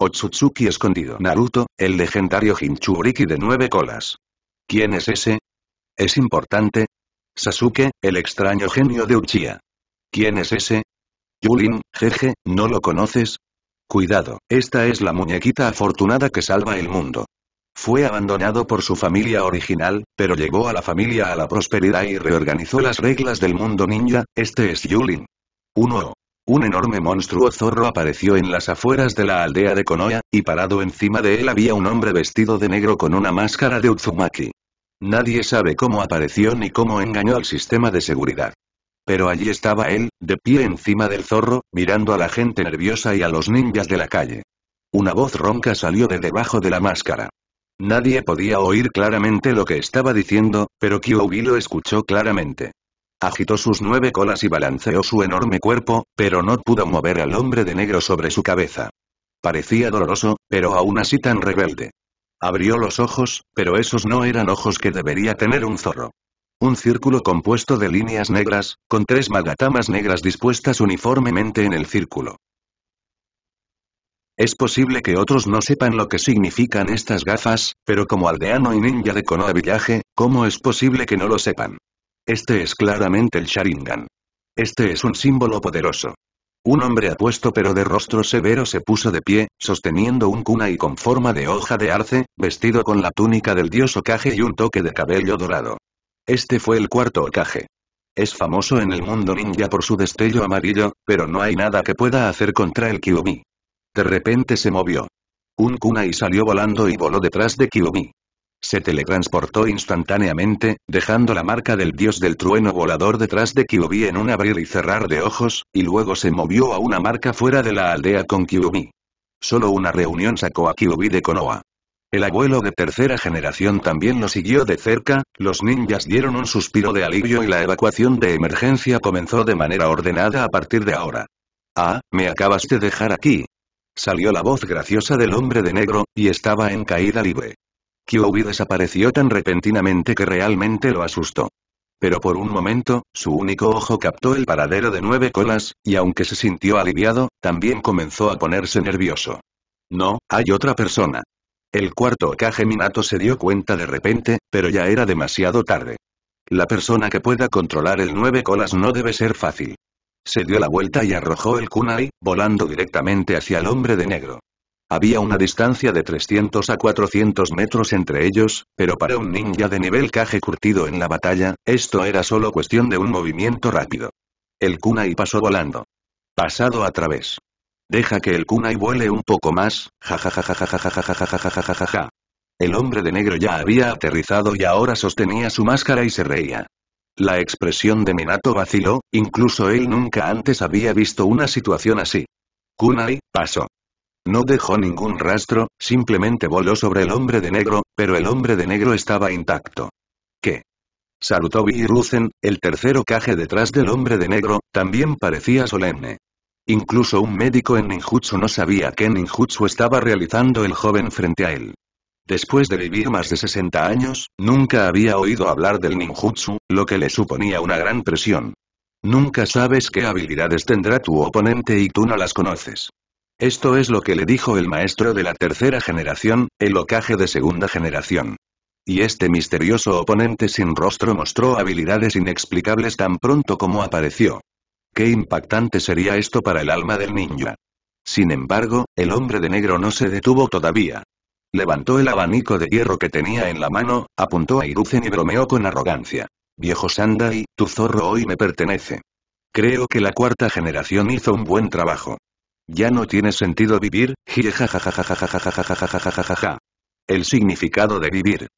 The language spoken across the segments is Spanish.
Otsutsuki escondido. Naruto, el legendario Jinchuriki de nueve colas. ¿Quién es ese? ¿Es importante? Sasuke, el extraño genio de Uchiha. ¿Quién es ese? Yulin, jeje, ¿no lo conoces? Cuidado, esta es la muñequita afortunada que salva el mundo. Fue abandonado por su familia original, pero llegó a la familia a la prosperidad y reorganizó las reglas del mundo ninja, este es Yulin. 1. Un enorme monstruo zorro apareció en las afueras de la aldea de Konoha, y parado encima de él había un hombre vestido de negro con una máscara de Uzumaki. Nadie sabe cómo apareció ni cómo engañó al sistema de seguridad. Pero allí estaba él, de pie encima del zorro, mirando a la gente nerviosa y a los ninjas de la calle. Una voz ronca salió de debajo de la máscara. Nadie podía oír claramente lo que estaba diciendo, pero Kyoubi lo escuchó claramente. Agitó sus nueve colas y balanceó su enorme cuerpo, pero no pudo mover al hombre de negro sobre su cabeza. Parecía doloroso, pero aún así tan rebelde. Abrió los ojos, pero esos no eran ojos que debería tener un zorro. Un círculo compuesto de líneas negras, con tres magatamas negras dispuestas uniformemente en el círculo. Es posible que otros no sepan lo que significan estas gafas, pero como aldeano y ninja de Konoha Village, ¿cómo es posible que no lo sepan? Este es claramente el Sharingan. Este es un símbolo poderoso. Un hombre apuesto pero de rostro severo se puso de pie, sosteniendo un kunai con forma de hoja de arce, vestido con la túnica del dios Okage y un toque de cabello dorado. Este fue el cuarto Okage. Es famoso en el mundo ninja por su destello amarillo, pero no hay nada que pueda hacer contra el Kyuubi. De repente se movió. Un kunai salió volando y voló detrás de Kyuubi. Se teletransportó instantáneamente, dejando la marca del dios del trueno volador detrás de Kyuubi en un abrir y cerrar de ojos, y luego se movió a una marca fuera de la aldea con Kyuubi. Solo una reunión sacó a Kyuubi de Konoha. El abuelo de tercera generación también lo siguió de cerca, los ninjas dieron un suspiro de alivio y la evacuación de emergencia comenzó de manera ordenada a partir de ahora. Ah, me acabas de dejar aquí. Salió la voz graciosa del hombre de negro, y estaba en caída libre. Kyuubi desapareció tan repentinamente que realmente lo asustó. Pero por un momento, su único ojo captó el paradero de nueve colas, y aunque se sintió aliviado, también comenzó a ponerse nervioso. No, hay otra persona. El cuarto Okage Minato se dio cuenta de repente, pero ya era demasiado tarde. La persona que pueda controlar el nueve colas no debe ser fácil. Se dio la vuelta y arrojó el kunai, volando directamente hacia el hombre de negro. Había una distancia de 300 a 400 metros entre ellos, pero para un ninja de nivel Kage curtido en la batalla, esto era solo cuestión de un movimiento rápido. El kunai pasó volando. Pasado a través. Deja que el kunai vuele un poco más, jajajajajajajajajajajajaja. El hombre de negro ya había aterrizado y ahora sostenía su máscara y se reía. La expresión de Minato vaciló, incluso él nunca antes había visto una situación así. Kunai, pasó. No dejó ningún rastro, simplemente voló sobre el hombre de negro, pero el hombre de negro estaba intacto. ¿Qué? Sarutobi y Ruzen, el tercero caje detrás del hombre de negro, también parecía solemne. Incluso un médico en ninjutsu no sabía qué ninjutsu estaba realizando el joven frente a él. Después de vivir más de 60 años, nunca había oído hablar del ninjutsu, lo que le suponía una gran presión. Nunca sabes qué habilidades tendrá tu oponente y tú no las conoces. Esto es lo que le dijo el maestro de la tercera generación, el ocaje de segunda generación. Y este misterioso oponente sin rostro mostró habilidades inexplicables tan pronto como apareció. Qué impactante sería esto para el alma del ninja. Sin embargo, el hombre de negro no se detuvo todavía. Levantó el abanico de hierro que tenía en la mano, apuntó a Iruzen y bromeó con arrogancia. Viejo Sandai, tu zorro hoy me pertenece. Creo que la cuarta generación hizo un buen trabajo. Ya no tiene sentido vivir. El significado de vivir.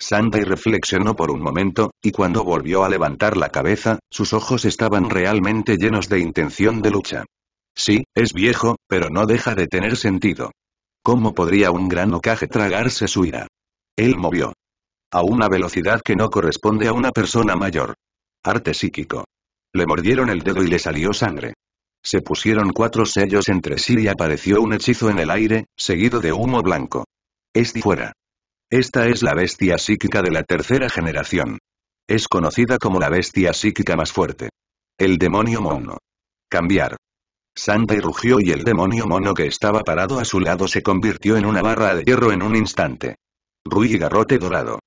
Sandai reflexionó por un momento, y cuando volvió a levantar la cabeza, sus ojos estaban realmente llenos de intención de lucha. Sí, es viejo, pero no deja de tener sentido. ¿Cómo podría un gran ocaje tragarse su ira? Él movió. A una velocidad que no corresponde a una persona mayor. Arte psíquico. Le mordieron el dedo y le salió sangre. Se pusieron cuatro sellos entre sí y apareció un hechizo en el aire, seguido de humo blanco. Este fuera. Esta es la bestia psíquica de la tercera generación. Es conocida como la bestia psíquica más fuerte. El demonio mono. Cambiar. Sandai rugió y el demonio mono que estaba parado a su lado se convirtió en una barra de hierro en un instante. Rui Garrote Dorado.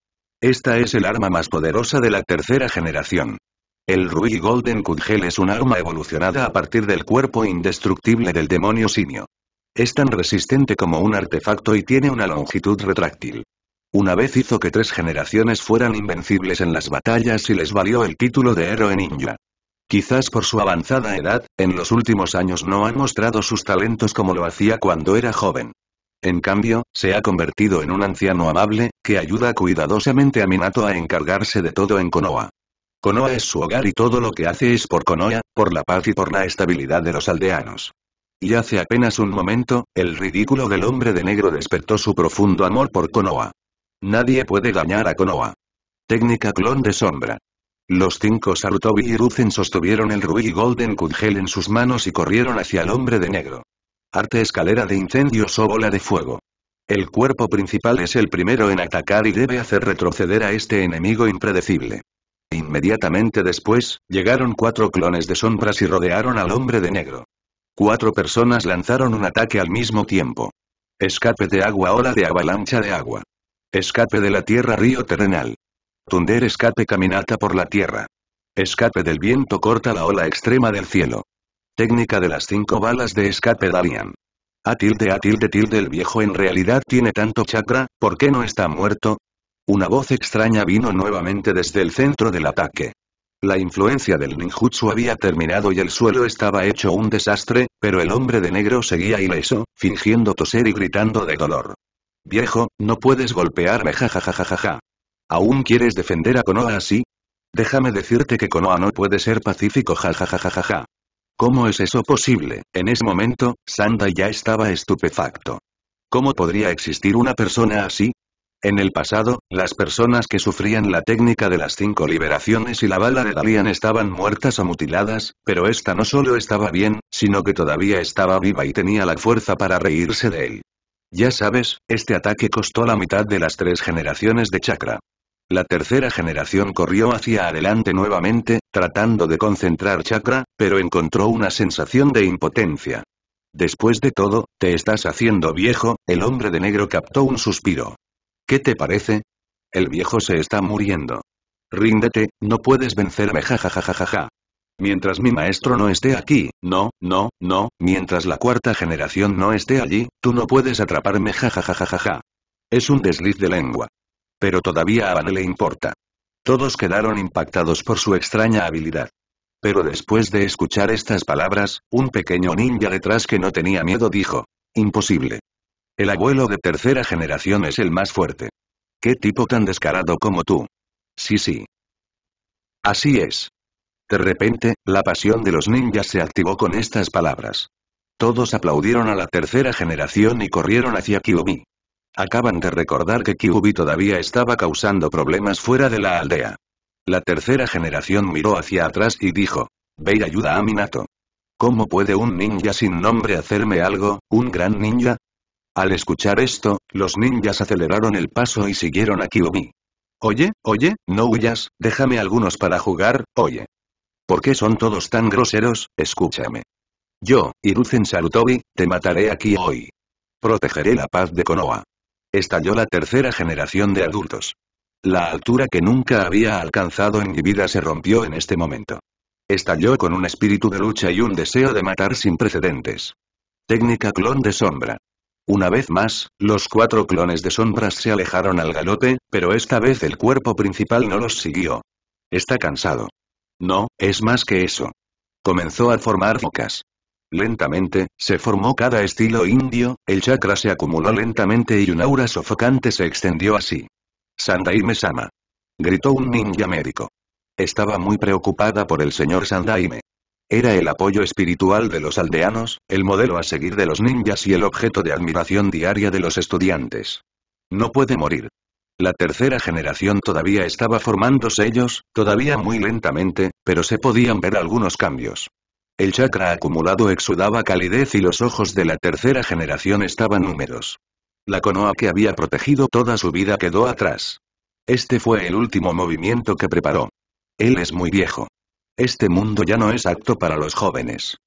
Esta es el arma más poderosa de la tercera generación. El Rui Golden Kudgel es un arma evolucionada a partir del cuerpo indestructible del demonio simio. Es tan resistente como un artefacto y tiene una longitud retráctil. Una vez hizo que tres generaciones fueran invencibles en las batallas y les valió el título de héroe ninja. Quizás por su avanzada edad, en los últimos años no ha mostrado sus talentos como lo hacía cuando era joven. En cambio, se ha convertido en un anciano amable, que ayuda cuidadosamente a Minato a encargarse de todo en Konoha. Konoha es su hogar y todo lo que hace es por Konoha, por la paz y por la estabilidad de los aldeanos. Y hace apenas un momento, el ridículo del hombre de negro despertó su profundo amor por Konoha. Nadie puede dañar a Konoha. Técnica clon de sombra. Los cinco Sarutobi y Ruzen sostuvieron el Rui Golden Kudgel en sus manos y corrieron hacia el hombre de negro. Arte escalera de incendios o bola de fuego. El cuerpo principal es el primero en atacar y debe hacer retroceder a este enemigo impredecible. Inmediatamente después, llegaron cuatro clones de sombras y rodearon al hombre de negro. Cuatro personas lanzaron un ataque al mismo tiempo. Escape de agua ola de avalancha de agua. Escape de la tierra río terrenal. Tunder escape caminata por la tierra. Escape del viento corta la ola extrema del cielo. Técnica de las cinco balas de escape Dalian. A tilde a tilde tilde el viejo en realidad tiene tanto chakra, ¿por qué no está muerto? Una voz extraña vino nuevamente desde el centro del ataque. La influencia del ninjutsu había terminado y el suelo estaba hecho un desastre, pero el hombre de negro seguía ileso, fingiendo toser y gritando de dolor. Viejo, no puedes golpearme jajajajaja. ¿Aún quieres defender a Konoha así? Déjame decirte que Konoha no puede ser pacífico jajajajaja. ¿Cómo es eso posible? En ese momento, Sanda ya estaba estupefacto. ¿Cómo podría existir una persona así? En el pasado, las personas que sufrían la técnica de las cinco liberaciones y la bala de Dalian estaban muertas o mutiladas, pero esta no solo estaba bien, sino que todavía estaba viva y tenía la fuerza para reírse de él. Ya sabes, este ataque costó la mitad de las tres generaciones de chakra. La tercera generación corrió hacia adelante nuevamente, tratando de concentrar chakra, pero encontró una sensación de impotencia. Después de todo, te estás haciendo viejo, el hombre de negro captó un suspiro. ¿Qué te parece? El viejo se está muriendo. Ríndete, no puedes vencerme jajajajaja. Mientras mi maestro no esté aquí, no, no, no, mientras la cuarta generación no esté allí, tú no puedes atraparme jajajajaja. Es un desliz de lengua. Pero todavía a Van le importa. Todos quedaron impactados por su extraña habilidad. Pero después de escuchar estas palabras, un pequeño ninja detrás que no tenía miedo dijo. Imposible. El abuelo de tercera generación es el más fuerte. ¿Qué tipo tan descarado como tú? Sí, sí. Así es. De repente, la pasión de los ninjas se activó con estas palabras. Todos aplaudieron a la tercera generación y corrieron hacia Kyubi. Acaban de recordar que Kyubi todavía estaba causando problemas fuera de la aldea. La tercera generación miró hacia atrás y dijo. Ve y ayuda a Minato. ¿Cómo puede un ninja sin nombre hacerme algo, un gran ninja? Al escuchar esto, los ninjas aceleraron el paso y siguieron a Kyubi. Oye, oye, no huyas, déjame algunos para jugar, oye. ¿Por qué son todos tan groseros? Escúchame. Yo, Hiruzen Sarutobi, te mataré aquí hoy. Protegeré la paz de Konoha. Estalló la tercera generación de adultos. La altura que nunca había alcanzado en mi vida se rompió en este momento. Estalló con un espíritu de lucha y un deseo de matar sin precedentes. Técnica clon de sombra. Una vez más, los cuatro clones de sombras se alejaron al galope, pero esta vez el cuerpo principal no los siguió. Está cansado. No, es más que eso. Comenzó a formar focas. Lentamente, se formó cada estilo indio, el chakra se acumuló lentamente y un aura sofocante se extendió así. Sandaime Sama. Gritó un ninja médico. Estaba muy preocupada por el señor Sandaime. Era el apoyo espiritual de los aldeanos, el modelo a seguir de los ninjas y el objeto de admiración diaria de los estudiantes. No puede morir. La tercera generación todavía estaba formando sellos, todavía muy lentamente, pero se podían ver algunos cambios. El chakra acumulado exudaba calidez y los ojos de la tercera generación estaban húmedos. La Konoha que había protegido toda su vida quedó atrás. Este fue el último movimiento que preparó. Él es muy viejo. Este mundo ya no es apto para los jóvenes.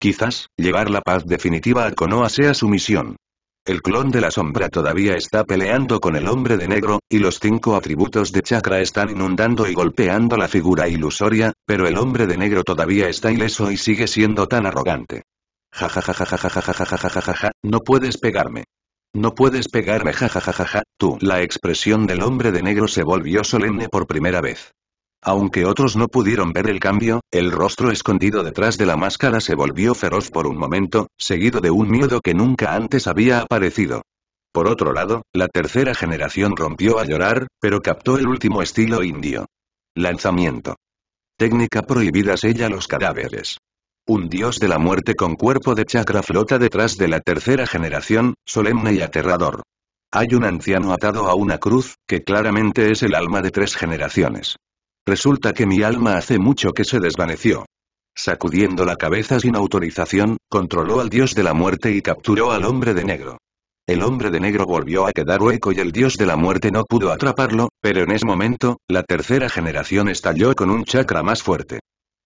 Quizás, llevar la paz definitiva a Konoha sea su misión. El clon de la sombra todavía está peleando con el hombre de negro, y los cinco atributos de chakra están inundando y golpeando la figura ilusoria, pero el hombre de negro todavía está ileso y sigue siendo tan arrogante. Jajajajajajajajajajaja, no puedes pegarme. No puedes pegarme jajajajaja, tú. La expresión del hombre de negro se volvió solemne por primera vez. Aunque otros no pudieron ver el cambio, el rostro escondido detrás de la máscara se volvió feroz por un momento, seguido de un miedo que nunca antes había aparecido. Por otro lado, la tercera generación rompió a llorar, pero captó el último estilo indio. Lanzamiento. Técnica prohibida sella los cadáveres. Un dios de la muerte con cuerpo de chakra flota detrás de la tercera generación, solemne y aterrador. Hay un anciano atado a una cruz, que claramente es el alma de tres generaciones. Resulta que mi alma hace mucho que se desvaneció. Sacudiendo la cabeza sin autorización, controló al dios de la muerte y capturó al hombre de negro. El hombre de negro volvió a quedar hueco y el dios de la muerte no pudo atraparlo, pero en ese momento, la tercera generación estalló con un chakra más fuerte.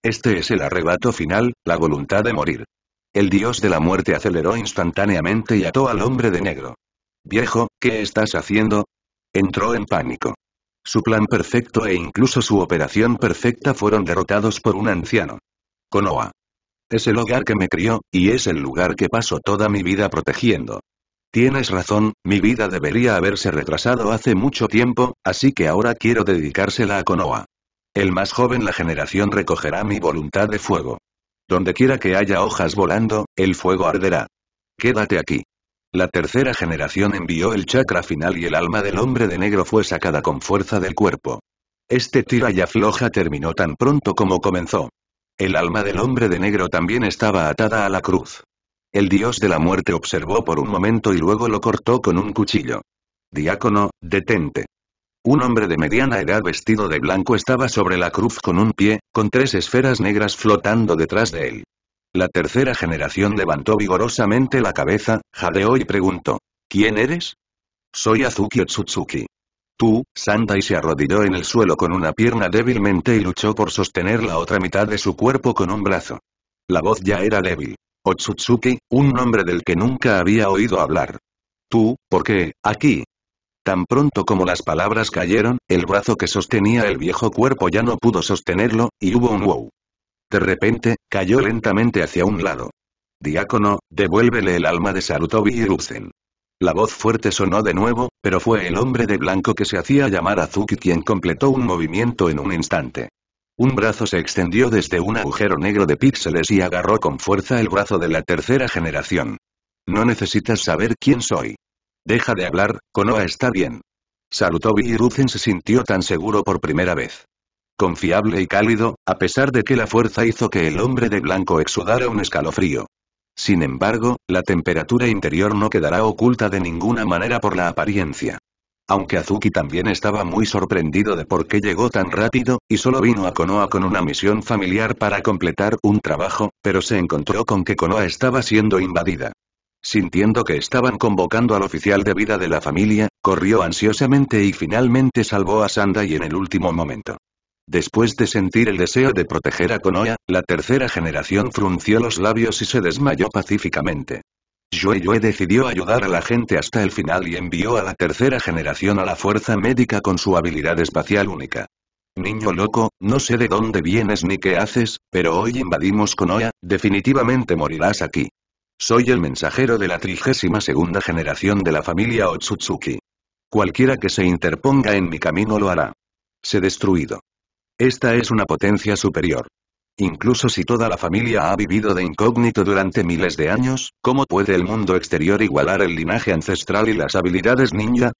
Este es el arrebato final, la voluntad de morir. El dios de la muerte aceleró instantáneamente y ató al hombre de negro. Viejo, ¿qué estás haciendo? Entró en pánico. Su plan perfecto e incluso su operación perfecta fueron derrotados por un anciano. Konoha. Es el hogar que me crió, y es el lugar que paso toda mi vida protegiendo. Tienes razón, mi vida debería haberse retrasado hace mucho tiempo, así que ahora quiero dedicársela a Konoha. El más joven la generación recogerá mi voluntad de fuego. Donde quiera que haya hojas volando, el fuego arderá. Quédate aquí. La tercera generación envió el chakra final y el alma del hombre de negro fue sacada con fuerza del cuerpo. Este tira y afloja terminó tan pronto como comenzó. El alma del hombre de negro también estaba atada a la cruz. El dios de la muerte observó por un momento y luego lo cortó con un cuchillo. Diácono, detente. Un hombre de mediana edad vestido de blanco estaba sobre la cruz con un pie, con tres esferas negras flotando detrás de él. La tercera generación levantó vigorosamente la cabeza, jadeó y preguntó. ¿Quién eres? Soy Azuki Otsutsuki. Tú, Sandai se arrodilló en el suelo con una pierna débilmente y luchó por sostener la otra mitad de su cuerpo con un brazo. La voz ya era débil. Otsutsuki, un nombre del que nunca había oído hablar. Tú, ¿por qué, aquí? Tan pronto como las palabras cayeron, el brazo que sostenía el viejo cuerpo ya no pudo sostenerlo, y hubo un wow. De repente, cayó lentamente hacia un lado. Diácono, devuélvele el alma de Sarutobi Hiruzen. La voz fuerte sonó de nuevo, pero fue el hombre de blanco que se hacía llamar Azuki quien completó un movimiento en un instante. Un brazo se extendió desde un agujero negro de píxeles y agarró con fuerza el brazo de la tercera generación. No necesitas saber quién soy. Deja de hablar, Konoha está bien. Sarutobi Hiruzen se sintió tan seguro por primera vez confiable y cálido, a pesar de que la fuerza hizo que el hombre de blanco exudara un escalofrío. Sin embargo, la temperatura interior no quedará oculta de ninguna manera por la apariencia. Aunque Azuki también estaba muy sorprendido de por qué llegó tan rápido, y solo vino a Konoha con una misión familiar para completar un trabajo, pero se encontró con que Konoha estaba siendo invadida. Sintiendo que estaban convocando al oficial de vida de la familia, corrió ansiosamente y finalmente salvó a Sandai en el último momento. Después de sentir el deseo de proteger a Konoha, la tercera generación frunció los labios y se desmayó pacíficamente. Yue Yue decidió ayudar a la gente hasta el final y envió a la tercera generación a la fuerza médica con su habilidad espacial única. Niño loco, no sé de dónde vienes ni qué haces, pero hoy invadimos Konoha, definitivamente morirás aquí. Soy el mensajero de la trigésima segunda generación de la familia Otsutsuki. Cualquiera que se interponga en mi camino lo hará. Se destruido. Esta es una potencia superior. Incluso si toda la familia ha vivido de incógnito durante miles de años, ¿cómo puede el mundo exterior igualar el linaje ancestral y las habilidades ninja?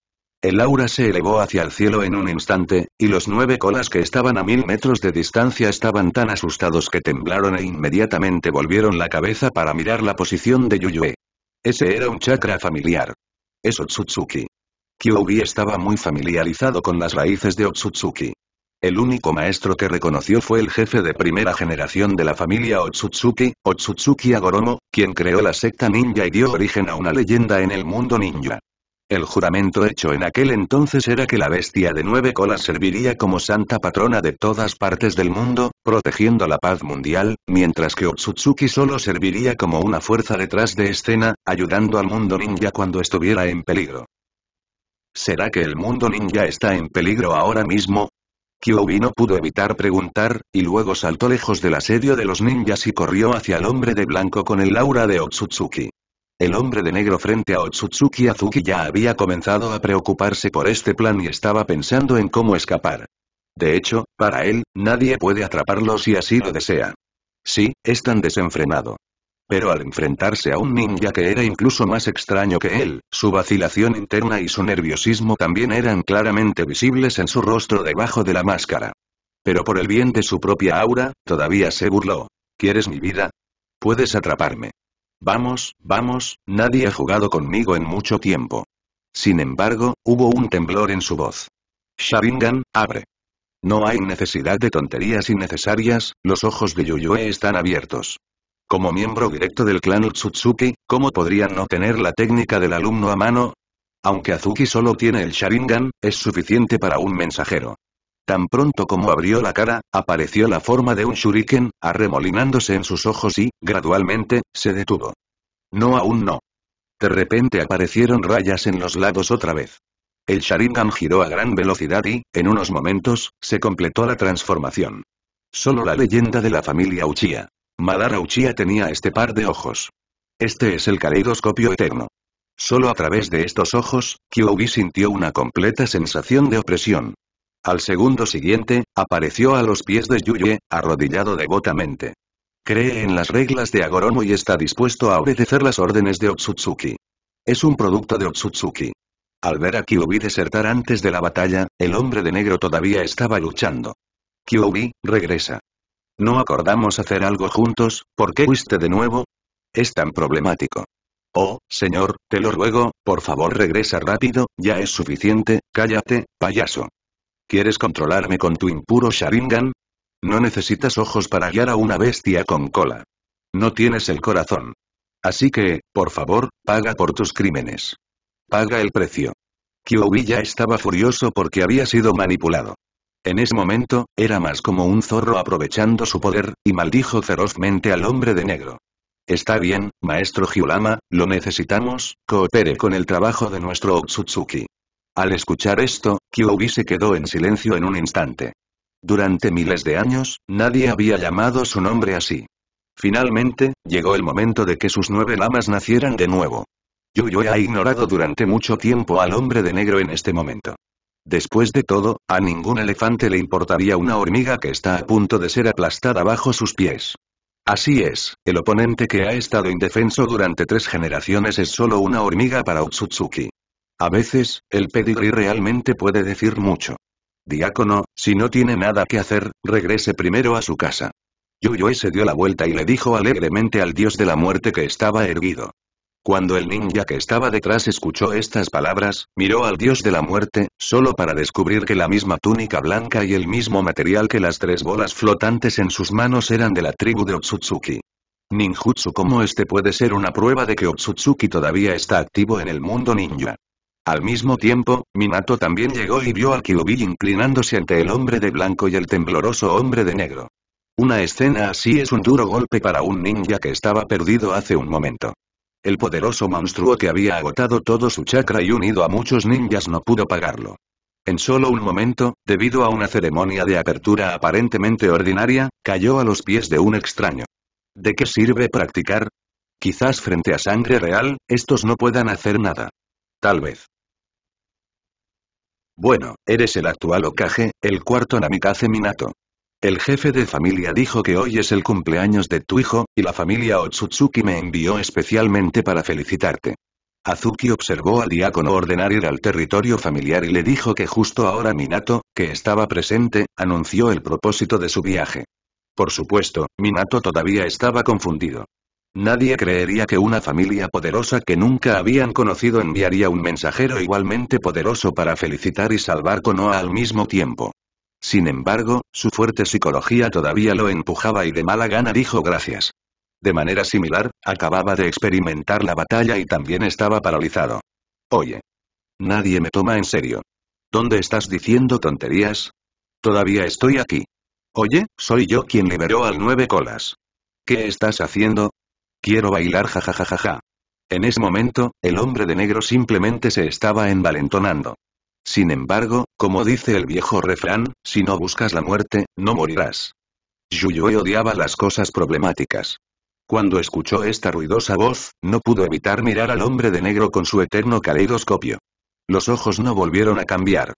El aura se elevó hacia el cielo en un instante, y los nueve colas que estaban a mil metros de distancia estaban tan asustados que temblaron e inmediatamente volvieron la cabeza para mirar la posición de Yuyue. Ese era un chakra familiar. Es Otsutsuki. Kyoubi estaba muy familiarizado con las raíces de Otsutsuki. El único maestro que reconoció fue el jefe de primera generación de la familia Otsutsuki, Otsutsuki Agoromo, quien creó la secta ninja y dio origen a una leyenda en el mundo ninja. El juramento hecho en aquel entonces era que la bestia de nueve colas serviría como santa patrona de todas partes del mundo, protegiendo la paz mundial, mientras que Otsutsuki solo serviría como una fuerza detrás de escena, ayudando al mundo ninja cuando estuviera en peligro. ¿Será que el mundo ninja está en peligro ahora mismo? Kyoubi no pudo evitar preguntar, y luego saltó lejos del asedio de los ninjas y corrió hacia el hombre de blanco con el aura de Otsutsuki. El hombre de negro frente a Otsutsuki Azuki ya había comenzado a preocuparse por este plan y estaba pensando en cómo escapar. De hecho, para él, nadie puede atraparlo si así lo desea. Sí, es tan desenfrenado. Pero al enfrentarse a un ninja que era incluso más extraño que él, su vacilación interna y su nerviosismo también eran claramente visibles en su rostro debajo de la máscara. Pero por el bien de su propia aura, todavía se burló. ¿Quieres mi vida? Puedes atraparme. Vamos, vamos, nadie ha jugado conmigo en mucho tiempo. Sin embargo, hubo un temblor en su voz. Sharingan, abre. No hay necesidad de tonterías innecesarias, los ojos de Yuyue están abiertos. Como miembro directo del clan Utsutsuki, ¿cómo podrían no tener la técnica del alumno a mano? Aunque Azuki solo tiene el Sharingan, es suficiente para un mensajero. Tan pronto como abrió la cara, apareció la forma de un shuriken, arremolinándose en sus ojos y, gradualmente, se detuvo. No aún no. De repente aparecieron rayas en los lados otra vez. El Sharingan giró a gran velocidad y, en unos momentos, se completó la transformación. Solo la leyenda de la familia Uchiha. Madara Uchiha tenía este par de ojos. Este es el caleidoscopio eterno. Solo a través de estos ojos, Kyoubi sintió una completa sensación de opresión. Al segundo siguiente, apareció a los pies de Yuye, arrodillado devotamente. Cree en las reglas de Agoromo y está dispuesto a obedecer las órdenes de Otsutsuki. Es un producto de Otsutsuki. Al ver a Kyuubi desertar antes de la batalla, el hombre de negro todavía estaba luchando. Kyuubi, regresa. ¿No acordamos hacer algo juntos? ¿Por qué fuiste de nuevo? Es tan problemático. Oh, señor, te lo ruego, por favor regresa rápido, ya es suficiente, cállate, payaso. ¿Quieres controlarme con tu impuro Sharingan? No necesitas ojos para guiar a una bestia con cola. No tienes el corazón. Así que, por favor, paga por tus crímenes. Paga el precio. Kyoubi ya estaba furioso porque había sido manipulado. En ese momento, era más como un zorro aprovechando su poder, y maldijo ferozmente al hombre de negro. Está bien, maestro Hyulama, lo necesitamos, coopere con el trabajo de nuestro Otsutsuki. Al escuchar esto, Kyoubi se quedó en silencio en un instante. Durante miles de años, nadie había llamado su nombre así. Finalmente, llegó el momento de que sus nueve lamas nacieran de nuevo. Yuyue ha ignorado durante mucho tiempo al hombre de negro en este momento. Después de todo, a ningún elefante le importaría una hormiga que está a punto de ser aplastada bajo sus pies. Así es, el oponente que ha estado indefenso durante tres generaciones es solo una hormiga para Otsutsuki. A veces, el pedigrí realmente puede decir mucho. Diácono, si no tiene nada que hacer, regrese primero a su casa. Yuyue se dio la vuelta y le dijo alegremente al dios de la muerte que estaba erguido. Cuando el ninja que estaba detrás escuchó estas palabras, miró al dios de la muerte, solo para descubrir que la misma túnica blanca y el mismo material que las tres bolas flotantes en sus manos eran de la tribu de Otsutsuki. Ninjutsu como este puede ser una prueba de que Otsutsuki todavía está activo en el mundo ninja. Al mismo tiempo, Minato también llegó y vio al Kyuubi inclinándose ante el hombre de blanco y el tembloroso hombre de negro. Una escena así es un duro golpe para un ninja que estaba perdido hace un momento. El poderoso monstruo que había agotado todo su chakra y unido a muchos ninjas no pudo pagarlo. En solo un momento, debido a una ceremonia de apertura aparentemente ordinaria, cayó a los pies de un extraño. ¿De qué sirve practicar? Quizás frente a sangre real, estos no puedan hacer nada. Tal vez. Bueno, eres el actual Okage, el cuarto Namikaze Minato. El jefe de familia dijo que hoy es el cumpleaños de tu hijo, y la familia Otsutsuki me envió especialmente para felicitarte. Azuki observó al diácono ordenar ir al territorio familiar y le dijo que justo ahora Minato, que estaba presente, anunció el propósito de su viaje. Por supuesto, Minato todavía estaba confundido. Nadie creería que una familia poderosa que nunca habían conocido enviaría un mensajero igualmente poderoso para felicitar y salvar Konoha al mismo tiempo. Sin embargo, su fuerte psicología todavía lo empujaba y de mala gana dijo gracias. De manera similar, acababa de experimentar la batalla y también estaba paralizado. Oye. Nadie me toma en serio. ¿Dónde estás diciendo tonterías? Todavía estoy aquí. Oye, soy yo quien liberó al nueve colas. ¿Qué estás haciendo? Quiero bailar jajajajaja. En ese momento, el hombre de negro simplemente se estaba envalentonando. Sin embargo, como dice el viejo refrán, si no buscas la muerte, no morirás. Yuyue odiaba las cosas problemáticas. Cuando escuchó esta ruidosa voz, no pudo evitar mirar al hombre de negro con su eterno caleidoscopio. Los ojos no volvieron a cambiar.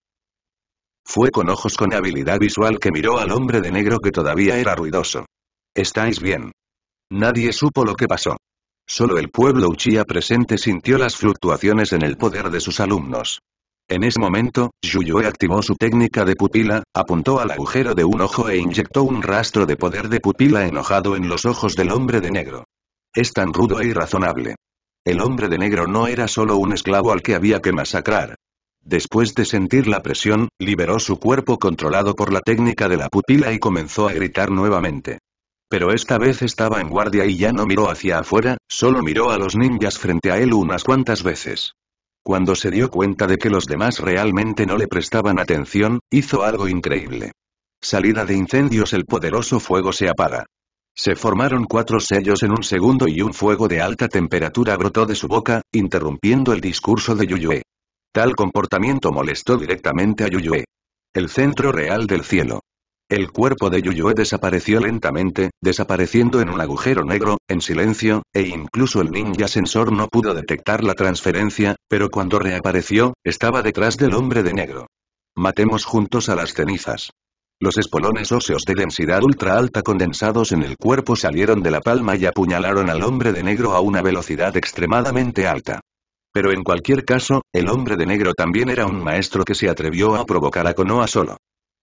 Fue con ojos con habilidad visual que miró al hombre de negro que todavía era ruidoso. ¿Estáis bien? Nadie supo lo que pasó. Solo el pueblo Uchiha presente sintió las fluctuaciones en el poder de sus alumnos. En ese momento, Yuyue activó su técnica de pupila, apuntó al agujero de un ojo e inyectó un rastro de poder de pupila enojado en los ojos del hombre de negro. Es tan rudo e irrazonable. El hombre de negro no era solo un esclavo al que había que masacrar. Después de sentir la presión, liberó su cuerpo controlado por la técnica de la pupila y comenzó a gritar nuevamente. Pero esta vez estaba en guardia y ya no miró hacia afuera, solo miró a los ninjas frente a él unas cuantas veces. Cuando se dio cuenta de que los demás realmente no le prestaban atención, hizo algo increíble. Salida de incendios el poderoso fuego se apaga. Se formaron cuatro sellos en un segundo y un fuego de alta temperatura brotó de su boca, interrumpiendo el discurso de Yuyue. Tal comportamiento molestó directamente a Yuyue. El centro real del cielo. El cuerpo de Yuyue desapareció lentamente, desapareciendo en un agujero negro, en silencio, e incluso el ninja sensor no pudo detectar la transferencia, pero cuando reapareció, estaba detrás del hombre de negro. Matemos juntos a las cenizas. Los espolones óseos de densidad ultra alta condensados en el cuerpo salieron de la palma y apuñalaron al hombre de negro a una velocidad extremadamente alta. Pero en cualquier caso, el hombre de negro también era un maestro que se atrevió a provocar a Konoha solo.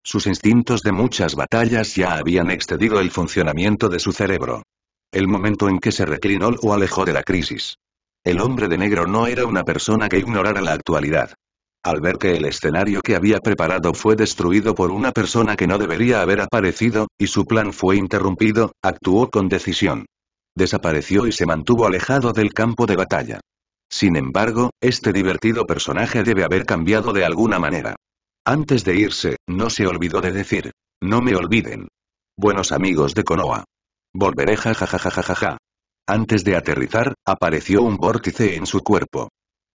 Sus instintos de muchas batallas ya habían excedido el funcionamiento de su cerebro. El momento en que se reclinó o alejó de la crisis. El hombre de negro no era una persona que ignorara la actualidad. Al ver que el escenario que había preparado fue destruido por una persona que no debería haber aparecido, y su plan fue interrumpido, actuó con decisión. Desapareció y se mantuvo alejado del campo de batalla. Sin embargo, este divertido personaje debe haber cambiado de alguna manera. Antes de irse, no se olvidó de decir, no me olviden. Buenos amigos de Konoha. Volveré jajajajajaja. Antes de aterrizar, apareció un vórtice en su cuerpo.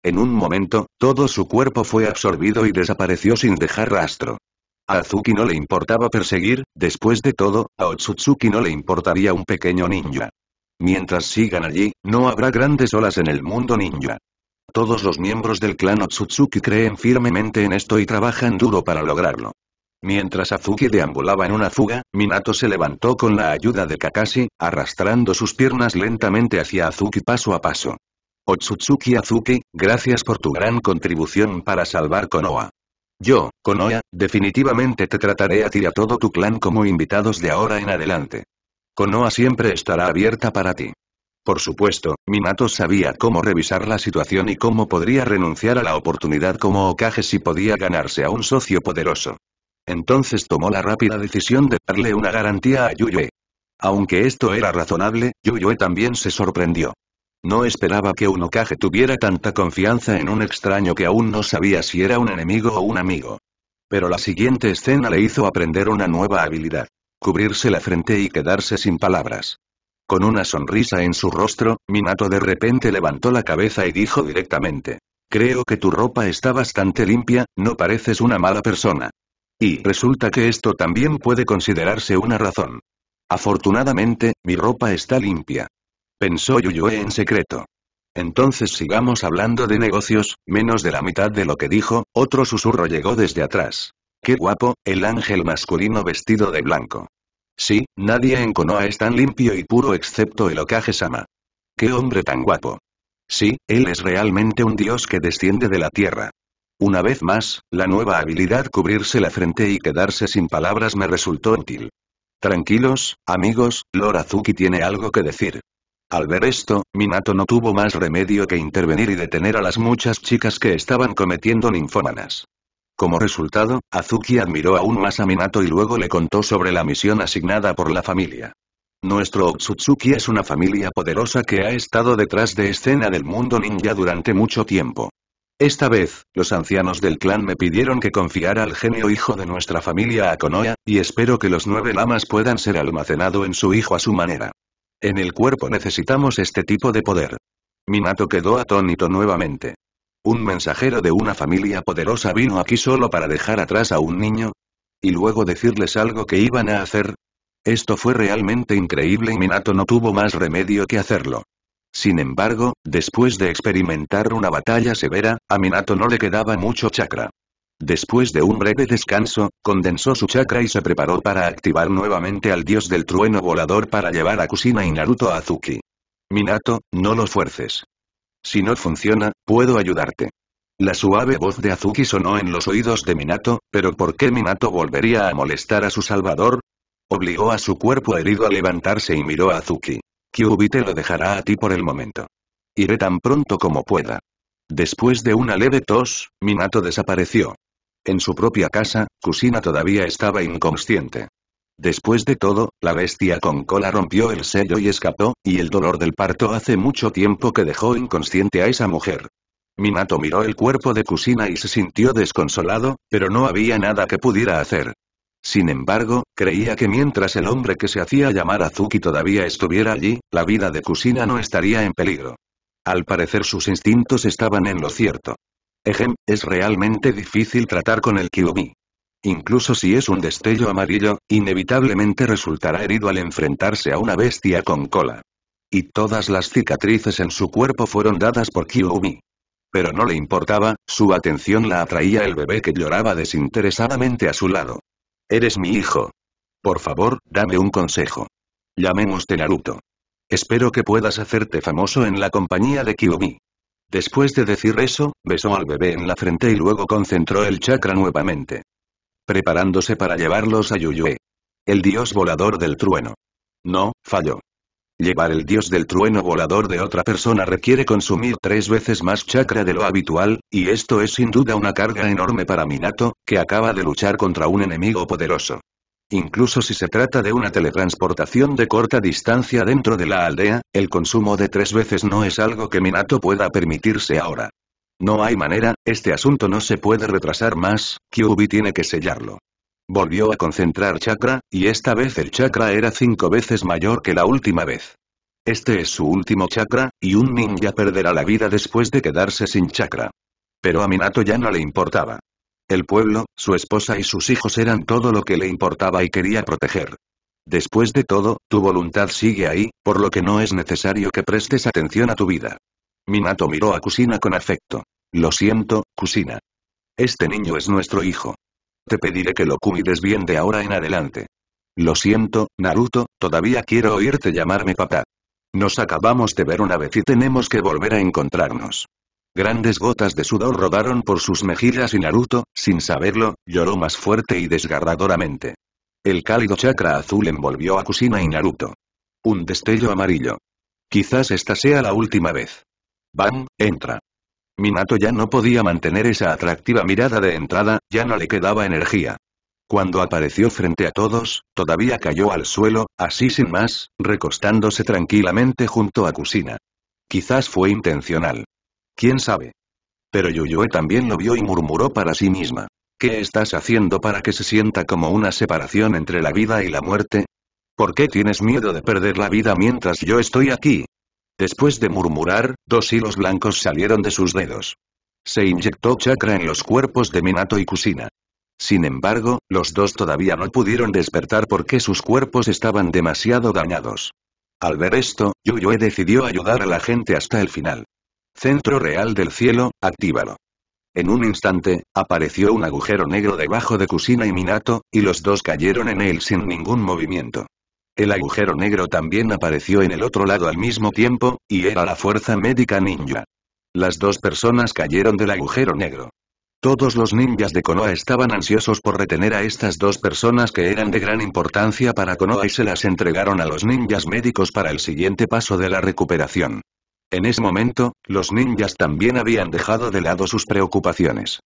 En un momento, todo su cuerpo fue absorbido y desapareció sin dejar rastro. A Azuki no le importaba perseguir, después de todo, a Otsutsuki no le importaría un pequeño ninja. Mientras sigan allí, no habrá grandes olas en el mundo ninja. Todos los miembros del clan Otsutsuki creen firmemente en esto y trabajan duro para lograrlo. Mientras Azuki deambulaba en una fuga, Minato se levantó con la ayuda de Kakashi, arrastrando sus piernas lentamente hacia Azuki paso a paso. Otsutsuki Azuki, gracias por tu gran contribución para salvar Konoha. Yo, Konoha, definitivamente te trataré a ti y a todo tu clan como invitados de ahora en adelante. Konoha siempre estará abierta para ti. Por supuesto, Minato sabía cómo revisar la situación y cómo podría renunciar a la oportunidad como Okage si podía ganarse a un socio poderoso. Entonces tomó la rápida decisión de darle una garantía a Yuyue. Aunque esto era razonable, Yuyue también se sorprendió. No esperaba que un Okage tuviera tanta confianza en un extraño que aún no sabía si era un enemigo o un amigo. Pero la siguiente escena le hizo aprender una nueva habilidad. Cubrirse la frente y quedarse sin palabras. Con una sonrisa en su rostro, Minato de repente levantó la cabeza y dijo directamente. Creo que tu ropa está bastante limpia, no pareces una mala persona. Y resulta que esto también puede considerarse una razón. Afortunadamente, mi ropa está limpia. Pensó Yuyue en secreto. Entonces sigamos hablando de negocios, menos de la mitad de lo que dijo, otro susurro llegó desde atrás. Qué guapo, el ángel masculino vestido de blanco. Sí, nadie en Konoha es tan limpio y puro excepto el Okage-sama. ¡Qué hombre tan guapo! Sí, él es realmente un dios que desciende de la tierra. Una vez más, la nueva habilidad cubrirse la frente y quedarse sin palabras me resultó útil. Tranquilos, amigos, Lord Azuki tiene algo que decir. Al ver esto, Minato no tuvo más remedio que intervenir y detener a las muchas chicas que estaban cometiendo ninfómanas. Como resultado, Azuki admiró aún más a Minato y luego le contó sobre la misión asignada por la familia. Nuestro Otsutsuki es una familia poderosa que ha estado detrás de escena del mundo ninja durante mucho tiempo. Esta vez, los ancianos del clan me pidieron que confiara al genio hijo de nuestra familia a Konoha, y espero que los nueve lamas puedan ser almacenado en su hijo a su manera. En el cuerpo necesitamos este tipo de poder. Minato quedó atónito nuevamente. ¿Un mensajero de una familia poderosa vino aquí solo para dejar atrás a un niño? ¿Y luego decirles algo que iban a hacer? Esto fue realmente increíble y Minato no tuvo más remedio que hacerlo. Sin embargo, después de experimentar una batalla severa, a Minato no le quedaba mucho chakra. Después de un breve descanso, condensó su chakra y se preparó para activar nuevamente al dios del trueno volador para llevar a Kusina y Naruto a Azuki. Minato, no lo fuerces. Si no funciona, puedo ayudarte. La suave voz de Azuki sonó en los oídos de Minato, pero ¿por qué Minato volvería a molestar a su salvador? Obligó a su cuerpo herido a levantarse y miró a Azuki. Kyubi te lo dejará a ti por el momento. Iré tan pronto como pueda. Después de una leve tos, Minato desapareció. En su propia casa, Kusina todavía estaba inconsciente. Después de todo, la bestia con cola rompió el sello y escapó, y el dolor del parto hace mucho tiempo que dejó inconsciente a esa mujer. Minato miró el cuerpo de Kusina y se sintió desconsolado, pero no había nada que pudiera hacer. Sin embargo, creía que mientras el hombre que se hacía llamar Azuki todavía estuviera allí, la vida de Kusina no estaría en peligro. Al parecer sus instintos estaban en lo cierto. Ejem, es realmente difícil tratar con el Kyubi. Incluso si es un destello amarillo, inevitablemente resultará herido al enfrentarse a una bestia con cola. Y todas las cicatrices en su cuerpo fueron dadas por Kyubi. Pero no le importaba, su atención la atraía el bebé que lloraba desinteresadamente a su lado. Eres mi hijo. Por favor, dame un consejo. Llamémoste Naruto. Espero que puedas hacerte famoso en la compañía de Kyubi. Después de decir eso, besó al bebé en la frente y luego concentró el chakra nuevamente. Preparándose para llevarlos a Yuyue. El dios volador del trueno. No, falló. Llevar el dios del trueno volador de otra persona requiere consumir tres veces más chakra de lo habitual, y esto es sin duda una carga enorme para Minato, que acaba de luchar contra un enemigo poderoso. Incluso si se trata de una teletransportación de corta distancia dentro de la aldea, el consumo de tres veces no es algo que Minato pueda permitirse ahora. No hay manera, este asunto no se puede retrasar más, Kyubi tiene que sellarlo. Volvió a concentrar chakra, y esta vez el chakra era cinco veces mayor que la última vez. Este es su último chakra, y un ninja perderá la vida después de quedarse sin chakra. Pero a Minato ya no le importaba. El pueblo, su esposa y sus hijos eran todo lo que le importaba y quería proteger. Después de todo, tu voluntad sigue ahí, por lo que no es necesario que prestes atención a tu vida. Minato miró a Kusina con afecto. Lo siento, Kusina. Este niño es nuestro hijo. Te pediré que lo cuides bien de ahora en adelante. Lo siento, Naruto, todavía quiero oírte llamarme papá. Nos acabamos de ver una vez y tenemos que volver a encontrarnos. Grandes gotas de sudor rodaron por sus mejillas y Naruto, sin saberlo, lloró más fuerte y desgarradoramente. El cálido chakra azul envolvió a Kusina y Naruto. Un destello amarillo. Quizás esta sea la última vez. Bam, entra. Minato ya no podía mantener esa atractiva mirada de entrada, ya no le quedaba energía. Cuando apareció frente a todos, todavía cayó al suelo, así sin más, recostándose tranquilamente junto a Kusina. Quizás fue intencional. ¿Quién sabe? Pero Yuyue también lo vio y murmuró para sí misma. ¿Qué estás haciendo para que se sienta como una separación entre la vida y la muerte? ¿Por qué tienes miedo de perder la vida mientras yo estoy aquí? Después de murmurar, dos hilos blancos salieron de sus dedos. Se inyectó chakra en los cuerpos de Minato y Kusina. Sin embargo, los dos todavía no pudieron despertar porque sus cuerpos estaban demasiado dañados. Al ver esto, Yuyue decidió ayudar a la gente hasta el final. Centro Real del Cielo, actívalo. En un instante, apareció un agujero negro debajo de Kusina y Minato, y los dos cayeron en él sin ningún movimiento. El agujero negro también apareció en el otro lado al mismo tiempo, y era la fuerza médica ninja. Las dos personas cayeron del agujero negro. Todos los ninjas de Konoha estaban ansiosos por retener a estas dos personas que eran de gran importancia para Konoha y se las entregaron a los ninjas médicos para el siguiente paso de la recuperación. En ese momento, los ninjas también habían dejado de lado sus preocupaciones.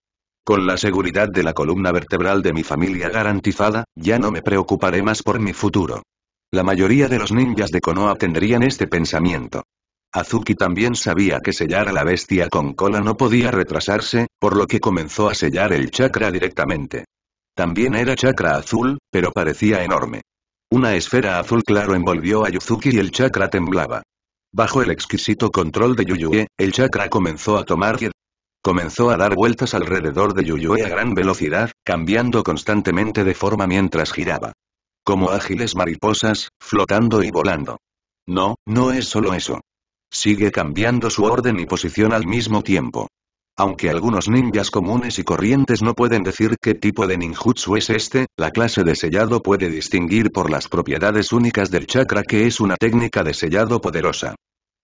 Con la seguridad de la columna vertebral de mi familia garantizada, ya no me preocuparé más por mi futuro. La mayoría de los ninjas de Konoha tendrían este pensamiento. Azuki también sabía que sellar a la bestia con cola no podía retrasarse, por lo que comenzó a sellar el chakra directamente. También era chakra azul, pero parecía enorme. Una esfera azul claro envolvió a Yuzuki y el chakra temblaba. Bajo el exquisito control de Yuyue, el chakra comenzó a tomar Comenzó a dar vueltas alrededor de Yuyue a gran velocidad, cambiando constantemente de forma mientras giraba. Como ágiles mariposas, flotando y volando. No, no es solo eso. Sigue cambiando su orden y posición al mismo tiempo. Aunque algunos ninjas comunes y corrientes no pueden decir qué tipo de ninjutsu es este, la clase de sellado puede distinguir por las propiedades únicas del chakra que es una técnica de sellado poderosa.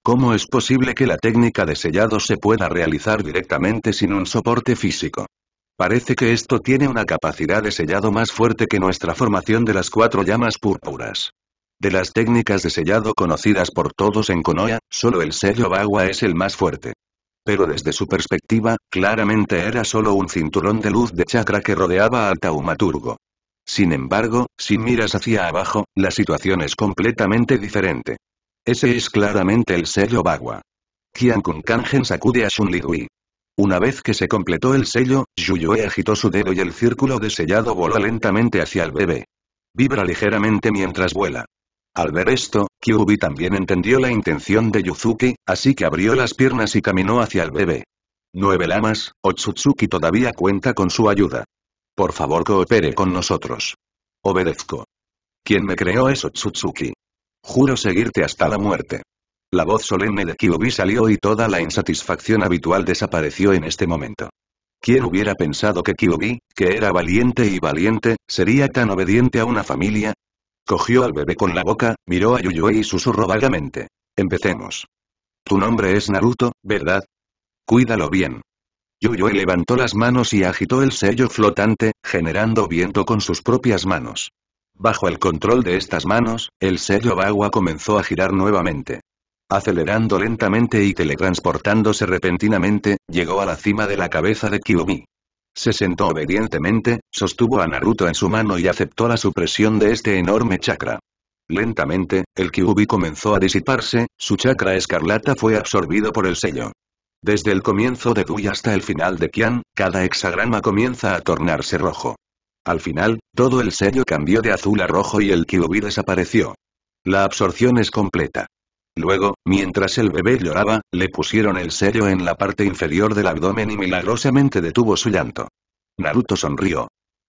¿Cómo es posible que la técnica de sellado se pueda realizar directamente sin un soporte físico? Parece que esto tiene una capacidad de sellado más fuerte que nuestra formación de las cuatro llamas púrpuras. De las técnicas de sellado conocidas por todos en Konoha, solo el sello Bagua es el más fuerte. Pero desde su perspectiva, claramente era solo un cinturón de luz de chakra que rodeaba al taumaturgo. Sin embargo, si miras hacia abajo, la situación es completamente diferente. Ese es claramente el sello Bagua. Qian Kun Kangen sacude a Shun Li Una vez que se completó el sello, Yuyue agitó su dedo y el círculo de sellado voló lentamente hacia el bebé. Vibra ligeramente mientras vuela. Al ver esto, Kyubi también entendió la intención de Yuzuki, así que abrió las piernas y caminó hacia el bebé. Nueve lamas, Otsutsuki todavía cuenta con su ayuda. Por favor coopere con nosotros. Obedezco. ¿Quién me creó es Otsutsuki? Juro seguirte hasta la muerte. La voz solemne de Kyubi salió y toda la insatisfacción habitual desapareció en este momento. ¿Quién hubiera pensado que Kyubi, que era valiente y valiente, sería tan obediente a una familia? Cogió al bebé con la boca, miró a Yuyue y susurró vagamente. Empecemos. Tu nombre es Naruto, ¿verdad? Cuídalo bien. Yuyue levantó las manos y agitó el sello flotante, generando viento con sus propias manos. Bajo el control de estas manos, el sello Bagua comenzó a girar nuevamente. Acelerando lentamente y teletransportándose repentinamente, llegó a la cima de la cabeza de Kyubi. Se sentó obedientemente, sostuvo a Naruto en su mano y aceptó la supresión de este enorme chakra. Lentamente, el Kyubi comenzó a disiparse, su chakra escarlata fue absorbido por el sello. Desde el comienzo de Dui hasta el final de Qian, cada hexagrama comienza a tornarse rojo. Al final, todo el sello cambió de azul a rojo y el Kyubi desapareció. La absorción es completa. Luego, mientras el bebé lloraba, le pusieron el sello en la parte inferior del abdomen y milagrosamente detuvo su llanto. Naruto sonrió.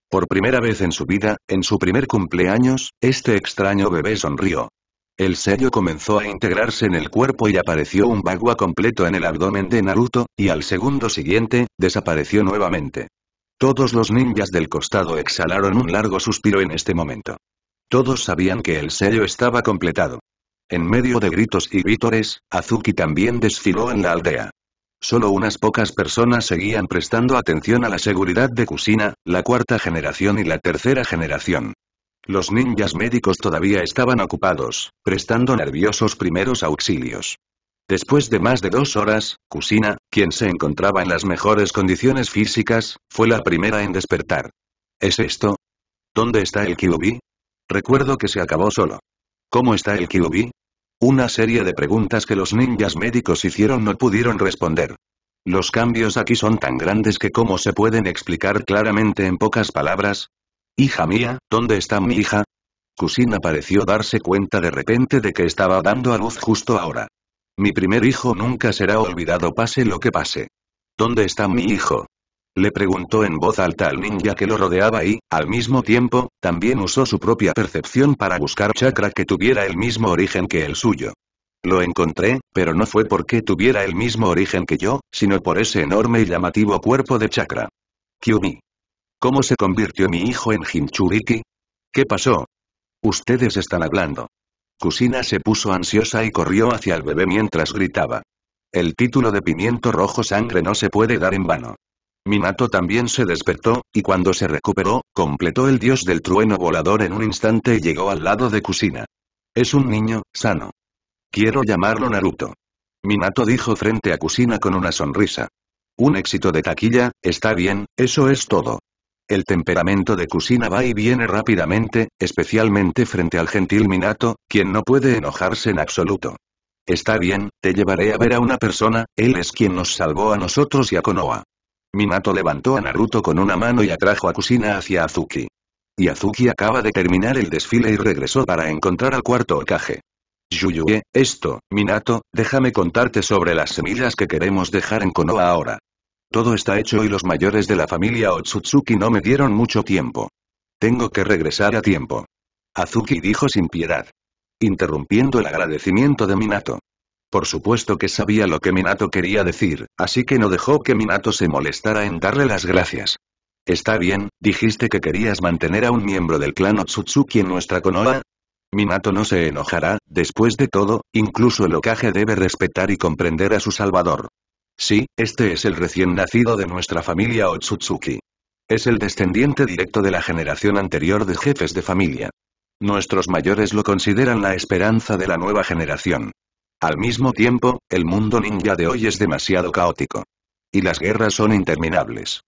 Por primera vez en su vida, en su primer cumpleaños, este extraño bebé sonrió. El sello comenzó a integrarse en el cuerpo y apareció un bagua completo en el abdomen de Naruto, y al segundo siguiente, desapareció nuevamente. Todos los ninjas del costado exhalaron un largo suspiro en este momento. Todos sabían que el sello estaba completado. En medio de gritos y vítores, Azuki también desfiló en la aldea. Solo unas pocas personas seguían prestando atención a la seguridad de Kusina, la cuarta generación y la tercera generación. Los ninjas médicos todavía estaban ocupados, prestando nerviosos primeros auxilios. Después de más de dos horas, Kusina, quien se encontraba en las mejores condiciones físicas, fue la primera en despertar. ¿Es esto? ¿Dónde está el Kyubi? Recuerdo que se acabó solo. ¿Cómo está el Kyubi? Una serie de preguntas que los ninjas médicos hicieron no pudieron responder. Los cambios aquí son tan grandes que cómo se pueden explicar claramente en pocas palabras. Hija mía, ¿dónde está mi hija? Kusina pareció darse cuenta de repente de que estaba dando a luz justo ahora. Mi primer hijo nunca será olvidado pase lo que pase. ¿Dónde está mi hijo? Le preguntó en voz alta al ninja que lo rodeaba y, al mismo tiempo, también usó su propia percepción para buscar chakra que tuviera el mismo origen que el suyo. Lo encontré, pero no fue porque tuviera el mismo origen que yo, sino por ese enorme y llamativo cuerpo de chakra. Kyumi. ¿Cómo se convirtió mi hijo en Jinchuriki? ¿Qué pasó? Ustedes están hablando. Kusina se puso ansiosa y corrió hacia el bebé mientras gritaba. El título de pimiento rojo sangre no se puede dar en vano. Minato también se despertó, y cuando se recuperó, completó el dios del trueno volador en un instante y llegó al lado de Kusina. Es un niño, sano. Quiero llamarlo Naruto. Minato dijo frente a Kusina con una sonrisa. Un éxito de taquilla, está bien, eso es todo. El temperamento de Kusina va y viene rápidamente, especialmente frente al gentil Minato, quien no puede enojarse en absoluto. Está bien, te llevaré a ver a una persona, él es quien nos salvó a nosotros y a Konoha. Minato levantó a Naruto con una mano y atrajo a Kusina hacia Azuki. Y Azuki acaba de terminar el desfile y regresó para encontrar al cuarto Okage. Yuyue, esto, Minato, déjame contarte sobre las semillas que queremos dejar en Konoha ahora. Todo está hecho y los mayores de la familia Otsutsuki no me dieron mucho tiempo. Tengo que regresar a tiempo. Azuki dijo sin piedad. Interrumpiendo el agradecimiento de Minato. Por supuesto que sabía lo que Minato quería decir, así que no dejó que Minato se molestara en darle las gracias. Está bien, dijiste que querías mantener a un miembro del clan Otsutsuki en nuestra Konoha. Minato no se enojará, después de todo, incluso el Okage debe respetar y comprender a su salvador. Sí, este es el recién nacido de nuestra familia Otsutsuki. Es el descendiente directo de la generación anterior de jefes de familia. Nuestros mayores lo consideran la esperanza de la nueva generación. Al mismo tiempo, el mundo ninja de hoy es demasiado caótico. Y las guerras son interminables.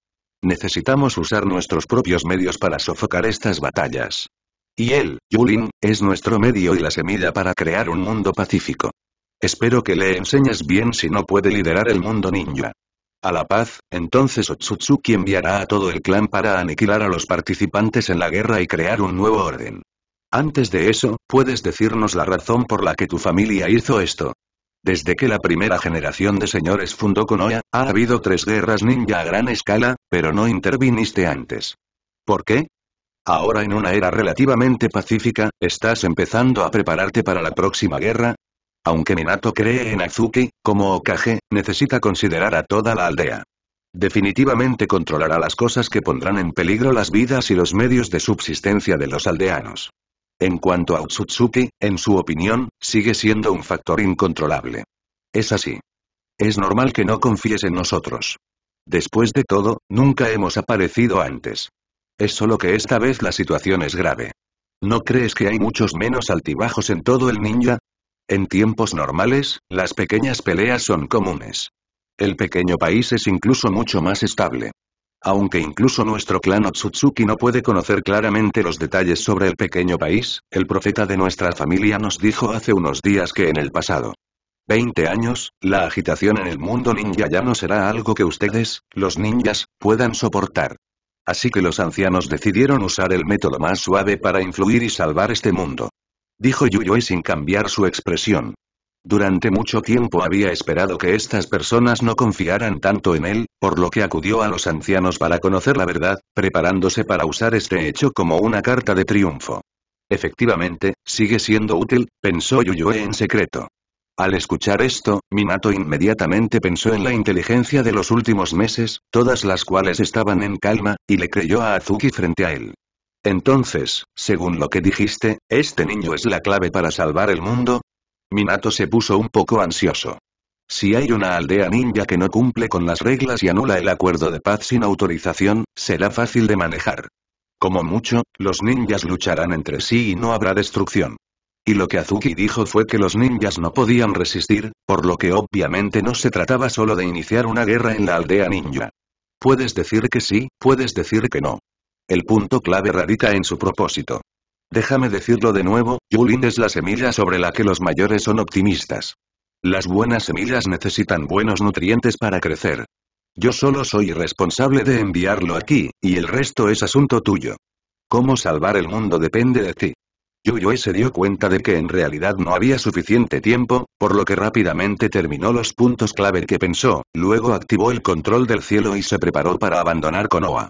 Necesitamos usar nuestros propios medios para sofocar estas batallas. Y él, Yulin, es nuestro medio y la semilla para crear un mundo pacífico. Espero que le enseñes bien si no puede liderar el mundo ninja. A la paz, entonces Otsutsuki enviará a todo el clan para aniquilar a los participantes en la guerra y crear un nuevo orden. Antes de eso, ¿puedes decirnos la razón por la que tu familia hizo esto? Desde que la primera generación de señores fundó Konoha, ha habido tres guerras ninja a gran escala, pero no interviniste antes. ¿Por qué? Ahora en una era relativamente pacífica, ¿estás empezando a prepararte para la próxima guerra? Aunque Minato cree en Azuki, como Okage, necesita considerar a toda la aldea. Definitivamente controlará las cosas que pondrán en peligro las vidas y los medios de subsistencia de los aldeanos. En cuanto a Otsutsuki, en su opinión, sigue siendo un factor incontrolable. Es así. Es normal que no confíes en nosotros. Después de todo, nunca hemos aparecido antes. Es solo que esta vez la situación es grave. ¿No crees que hay muchos menos altibajos en todo el ninja? En tiempos normales, las pequeñas peleas son comunes. El pequeño país es incluso mucho más estable. Aunque incluso nuestro clan Otsutsuki no puede conocer claramente los detalles sobre el pequeño país, el profeta de nuestra familia nos dijo hace unos días que en el pasado 20 años, la agitación en el mundo ninja ya no será algo que ustedes, los ninjas, puedan soportar. Así que los ancianos decidieron usar el método más suave para influir y salvar este mundo. Dijo Yuyoi sin cambiar su expresión. Durante mucho tiempo había esperado que estas personas no confiaran tanto en él, por lo que acudió a los ancianos para conocer la verdad, preparándose para usar este hecho como una carta de triunfo. Efectivamente, sigue siendo útil, pensó Yuyue en secreto. Al escuchar esto, Minato inmediatamente pensó en la inteligencia de los últimos meses, todas las cuales estaban en calma, y le creyó a Azuki frente a él. Entonces, según lo que dijiste, ¿este niño es la clave para salvar el mundo? Minato se puso un poco ansioso. Si hay una aldea ninja que no cumple con las reglas y anula el acuerdo de paz sin autorización, será fácil de manejar. Como mucho, los ninjas lucharán entre sí y no habrá destrucción. Y lo que Azuki dijo fue que los ninjas no podían resistir, por lo que obviamente no se trataba solo de iniciar una guerra en la aldea ninja. Puedes decir que sí, puedes decir que no. El punto clave radica en su propósito. Déjame decirlo de nuevo, Yulin es la semilla sobre la que los mayores son optimistas. Las buenas semillas necesitan buenos nutrientes para crecer. Yo solo soy responsable de enviarlo aquí, y el resto es asunto tuyo. Cómo salvar el mundo depende de ti. Yuyue se dio cuenta de que en realidad no había suficiente tiempo, por lo que rápidamente terminó los puntos clave que pensó, luego activó el control del cielo y se preparó para abandonar Konoha.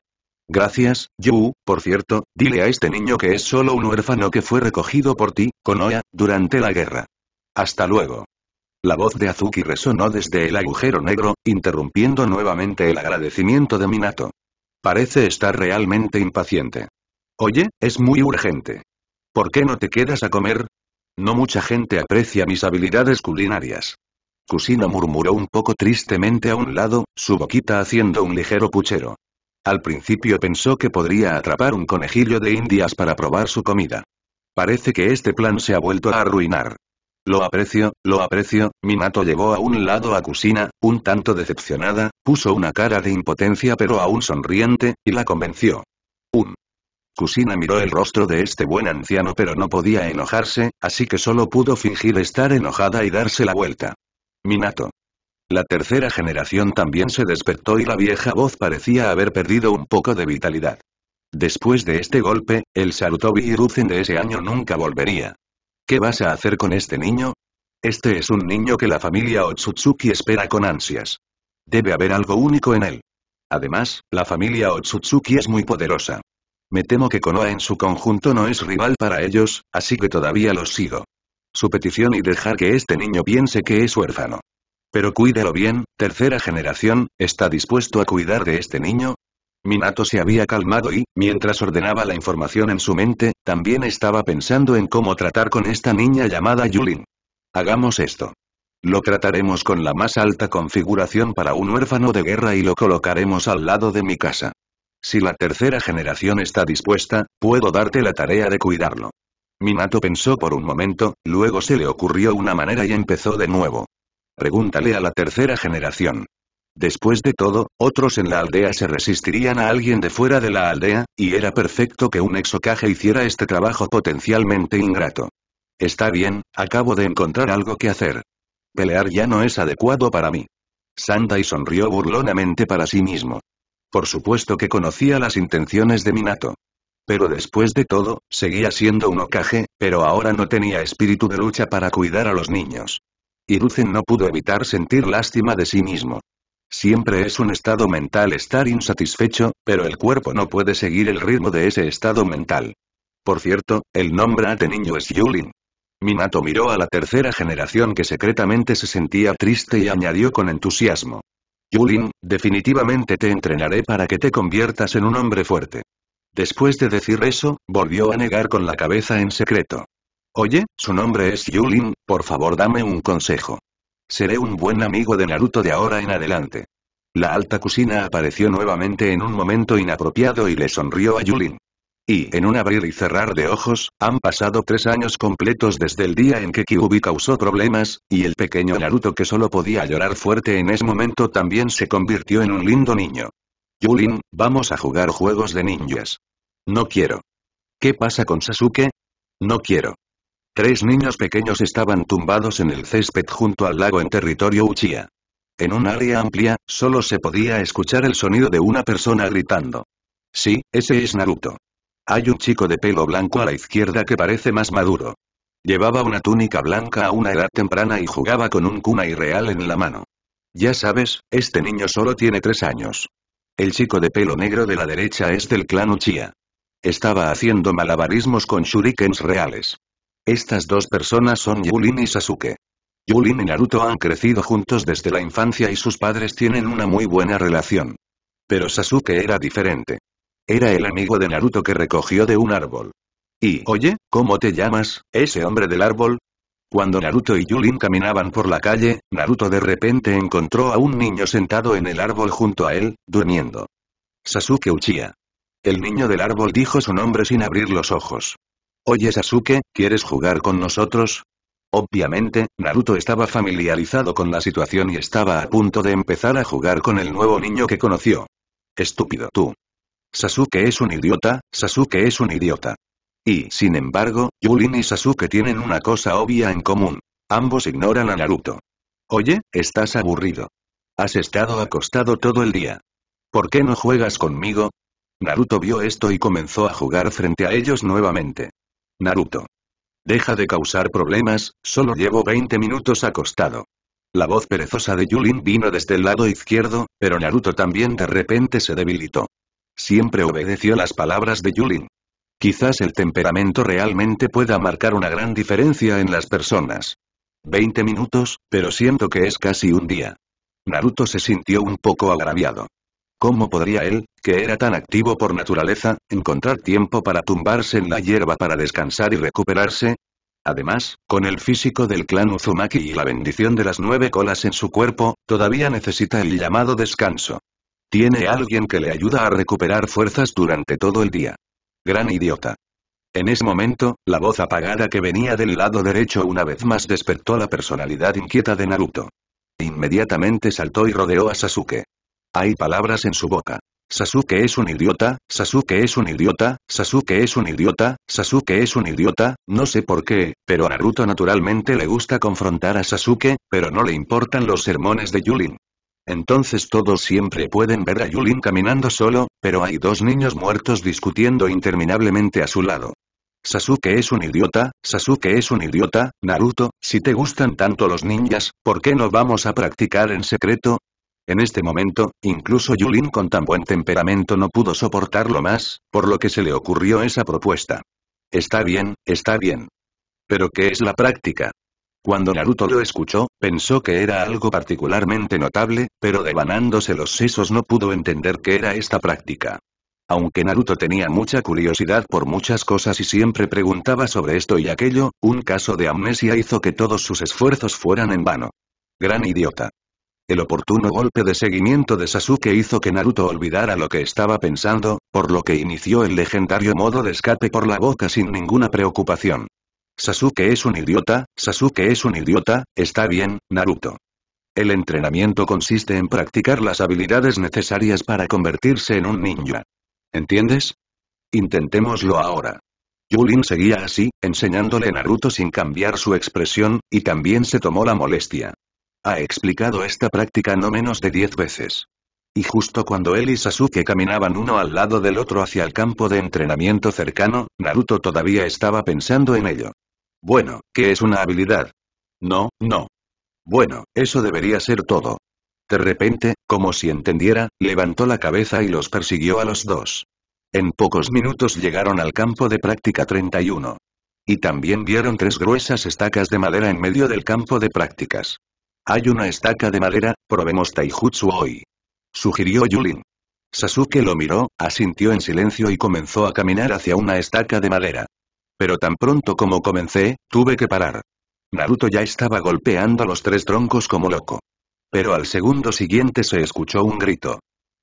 Gracias, Yu, por cierto, dile a este niño que es solo un huérfano que fue recogido por ti, Konoha, durante la guerra. Hasta luego. La voz de Azuki resonó desde el agujero negro, interrumpiendo nuevamente el agradecimiento de Minato. Parece estar realmente impaciente. Oye, es muy urgente. ¿Por qué no te quedas a comer? No mucha gente aprecia mis habilidades culinarias. Kusina murmuró un poco tristemente a un lado, su boquita haciendo un ligero puchero. Al principio pensó que podría atrapar un conejillo de indias para probar su comida. Parece que este plan se ha vuelto a arruinar. Lo aprecio, lo aprecio, Minato llevó a un lado a Kusina, un tanto decepcionada, puso una cara de impotencia pero aún sonriente, y la convenció. Un Kusina miró el rostro de este buen anciano pero no podía enojarse, así que solo pudo fingir estar enojada y darse la vuelta. Minato. La tercera generación también se despertó y la vieja voz parecía haber perdido un poco de vitalidad. Después de este golpe, el Sarutobi Hiruzen de ese año nunca volvería. ¿Qué vas a hacer con este niño? Este es un niño que la familia Otsutsuki espera con ansias. Debe haber algo único en él. Además, la familia Otsutsuki es muy poderosa. Me temo que Konoha en su conjunto no es rival para ellos, así que todavía los sigo. Su petición y dejar que este niño piense que es huérfano. Pero cuídelo bien, tercera generación, ¿está dispuesto a cuidar de este niño? Minato se había calmado y, mientras ordenaba la información en su mente, también estaba pensando en cómo tratar con esta niña llamada Yulin. Hagamos esto. Lo trataremos con la más alta configuración para un huérfano de guerra y lo colocaremos al lado de mi casa. Si la tercera generación está dispuesta, puedo darte la tarea de cuidarlo. Minato pensó por un momento, luego se le ocurrió una manera y empezó de nuevo. Pregúntale a la tercera generación. Después de todo, otros en la aldea se resistirían a alguien de fuera de la aldea, y era perfecto que un exocaje hiciera este trabajo potencialmente ingrato. Está bien, acabo de encontrar algo que hacer. Pelear ya no es adecuado para mí. Sandai sonrió burlonamente para sí mismo. Por supuesto que conocía las intenciones de Minato. Pero después de todo, seguía siendo un Okage, pero ahora no tenía espíritu de lucha para cuidar a los niños. Hiruzen no pudo evitar sentir lástima de sí mismo. Siempre es un estado mental estar insatisfecho, pero el cuerpo no puede seguir el ritmo de ese estado mental. Por cierto, el nombre de niño es Yulin. Minato miró a la tercera generación que secretamente se sentía triste y añadió con entusiasmo. Yulin, definitivamente te entrenaré para que te conviertas en un hombre fuerte. Después de decir eso, volvió a negar con la cabeza en secreto. Oye, su nombre es Yulin, por favor dame un consejo. Seré un buen amigo de Naruto de ahora en adelante. La alta cocina apareció nuevamente en un momento inapropiado y le sonrió a Yulin. Y en un abrir y cerrar de ojos, han pasado tres años completos desde el día en que Kyuubi causó problemas, y el pequeño Naruto que solo podía llorar fuerte en ese momento también se convirtió en un lindo niño. Yulin, vamos a jugar juegos de ninjas. No quiero. ¿Qué pasa con Sasuke? No quiero. Tres niños pequeños estaban tumbados en el césped junto al lago en territorio Uchiha. En un área amplia, solo se podía escuchar el sonido de una persona gritando. Sí, ese es Naruto. Hay un chico de pelo blanco a la izquierda que parece más maduro. Llevaba una túnica blanca a una edad temprana y jugaba con un kunai real en la mano. Ya sabes, este niño solo tiene tres años. El chico de pelo negro de la derecha es del clan Uchiha. Estaba haciendo malabarismos con shurikens reales. Estas dos personas son Yulin y Sasuke. Yulin y Naruto han crecido juntos desde la infancia y sus padres tienen una muy buena relación. Pero Sasuke era diferente. Era el amigo de Naruto que recogió de un árbol. Y, oye, ¿cómo te llamas, ese hombre del árbol? Cuando Naruto y Yulin caminaban por la calle, Naruto de repente encontró a un niño sentado en el árbol junto a él, durmiendo. Sasuke Uchiha. El niño del árbol dijo su nombre sin abrir los ojos. Oye Sasuke, ¿quieres jugar con nosotros? Obviamente, Naruto estaba familiarizado con la situación y estaba a punto de empezar a jugar con el nuevo niño que conoció. Estúpido tú. Sasuke es un idiota, Sasuke es un idiota. Y, sin embargo, Yulin y Sasuke tienen una cosa obvia en común. Ambos ignoran a Naruto. Oye, estás aburrido. Has estado acostado todo el día. ¿Por qué no juegas conmigo? Naruto vio esto y comenzó a jugar frente a ellos nuevamente. Naruto. Deja de causar problemas, solo llevo 20 minutos acostado. La voz perezosa de Yulin vino desde el lado izquierdo, pero Naruto también de repente se debilitó. Siempre obedeció las palabras de Yulin. Quizás el temperamento realmente pueda marcar una gran diferencia en las personas. Veinte minutos, pero siento que es casi un día. Naruto se sintió un poco agraviado. ¿Cómo podría él, que era tan activo por naturaleza, encontrar tiempo para tumbarse en la hierba para descansar y recuperarse? Además, con el físico del clan Uzumaki y la bendición de las nueve colas en su cuerpo, todavía necesita el llamado descanso. Tiene alguien que le ayuda a recuperar fuerzas durante todo el día. Gran idiota. En ese momento, la voz apagada que venía del lado derecho una vez más despertó la personalidad inquieta de Naruto. Inmediatamente saltó y rodeó a Sasuke. Hay palabras en su boca. Sasuke es un idiota, Sasuke es un idiota, Sasuke es un idiota, Sasuke es un idiota, no sé por qué, pero a Naruto naturalmente le gusta confrontar a Sasuke, pero no le importan los sermones de Yulin. Entonces todos siempre pueden ver a Yulin caminando solo, pero hay dos niños muertos discutiendo interminablemente a su lado. Sasuke es un idiota, Sasuke es un idiota, Naruto, si te gustan tanto los ninjas, ¿por qué no vamos a practicar en secreto? En este momento, incluso Yulin con tan buen temperamento no pudo soportarlo más, por lo que se le ocurrió esa propuesta. Está bien, está bien. ¿Pero qué es la práctica? Cuando Naruto lo escuchó, pensó que era algo particularmente notable, pero devanándose los sesos no pudo entender qué era esta práctica. Aunque Naruto tenía mucha curiosidad por muchas cosas y siempre preguntaba sobre esto y aquello, un caso de amnesia hizo que todos sus esfuerzos fueran en vano. Gran idiota. El oportuno golpe de seguimiento de Sasuke hizo que Naruto olvidara lo que estaba pensando, por lo que inició el legendario modo de escape por la boca sin ninguna preocupación. Sasuke es un idiota, Sasuke es un idiota, está bien, Naruto. El entrenamiento consiste en practicar las habilidades necesarias para convertirse en un ninja. ¿Entiendes? Intentémoslo ahora. Yulin seguía así, enseñándole a Naruto sin cambiar su expresión, y también se tomó la molestia. Ha explicado esta práctica no menos de diez veces. Y justo cuando él y Sasuke caminaban uno al lado del otro hacia el campo de entrenamiento cercano, Naruto todavía estaba pensando en ello. Bueno, ¿qué es una habilidad? No, no. Bueno, eso debería ser todo. De repente, como si entendiera, levantó la cabeza y los persiguió a los dos. En pocos minutos llegaron al campo de práctica 31. Y también vieron tres gruesas estacas de madera en medio del campo de prácticas. Hay una estaca de madera, probemos taijutsu hoy. Sugirió Yulin. Sasuke lo miró, asintió en silencio y comenzó a caminar hacia una estaca de madera. Pero tan pronto como comencé, tuve que parar. Naruto ya estaba golpeando los tres troncos como loco. Pero al segundo siguiente se escuchó un grito.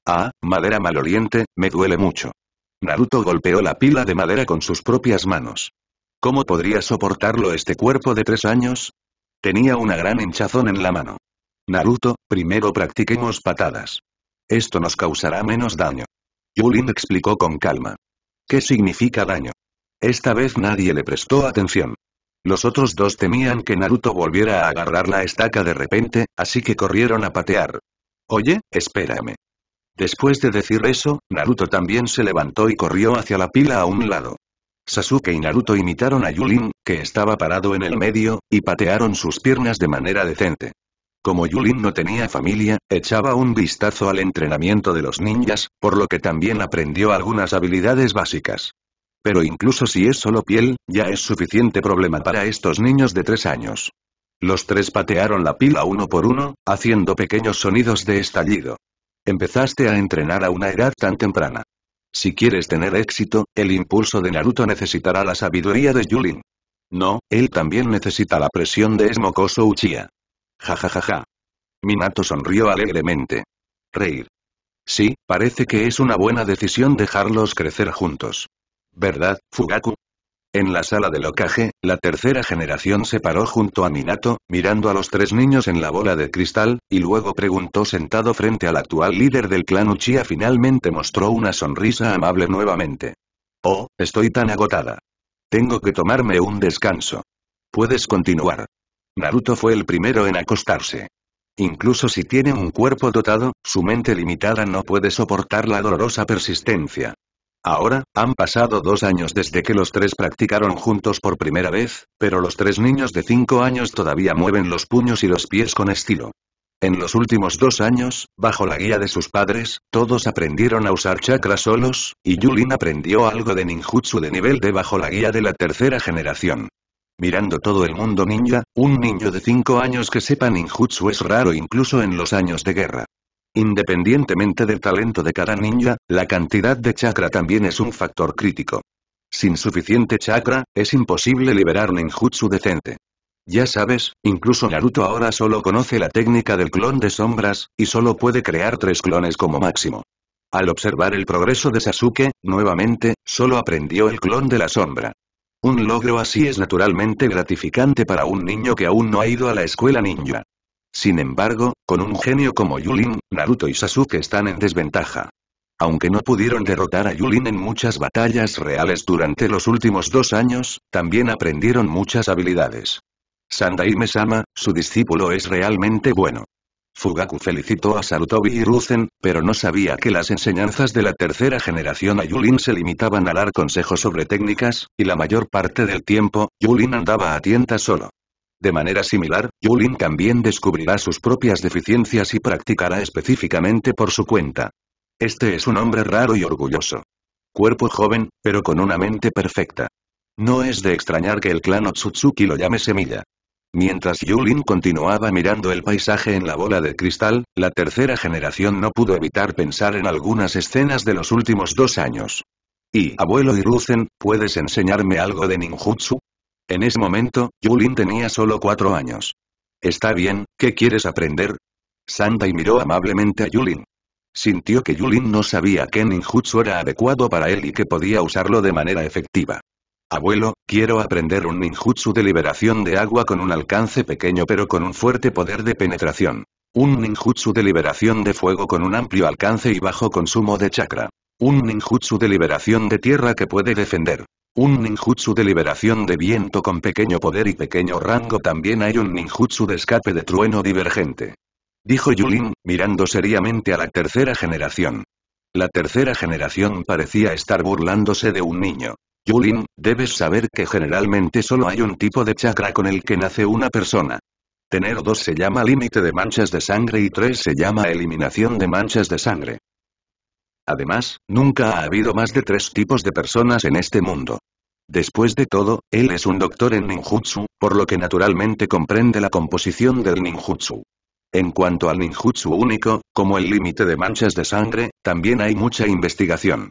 Ah, madera maloliente, me duele mucho. Naruto golpeó la pila de madera con sus propias manos. ¿Cómo podría soportarlo este cuerpo de tres años? Tenía una gran hinchazón en la mano. Naruto, primero practiquemos patadas. Esto nos causará menos daño. Yulin explicó con calma. ¿Qué significa daño? Esta vez nadie le prestó atención. Los otros dos temían que Naruto volviera a agarrar la estaca de repente, así que corrieron a patear. Oye, espérame. Después de decir eso, Naruto también se levantó y corrió hacia la pila a un lado. Sasuke y Naruto imitaron a Yulin, que estaba parado en el medio, y patearon sus piernas de manera decente. Como Yulin no tenía familia, echaba un vistazo al entrenamiento de los ninjas, por lo que también aprendió algunas habilidades básicas. Pero incluso si es solo piel, ya es suficiente problema para estos niños de tres años. Los tres patearon la pila uno por uno, haciendo pequeños sonidos de estallido. Empezaste a entrenar a una edad tan temprana. Si quieres tener éxito, el impulso de Naruto necesitará la sabiduría de Yulin. No, él también necesita la presión de Smokoso Uchiha. Ja ja ja ja. Minato sonrió alegremente. Reír. Sí, parece que es una buena decisión dejarlos crecer juntos. ¿Verdad, Fugaku? En la sala del Okage, la tercera generación se paró junto a Minato, mirando a los tres niños en la bola de cristal, y luego preguntó sentado frente al actual líder del clan Uchiha finalmente mostró una sonrisa amable nuevamente. Oh, estoy tan agotada. Tengo que tomarme un descanso. Puedes continuar. Naruto fue el primero en acostarse. Incluso si tiene un cuerpo dotado, su mente limitada no puede soportar la dolorosa persistencia. Ahora, han pasado dos años desde que los tres practicaron juntos por primera vez, pero los tres niños de cinco años todavía mueven los puños y los pies con estilo. En los últimos dos años, bajo la guía de sus padres, todos aprendieron a usar chakras solos, y Yulin aprendió algo de ninjutsu de nivel D bajo la guía de la tercera generación. Mirando todo el mundo ninja, un niño de cinco años que sepa ninjutsu es raro incluso en los años de guerra. Independientemente del talento de cada ninja, la cantidad de chakra también es un factor crítico. Sin suficiente chakra, es imposible liberar ninjutsu decente. Ya sabes, incluso Naruto ahora solo conoce la técnica del clon de sombras, y solo puede crear tres clones como máximo. Al observar el progreso de Sasuke, nuevamente, solo aprendió el clon de la sombra. Un logro así es naturalmente gratificante para un niño que aún no ha ido a la escuela ninja. Sin embargo, con un genio como Yulin, Naruto y Sasuke están en desventaja. Aunque no pudieron derrotar a Yulin en muchas batallas reales durante los últimos dos años, también aprendieron muchas habilidades. Sandai Mesama, su discípulo es realmente bueno. Fugaku felicitó a Sarutobi y Ruzen, pero no sabía que las enseñanzas de la tercera generación a Yulin se limitaban a dar consejos sobre técnicas, y la mayor parte del tiempo, Yulin andaba a tienta solo. De manera similar, Yulin también descubrirá sus propias deficiencias y practicará específicamente por su cuenta. Este es un hombre raro y orgulloso. Cuerpo joven, pero con una mente perfecta. No es de extrañar que el clan Otsutsuki lo llame semilla. Mientras Yulin continuaba mirando el paisaje en la bola de cristal, la tercera generación no pudo evitar pensar en algunas escenas de los últimos dos años. Y, abuelo Hiruzen, ¿puedes enseñarme algo de ninjutsu? En ese momento, Yulin tenía solo cuatro años. Está bien, ¿qué quieres aprender? Sandai miró amablemente a Yulin. Sintió que Yulin no sabía qué ninjutsu era adecuado para él y que podía usarlo de manera efectiva. Abuelo, quiero aprender un ninjutsu de liberación de agua con un alcance pequeño pero con un fuerte poder de penetración. Un ninjutsu de liberación de fuego con un amplio alcance y bajo consumo de chakra. Un ninjutsu de liberación de tierra que puede defender. Un ninjutsu de liberación de viento con pequeño poder y pequeño rango también hay un ninjutsu de escape de trueno divergente. Dijo Yulin, mirando seriamente a la tercera generación. La tercera generación parecía estar burlándose de un niño. Yulin, debes saber que generalmente solo hay un tipo de chakra con el que nace una persona. Tener dos se llama límite de manchas de sangre y tres se llama eliminación de manchas de sangre. Además, nunca ha habido más de tres tipos de personas en este mundo. Después de todo, él es un doctor en ninjutsu, por lo que naturalmente comprende la composición del ninjutsu. En cuanto al ninjutsu único, como el límite de manchas de sangre, también hay mucha investigación.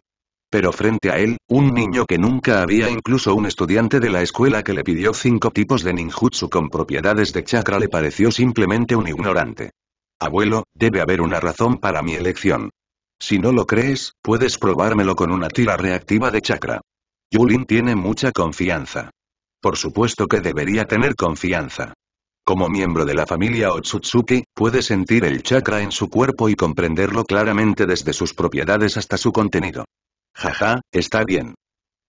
Pero frente a él, un niño que nunca había incluso un estudiante de la escuela que le pidió cinco tipos de ninjutsu con propiedades de chakra le pareció simplemente un ignorante. Abuelo, debe haber una razón para mi elección. Si no lo crees, puedes probármelo con una tira reactiva de chakra. Yulin tiene mucha confianza. Por supuesto que debería tener confianza. Como miembro de la familia Otsutsuki, puede sentir el chakra en su cuerpo y comprenderlo claramente desde sus propiedades hasta su contenido. Jaja, está bien.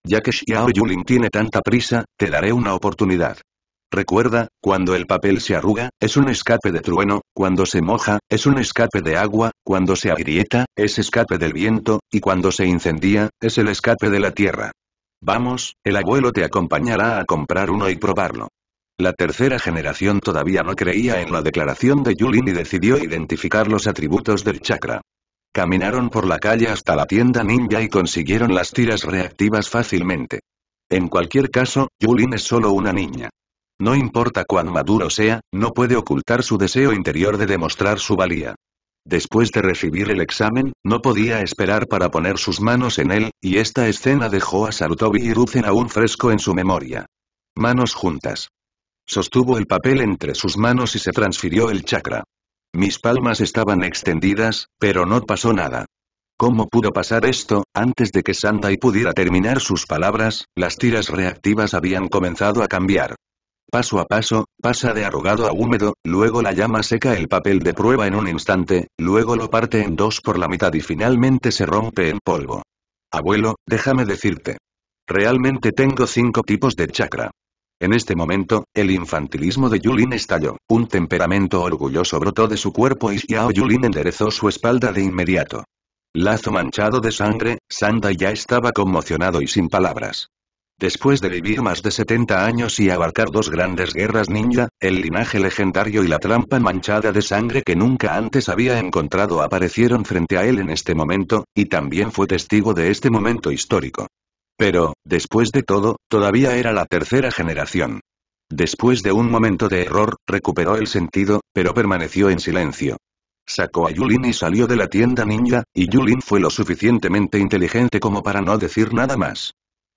Ya que Xiao Yulin tiene tanta prisa, te daré una oportunidad. Recuerda, cuando el papel se arruga, es un escape de trueno, cuando se moja, es un escape de agua, cuando se agrieta, es escape del viento, y cuando se incendia, es el escape de la tierra. Vamos, el abuelo te acompañará a comprar uno y probarlo. La tercera generación todavía no creía en la declaración de Yulin y decidió identificar los atributos del chakra. Caminaron por la calle hasta la tienda ninja y consiguieron las tiras reactivas fácilmente. En cualquier caso, Yulin es solo una niña. No importa cuán maduro sea, no puede ocultar su deseo interior de demostrar su valía. Después de recibir el examen, no podía esperar para poner sus manos en él, y esta escena dejó a Sarutobi y Ruzen aún fresco en su memoria. Manos juntas. Sostuvo el papel entre sus manos y se transfirió el chakra. Mis palmas estaban extendidas, pero no pasó nada. ¿Cómo pudo pasar esto? Antes de que Sandai pudiera terminar sus palabras, las tiras reactivas habían comenzado a cambiar. Paso a paso, pasa de arrugado a húmedo, luego la llama seca el papel de prueba en un instante, luego lo parte en dos por la mitad y finalmente se rompe en polvo. Abuelo, déjame decirte. Realmente tengo cinco tipos de chakra. En este momento, el infantilismo de Yulin estalló. Un temperamento orgulloso brotó de su cuerpo y Xiao Yulin enderezó su espalda de inmediato. Lazo manchado de sangre, Sanda ya estaba conmocionado y sin palabras. Después de vivir más de 70 años y abarcar dos grandes guerras ninja, el linaje legendario y la trampa manchada de sangre que nunca antes había encontrado aparecieron frente a él en este momento, y también fue testigo de este momento histórico. Pero, después de todo, todavía era la tercera generación. Después de un momento de error, recuperó el sentido, pero permaneció en silencio. Sacó a Yulin y salió de la tienda ninja, y Yulin fue lo suficientemente inteligente como para no decir nada más.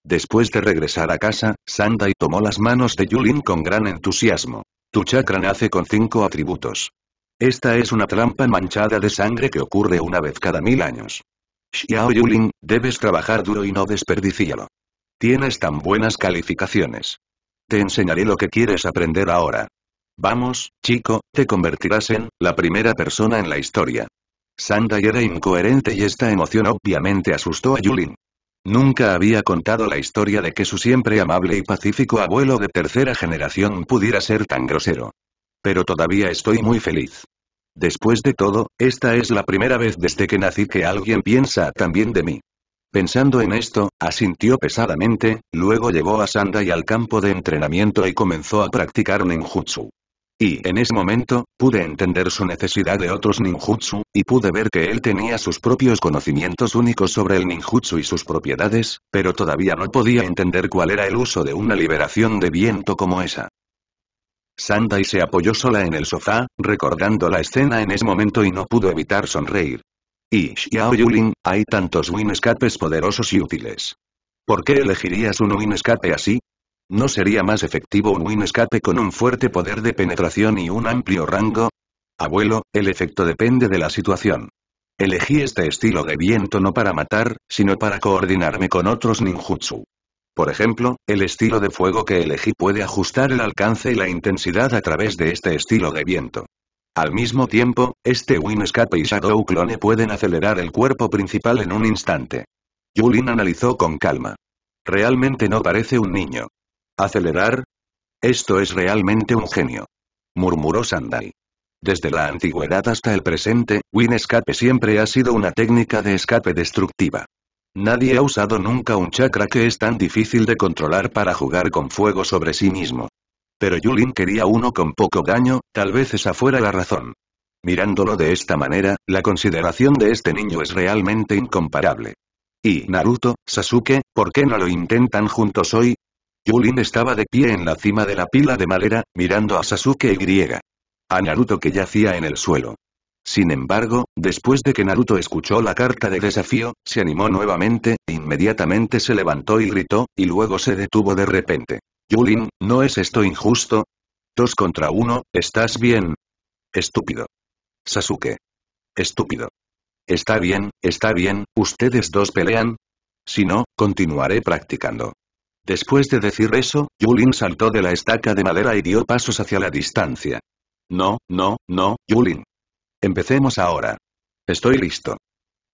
Después de regresar a casa, Sandai tomó las manos de Yulin con gran entusiasmo. Tu chakra nace con cinco atributos. Esta es una trampa manchada de sangre que ocurre una vez cada mil años. Xiao Yulin, debes trabajar duro y no desperdicialo. Tienes tan buenas calificaciones. Te enseñaré lo que quieres aprender ahora. Vamos, chico, te convertirás en, la primera persona en la historia. Sandai era incoherente y esta emoción obviamente asustó a Yulin. Nunca había contado la historia de que su siempre amable y pacífico abuelo de tercera generación pudiera ser tan grosero. Pero todavía estoy muy feliz. Después de todo, esta es la primera vez desde que nací que alguien piensa tan bien de mí. Pensando en esto, asintió pesadamente, luego llevó a Sandai al campo de entrenamiento y comenzó a practicar ninjutsu. Y en ese momento, pude entender su necesidad de otros ninjutsu, y pude ver que él tenía sus propios conocimientos únicos sobre el ninjutsu y sus propiedades, pero todavía no podía entender cuál era el uso de una liberación de viento como esa. Sandai se apoyó sola en el sofá, recordando la escena en ese momento y no pudo evitar sonreír. Y Xiao Yulin, hay tantos win escapes poderosos y útiles. ¿Por qué elegirías un win escape así? ¿No sería más efectivo un win escape con un fuerte poder de penetración y un amplio rango? Abuelo, el efecto depende de la situación. Elegí este estilo de viento no para matar, sino para coordinarme con otros ninjutsu. Por ejemplo, el estilo de fuego que elegí puede ajustar el alcance y la intensidad a través de este estilo de viento. Al mismo tiempo, este Win Escape y Shadow Clone pueden acelerar el cuerpo principal en un instante. Yulin analizó con calma. Realmente no parece un niño. ¿Acelerar? Esto es realmente un genio. Murmuró Sandai. Desde la antigüedad hasta el presente, Win Escape siempre ha sido una técnica de escape destructiva. Nadie ha usado nunca un chakra que es tan difícil de controlar para jugar con fuego sobre sí mismo. Pero Yulin quería uno con poco daño, tal vez esa fuera la razón. Mirándolo de esta manera, la consideración de este niño es realmente incomparable. Y Naruto, Sasuke, ¿por qué no lo intentan juntos hoy? Yulin estaba de pie en la cima de la pila de madera, mirando a Sasuke y griega. A Naruto que yacía en el suelo. Sin embargo, después de que Naruto escuchó la carta de desafío, se animó nuevamente, inmediatamente se levantó y gritó, y luego se detuvo de repente. Yulin, ¿no es esto injusto? Dos contra uno, ¿estás bien? Estúpido. Sasuke. Estúpido. Está bien, está bien, ustedes dos pelean. Si no, continuaré practicando. Después de decir eso, Yulin saltó de la estaca de madera y dio pasos hacia la distancia. No, no, no, Yulin. Empecemos ahora. Estoy listo.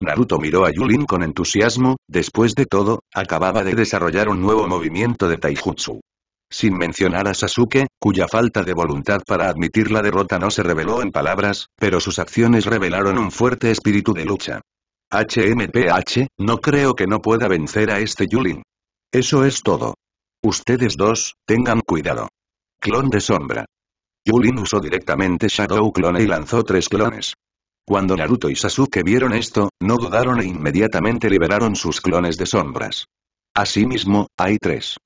Naruto miró a Yulin con entusiasmo, después de todo, acababa de desarrollar un nuevo movimiento de taijutsu. Sin mencionar a Sasuke, cuya falta de voluntad para admitir la derrota no se reveló en palabras, pero sus acciones revelaron un fuerte espíritu de lucha. HMPH, no creo que no pueda vencer a este Yulin. Eso es todo. Ustedes dos, tengan cuidado. Clon de sombra. Yulin usó directamente Shadow Clone y lanzó tres clones. Cuando Naruto y Sasuke vieron esto, no dudaron e inmediatamente liberaron sus clones de sombras. Asimismo, hay tres.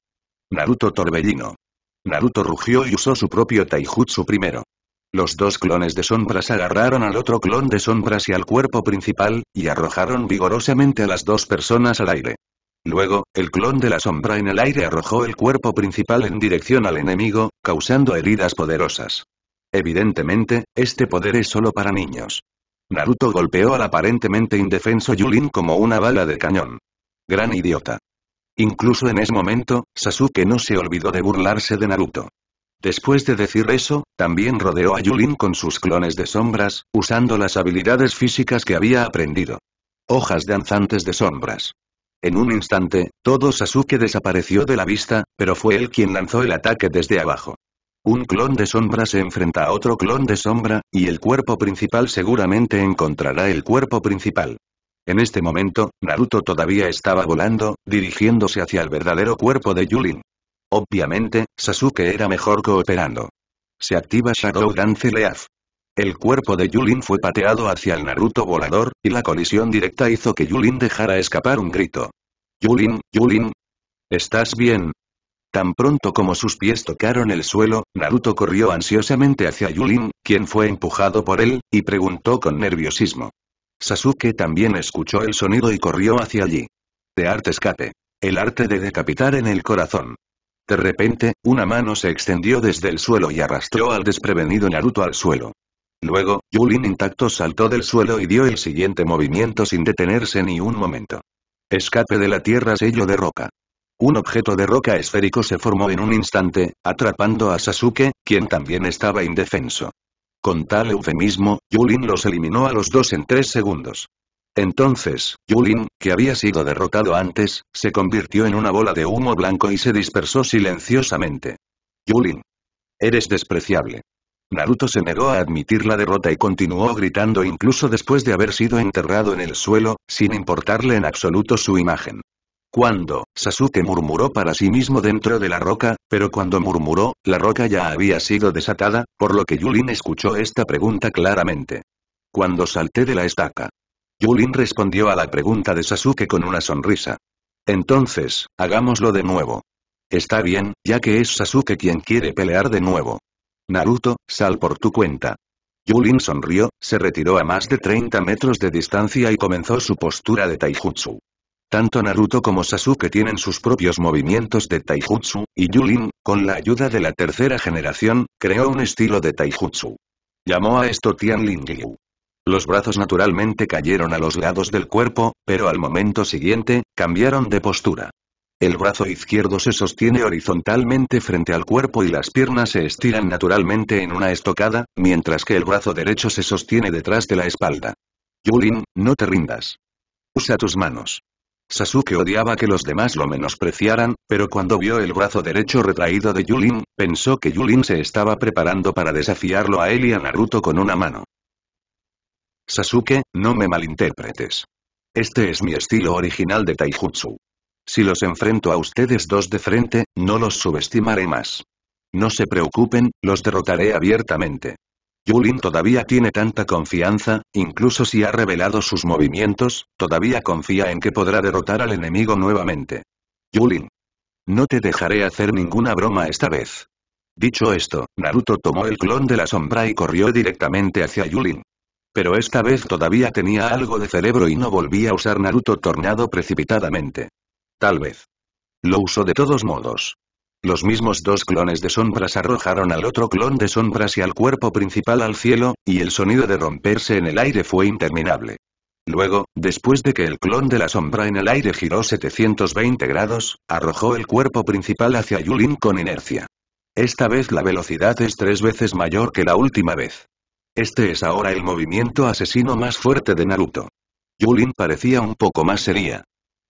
Naruto Torbellino. Naruto rugió y usó su propio Taijutsu primero. Los dos clones de sombras agarraron al otro clon de sombras y al cuerpo principal, y arrojaron vigorosamente a las dos personas al aire. Luego, el clon de la sombra en el aire arrojó el cuerpo principal en dirección al enemigo, causando heridas poderosas. Evidentemente, este poder es solo para niños. Naruto golpeó al aparentemente indefenso Yulin como una bala de cañón. Gran idiota. Incluso en ese momento, Sasuke no se olvidó de burlarse de Naruto. Después de decir eso, también rodeó a Yulin con sus clones de sombras, usando las habilidades físicas que había aprendido. Hojas danzantes de sombras. En un instante, todo Sasuke desapareció de la vista, pero fue él quien lanzó el ataque desde abajo. Un clon de sombra se enfrenta a otro clon de sombra, y el cuerpo principal seguramente encontrará el cuerpo principal. En este momento, Naruto todavía estaba volando, dirigiéndose hacia el verdadero cuerpo de Yulin. Obviamente, Sasuke era mejor cooperando. Se activa Shadow Dance Leaf. El cuerpo de Yulin fue pateado hacia el Naruto volador, y la colisión directa hizo que Yulin dejara escapar un grito. Yulin, Yulin. ¿Estás bien? Tan pronto como sus pies tocaron el suelo, Naruto corrió ansiosamente hacia Yulin, quien fue empujado por él, y preguntó con nerviosismo. Sasuke también escuchó el sonido y corrió hacia allí. De arte escape. El arte de decapitar en el corazón. De repente, una mano se extendió desde el suelo y arrastró al desprevenido Naruto al suelo. Luego, Yulin intacto saltó del suelo y dio el siguiente movimiento sin detenerse ni un momento. Escape de la tierra sello de roca. Un objeto de roca esférico se formó en un instante, atrapando a Sasuke, quien también estaba indefenso. Con tal eufemismo, Yulin los eliminó a los dos en tres segundos. Entonces, Yulin, que había sido derrotado antes, se convirtió en una bola de humo blanco y se dispersó silenciosamente. Yulin. Eres despreciable. Naruto se negó a admitir la derrota y continuó gritando incluso después de haber sido enterrado en el suelo, sin importarle en absoluto su imagen. Cuando, Sasuke murmuró para sí mismo dentro de la roca, pero cuando murmuró, la roca ya había sido desatada, por lo que Yulin escuchó esta pregunta claramente. Cuando salté de la estaca. Yulin respondió a la pregunta de Sasuke con una sonrisa. Entonces, hagámoslo de nuevo. Está bien, ya que es Sasuke quien quiere pelear de nuevo. Naruto, sal por tu cuenta. Yulin sonrió, se retiró a más de 30 metros de distancia y comenzó su postura de taijutsu. Tanto Naruto como Sasuke tienen sus propios movimientos de taijutsu, y Yulin, con la ayuda de la tercera generación, creó un estilo de taijutsu. Llamó a esto Tianlingyu. Los brazos naturalmente cayeron a los lados del cuerpo, pero al momento siguiente, cambiaron de postura. El brazo izquierdo se sostiene horizontalmente frente al cuerpo y las piernas se estiran naturalmente en una estocada, mientras que el brazo derecho se sostiene detrás de la espalda. Yulin, no te rindas. Usa tus manos. Sasuke odiaba que los demás lo menospreciaran, pero cuando vio el brazo derecho retraído de Yulin, pensó que Yulin se estaba preparando para desafiarlo a él y a Naruto con una mano. Sasuke, no me malinterpretes. Este es mi estilo original de Taijutsu. Si los enfrento a ustedes dos de frente, no los subestimaré más. No se preocupen, los derrotaré abiertamente. Yulin todavía tiene tanta confianza, incluso si ha revelado sus movimientos, todavía confía en que podrá derrotar al enemigo nuevamente. Yulin. No te dejaré hacer ninguna broma esta vez. Dicho esto, Naruto tomó el clon de la sombra y corrió directamente hacia Yulin. Pero esta vez todavía tenía algo de cerebro y no volvía a usar Naruto tornado precipitadamente. Tal vez. Lo usó de todos modos. Los mismos dos clones de sombras arrojaron al otro clon de sombras y al cuerpo principal al cielo, y el sonido de romperse en el aire fue interminable. Luego, después de que el clon de la sombra en el aire giró 720 grados, arrojó el cuerpo principal hacia Yulin con inercia. Esta vez la velocidad es tres veces mayor que la última vez. Este es ahora el movimiento asesino más fuerte de Naruto. Yulin parecía un poco más seria.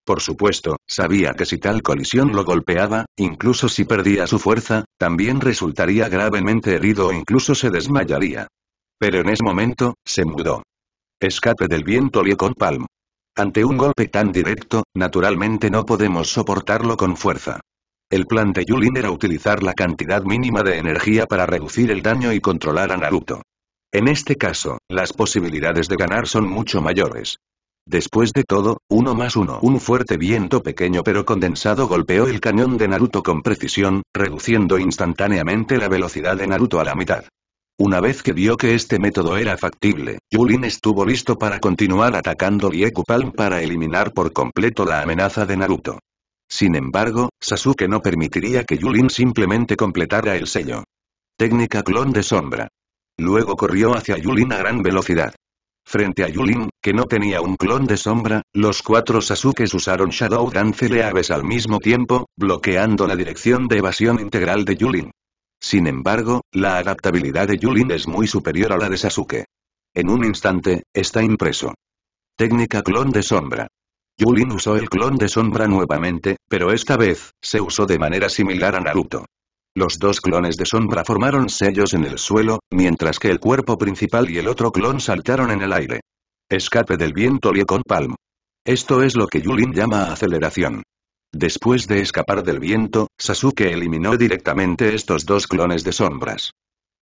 Por supuesto, sabía que si tal colisión lo golpeaba, incluso si perdía su fuerza, también resultaría gravemente herido o incluso se desmayaría. Pero en ese momento, se mudó. Escape del viento con Palm. Ante un golpe tan directo, naturalmente no podemos soportarlo con fuerza. El plan de Yulin era utilizar la cantidad mínima de energía para reducir el daño y controlar a Naruto. En este caso, las posibilidades de ganar son mucho mayores. Después de todo, uno más uno. Un fuerte viento pequeño pero condensado golpeó el cañón de Naruto con precisión, reduciendo instantáneamente la velocidad de Naruto a la mitad. Una vez que vio que este método era factible, Yulin estuvo listo para continuar atacando Palm para eliminar por completo la amenaza de Naruto. Sin embargo, Sasuke no permitiría que Yulin simplemente completara el sello. Técnica clon de sombra. Luego corrió hacia Yulin a gran velocidad. Frente a Yulin, que no tenía un clon de sombra, los cuatro Sasukes usaron Shadow Dance Leaves al mismo tiempo, bloqueando la dirección de evasión integral de Yulin. Sin embargo, la adaptabilidad de Yulin es muy superior a la de Sasuke. En un instante, está impreso. Técnica clon de sombra. Yulin usó el clon de sombra nuevamente, pero esta vez, se usó de manera similar a Naruto. Los dos clones de sombra formaron sellos en el suelo, mientras que el cuerpo principal y el otro clon saltaron en el aire. Escape del viento con Palm. Esto es lo que Yulin llama aceleración. Después de escapar del viento, Sasuke eliminó directamente estos dos clones de sombras.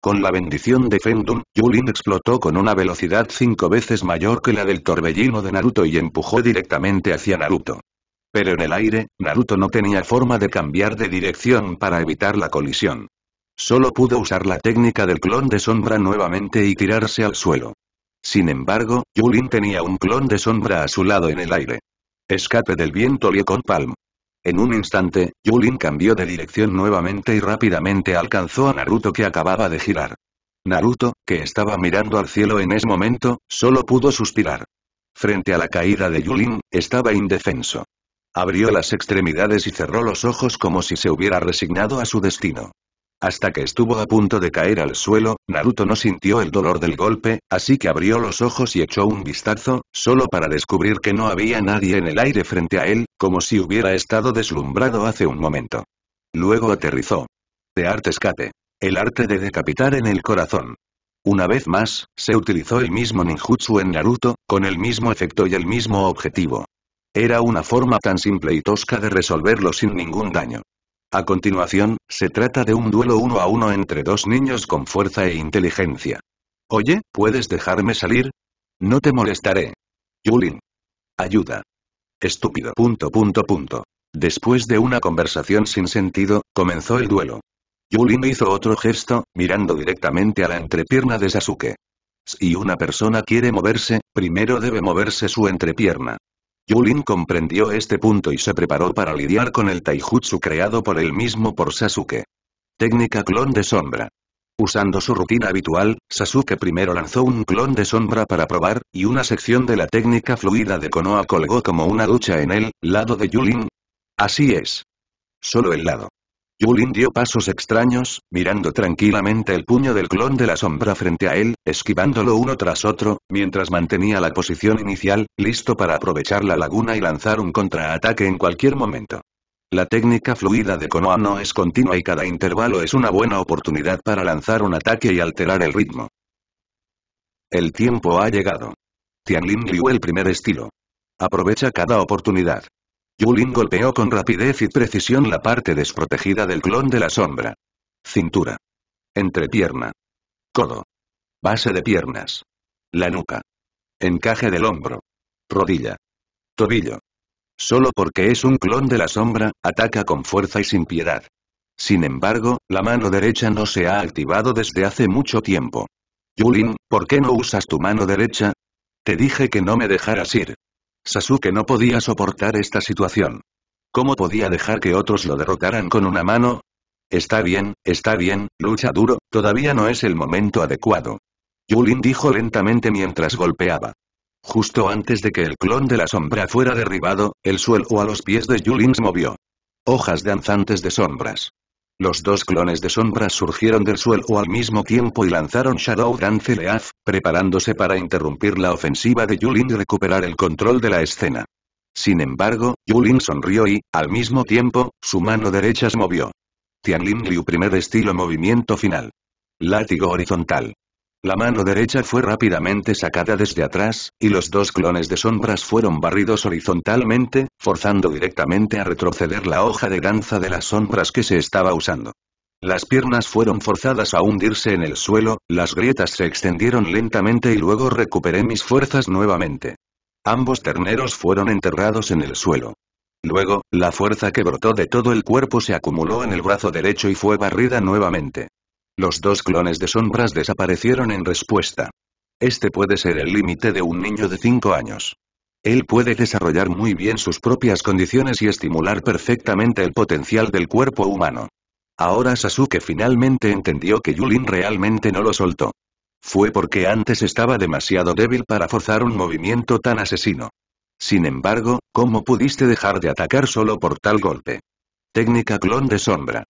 Con la bendición de Fendun, Yulin explotó con una velocidad cinco veces mayor que la del torbellino de Naruto y empujó directamente hacia Naruto. Pero en el aire, Naruto no tenía forma de cambiar de dirección para evitar la colisión. Solo pudo usar la técnica del clon de sombra nuevamente y tirarse al suelo. Sin embargo, Yulin tenía un clon de sombra a su lado en el aire. Escape del viento con Palm. En un instante, Yulin cambió de dirección nuevamente y rápidamente alcanzó a Naruto que acababa de girar. Naruto, que estaba mirando al cielo en ese momento, solo pudo suspirar. Frente a la caída de Yulin, estaba indefenso. Abrió las extremidades y cerró los ojos como si se hubiera resignado a su destino. Hasta que estuvo a punto de caer al suelo, Naruto no sintió el dolor del golpe, así que abrió los ojos y echó un vistazo, solo para descubrir que no había nadie en el aire frente a él, como si hubiera estado deslumbrado hace un momento. Luego aterrizó. De arte escape. El arte de decapitar en el corazón. Una vez más, se utilizó el mismo ninjutsu en Naruto, con el mismo efecto y el mismo objetivo. Era una forma tan simple y tosca de resolverlo sin ningún daño. A continuación, se trata de un duelo uno a uno entre dos niños con fuerza e inteligencia. Oye, ¿puedes dejarme salir? No te molestaré. Yulin. Ayuda. Estúpido. Punto punto punto. Después de una conversación sin sentido, comenzó el duelo. Yulin hizo otro gesto, mirando directamente a la entrepierna de Sasuke. Si una persona quiere moverse, primero debe moverse su entrepierna. Yulin comprendió este punto y se preparó para lidiar con el taijutsu creado por él mismo por Sasuke. Técnica clon de sombra. Usando su rutina habitual, Sasuke primero lanzó un clon de sombra para probar, y una sección de la técnica fluida de Konoha colgó como una ducha en el lado de Yulin. Así es. Solo el lado. Yulin dio pasos extraños, mirando tranquilamente el puño del clon de la sombra frente a él, esquivándolo uno tras otro, mientras mantenía la posición inicial, listo para aprovechar la laguna y lanzar un contraataque en cualquier momento. La técnica fluida de Konoha no es continua y cada intervalo es una buena oportunidad para lanzar un ataque y alterar el ritmo. El tiempo ha llegado. Tianlin Liu el primer estilo. Aprovecha cada oportunidad. Yulin golpeó con rapidez y precisión la parte desprotegida del clon de la sombra. Cintura. Entrepierna. Codo. Base de piernas. La nuca. Encaje del hombro. Rodilla. Tobillo. Solo porque es un clon de la sombra, ataca con fuerza y sin piedad. Sin embargo, la mano derecha no se ha activado desde hace mucho tiempo. Yulin, ¿por qué no usas tu mano derecha? Te dije que no me dejaras ir. Sasuke no podía soportar esta situación. ¿Cómo podía dejar que otros lo derrotaran con una mano? Está bien, está bien, lucha duro, todavía no es el momento adecuado. Yulin dijo lentamente mientras golpeaba. Justo antes de que el clon de la sombra fuera derribado, el suelo a los pies de Yulin se movió. Hojas danzantes de sombras. Los dos clones de sombras surgieron del suelo al mismo tiempo y lanzaron Shadow Dance Leaf, preparándose para interrumpir la ofensiva de Yulin y recuperar el control de la escena. Sin embargo, Yulin sonrió y, al mismo tiempo, su mano derecha se movió. Tianlin Liu primer estilo movimiento final. Látigo horizontal. La mano derecha fue rápidamente sacada desde atrás, y los dos clones de sombras fueron barridos horizontalmente, forzando directamente a retroceder la hoja de danza de las sombras que se estaba usando. Las piernas fueron forzadas a hundirse en el suelo, las grietas se extendieron lentamente y luego recuperé mis fuerzas nuevamente. Ambos terneros fueron enterrados en el suelo. Luego, la fuerza que brotó de todo el cuerpo se acumuló en el brazo derecho y fue barrida nuevamente. Los dos clones de sombras desaparecieron en respuesta. Este puede ser el límite de un niño de 5 años. Él puede desarrollar muy bien sus propias condiciones y estimular perfectamente el potencial del cuerpo humano. Ahora Sasuke finalmente entendió que Yulin realmente no lo soltó. Fue porque antes estaba demasiado débil para forzar un movimiento tan asesino. Sin embargo, ¿cómo pudiste dejar de atacar solo por tal golpe? Técnica clon de sombra.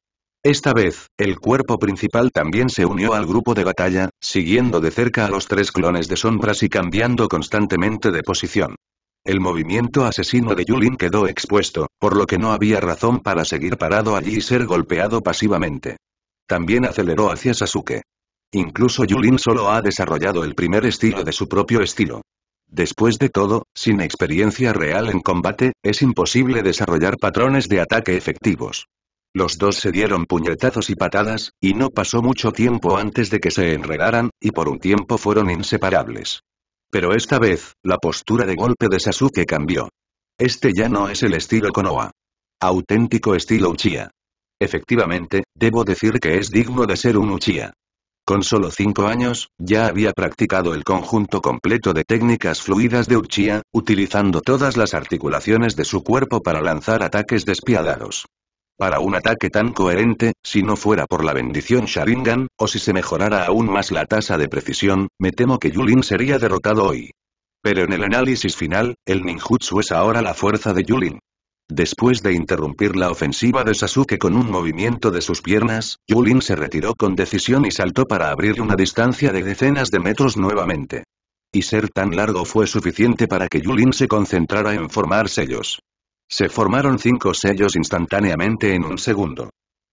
Esta vez, el cuerpo principal también se unió al grupo de batalla, siguiendo de cerca a los tres clones de sombras y cambiando constantemente de posición. El movimiento asesino de Yulin quedó expuesto, por lo que no había razón para seguir parado allí y ser golpeado pasivamente. También aceleró hacia Sasuke. Incluso Yulin solo ha desarrollado el primer estilo de su propio estilo. Después de todo, sin experiencia real en combate, es imposible desarrollar patrones de ataque efectivos. Los dos se dieron puñetazos y patadas, y no pasó mucho tiempo antes de que se enredaran, y por un tiempo fueron inseparables. Pero esta vez, la postura de golpe de Sasuke cambió. Este ya no es el estilo Konoha. Auténtico estilo Uchiha. Efectivamente, debo decir que es digno de ser un Uchiha. Con solo cinco años, ya había practicado el conjunto completo de técnicas fluidas de Uchiha, utilizando todas las articulaciones de su cuerpo para lanzar ataques despiadados. Para un ataque tan coherente, si no fuera por la bendición Sharingan, o si se mejorara aún más la tasa de precisión, me temo que Yulin sería derrotado hoy. Pero en el análisis final, el ninjutsu es ahora la fuerza de Yulin. Después de interrumpir la ofensiva de Sasuke con un movimiento de sus piernas, Yulin se retiró con decisión y saltó para abrir una distancia de decenas de metros nuevamente. Y ser tan largo fue suficiente para que Yulin se concentrara en formar sellos. Se formaron cinco sellos instantáneamente en un segundo.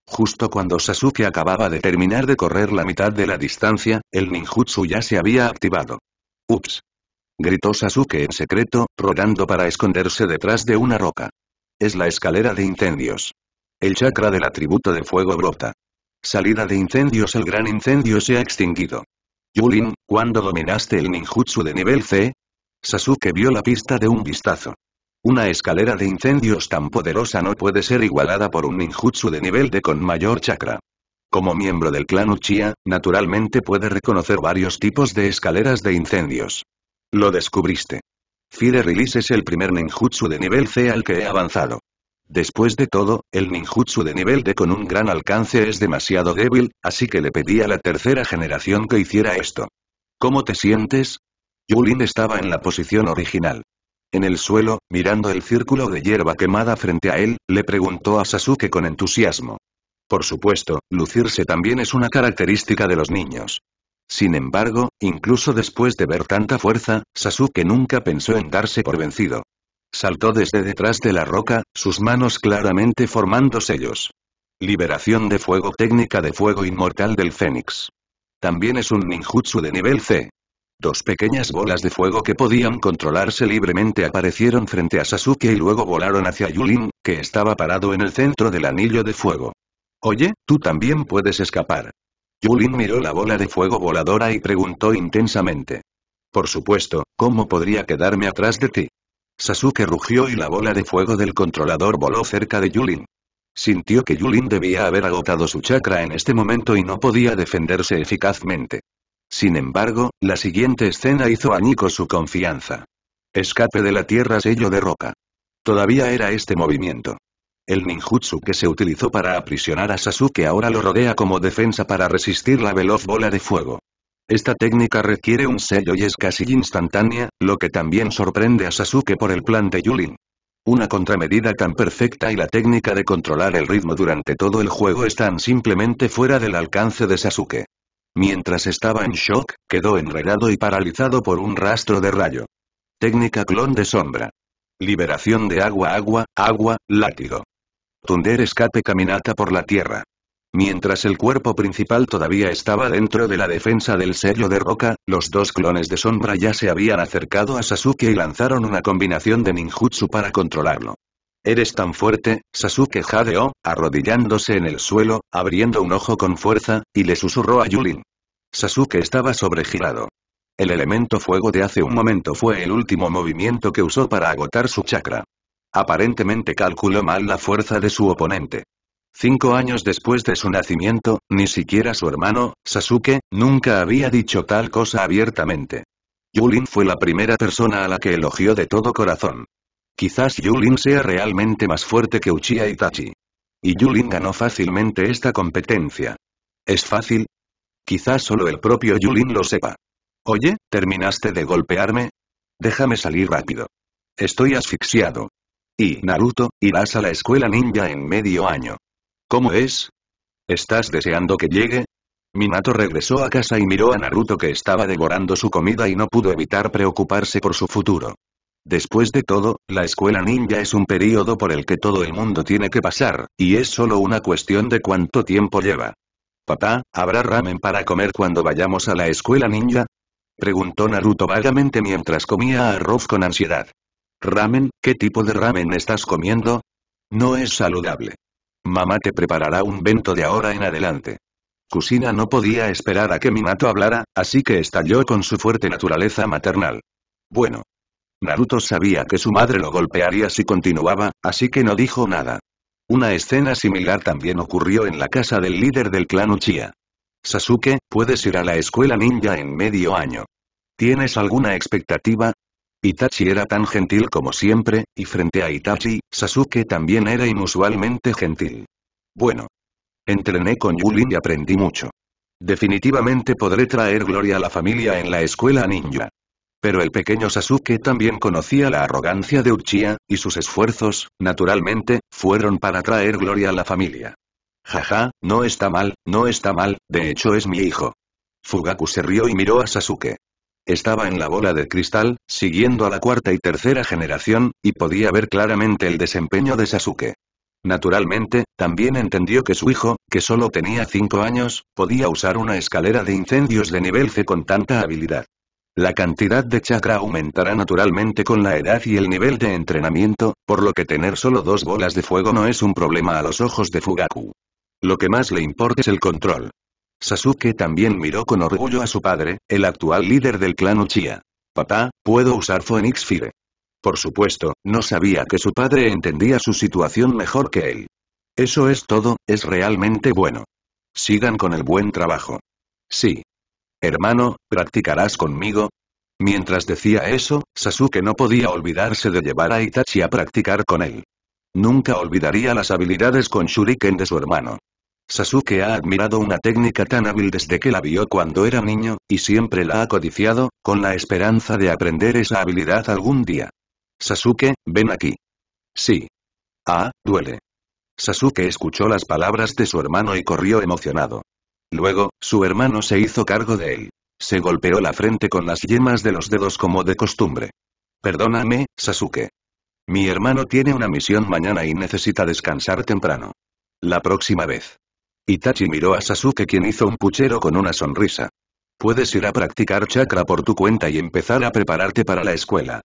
Justo cuando Sasuke acababa de terminar de correr la mitad de la distancia, el ninjutsu ya se había activado. ¡Ups! Gritó Sasuke en secreto, rodando para esconderse detrás de una roca. Es la escalera de incendios. El chakra del atributo de fuego brota. Salida de incendios El gran incendio se ha extinguido. Yulin, ¿cuándo dominaste el ninjutsu de nivel C? Sasuke vio la pista de un vistazo. Una escalera de incendios tan poderosa no puede ser igualada por un ninjutsu de nivel D con mayor chakra. Como miembro del clan Uchiha, naturalmente puede reconocer varios tipos de escaleras de incendios. Lo descubriste. Fire Release es el primer ninjutsu de nivel C al que he avanzado. Después de todo, el ninjutsu de nivel D con un gran alcance es demasiado débil, así que le pedí a la tercera generación que hiciera esto. ¿Cómo te sientes? Yulin estaba en la posición original. En el suelo, mirando el círculo de hierba quemada frente a él, le preguntó a Sasuke con entusiasmo. Por supuesto, lucirse también es una característica de los niños. Sin embargo, incluso después de ver tanta fuerza, Sasuke nunca pensó en darse por vencido. Saltó desde detrás de la roca, sus manos claramente formando sellos. Liberación de fuego técnica de fuego inmortal del Fénix. También es un ninjutsu de nivel C. Dos pequeñas bolas de fuego que podían controlarse libremente aparecieron frente a Sasuke y luego volaron hacia Yulin, que estaba parado en el centro del anillo de fuego. Oye, tú también puedes escapar. Yulin miró la bola de fuego voladora y preguntó intensamente. Por supuesto, ¿cómo podría quedarme atrás de ti? Sasuke rugió y la bola de fuego del controlador voló cerca de Yulin. Sintió que Yulin debía haber agotado su chakra en este momento y no podía defenderse eficazmente. Sin embargo, la siguiente escena hizo añicos su confianza. Escape de la tierra sello de roca. Todavía era este movimiento. El ninjutsu que se utilizó para aprisionar a Sasuke ahora lo rodea como defensa para resistir la veloz bola de fuego. Esta técnica requiere un sello y es casi instantánea, lo que también sorprende a Sasuke por el plan de Yulin. Una contramedida tan perfecta y la técnica de controlar el ritmo durante todo el juego están simplemente fuera del alcance de Sasuke. Mientras estaba en shock, quedó enredado y paralizado por un rastro de rayo. Técnica clon de sombra. Liberación de agua agua, agua, látigo. Tunder escape caminata por la tierra. Mientras el cuerpo principal todavía estaba dentro de la defensa del sello de roca, los dos clones de sombra ya se habían acercado a Sasuke y lanzaron una combinación de ninjutsu para controlarlo. Eres tan fuerte, Sasuke jadeó, arrodillándose en el suelo, abriendo un ojo con fuerza, y le susurró a Yulin. Sasuke estaba sobregirado. El elemento fuego de hace un momento fue el último movimiento que usó para agotar su chakra. Aparentemente calculó mal la fuerza de su oponente. Cinco años después de su nacimiento, ni siquiera su hermano, Sasuke, nunca había dicho tal cosa abiertamente. Yulin fue la primera persona a la que elogió de todo corazón. Quizás Yulin sea realmente más fuerte que Uchiha Itachi. Y Yulin ganó fácilmente esta competencia. ¿Es fácil? Quizás solo el propio Yulin lo sepa. Oye, ¿terminaste de golpearme? Déjame salir rápido. Estoy asfixiado. Y, Naruto, irás a la escuela ninja en medio año. ¿Cómo es? ¿Estás deseando que llegue? Minato regresó a casa y miró a Naruto que estaba devorando su comida y no pudo evitar preocuparse por su futuro. Después de todo, la escuela ninja es un período por el que todo el mundo tiene que pasar, y es solo una cuestión de cuánto tiempo lleva. Papá, ¿habrá ramen para comer cuando vayamos a la escuela ninja? Preguntó Naruto vagamente mientras comía arroz con ansiedad. ¿Ramen? ¿Qué tipo de ramen estás comiendo? No es saludable. Mamá te preparará un bento de ahora en adelante. Kusina no podía esperar a que Minato hablara, así que estalló con su fuerte naturaleza maternal. Bueno. Naruto sabía que su madre lo golpearía si continuaba, así que no dijo nada. Una escena similar también ocurrió en la casa del líder del clan Uchiha. Sasuke, puedes ir a la escuela ninja en medio año. ¿Tienes alguna expectativa? Itachi era tan gentil como siempre, y frente a Itachi, Sasuke también era inusualmente gentil. Bueno. Entrené con Yulin y aprendí mucho. Definitivamente podré traer gloria a la familia en la escuela ninja. Pero el pequeño Sasuke también conocía la arrogancia de Uchiha, y sus esfuerzos, naturalmente, fueron para traer gloria a la familia. Jaja, no está mal, no está mal, de hecho es mi hijo. Fugaku se rió y miró a Sasuke. Estaba en la bola de cristal, siguiendo a la cuarta y tercera generación, y podía ver claramente el desempeño de Sasuke. Naturalmente, también entendió que su hijo, que solo tenía 5 años, podía usar una escalera de incendios de nivel C con tanta habilidad. La cantidad de chakra aumentará naturalmente con la edad y el nivel de entrenamiento, por lo que tener solo dos bolas de fuego no es un problema a los ojos de Fugaku. Lo que más le importa es el control. Sasuke también miró con orgullo a su padre, el actual líder del clan Uchiha. Papá, puedo usar Phoenix Fire. Por supuesto, no sabía que su padre entendía su situación mejor que él. Eso es todo, es realmente bueno. Sigan con el buen trabajo. Sí. Hermano, ¿practicarás conmigo? Mientras decía eso, Sasuke no podía olvidarse de llevar a Itachi a practicar con él. Nunca olvidaría las habilidades con Shuriken de su hermano. Sasuke ha admirado una técnica tan hábil desde que la vio cuando era niño, y siempre la ha codiciado, con la esperanza de aprender esa habilidad algún día. Sasuke, ven aquí. Sí. Ah, duele. Sasuke escuchó las palabras de su hermano y corrió emocionado. Luego, su hermano se hizo cargo de él. Se golpeó la frente con las yemas de los dedos como de costumbre. Perdóname, Sasuke. Mi hermano tiene una misión mañana y necesita descansar temprano. La próxima vez. Itachi miró a Sasuke quien hizo un puchero con una sonrisa. Puedes ir a practicar chakra por tu cuenta y empezar a prepararte para la escuela.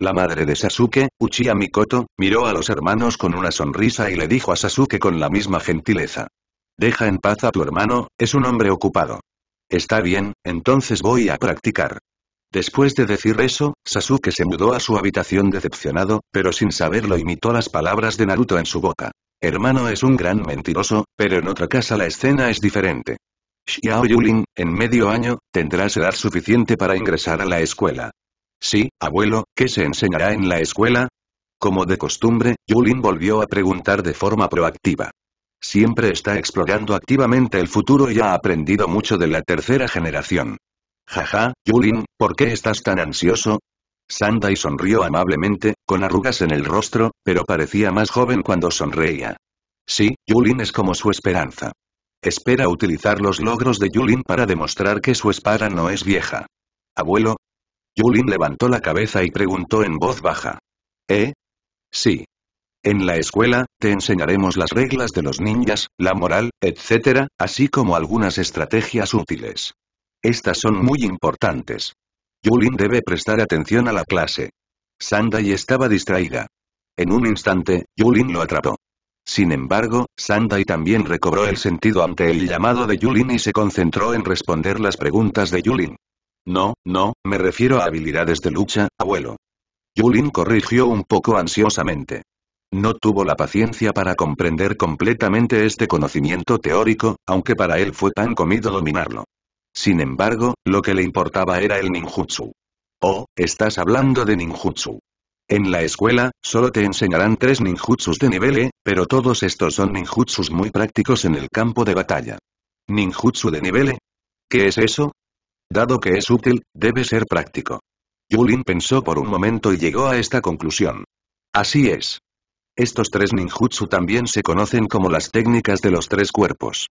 La madre de Sasuke, Uchiha Mikoto, miró a los hermanos con una sonrisa y le dijo a Sasuke con la misma gentileza. Deja en paz a tu hermano, es un hombre ocupado. Está bien, entonces voy a practicar. Después de decir eso, Sasuke se mudó a su habitación decepcionado, pero sin saberlo imitó las palabras de Naruto en su boca. Hermano es un gran mentiroso, pero en otra casa la escena es diferente. Xiao Yulin, en medio año, tendrás edad suficiente para ingresar a la escuela. Sí, abuelo, ¿qué se enseñará en la escuela? Como de costumbre, Yulin volvió a preguntar de forma proactiva. Siempre está explorando activamente el futuro y ha aprendido mucho de la tercera generación. Jaja, Yulin, ¿por qué estás tan ansioso? Sandai sonrió amablemente, con arrugas en el rostro, pero parecía más joven cuando sonreía. Sí, Yulin es como su esperanza. Espera utilizar los logros de Yulin para demostrar que su espada no es vieja. Abuelo. Yulin levantó la cabeza y preguntó en voz baja. ¿Eh? Sí. En la escuela, te enseñaremos las reglas de los ninjas, la moral, etc., así como algunas estrategias útiles. Estas son muy importantes. Yulin debe prestar atención a la clase. Sandai estaba distraída. En un instante, Yulin lo atrapó. Sin embargo, Sandai también recobró el sentido ante el llamado de Yulin y se concentró en responder las preguntas de Yulin. No, no, me refiero a habilidades de lucha, abuelo. Yulin corrigió un poco ansiosamente. No tuvo la paciencia para comprender completamente este conocimiento teórico, aunque para él fue tan comido dominarlo. Sin embargo, lo que le importaba era el ninjutsu. Oh, estás hablando de ninjutsu. En la escuela, solo te enseñarán tres ninjutsus de nivel E, pero todos estos son ninjutsus muy prácticos en el campo de batalla. ¿Ninjutsu de nivel E? ¿Qué es eso? Dado que es útil, debe ser práctico. Yulin pensó por un momento y llegó a esta conclusión. Así es. Estos tres ninjutsu también se conocen como las técnicas de los tres cuerpos.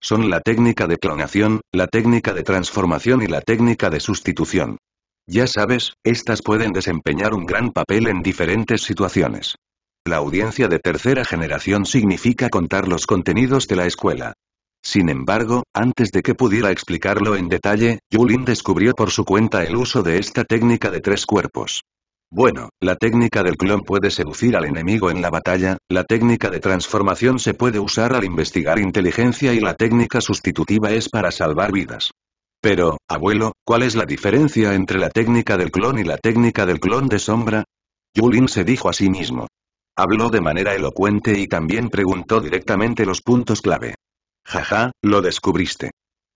Son la técnica de clonación, la técnica de transformación y la técnica de sustitución. Ya sabes, estas pueden desempeñar un gran papel en diferentes situaciones. La audiencia de tercera generación significa contar los contenidos de la escuela. Sin embargo, antes de que pudiera explicarlo en detalle, Yulin descubrió por su cuenta el uso de esta técnica de tres cuerpos. Bueno, la técnica del clon puede seducir al enemigo en la batalla, la técnica de transformación se puede usar al investigar inteligencia y la técnica sustitutiva es para salvar vidas. Pero, abuelo, ¿cuál es la diferencia entre la técnica del clon y la técnica del clon de sombra? Yulin se dijo a sí mismo. Habló de manera elocuente y también preguntó directamente los puntos clave. Jaja, lo descubriste.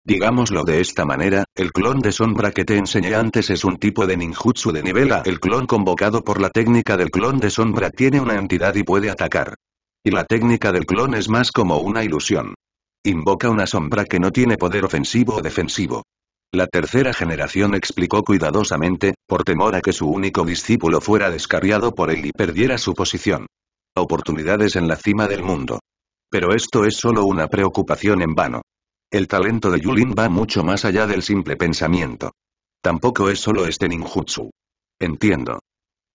Digámoslo de esta manera, el clon de sombra que te enseñé antes es un tipo de ninjutsu de nivel A. El clon convocado por la técnica del clon de sombra tiene una entidad y puede atacar. Y la técnica del clon es más como una ilusión. Invoca una sombra que no tiene poder ofensivo o defensivo. La tercera generación explicó cuidadosamente, por temor a que su único discípulo fuera descarriado por él y perdiera su posición. Oportunidades en la cima del mundo. Pero esto es solo una preocupación en vano. El talento de Yulin va mucho más allá del simple pensamiento. Tampoco es solo este ninjutsu. Entiendo.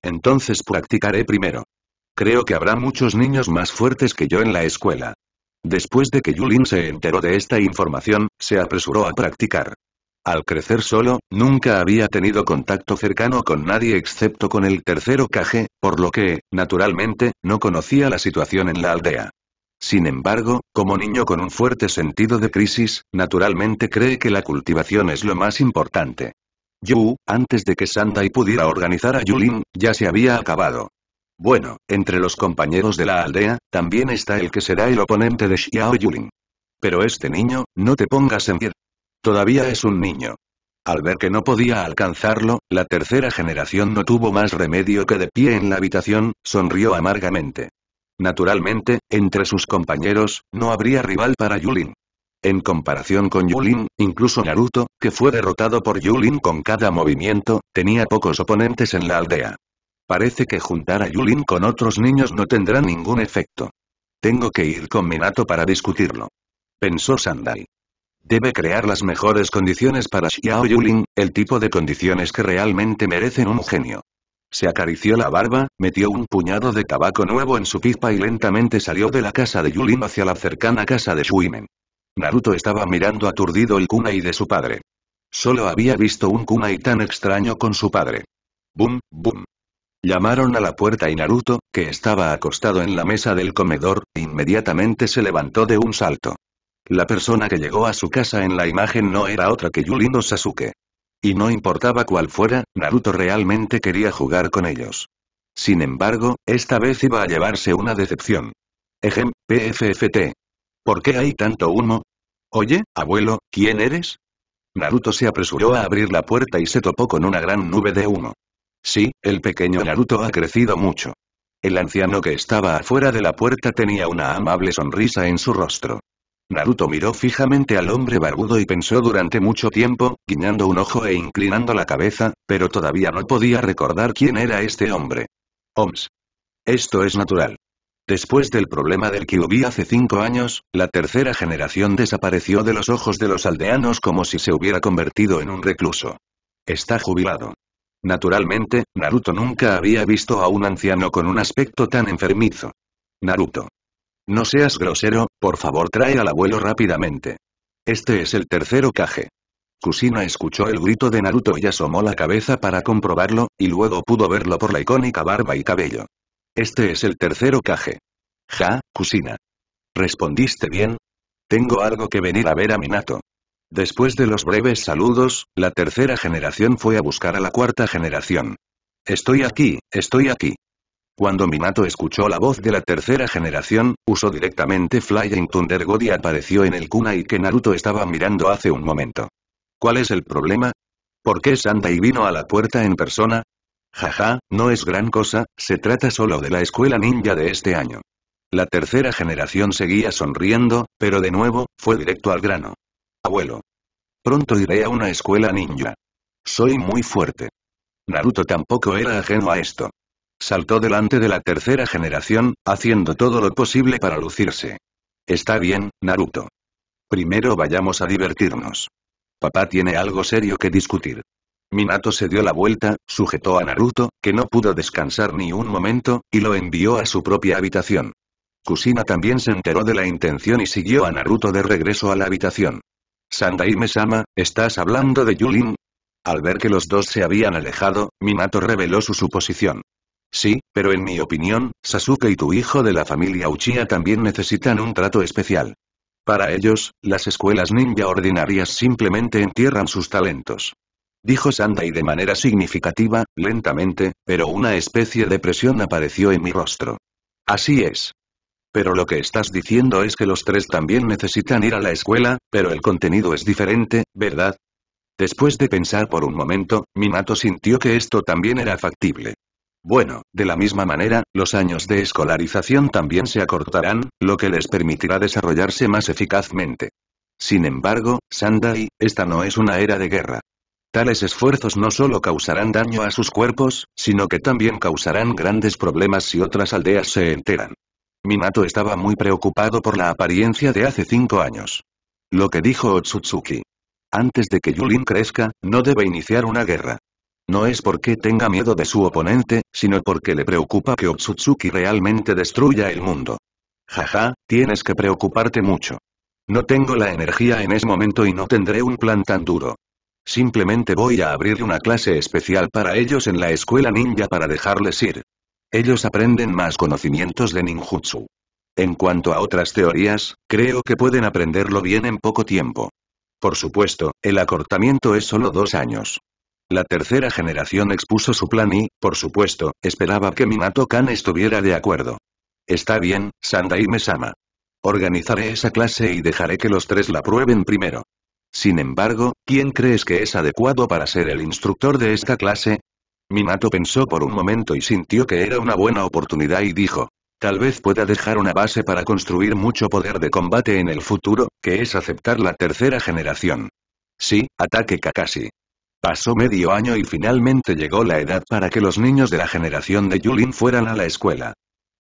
Entonces practicaré primero. Creo que habrá muchos niños más fuertes que yo en la escuela. Después de que Yulin se enteró de esta información, se apresuró a practicar. Al crecer solo, nunca había tenido contacto cercano con nadie excepto con el tercero Kage, por lo que, naturalmente, no conocía la situación en la aldea. Sin embargo, como niño con un fuerte sentido de crisis, naturalmente cree que la cultivación es lo más importante. Yu, antes de que Sandai pudiera organizar a Yulin, ya se había acabado. Bueno, entre los compañeros de la aldea, también está el que será el oponente de Xiao Yulin. Pero este niño, no te pongas en pie. Todavía es un niño. Al ver que no podía alcanzarlo, la tercera generación no tuvo más remedio que de pie en la habitación, sonrió amargamente. Naturalmente, entre sus compañeros, no habría rival para Yulin. En comparación con Yulin, incluso Naruto, que fue derrotado por Yulin con cada movimiento, tenía pocos oponentes en la aldea. Parece que juntar a Yulin con otros niños no tendrá ningún efecto. Tengo que ir con Minato para discutirlo. Pensó Sandai. Debe crear las mejores condiciones para Xiao Yulin, el tipo de condiciones que realmente merecen un genio. Se acarició la barba, metió un puñado de tabaco nuevo en su pipa y lentamente salió de la casa de Yulin hacia la cercana casa de Shuimen. Naruto estaba mirando aturdido el kunai de su padre. Solo había visto un kunai tan extraño con su padre. Bum, bum. Llamaron a la puerta y Naruto, que estaba acostado en la mesa del comedor, inmediatamente se levantó de un salto. La persona que llegó a su casa en la imagen no era otra que Yulin Sasuke. Y no importaba cuál fuera, Naruto realmente quería jugar con ellos. Sin embargo, esta vez iba a llevarse una decepción. Ejem, PFFT. ¿Por qué hay tanto humo? Oye, abuelo, ¿quién eres? Naruto se apresuró a abrir la puerta y se topó con una gran nube de humo. Sí, el pequeño Naruto ha crecido mucho. El anciano que estaba afuera de la puerta tenía una amable sonrisa en su rostro. Naruto miró fijamente al hombre barbudo y pensó durante mucho tiempo, guiñando un ojo e inclinando la cabeza, pero todavía no podía recordar quién era este hombre. Oms. Esto es natural. Después del problema del Kyuubi hace cinco años, la tercera generación desapareció de los ojos de los aldeanos como si se hubiera convertido en un recluso. Está jubilado. Naturalmente, Naruto nunca había visto a un anciano con un aspecto tan enfermizo. Naruto. No seas grosero, por favor trae al abuelo rápidamente. Este es el tercero Kage. Kusina escuchó el grito de Naruto y asomó la cabeza para comprobarlo, y luego pudo verlo por la icónica barba y cabello. Este es el tercero Kage. Ja, Kusina. ¿Respondiste bien? Tengo algo que venir a ver a Minato. Después de los breves saludos, la tercera generación fue a buscar a la cuarta generación. Estoy aquí, estoy aquí. Cuando Minato escuchó la voz de la tercera generación, usó directamente Flying Thunder God y apareció en el kunai que Naruto estaba mirando hace un momento. ¿Cuál es el problema? ¿Por qué Sandai vino a la puerta en persona? Jaja, no es gran cosa, se trata solo de la escuela ninja de este año. La tercera generación seguía sonriendo, pero de nuevo, fue directo al grano. Abuelo. Pronto iré a una escuela ninja. Soy muy fuerte. Naruto tampoco era ajeno a esto. Saltó delante de la tercera generación, haciendo todo lo posible para lucirse. Está bien, Naruto. Primero vayamos a divertirnos. Papá tiene algo serio que discutir. Minato se dio la vuelta, sujetó a Naruto, que no pudo descansar ni un momento, y lo envió a su propia habitación. Kusina también se enteró de la intención y siguió a Naruto de regreso a la habitación. Sandai Mesama, ¿estás hablando de Yulin? Al ver que los dos se habían alejado, Minato reveló su suposición. Sí, pero en mi opinión, Sasuke y tu hijo de la familia Uchiha también necesitan un trato especial. Para ellos, las escuelas ninja ordinarias simplemente entierran sus talentos. Dijo Sandai de manera significativa, lentamente, pero una especie de presión apareció en mi rostro. Así es. Pero lo que estás diciendo es que los tres también necesitan ir a la escuela, pero el contenido es diferente, ¿verdad? Después de pensar por un momento, Minato sintió que esto también era factible. Bueno, de la misma manera, los años de escolarización también se acortarán, lo que les permitirá desarrollarse más eficazmente. Sin embargo, Sandai, esta no es una era de guerra. Tales esfuerzos no solo causarán daño a sus cuerpos, sino que también causarán grandes problemas si otras aldeas se enteran. Minato estaba muy preocupado por la apariencia de hace cinco años. Lo que dijo Otsutsuki. Antes de que Yulin crezca, no debe iniciar una guerra. No es porque tenga miedo de su oponente, sino porque le preocupa que Otsutsuki realmente destruya el mundo. Jaja, tienes que preocuparte mucho. No tengo la energía en ese momento y no tendré un plan tan duro. Simplemente voy a abrir una clase especial para ellos en la escuela ninja para dejarles ir. Ellos aprenden más conocimientos de ninjutsu. En cuanto a otras teorías, creo que pueden aprenderlo bien en poco tiempo. Por supuesto, el acortamiento es solo dos años. La tercera generación expuso su plan y, por supuesto, esperaba que Minato-kan estuviera de acuerdo. Está bien, Sandai Mesama. Organizaré esa clase y dejaré que los tres la prueben primero. Sin embargo, ¿quién crees que es adecuado para ser el instructor de esta clase? Minato pensó por un momento y sintió que era una buena oportunidad y dijo, tal vez pueda dejar una base para construir mucho poder de combate en el futuro, que es aceptar la tercera generación. Sí, ataque Kakashi. Pasó medio año y finalmente llegó la edad para que los niños de la generación de Yulin fueran a la escuela.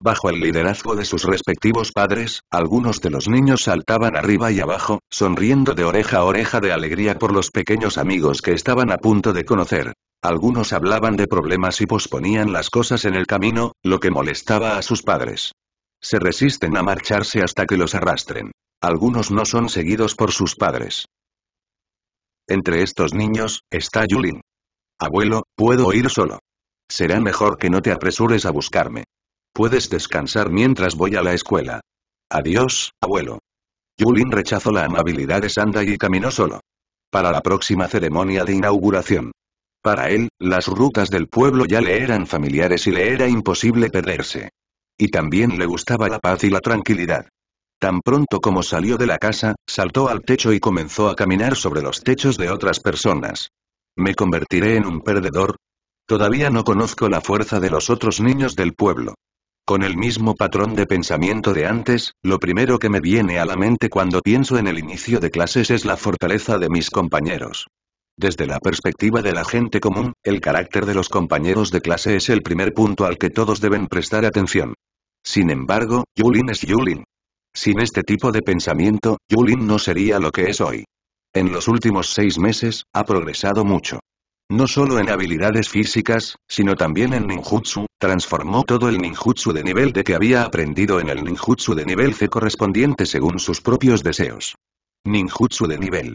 Bajo el liderazgo de sus respectivos padres, algunos de los niños saltaban arriba y abajo, sonriendo de oreja a oreja de alegría por los pequeños amigos que estaban a punto de conocer. Algunos hablaban de problemas y posponían las cosas en el camino, lo que molestaba a sus padres. Se resisten a marcharse hasta que los arrastren. Algunos no son seguidos por sus padres. Entre estos niños, está Yulin. Abuelo, puedo ir solo. Será mejor que no te apresures a buscarme. Puedes descansar mientras voy a la escuela. Adiós, abuelo. Yulin rechazó la amabilidad de Sanda y caminó solo. Para la próxima ceremonia de inauguración. Para él, las rutas del pueblo ya le eran familiares y le era imposible perderse. Y también le gustaba la paz y la tranquilidad. Tan pronto como salió de la casa, saltó al techo y comenzó a caminar sobre los techos de otras personas. ¿Me convertiré en un perdedor? Todavía no conozco la fuerza de los otros niños del pueblo. Con el mismo patrón de pensamiento de antes, lo primero que me viene a la mente cuando pienso en el inicio de clases es la fortaleza de mis compañeros. Desde la perspectiva de la gente común, el carácter de los compañeros de clase es el primer punto al que todos deben prestar atención. Sin embargo, Yulin es Yulin. Sin este tipo de pensamiento, Yulin no sería lo que es hoy. En los últimos seis meses, ha progresado mucho. No solo en habilidades físicas, sino también en ninjutsu, transformó todo el ninjutsu de nivel D que había aprendido en el ninjutsu de nivel C correspondiente según sus propios deseos. Ninjutsu de nivel.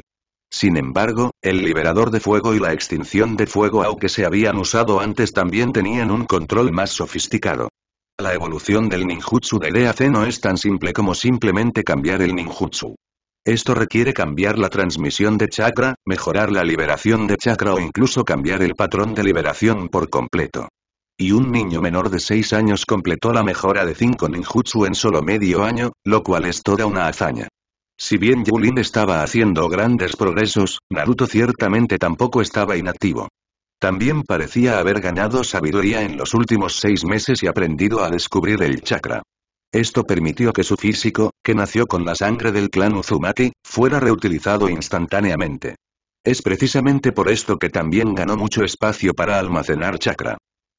Sin embargo, el liberador de fuego y la extinción de fuego aunque se habían usado antes también tenían un control más sofisticado. La evolución del ninjutsu de DAC no es tan simple como simplemente cambiar el ninjutsu. Esto requiere cambiar la transmisión de chakra, mejorar la liberación de chakra o incluso cambiar el patrón de liberación por completo. Y un niño menor de 6 años completó la mejora de 5 ninjutsu en solo medio año, lo cual es toda una hazaña. Si bien Yulin estaba haciendo grandes progresos, Naruto ciertamente tampoco estaba inactivo. También parecía haber ganado sabiduría en los últimos seis meses y aprendido a descubrir el chakra. Esto permitió que su físico, que nació con la sangre del clan Uzumaki, fuera reutilizado instantáneamente. Es precisamente por esto que también ganó mucho espacio para almacenar chakra.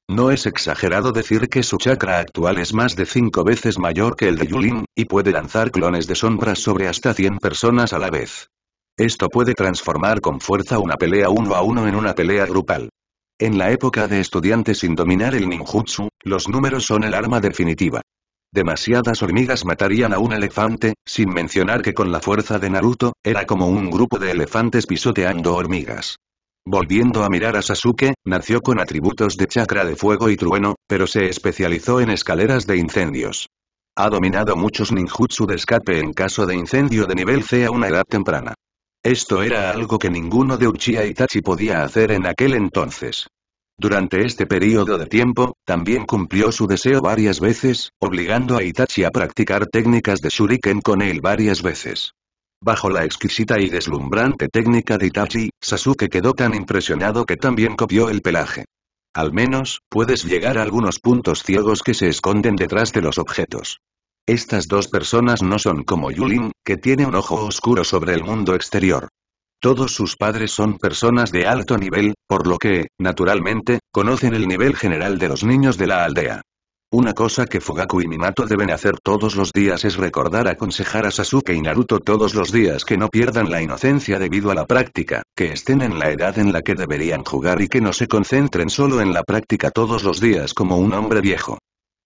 No es exagerado decir que su chakra actual es más de cinco veces mayor que el de Yulin, y puede lanzar clones de sombras sobre hasta 100 personas a la vez. Esto puede transformar con fuerza una pelea uno a uno en una pelea grupal. En la época de estudiantes sin dominar el ninjutsu, los números son el arma definitiva. Demasiadas hormigas matarían a un elefante, sin mencionar que con la fuerza de Naruto, era como un grupo de elefantes pisoteando hormigas. Volviendo a mirar a Sasuke, nació con atributos de chakra de fuego y trueno, pero se especializó en escaleras de incendios. Ha dominado muchos ninjutsu de escape en caso de incendio de nivel C a una edad temprana. Esto era algo que ninguno de Uchiha Itachi podía hacer en aquel entonces. Durante este periodo de tiempo, también cumplió su deseo varias veces, obligando a Itachi a practicar técnicas de shuriken con él varias veces. Bajo la exquisita y deslumbrante técnica de Itachi, Sasuke quedó tan impresionado que también copió el pelaje. Al menos, puedes llegar a algunos puntos ciegos que se esconden detrás de los objetos. Estas dos personas no son como Yulin, que tiene un ojo oscuro sobre el mundo exterior. Todos sus padres son personas de alto nivel, por lo que, naturalmente, conocen el nivel general de los niños de la aldea. Una cosa que Fugaku y Minato deben hacer todos los días es recordar aconsejar a Sasuke y Naruto todos los días que no pierdan la inocencia debido a la práctica, que estén en la edad en la que deberían jugar y que no se concentren solo en la práctica todos los días como un hombre viejo.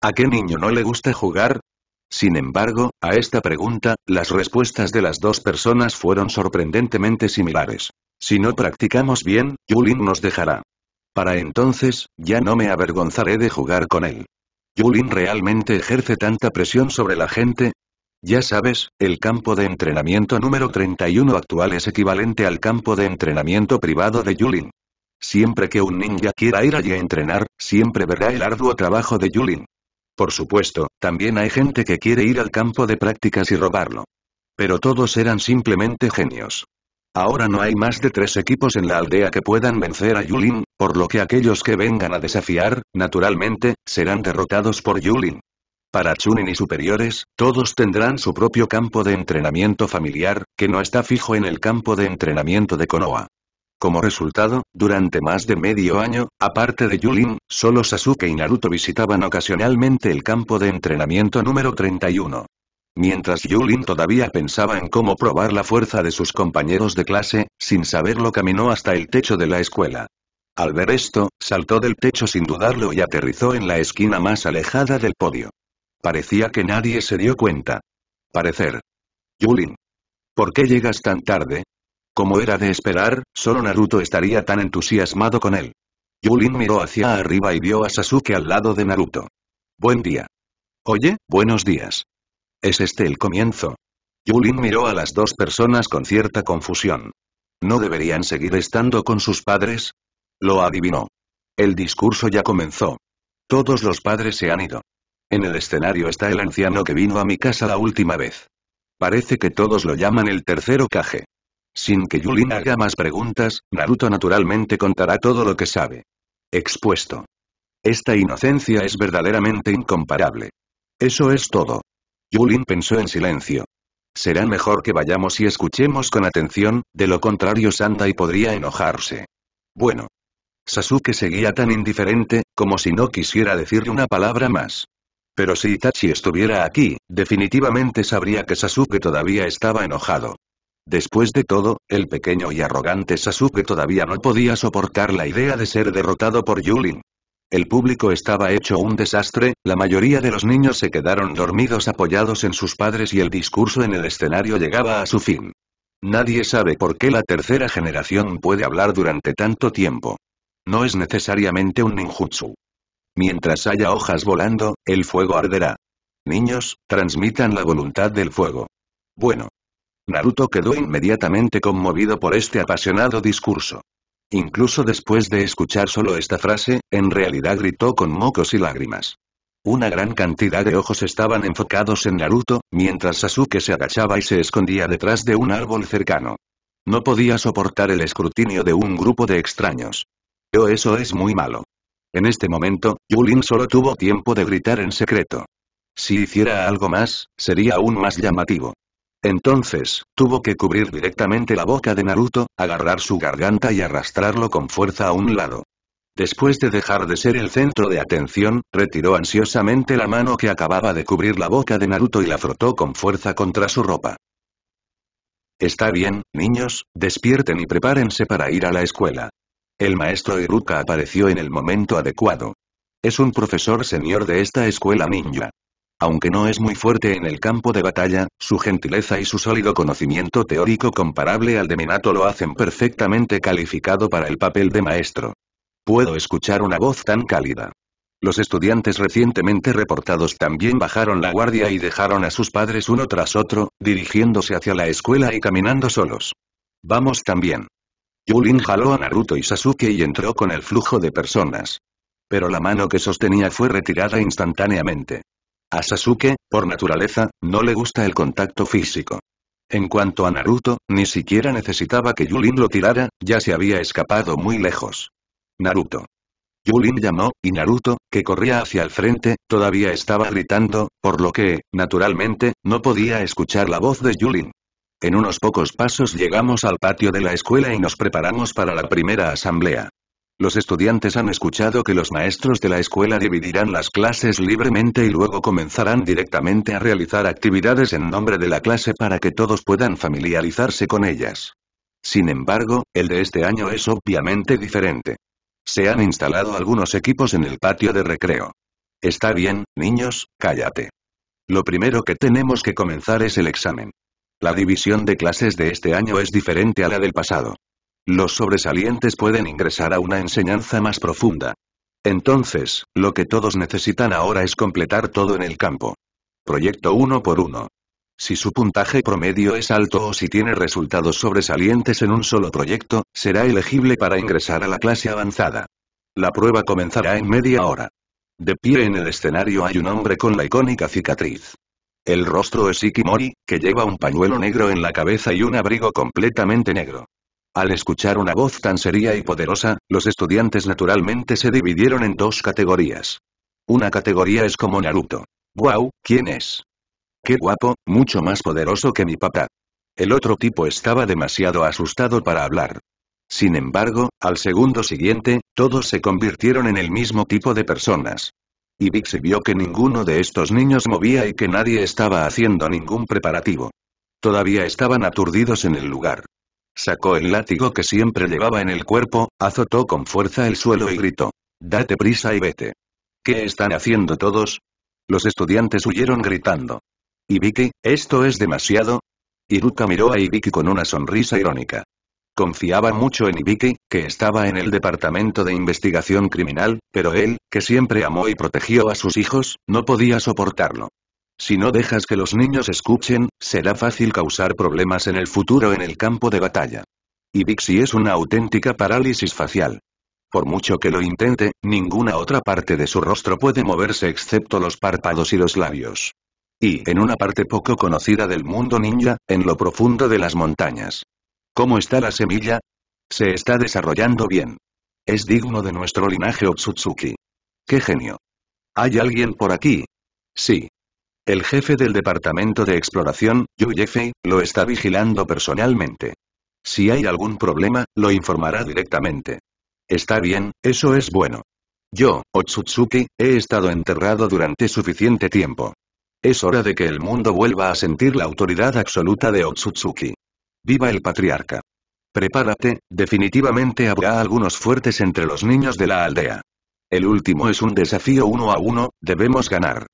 ¿A qué niño no le gusta jugar? Sin embargo, a esta pregunta, las respuestas de las dos personas fueron sorprendentemente similares. Si no practicamos bien, Yulin nos dejará. Para entonces, ya no me avergonzaré de jugar con él. ¿Yulin realmente ejerce tanta presión sobre la gente? Ya sabes, el campo de entrenamiento número 31 actual es equivalente al campo de entrenamiento privado de Yulin. Siempre que un ninja quiera ir allí a entrenar, siempre verá el arduo trabajo de Yulin. Por supuesto, también hay gente que quiere ir al campo de prácticas y robarlo. Pero todos eran simplemente genios. Ahora no hay más de tres equipos en la aldea que puedan vencer a Yulin, por lo que aquellos que vengan a desafiar, naturalmente, serán derrotados por Yulin. Para Chunin y superiores, todos tendrán su propio campo de entrenamiento familiar, que no está fijo en el campo de entrenamiento de Konoha. Como resultado, durante más de medio año, aparte de Yulin, solo Sasuke y Naruto visitaban ocasionalmente el campo de entrenamiento número 31. Mientras Yulin todavía pensaba en cómo probar la fuerza de sus compañeros de clase, sin saberlo caminó hasta el techo de la escuela. Al ver esto, saltó del techo sin dudarlo y aterrizó en la esquina más alejada del podio. Parecía que nadie se dio cuenta. Parecer. Yulin. ¿Por qué llegas tan tarde? Como era de esperar, solo Naruto estaría tan entusiasmado con él. Yulin miró hacia arriba y vio a Sasuke al lado de Naruto. Buen día. Oye, buenos días. ¿Es este el comienzo? Yulin miró a las dos personas con cierta confusión. ¿No deberían seguir estando con sus padres? Lo adivinó. El discurso ya comenzó. Todos los padres se han ido. En el escenario está el anciano que vino a mi casa la última vez. Parece que todos lo llaman el tercero caje. Sin que Yulin haga más preguntas, Naruto naturalmente contará todo lo que sabe. Expuesto. Esta inocencia es verdaderamente incomparable. Eso es todo. Yulin pensó en silencio. Será mejor que vayamos y escuchemos con atención, de lo contrario Sandai podría enojarse. Bueno. Sasuke seguía tan indiferente, como si no quisiera decirle una palabra más. Pero si Itachi estuviera aquí, definitivamente sabría que Sasuke todavía estaba enojado. Después de todo, el pequeño y arrogante Sasuke todavía no podía soportar la idea de ser derrotado por Yulin. El público estaba hecho un desastre, la mayoría de los niños se quedaron dormidos apoyados en sus padres y el discurso en el escenario llegaba a su fin. Nadie sabe por qué la tercera generación puede hablar durante tanto tiempo. No es necesariamente un ninjutsu. Mientras haya hojas volando, el fuego arderá. Niños, transmitan la voluntad del fuego. Bueno, Naruto quedó inmediatamente conmovido por este apasionado discurso. Incluso después de escuchar solo esta frase, en realidad gritó con mocos y lágrimas. Una gran cantidad de ojos estaban enfocados en Naruto, mientras Sasuke se agachaba y se escondía detrás de un árbol cercano. No podía soportar el escrutinio de un grupo de extraños. Yo eso es muy malo. En este momento, Yulin solo tuvo tiempo de gritar en secreto. Si hiciera algo más, sería aún más llamativo. Entonces, tuvo que cubrir directamente la boca de Naruto, agarrar su garganta y arrastrarlo con fuerza a un lado. Después de dejar de ser el centro de atención, retiró ansiosamente la mano que acababa de cubrir la boca de Naruto y la frotó con fuerza contra su ropa. Está bien, niños, despierten y prepárense para ir a la escuela. El maestro Iruka apareció en el momento adecuado. Es un profesor senior de esta escuela ninja. Aunque no es muy fuerte en el campo de batalla, su gentileza y su sólido conocimiento teórico comparable al de Minato lo hacen perfectamente calificado para el papel de maestro. Puedo escuchar una voz tan cálida. Los estudiantes recientemente reportados también bajaron la guardia y dejaron a sus padres uno tras otro, dirigiéndose hacia la escuela y caminando solos. Vamos también. Yulin jaló a Naruto y Sasuke y entró con el flujo de personas. Pero la mano que sostenía fue retirada instantáneamente. A Sasuke, por naturaleza, no le gusta el contacto físico. En cuanto a Naruto, ni siquiera necesitaba que Yulin lo tirara, ya se había escapado muy lejos. Naruto. Yulin llamó, y Naruto, que corría hacia el frente, todavía estaba gritando, por lo que, naturalmente, no podía escuchar la voz de Yulin. En unos pocos pasos llegamos al patio de la escuela y nos preparamos para la primera asamblea. Los estudiantes han escuchado que los maestros de la escuela dividirán las clases libremente y luego comenzarán directamente a realizar actividades en nombre de la clase para que todos puedan familiarizarse con ellas. Sin embargo, el de este año es obviamente diferente. Se han instalado algunos equipos en el patio de recreo. Está bien, niños, cállate. Lo primero que tenemos que comenzar es el examen. La división de clases de este año es diferente a la del pasado. Los sobresalientes pueden ingresar a una enseñanza más profunda. Entonces, lo que todos necesitan ahora es completar todo en el campo. Proyecto uno por uno. Si su puntaje promedio es alto o si tiene resultados sobresalientes en un solo proyecto, será elegible para ingresar a la clase avanzada. La prueba comenzará en media hora. De pie en el escenario hay un hombre con la icónica cicatriz. El rostro es Ikimori, que lleva un pañuelo negro en la cabeza y un abrigo completamente negro. Al escuchar una voz tan seria y poderosa, los estudiantes naturalmente se dividieron en dos categorías. Una categoría es como Naruto. ¡Guau! ¿Quién es? ¡Qué guapo! Mucho más poderoso que mi papá. El otro tipo estaba demasiado asustado para hablar. Sin embargo, al segundo siguiente, todos se convirtieron en el mismo tipo de personas. Y Vixie vio que ninguno de estos niños movía y que nadie estaba haciendo ningún preparativo. Todavía estaban aturdidos en el lugar. Sacó el látigo que siempre llevaba en el cuerpo, azotó con fuerza el suelo y gritó. Date prisa y vete. ¿Qué están haciendo todos? Los estudiantes huyeron gritando. Ibiki, ¿esto es demasiado? Iruka miró a Ibiki con una sonrisa irónica. Confiaba mucho en Ibiki, que estaba en el departamento de investigación criminal, pero él, que siempre amó y protegió a sus hijos, no podía soportarlo. Si no dejas que los niños escuchen, será fácil causar problemas en el futuro en el campo de batalla. Y Bixi es una auténtica parálisis facial. Por mucho que lo intente, ninguna otra parte de su rostro puede moverse excepto los párpados y los labios. Y en una parte poco conocida del mundo ninja, en lo profundo de las montañas. ¿Cómo está la semilla? Se está desarrollando bien. Es digno de nuestro linaje Otsutsuki. ¡Qué genio! ¿Hay alguien por aquí? Sí. El jefe del departamento de exploración, Yu Yefei, lo está vigilando personalmente. Si hay algún problema, lo informará directamente. Está bien, eso es bueno. Yo, Otsutsuki, he estado enterrado durante suficiente tiempo. Es hora de que el mundo vuelva a sentir la autoridad absoluta de Otsutsuki. ¡Viva el patriarca! Prepárate, definitivamente habrá algunos fuertes entre los niños de la aldea. El último es un desafío uno a uno, debemos ganar.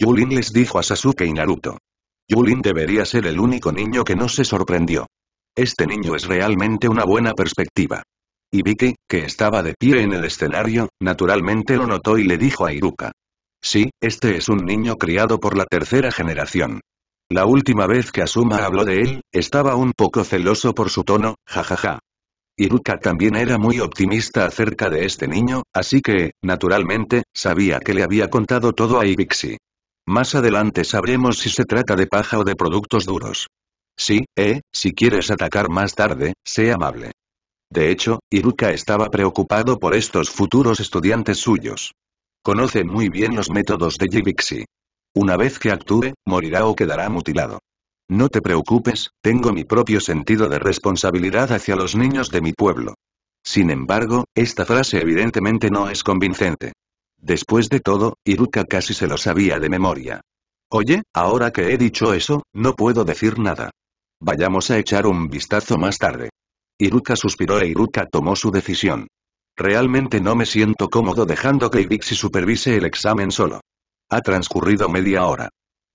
Yulin les dijo a Sasuke y Naruto. Yulin debería ser el único niño que no se sorprendió. Este niño es realmente una buena perspectiva. Y Vicky, que estaba de pie en el escenario, naturalmente lo notó y le dijo a Iruka. Sí, este es un niño criado por la tercera generación. La última vez que Asuma habló de él, estaba un poco celoso por su tono, jajaja. Iruka también era muy optimista acerca de este niño, así que, naturalmente, sabía que le había contado todo a Ibixi. Más adelante sabremos si se trata de paja o de productos duros. Sí, eh, si quieres atacar más tarde, sé amable. De hecho, Iruka estaba preocupado por estos futuros estudiantes suyos. Conoce muy bien los métodos de Jibixi. Una vez que actúe, morirá o quedará mutilado. No te preocupes, tengo mi propio sentido de responsabilidad hacia los niños de mi pueblo. Sin embargo, esta frase evidentemente no es convincente. Después de todo, Iruka casi se lo sabía de memoria. Oye, ahora que he dicho eso, no puedo decir nada. Vayamos a echar un vistazo más tarde. Iruka suspiró e Iruka tomó su decisión. Realmente no me siento cómodo dejando que Ibixi supervise el examen solo. Ha transcurrido media hora.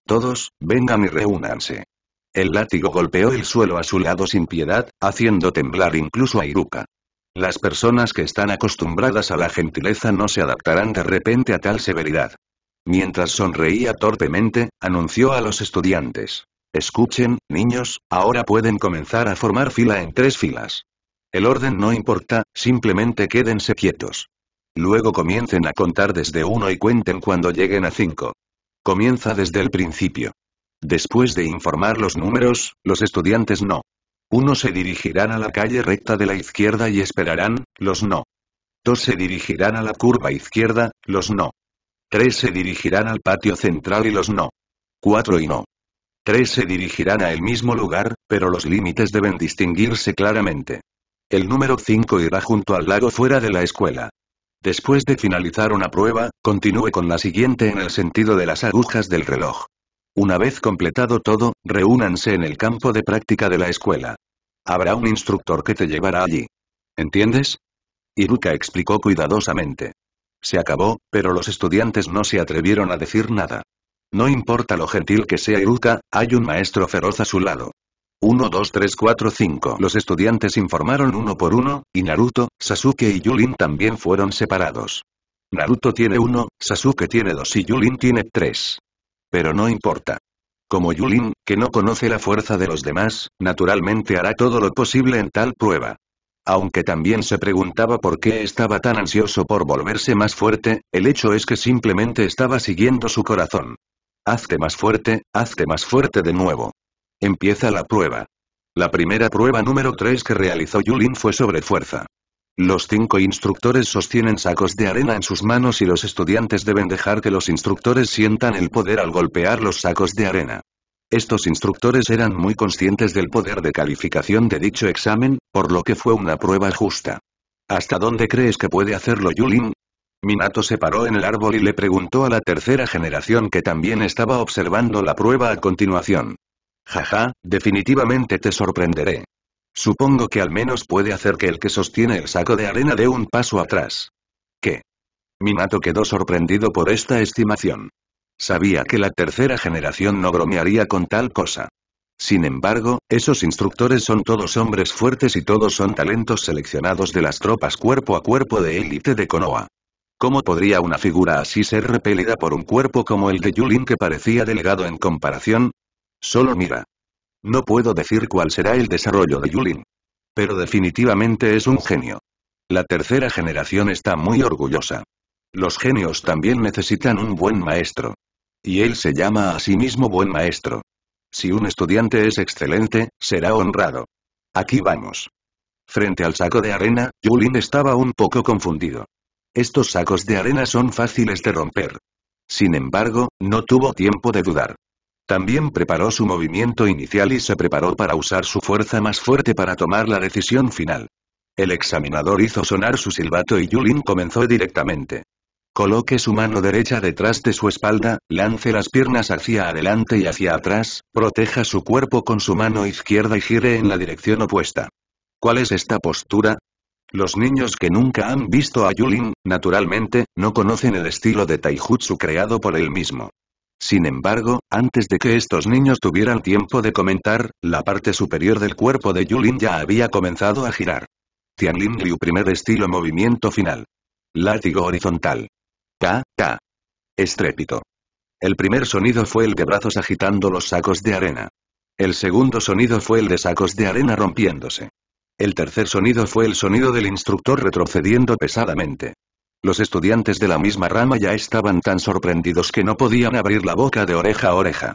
Todos, vengan y reúnanse. El látigo golpeó el suelo a su lado sin piedad, haciendo temblar incluso a Iruka. Las personas que están acostumbradas a la gentileza no se adaptarán de repente a tal severidad. Mientras sonreía torpemente, anunció a los estudiantes. Escuchen, niños, ahora pueden comenzar a formar fila en tres filas. El orden no importa, simplemente quédense quietos. Luego comiencen a contar desde uno y cuenten cuando lleguen a cinco. Comienza desde el principio. Después de informar los números, los estudiantes no. Unos se dirigirán a la calle recta de la izquierda y esperarán, los no. Dos se dirigirán a la curva izquierda, los no. Tres se dirigirán al patio central y los no. Cuatro y no. Tres se dirigirán a el mismo lugar, pero los límites deben distinguirse claramente. El número 5 irá junto al lago fuera de la escuela. Después de finalizar una prueba, continúe con la siguiente en el sentido de las agujas del reloj. Una vez completado todo, reúnanse en el campo de práctica de la escuela. Habrá un instructor que te llevará allí. ¿Entiendes? Iruka explicó cuidadosamente. Se acabó, pero los estudiantes no se atrevieron a decir nada. No importa lo gentil que sea Iruka, hay un maestro feroz a su lado. 1, 2, 3, 4, 5. Los estudiantes informaron uno por uno, y Naruto, Sasuke y Yulin también fueron separados. Naruto tiene uno, Sasuke tiene dos y Yulin tiene tres. Pero no importa. Como Yulin, que no conoce la fuerza de los demás, naturalmente hará todo lo posible en tal prueba. Aunque también se preguntaba por qué estaba tan ansioso por volverse más fuerte, el hecho es que simplemente estaba siguiendo su corazón. Hazte más fuerte, hazte más fuerte de nuevo. Empieza la prueba. La primera prueba número 3 que realizó Yulin fue sobre fuerza. Los cinco instructores sostienen sacos de arena en sus manos y los estudiantes deben dejar que los instructores sientan el poder al golpear los sacos de arena. Estos instructores eran muy conscientes del poder de calificación de dicho examen, por lo que fue una prueba justa. ¿Hasta dónde crees que puede hacerlo Yulin? Minato se paró en el árbol y le preguntó a la tercera generación que también estaba observando la prueba a continuación. Jaja, definitivamente te sorprenderé. Supongo que al menos puede hacer que el que sostiene el saco de arena dé un paso atrás. ¿Qué? Minato quedó sorprendido por esta estimación. Sabía que la tercera generación no bromearía con tal cosa. Sin embargo, esos instructores son todos hombres fuertes y todos son talentos seleccionados de las tropas cuerpo a cuerpo de élite de Konoha. ¿Cómo podría una figura así ser repelida por un cuerpo como el de Yulin que parecía delgado en comparación? Solo mira. No puedo decir cuál será el desarrollo de Yulin. Pero definitivamente es un genio. La tercera generación está muy orgullosa. Los genios también necesitan un buen maestro. Y él se llama a sí mismo buen maestro. Si un estudiante es excelente, será honrado. Aquí vamos. Frente al saco de arena, Yulin estaba un poco confundido. Estos sacos de arena son fáciles de romper. Sin embargo, no tuvo tiempo de dudar. También preparó su movimiento inicial y se preparó para usar su fuerza más fuerte para tomar la decisión final. El examinador hizo sonar su silbato y Yulin comenzó directamente. Coloque su mano derecha detrás de su espalda, lance las piernas hacia adelante y hacia atrás, proteja su cuerpo con su mano izquierda y gire en la dirección opuesta. ¿Cuál es esta postura? Los niños que nunca han visto a Yulin, naturalmente, no conocen el estilo de taijutsu creado por él mismo. Sin embargo, antes de que estos niños tuvieran tiempo de comentar, la parte superior del cuerpo de Yulin ya había comenzado a girar. Tianlin Liu primer estilo movimiento final. Látigo horizontal. K, K. Estrépito. El primer sonido fue el de brazos agitando los sacos de arena. El segundo sonido fue el de sacos de arena rompiéndose. El tercer sonido fue el sonido del instructor retrocediendo pesadamente. Los estudiantes de la misma rama ya estaban tan sorprendidos que no podían abrir la boca de oreja a oreja.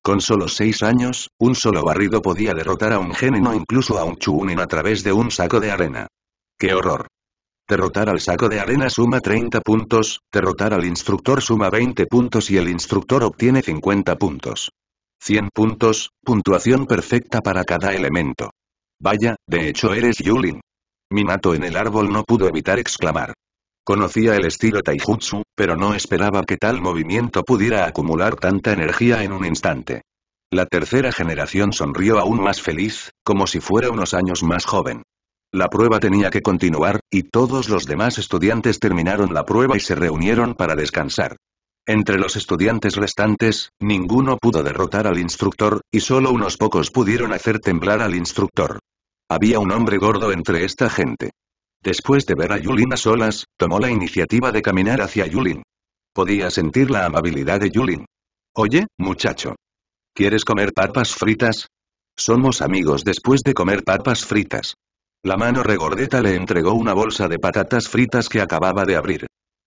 Con solo seis años, un solo barrido podía derrotar a un genin o incluso a un chunin a través de un saco de arena. ¡Qué horror! Derrotar al saco de arena suma 30 puntos, derrotar al instructor suma 20 puntos y el instructor obtiene 50 puntos. 100 puntos, puntuación perfecta para cada elemento. Vaya, de hecho eres Yulin. Minato en el árbol no pudo evitar exclamar. Conocía el estilo taijutsu, pero no esperaba que tal movimiento pudiera acumular tanta energía en un instante. La tercera generación sonrió aún más feliz, como si fuera unos años más joven. La prueba tenía que continuar, y todos los demás estudiantes terminaron la prueba y se reunieron para descansar. Entre los estudiantes restantes, ninguno pudo derrotar al instructor, y solo unos pocos pudieron hacer temblar al instructor. Había un hombre gordo entre esta gente. Después de ver a Yulin a solas, tomó la iniciativa de caminar hacia Yulin. Podía sentir la amabilidad de Yulin. Oye, muchacho. ¿Quieres comer papas fritas? Somos amigos después de comer papas fritas. La mano regordeta le entregó una bolsa de patatas fritas que acababa de abrir.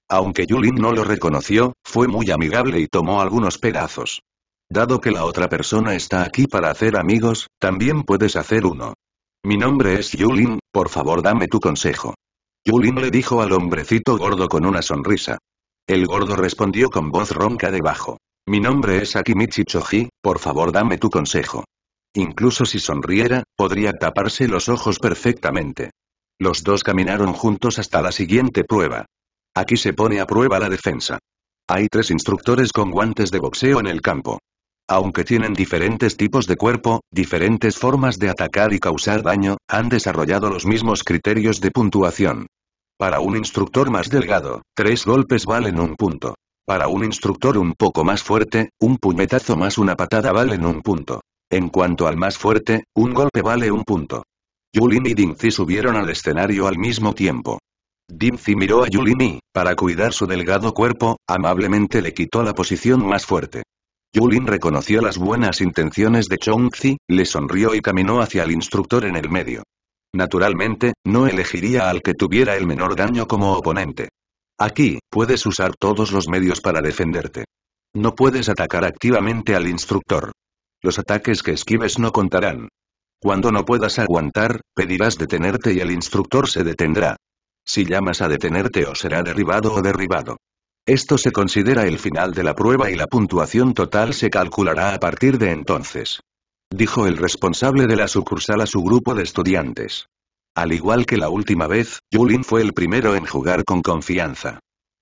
Aunque Yulin no lo reconoció, fue muy amigable y tomó algunos pedazos. Dado que la otra persona está aquí para hacer amigos, también puedes hacer uno. Mi nombre es Yulin, por favor dame tu consejo. Yulin le dijo al hombrecito gordo con una sonrisa. El gordo respondió con voz ronca debajo. Mi nombre es Akimichi Choji, por favor dame tu consejo. Incluso si sonriera, podría taparse los ojos perfectamente. Los dos caminaron juntos hasta la siguiente prueba. Aquí se pone a prueba la defensa. Hay tres instructores con guantes de boxeo en el campo. Aunque tienen diferentes tipos de cuerpo, diferentes formas de atacar y causar daño, han desarrollado los mismos criterios de puntuación. Para un instructor más delgado, tres golpes valen un punto. Para un instructor un poco más fuerte, un puñetazo más una patada valen un punto. En cuanto al más fuerte, un golpe vale un punto. Yulin y Dingzi subieron al escenario al mismo tiempo. Dingzi miró a Yulin y, para cuidar su delgado cuerpo, amablemente le quitó la posición más fuerte. Yulin reconoció las buenas intenciones de Chongzi, le sonrió y caminó hacia el instructor en el medio. Naturalmente, no elegiría al que tuviera el menor daño como oponente. Aquí, puedes usar todos los medios para defenderte. No puedes atacar activamente al instructor. Los ataques que esquives no contarán. Cuando no puedas aguantar, pedirás detenerte y el instructor se detendrá. Si llamas a detenerte o será derribado o derribado. Esto se considera el final de la prueba y la puntuación total se calculará a partir de entonces. Dijo el responsable de la sucursal a su grupo de estudiantes. Al igual que la última vez, Yulin fue el primero en jugar con confianza.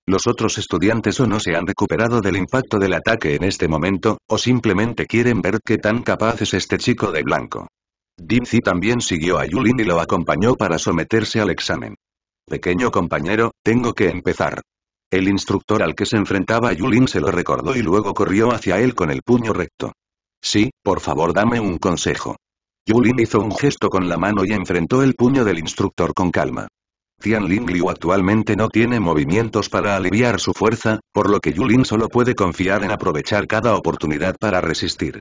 Los otros estudiantes o no se han recuperado del impacto del ataque en este momento, o simplemente quieren ver qué tan capaz es este chico de blanco. Dimzi también siguió a Yulin y lo acompañó para someterse al examen. Pequeño compañero, tengo que empezar. El instructor al que se enfrentaba Yulin se lo recordó y luego corrió hacia él con el puño recto. Sí, por favor dame un consejo. Yulin hizo un gesto con la mano y enfrentó el puño del instructor con calma. Tian Liu actualmente no tiene movimientos para aliviar su fuerza, por lo que Yulin solo puede confiar en aprovechar cada oportunidad para resistir.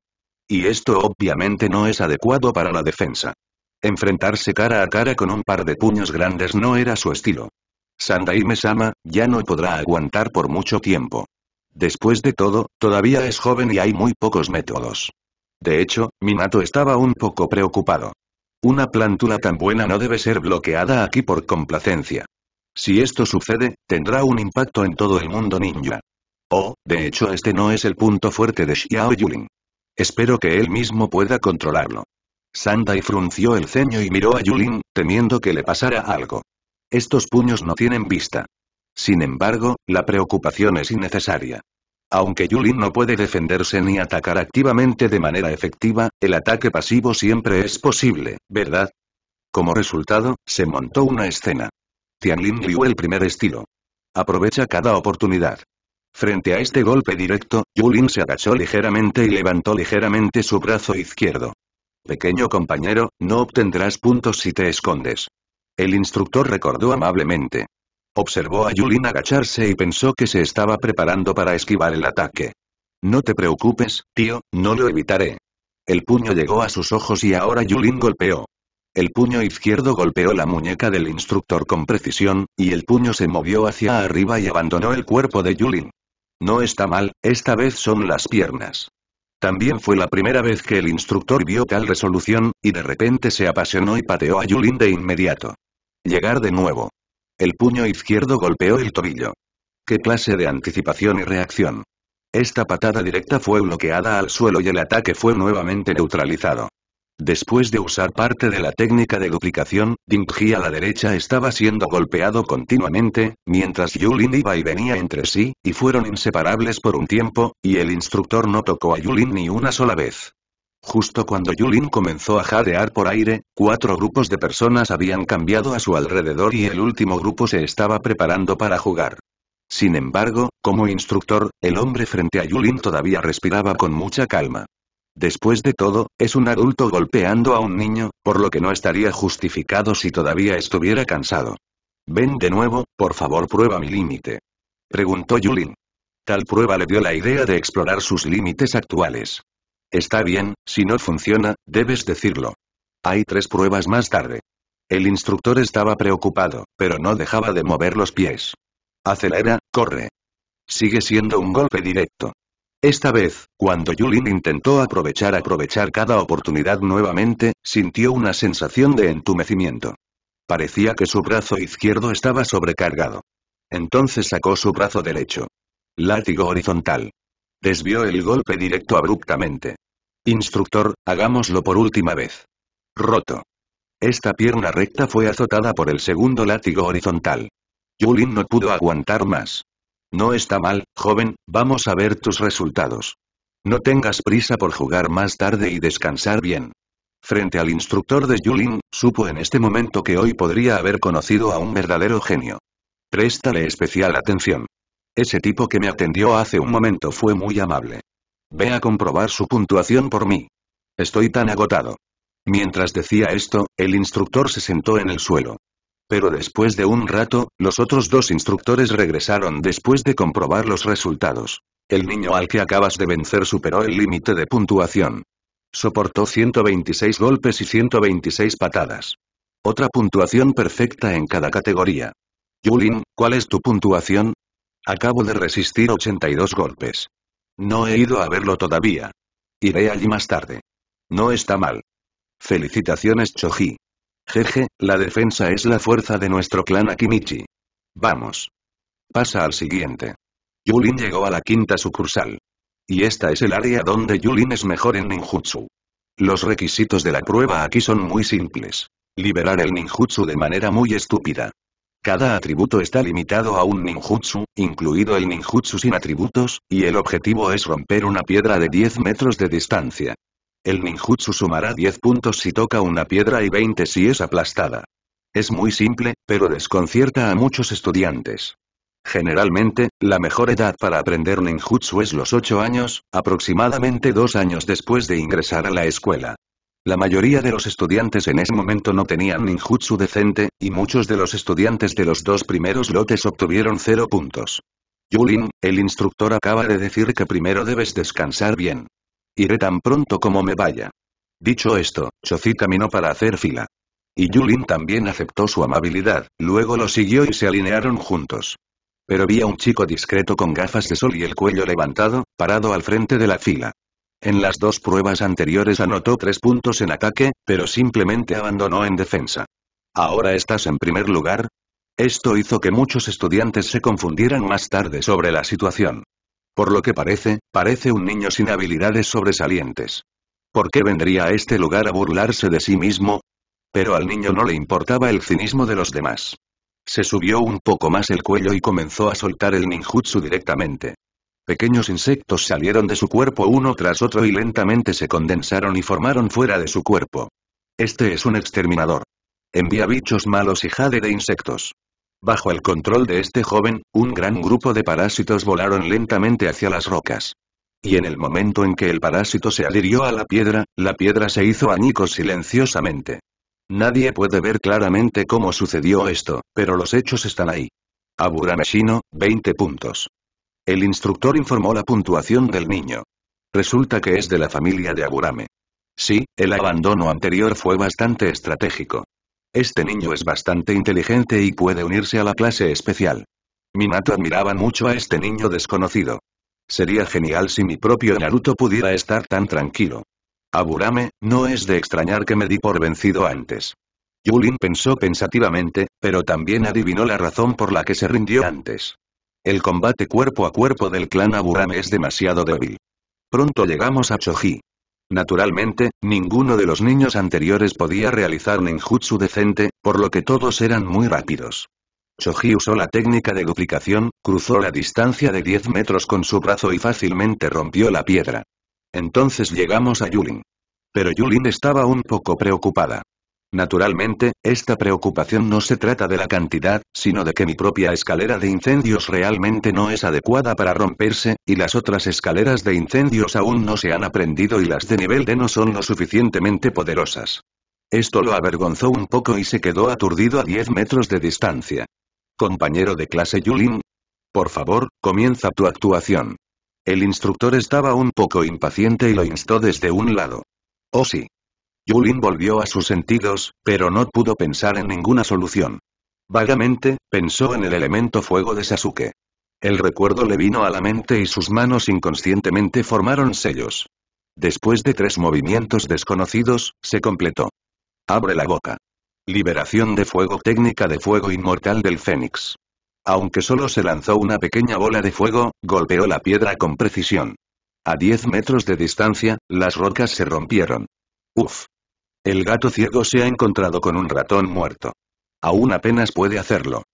Y esto obviamente no es adecuado para la defensa. Enfrentarse cara a cara con un par de puños grandes no era su estilo. Sandai Mesama, ya no podrá aguantar por mucho tiempo. Después de todo, todavía es joven y hay muy pocos métodos. De hecho, Minato estaba un poco preocupado. Una plántula tan buena no debe ser bloqueada aquí por complacencia. Si esto sucede, tendrá un impacto en todo el mundo ninja. Oh, de hecho este no es el punto fuerte de Xiao Yulin. Espero que él mismo pueda controlarlo. Sandai frunció el ceño y miró a Yulin, temiendo que le pasara algo. Estos puños no tienen vista. Sin embargo, la preocupación es innecesaria. Aunque Yulin no puede defenderse ni atacar activamente de manera efectiva, el ataque pasivo siempre es posible, ¿verdad? Como resultado, se montó una escena. Tianlin Liu el primer estilo. Aprovecha cada oportunidad. Frente a este golpe directo, Yulin se agachó ligeramente y levantó ligeramente su brazo izquierdo. Pequeño compañero, no obtendrás puntos si te escondes. El instructor recordó amablemente. Observó a Yulin agacharse y pensó que se estaba preparando para esquivar el ataque. No te preocupes, tío, no lo evitaré. El puño llegó a sus ojos y ahora Yulin golpeó. El puño izquierdo golpeó la muñeca del instructor con precisión, y el puño se movió hacia arriba y abandonó el cuerpo de Yulin. No está mal, esta vez son las piernas. También fue la primera vez que el instructor vio tal resolución, y de repente se apasionó y pateó a Yulin de inmediato. Llegar de nuevo. El puño izquierdo golpeó el tobillo. ¿Qué clase de anticipación y reacción? Esta patada directa fue bloqueada al suelo y el ataque fue nuevamente neutralizado. Después de usar parte de la técnica de duplicación, Dingji a la derecha estaba siendo golpeado continuamente, mientras Yulin iba y venía entre sí, y fueron inseparables por un tiempo, y el instructor no tocó a Yulin ni una sola vez. Justo cuando Yulin comenzó a jadear por aire, cuatro grupos de personas habían cambiado a su alrededor y el último grupo se estaba preparando para jugar. Sin embargo, como instructor, el hombre frente a Yulin todavía respiraba con mucha calma. Después de todo, es un adulto golpeando a un niño, por lo que no estaría justificado si todavía estuviera cansado. Ven de nuevo, por favor prueba mi límite. Preguntó Yulin. Tal prueba le dio la idea de explorar sus límites actuales. Está bien, si no funciona, debes decirlo. Hay tres pruebas más tarde. El instructor estaba preocupado, pero no dejaba de mover los pies. Acelera, corre. Sigue siendo un golpe directo. Esta vez, cuando Yulin intentó aprovechar aprovechar cada oportunidad nuevamente, sintió una sensación de entumecimiento. Parecía que su brazo izquierdo estaba sobrecargado. Entonces sacó su brazo derecho. Látigo horizontal. Desvió el golpe directo abruptamente. Instructor, hagámoslo por última vez. Roto. Esta pierna recta fue azotada por el segundo látigo horizontal. Yulin no pudo aguantar más. No está mal, joven, vamos a ver tus resultados. No tengas prisa por jugar más tarde y descansar bien. Frente al instructor de Yulin, supo en este momento que hoy podría haber conocido a un verdadero genio. Préstale especial atención. Ese tipo que me atendió hace un momento fue muy amable. Ve a comprobar su puntuación por mí. Estoy tan agotado. Mientras decía esto, el instructor se sentó en el suelo. Pero después de un rato, los otros dos instructores regresaron después de comprobar los resultados. El niño al que acabas de vencer superó el límite de puntuación. Soportó 126 golpes y 126 patadas. Otra puntuación perfecta en cada categoría. Yulin, ¿cuál es tu puntuación? Acabo de resistir 82 golpes. No he ido a verlo todavía. Iré allí más tarde. No está mal. Felicitaciones Choji. Jeje, la defensa es la fuerza de nuestro clan Akimichi. Vamos. Pasa al siguiente. Yulin llegó a la quinta sucursal. Y esta es el área donde Yulin es mejor en ninjutsu. Los requisitos de la prueba aquí son muy simples. Liberar el ninjutsu de manera muy estúpida. Cada atributo está limitado a un ninjutsu, incluido el ninjutsu sin atributos, y el objetivo es romper una piedra de 10 metros de distancia. El ninjutsu sumará 10 puntos si toca una piedra y 20 si es aplastada. Es muy simple, pero desconcierta a muchos estudiantes. Generalmente, la mejor edad para aprender ninjutsu es los 8 años, aproximadamente 2 años después de ingresar a la escuela. La mayoría de los estudiantes en ese momento no tenían ninjutsu decente, y muchos de los estudiantes de los dos primeros lotes obtuvieron cero puntos. Yulin, el instructor acaba de decir que primero debes descansar bien. Iré tan pronto como me vaya. Dicho esto, Chozi caminó para hacer fila. Y Yulin también aceptó su amabilidad, luego lo siguió y se alinearon juntos. Pero vi a un chico discreto con gafas de sol y el cuello levantado, parado al frente de la fila. En las dos pruebas anteriores anotó tres puntos en ataque, pero simplemente abandonó en defensa. ¿Ahora estás en primer lugar? Esto hizo que muchos estudiantes se confundieran más tarde sobre la situación. Por lo que parece, parece un niño sin habilidades sobresalientes. ¿Por qué vendría a este lugar a burlarse de sí mismo? Pero al niño no le importaba el cinismo de los demás. Se subió un poco más el cuello y comenzó a soltar el ninjutsu directamente. Pequeños insectos salieron de su cuerpo uno tras otro y lentamente se condensaron y formaron fuera de su cuerpo. Este es un exterminador. Envía bichos malos y jade de insectos. Bajo el control de este joven, un gran grupo de parásitos volaron lentamente hacia las rocas. Y en el momento en que el parásito se adhirió a la piedra, la piedra se hizo añicos silenciosamente. Nadie puede ver claramente cómo sucedió esto, pero los hechos están ahí. Aburame Shino, 20 puntos. El instructor informó la puntuación del niño. Resulta que es de la familia de Aburame. Sí, el abandono anterior fue bastante estratégico. Este niño es bastante inteligente y puede unirse a la clase especial. Minato admiraba mucho a este niño desconocido. Sería genial si mi propio Naruto pudiera estar tan tranquilo. Aburame, no es de extrañar que me di por vencido antes. Yulin pensó pensativamente, pero también adivinó la razón por la que se rindió antes. El combate cuerpo a cuerpo del clan Aburame es demasiado débil. Pronto llegamos a Choji. Naturalmente, ninguno de los niños anteriores podía realizar ninjutsu decente, por lo que todos eran muy rápidos. Choji usó la técnica de duplicación, cruzó la distancia de 10 metros con su brazo y fácilmente rompió la piedra. Entonces llegamos a Yulin. Pero Yulin estaba un poco preocupada. Naturalmente, esta preocupación no se trata de la cantidad, sino de que mi propia escalera de incendios realmente no es adecuada para romperse, y las otras escaleras de incendios aún no se han aprendido y las de nivel D no son lo suficientemente poderosas. Esto lo avergonzó un poco y se quedó aturdido a 10 metros de distancia. Compañero de clase Yulin. Por favor, comienza tu actuación. El instructor estaba un poco impaciente y lo instó desde un lado. Oh sí. Yulin volvió a sus sentidos, pero no pudo pensar en ninguna solución. Vagamente, pensó en el elemento fuego de Sasuke. El recuerdo le vino a la mente y sus manos inconscientemente formaron sellos. Después de tres movimientos desconocidos, se completó. Abre la boca. Liberación de fuego técnica de fuego inmortal del Fénix. Aunque solo se lanzó una pequeña bola de fuego, golpeó la piedra con precisión. A 10 metros de distancia, las rocas se rompieron. Uf. El gato ciego se ha encontrado con un ratón muerto. Aún apenas puede hacerlo.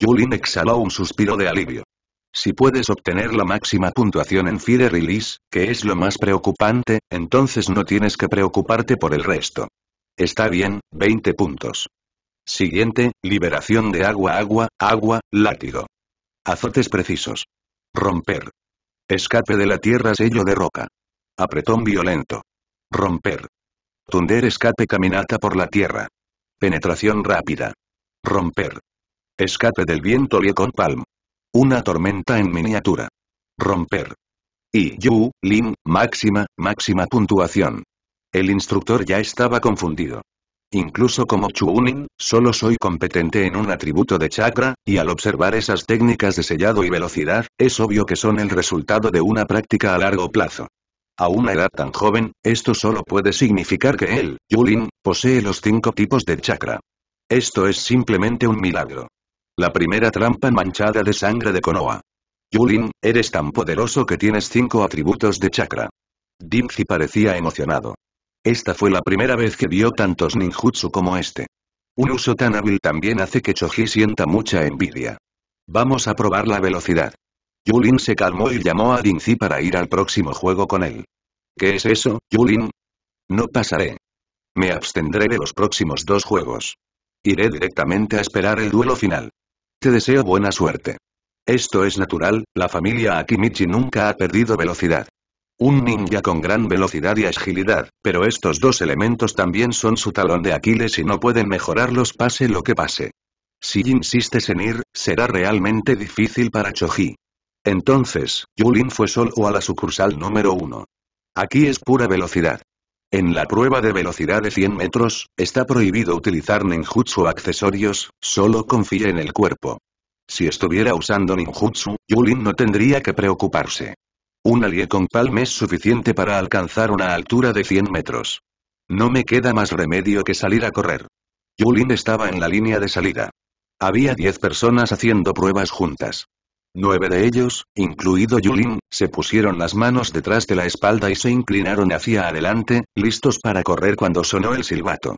Yulin exhaló un suspiro de alivio. Si puedes obtener la máxima puntuación en Fire Release, que es lo más preocupante, entonces no tienes que preocuparte por el resto. Está bien, 20 puntos. Siguiente, liberación de agua, agua, agua, látigo. Azotes precisos. Romper. Escape de la tierra, sello de roca. Apretón violento. Romper. Tunder escape caminata por la tierra. Penetración rápida. Romper. Escape del viento con Palm. Una tormenta en miniatura. Romper. Y Yu, Lin, máxima, máxima puntuación. El instructor ya estaba confundido. Incluso como Chuunin, solo soy competente en un atributo de chakra, y al observar esas técnicas de sellado y velocidad, es obvio que son el resultado de una práctica a largo plazo. A una edad tan joven, esto solo puede significar que él, Yulin, posee los cinco tipos de chakra. Esto es simplemente un milagro. La primera trampa manchada de sangre de Konoha. Yulin, eres tan poderoso que tienes cinco atributos de chakra. Dimzi parecía emocionado. Esta fue la primera vez que vio tantos ninjutsu como este. Un uso tan hábil también hace que Choji sienta mucha envidia. Vamos a probar la velocidad. Yulin se calmó y llamó a Dinzi para ir al próximo juego con él. ¿Qué es eso, Yulin? No pasaré. Me abstendré de los próximos dos juegos. Iré directamente a esperar el duelo final. Te deseo buena suerte. Esto es natural, la familia Akimichi nunca ha perdido velocidad. Un ninja con gran velocidad y agilidad, pero estos dos elementos también son su talón de Aquiles y no pueden mejorarlos pase lo que pase. Si insistes en ir, será realmente difícil para Choji. Entonces, Yulin fue solo a la sucursal número uno. Aquí es pura velocidad. En la prueba de velocidad de 100 metros, está prohibido utilizar ninjutsu accesorios, solo confíe en el cuerpo. Si estuviera usando ninjutsu, Yulin no tendría que preocuparse. Un alie con palm es suficiente para alcanzar una altura de 100 metros. No me queda más remedio que salir a correr. Yulin estaba en la línea de salida. Había 10 personas haciendo pruebas juntas. Nueve de ellos, incluido Yulin, se pusieron las manos detrás de la espalda y se inclinaron hacia adelante, listos para correr cuando sonó el silbato.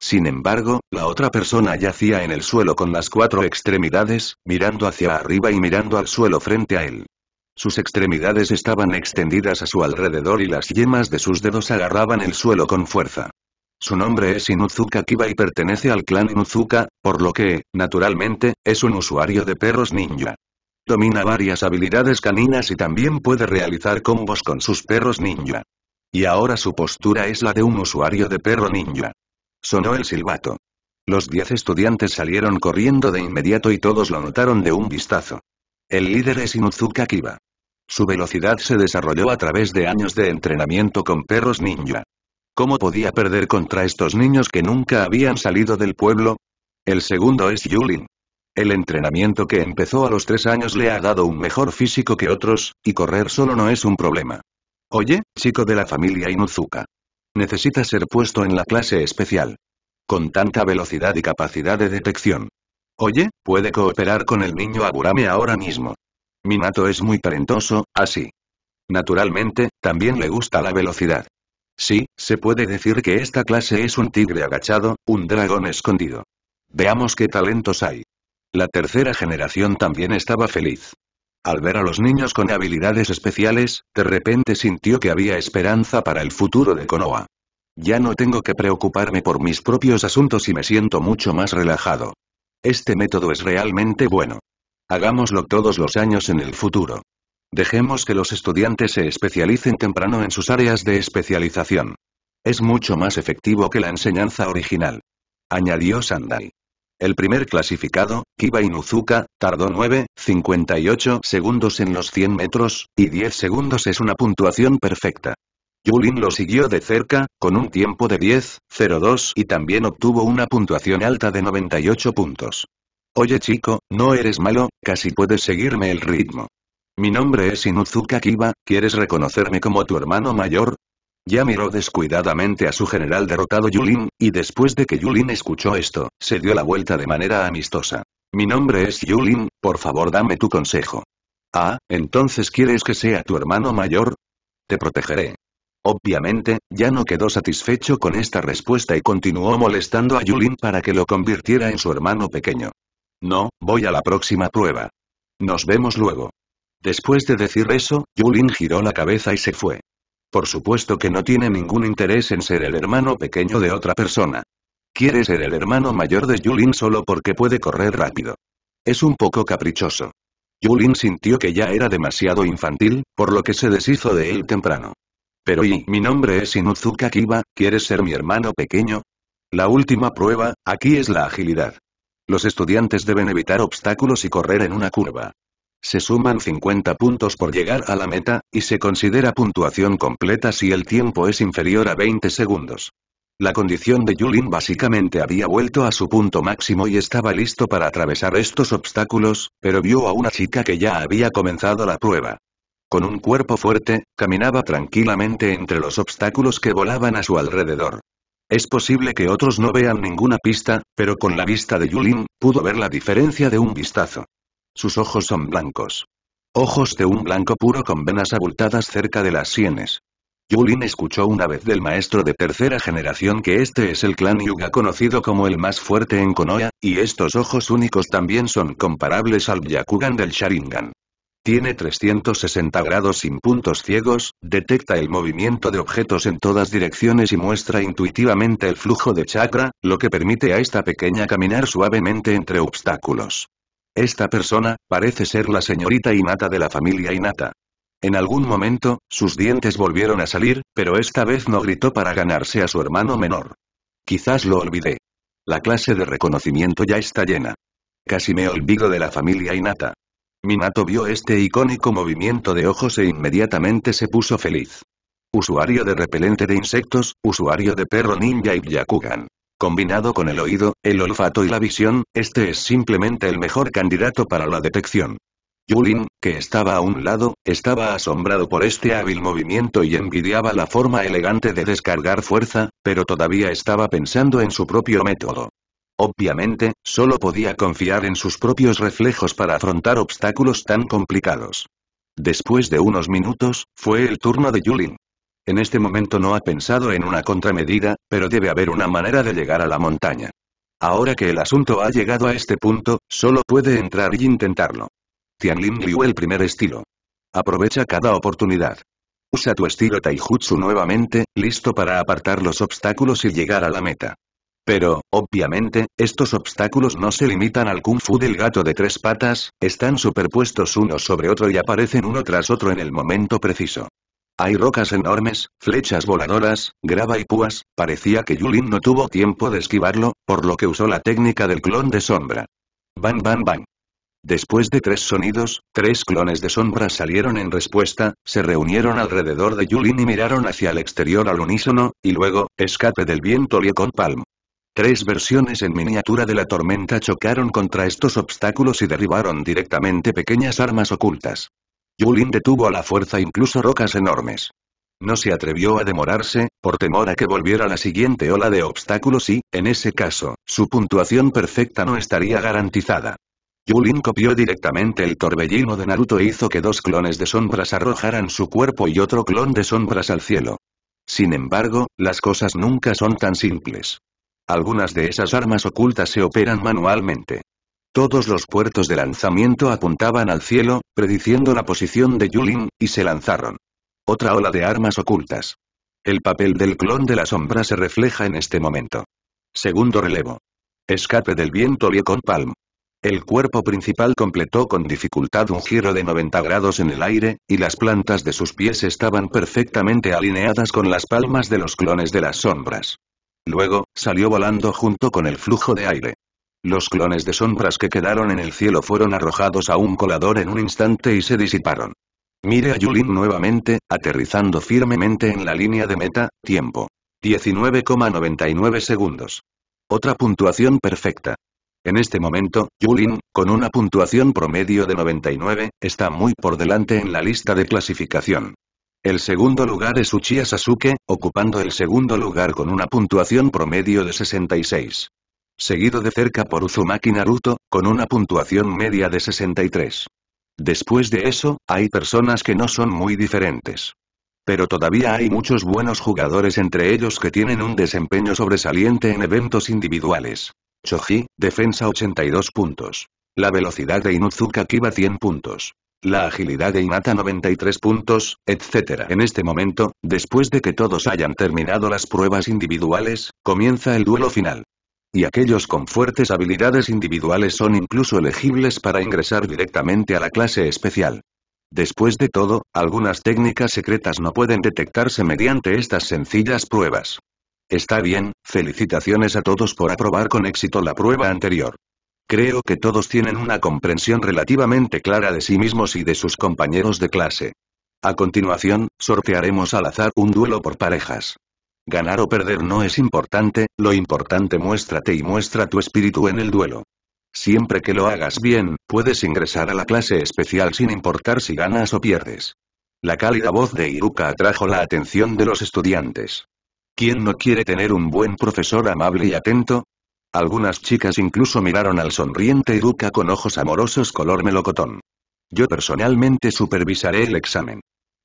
Sin embargo, la otra persona yacía en el suelo con las cuatro extremidades, mirando hacia arriba y mirando al suelo frente a él. Sus extremidades estaban extendidas a su alrededor y las yemas de sus dedos agarraban el suelo con fuerza. Su nombre es Inuzuka Kiba y pertenece al clan Inuzuka, por lo que, naturalmente, es un usuario de perros ninja. Domina varias habilidades caninas y también puede realizar combos con sus perros ninja. Y ahora su postura es la de un usuario de perro ninja. Sonó el silbato. Los diez estudiantes salieron corriendo de inmediato y todos lo notaron de un vistazo. El líder es Inuzuka Kiba. Su velocidad se desarrolló a través de años de entrenamiento con perros ninja. ¿Cómo podía perder contra estos niños que nunca habían salido del pueblo? El segundo es Yulin. El entrenamiento que empezó a los tres años le ha dado un mejor físico que otros, y correr solo no es un problema. Oye, chico de la familia Inuzuka. Necesita ser puesto en la clase especial. Con tanta velocidad y capacidad de detección. Oye, puede cooperar con el niño Aburame ahora mismo. Minato es muy talentoso, así. Naturalmente, también le gusta la velocidad. Sí, se puede decir que esta clase es un tigre agachado, un dragón escondido. Veamos qué talentos hay. La tercera generación también estaba feliz. Al ver a los niños con habilidades especiales, de repente sintió que había esperanza para el futuro de Konoha. Ya no tengo que preocuparme por mis propios asuntos y me siento mucho más relajado. Este método es realmente bueno. Hagámoslo todos los años en el futuro. Dejemos que los estudiantes se especialicen temprano en sus áreas de especialización. Es mucho más efectivo que la enseñanza original. Añadió Sandai. El primer clasificado, Kiba Inuzuka, tardó 9,58 segundos en los 100 metros, y 10 segundos es una puntuación perfecta. Yulin lo siguió de cerca, con un tiempo de 10.02 y también obtuvo una puntuación alta de 98 puntos. Oye chico, no eres malo, casi puedes seguirme el ritmo. Mi nombre es Inuzuka Kiba, ¿quieres reconocerme como tu hermano mayor? Ya miró descuidadamente a su general derrotado Yulin, y después de que Yulin escuchó esto, se dio la vuelta de manera amistosa. Mi nombre es Yulin, por favor dame tu consejo. Ah, entonces quieres que sea tu hermano mayor? Te protegeré. Obviamente, ya no quedó satisfecho con esta respuesta y continuó molestando a Yulin para que lo convirtiera en su hermano pequeño. No, voy a la próxima prueba. Nos vemos luego. Después de decir eso, Yulin giró la cabeza y se fue. Por supuesto que no tiene ningún interés en ser el hermano pequeño de otra persona. Quiere ser el hermano mayor de Yulin solo porque puede correr rápido. Es un poco caprichoso. Yulin sintió que ya era demasiado infantil, por lo que se deshizo de él temprano. Pero y, mi nombre es Inuzuka Kiba, ¿quieres ser mi hermano pequeño? La última prueba, aquí es la agilidad. Los estudiantes deben evitar obstáculos y correr en una curva. Se suman 50 puntos por llegar a la meta, y se considera puntuación completa si el tiempo es inferior a 20 segundos. La condición de Yulin básicamente había vuelto a su punto máximo y estaba listo para atravesar estos obstáculos, pero vio a una chica que ya había comenzado la prueba. Con un cuerpo fuerte, caminaba tranquilamente entre los obstáculos que volaban a su alrededor. Es posible que otros no vean ninguna pista, pero con la vista de Yulin, pudo ver la diferencia de un vistazo. Sus ojos son blancos. Ojos de un blanco puro con venas abultadas cerca de las sienes. Yulin escuchó una vez del maestro de tercera generación que este es el clan Yuga conocido como el más fuerte en Konoha, y estos ojos únicos también son comparables al Byakugan del Sharingan. Tiene 360 grados sin puntos ciegos, detecta el movimiento de objetos en todas direcciones y muestra intuitivamente el flujo de chakra, lo que permite a esta pequeña caminar suavemente entre obstáculos. Esta persona, parece ser la señorita Inata de la familia Inata. En algún momento, sus dientes volvieron a salir, pero esta vez no gritó para ganarse a su hermano menor. Quizás lo olvidé. La clase de reconocimiento ya está llena. Casi me olvido de la familia Inata. Minato vio este icónico movimiento de ojos e inmediatamente se puso feliz. Usuario de repelente de insectos, usuario de perro ninja y Byakugan. Combinado con el oído, el olfato y la visión, este es simplemente el mejor candidato para la detección. Yulin, que estaba a un lado, estaba asombrado por este hábil movimiento y envidiaba la forma elegante de descargar fuerza, pero todavía estaba pensando en su propio método. Obviamente, solo podía confiar en sus propios reflejos para afrontar obstáculos tan complicados. Después de unos minutos, fue el turno de Yulin. En este momento no ha pensado en una contramedida, pero debe haber una manera de llegar a la montaña. Ahora que el asunto ha llegado a este punto, solo puede entrar y intentarlo. Tianlin Liu el primer estilo. Aprovecha cada oportunidad. Usa tu estilo Taijutsu nuevamente, listo para apartar los obstáculos y llegar a la meta. Pero, obviamente, estos obstáculos no se limitan al kung fu del gato de tres patas, están superpuestos uno sobre otro y aparecen uno tras otro en el momento preciso. Hay rocas enormes, flechas voladoras, grava y púas, parecía que Yulin no tuvo tiempo de esquivarlo, por lo que usó la técnica del clon de sombra. Bang bang bang. Después de tres sonidos, tres clones de sombra salieron en respuesta, se reunieron alrededor de Yulin y miraron hacia el exterior al unísono, y luego, escape del viento con Palm. Tres versiones en miniatura de la tormenta chocaron contra estos obstáculos y derribaron directamente pequeñas armas ocultas. Yulin detuvo a la fuerza incluso rocas enormes. No se atrevió a demorarse, por temor a que volviera la siguiente ola de obstáculos y, en ese caso, su puntuación perfecta no estaría garantizada. Yulin copió directamente el torbellino de Naruto e hizo que dos clones de sombras arrojaran su cuerpo y otro clon de sombras al cielo. Sin embargo, las cosas nunca son tan simples. Algunas de esas armas ocultas se operan manualmente. Todos los puertos de lanzamiento apuntaban al cielo, prediciendo la posición de Yulin, y se lanzaron. Otra ola de armas ocultas. El papel del clon de la sombra se refleja en este momento. Segundo relevo. Escape del viento con Palm. El cuerpo principal completó con dificultad un giro de 90 grados en el aire, y las plantas de sus pies estaban perfectamente alineadas con las palmas de los clones de las sombras. Luego, salió volando junto con el flujo de aire. Los clones de sombras que quedaron en el cielo fueron arrojados a un colador en un instante y se disiparon. Mire a Yulin nuevamente, aterrizando firmemente en la línea de meta, tiempo. 19,99 segundos. Otra puntuación perfecta. En este momento, Yulin, con una puntuación promedio de 99, está muy por delante en la lista de clasificación. El segundo lugar es Uchiha Sasuke, ocupando el segundo lugar con una puntuación promedio de 66. Seguido de cerca por Uzumaki Naruto, con una puntuación media de 63. Después de eso, hay personas que no son muy diferentes. Pero todavía hay muchos buenos jugadores entre ellos que tienen un desempeño sobresaliente en eventos individuales. Choji, defensa 82 puntos. La velocidad de Inuzuka Kiba 100 puntos la agilidad de Inata 93 puntos, etc. En este momento, después de que todos hayan terminado las pruebas individuales, comienza el duelo final. Y aquellos con fuertes habilidades individuales son incluso elegibles para ingresar directamente a la clase especial. Después de todo, algunas técnicas secretas no pueden detectarse mediante estas sencillas pruebas. Está bien, felicitaciones a todos por aprobar con éxito la prueba anterior. Creo que todos tienen una comprensión relativamente clara de sí mismos y de sus compañeros de clase. A continuación, sortearemos al azar un duelo por parejas. Ganar o perder no es importante, lo importante muéstrate y muestra tu espíritu en el duelo. Siempre que lo hagas bien, puedes ingresar a la clase especial sin importar si ganas o pierdes. La cálida voz de Iruka atrajo la atención de los estudiantes. ¿Quién no quiere tener un buen profesor amable y atento? Algunas chicas incluso miraron al sonriente Iruka con ojos amorosos color melocotón. Yo personalmente supervisaré el examen.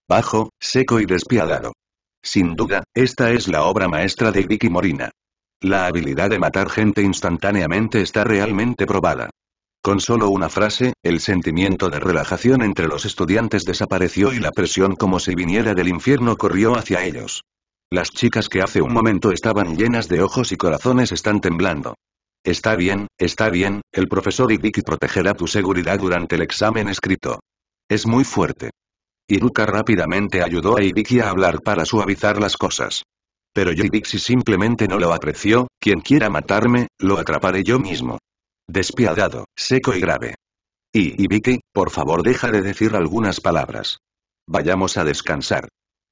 Bajo, seco y despiadado. Sin duda, esta es la obra maestra de Vicky Morina. La habilidad de matar gente instantáneamente está realmente probada. Con solo una frase, el sentimiento de relajación entre los estudiantes desapareció y la presión como si viniera del infierno corrió hacia ellos. Las chicas que hace un momento estaban llenas de ojos y corazones están temblando. Está bien, está bien, el profesor Ibiki protegerá tu seguridad durante el examen escrito. Es muy fuerte. Iruka rápidamente ayudó a Ibiki a hablar para suavizar las cosas. Pero Ibiki simplemente no lo apreció, quien quiera matarme, lo atraparé yo mismo. Despiadado, seco y grave. Y Ibiki, por favor deja de decir algunas palabras. Vayamos a descansar.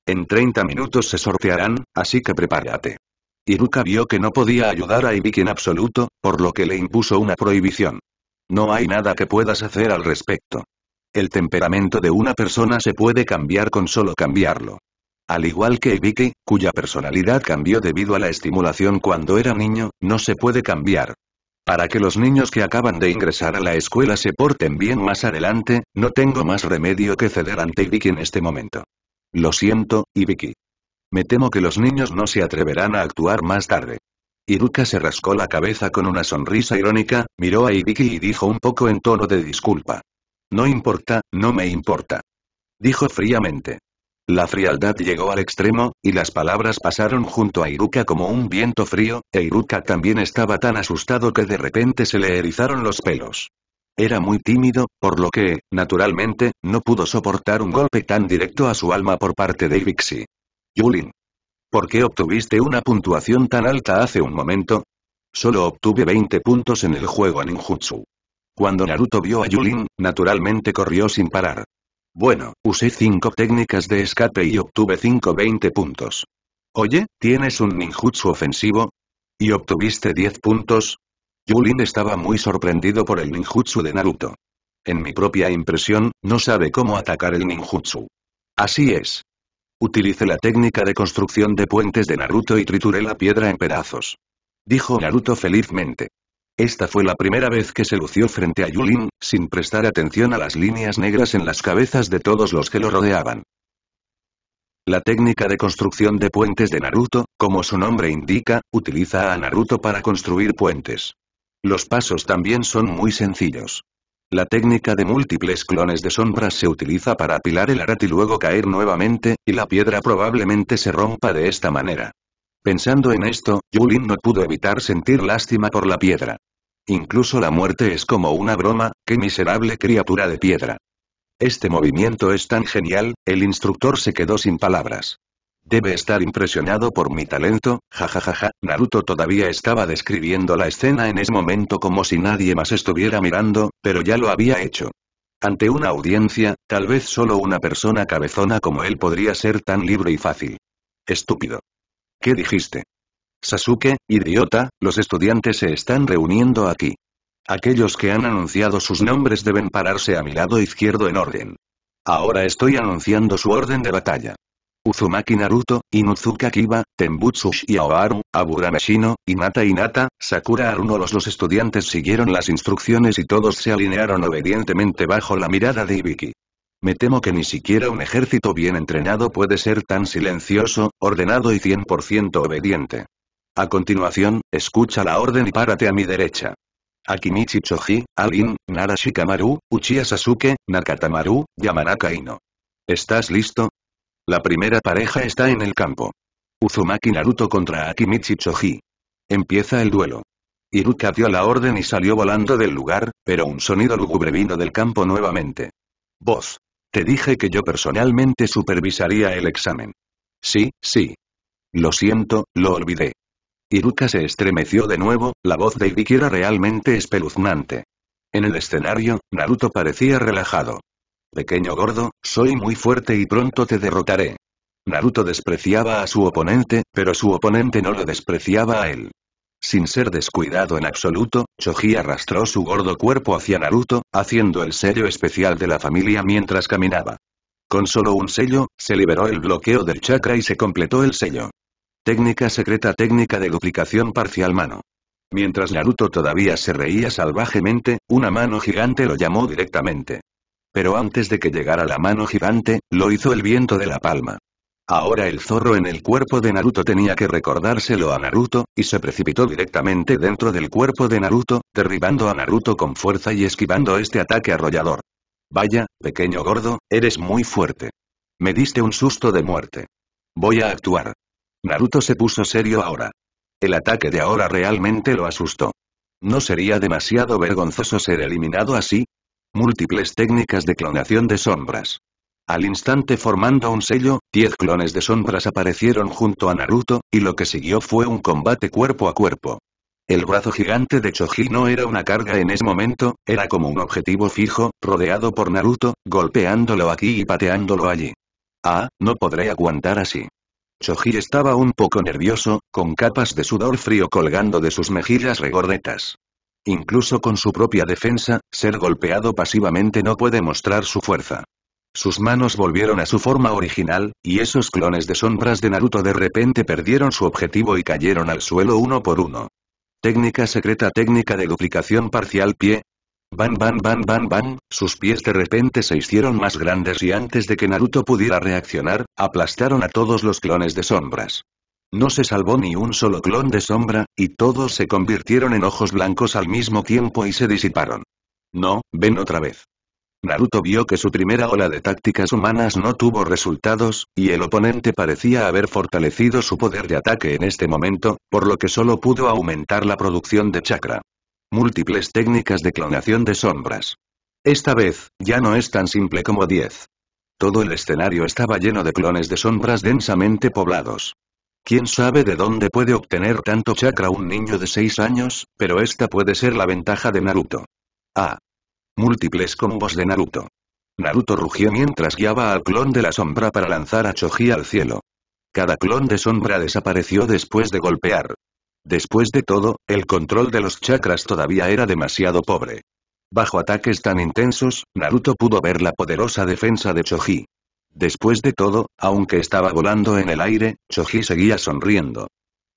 En 30 minutos se sortearán, así que prepárate. Iruka vio que no podía ayudar a Ibiki en absoluto, por lo que le impuso una prohibición. No hay nada que puedas hacer al respecto. El temperamento de una persona se puede cambiar con solo cambiarlo. Al igual que Ibiki, cuya personalidad cambió debido a la estimulación cuando era niño, no se puede cambiar. Para que los niños que acaban de ingresar a la escuela se porten bien más adelante, no tengo más remedio que ceder ante Ibiki en este momento. Lo siento, Ibiki. Me temo que los niños no se atreverán a actuar más tarde. Iruka se rascó la cabeza con una sonrisa irónica, miró a Ibiki y dijo un poco en tono de disculpa. No importa, no me importa. Dijo fríamente. La frialdad llegó al extremo, y las palabras pasaron junto a Iruka como un viento frío, e Iruka también estaba tan asustado que de repente se le erizaron los pelos. Era muy tímido, por lo que, naturalmente, no pudo soportar un golpe tan directo a su alma por parte de Ibixi. Yulin. ¿Por qué obtuviste una puntuación tan alta hace un momento? Solo obtuve 20 puntos en el juego ninjutsu. Cuando Naruto vio a Yulin, naturalmente corrió sin parar. Bueno, usé 5 técnicas de escape y obtuve 5 20 puntos. Oye, ¿tienes un ninjutsu ofensivo? ¿Y obtuviste 10 puntos? Yulin estaba muy sorprendido por el ninjutsu de Naruto. En mi propia impresión, no sabe cómo atacar el ninjutsu. Así es. Utilice la técnica de construcción de puentes de Naruto y trituré la piedra en pedazos. Dijo Naruto felizmente. Esta fue la primera vez que se lució frente a Yulin, sin prestar atención a las líneas negras en las cabezas de todos los que lo rodeaban. La técnica de construcción de puentes de Naruto, como su nombre indica, utiliza a Naruto para construir puentes. Los pasos también son muy sencillos. La técnica de múltiples clones de sombras se utiliza para apilar el arat y luego caer nuevamente, y la piedra probablemente se rompa de esta manera. Pensando en esto, Yulin no pudo evitar sentir lástima por la piedra. Incluso la muerte es como una broma, qué miserable criatura de piedra. Este movimiento es tan genial, el instructor se quedó sin palabras. Debe estar impresionado por mi talento, jajajaja, Naruto todavía estaba describiendo la escena en ese momento como si nadie más estuviera mirando, pero ya lo había hecho. Ante una audiencia, tal vez solo una persona cabezona como él podría ser tan libre y fácil. Estúpido. ¿Qué dijiste? Sasuke, idiota, los estudiantes se están reuniendo aquí. Aquellos que han anunciado sus nombres deben pararse a mi lado izquierdo en orden. Ahora estoy anunciando su orden de batalla. Uzumaki Naruto, Inuzuka Kiba, Tembutsu Xiaoaru, Aburameshino, Inata Inata, Sakura Aruno los los estudiantes siguieron las instrucciones y todos se alinearon obedientemente bajo la mirada de Ibiki. Me temo que ni siquiera un ejército bien entrenado puede ser tan silencioso, ordenado y 100% obediente. A continuación, escucha la orden y párate a mi derecha. Akimichi Choji, Alin, Nara Shikamaru, Uchiha Sasuke, Nakatamaru, Yamanaka Ino. ¿Estás listo? La primera pareja está en el campo. Uzumaki Naruto contra Akimichi Choji. Empieza el duelo. Iruka dio la orden y salió volando del lugar, pero un sonido lúgubre vino del campo nuevamente. Voz. Te dije que yo personalmente supervisaría el examen. Sí, sí. Lo siento, lo olvidé. Iruka se estremeció de nuevo, la voz de Ibiki era realmente espeluznante. En el escenario, Naruto parecía relajado. Pequeño gordo, soy muy fuerte y pronto te derrotaré. Naruto despreciaba a su oponente, pero su oponente no lo despreciaba a él. Sin ser descuidado en absoluto, Choji arrastró su gordo cuerpo hacia Naruto, haciendo el sello especial de la familia mientras caminaba. Con solo un sello, se liberó el bloqueo del chakra y se completó el sello. Técnica secreta técnica de duplicación parcial mano. Mientras Naruto todavía se reía salvajemente, una mano gigante lo llamó directamente. Pero antes de que llegara la mano gigante, lo hizo el viento de la palma. Ahora el zorro en el cuerpo de Naruto tenía que recordárselo a Naruto, y se precipitó directamente dentro del cuerpo de Naruto, derribando a Naruto con fuerza y esquivando este ataque arrollador. Vaya, pequeño gordo, eres muy fuerte. Me diste un susto de muerte. Voy a actuar. Naruto se puso serio ahora. El ataque de ahora realmente lo asustó. ¿No sería demasiado vergonzoso ser eliminado así? Múltiples técnicas de clonación de sombras. Al instante formando un sello, diez clones de sombras aparecieron junto a Naruto, y lo que siguió fue un combate cuerpo a cuerpo. El brazo gigante de Choji no era una carga en ese momento, era como un objetivo fijo, rodeado por Naruto, golpeándolo aquí y pateándolo allí. Ah, no podré aguantar así. Choji estaba un poco nervioso, con capas de sudor frío colgando de sus mejillas regordetas. Incluso con su propia defensa, ser golpeado pasivamente no puede mostrar su fuerza. Sus manos volvieron a su forma original, y esos clones de sombras de Naruto de repente perdieron su objetivo y cayeron al suelo uno por uno. Técnica secreta técnica de duplicación parcial pie. Van van van van van, sus pies de repente se hicieron más grandes y antes de que Naruto pudiera reaccionar, aplastaron a todos los clones de sombras. No se salvó ni un solo clon de sombra, y todos se convirtieron en ojos blancos al mismo tiempo y se disiparon. No, ven otra vez. Naruto vio que su primera ola de tácticas humanas no tuvo resultados, y el oponente parecía haber fortalecido su poder de ataque en este momento, por lo que solo pudo aumentar la producción de chakra. Múltiples técnicas de clonación de sombras. Esta vez, ya no es tan simple como 10. Todo el escenario estaba lleno de clones de sombras densamente poblados. Quién sabe de dónde puede obtener tanto chakra un niño de 6 años, pero esta puede ser la ventaja de Naruto. Ah. Múltiples combos de Naruto. Naruto rugió mientras guiaba al clon de la sombra para lanzar a Choji al cielo. Cada clon de sombra desapareció después de golpear. Después de todo, el control de los chakras todavía era demasiado pobre. Bajo ataques tan intensos, Naruto pudo ver la poderosa defensa de Choji. Después de todo, aunque estaba volando en el aire, Choji seguía sonriendo.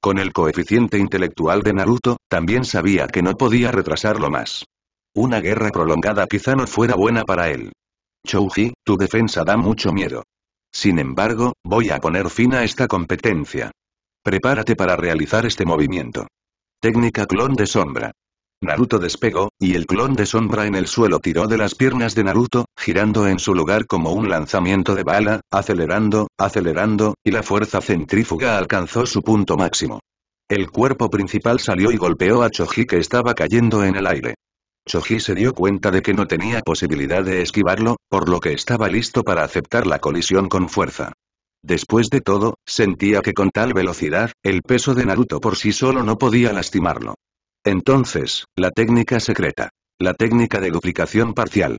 Con el coeficiente intelectual de Naruto, también sabía que no podía retrasarlo más. Una guerra prolongada quizá no fuera buena para él. Choji, tu defensa da mucho miedo. Sin embargo, voy a poner fin a esta competencia. Prepárate para realizar este movimiento. Técnica clon de sombra. Naruto despegó, y el clon de sombra en el suelo tiró de las piernas de Naruto, girando en su lugar como un lanzamiento de bala, acelerando, acelerando, y la fuerza centrífuga alcanzó su punto máximo. El cuerpo principal salió y golpeó a Choji que estaba cayendo en el aire. Choji se dio cuenta de que no tenía posibilidad de esquivarlo, por lo que estaba listo para aceptar la colisión con fuerza. Después de todo, sentía que con tal velocidad, el peso de Naruto por sí solo no podía lastimarlo. Entonces, la técnica secreta. La técnica de duplicación parcial.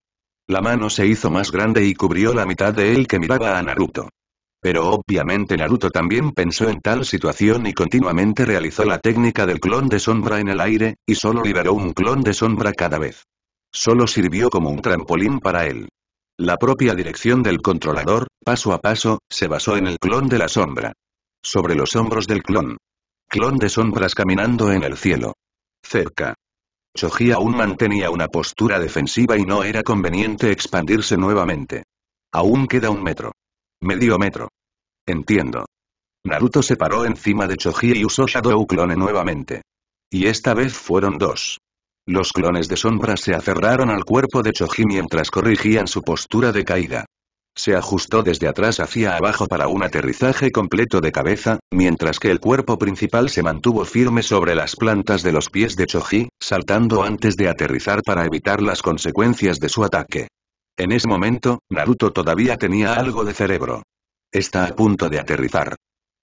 La mano se hizo más grande y cubrió la mitad de él que miraba a Naruto. Pero obviamente Naruto también pensó en tal situación y continuamente realizó la técnica del clon de sombra en el aire, y solo liberó un clon de sombra cada vez. Solo sirvió como un trampolín para él. La propia dirección del controlador, paso a paso, se basó en el clon de la sombra. Sobre los hombros del clon. Clon de sombras caminando en el cielo. Cerca. Choji aún mantenía una postura defensiva y no era conveniente expandirse nuevamente. Aún queda un metro. Medio metro. Entiendo. Naruto se paró encima de Choji y usó Shadow Clone nuevamente. Y esta vez fueron dos. Los clones de sombra se aferraron al cuerpo de Choji mientras corrigían su postura de caída. Se ajustó desde atrás hacia abajo para un aterrizaje completo de cabeza, mientras que el cuerpo principal se mantuvo firme sobre las plantas de los pies de Choji, saltando antes de aterrizar para evitar las consecuencias de su ataque. En ese momento, Naruto todavía tenía algo de cerebro. Está a punto de aterrizar.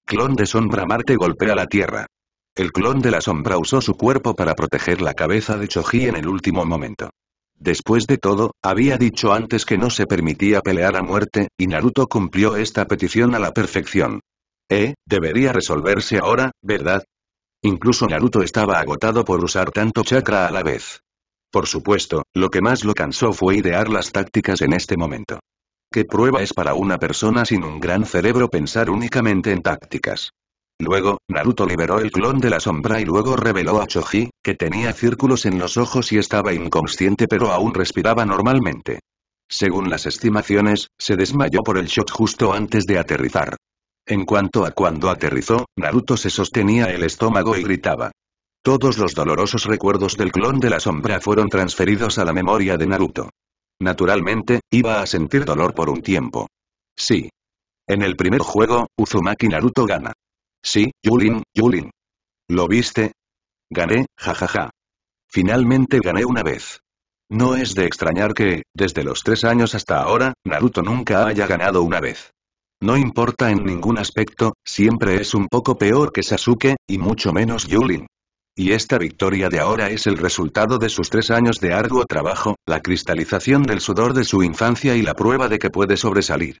Clon de sombra Marte golpea la Tierra. El clon de la sombra usó su cuerpo para proteger la cabeza de Choji en el último momento. Después de todo, había dicho antes que no se permitía pelear a muerte, y Naruto cumplió esta petición a la perfección. Eh, debería resolverse ahora, ¿verdad? Incluso Naruto estaba agotado por usar tanto chakra a la vez. Por supuesto, lo que más lo cansó fue idear las tácticas en este momento. ¿Qué prueba es para una persona sin un gran cerebro pensar únicamente en tácticas? Luego, Naruto liberó el clon de la sombra y luego reveló a Choji, que tenía círculos en los ojos y estaba inconsciente pero aún respiraba normalmente. Según las estimaciones, se desmayó por el shock justo antes de aterrizar. En cuanto a cuando aterrizó, Naruto se sostenía el estómago y gritaba. Todos los dolorosos recuerdos del clon de la sombra fueron transferidos a la memoria de Naruto. Naturalmente, iba a sentir dolor por un tiempo. Sí. En el primer juego, Uzumaki Naruto gana. Sí, Yulin, Yulin. ¿Lo viste? Gané, jajaja. Finalmente gané una vez. No es de extrañar que, desde los tres años hasta ahora, Naruto nunca haya ganado una vez. No importa en ningún aspecto, siempre es un poco peor que Sasuke, y mucho menos Yulin. Y esta victoria de ahora es el resultado de sus tres años de arduo trabajo, la cristalización del sudor de su infancia y la prueba de que puede sobresalir.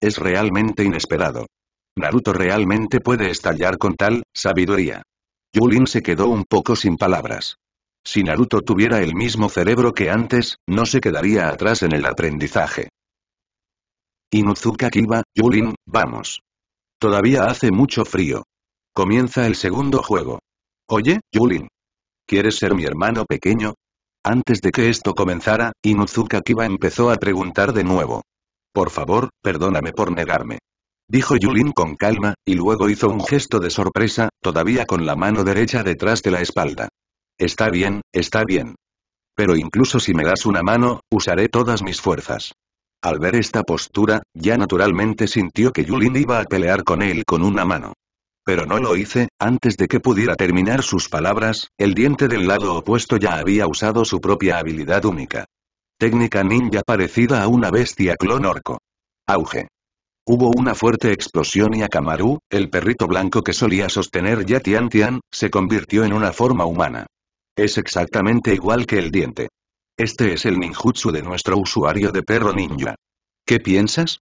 Es realmente inesperado. Naruto realmente puede estallar con tal sabiduría. Yulin se quedó un poco sin palabras. Si Naruto tuviera el mismo cerebro que antes, no se quedaría atrás en el aprendizaje. Inuzuka Kiba, Yulin, vamos. Todavía hace mucho frío. Comienza el segundo juego. Oye, Yulin. ¿Quieres ser mi hermano pequeño? Antes de que esto comenzara, Inuzuka Kiba empezó a preguntar de nuevo. Por favor, perdóname por negarme dijo Yulin con calma, y luego hizo un gesto de sorpresa, todavía con la mano derecha detrás de la espalda. Está bien, está bien. Pero incluso si me das una mano, usaré todas mis fuerzas. Al ver esta postura, ya naturalmente sintió que Yulin iba a pelear con él con una mano. Pero no lo hice, antes de que pudiera terminar sus palabras, el diente del lado opuesto ya había usado su propia habilidad única. Técnica ninja parecida a una bestia clon orco. Auge. Hubo una fuerte explosión y Akamaru, el perrito blanco que solía sostener Yatian Tian, se convirtió en una forma humana. Es exactamente igual que el diente. Este es el ninjutsu de nuestro usuario de perro ninja. ¿Qué piensas?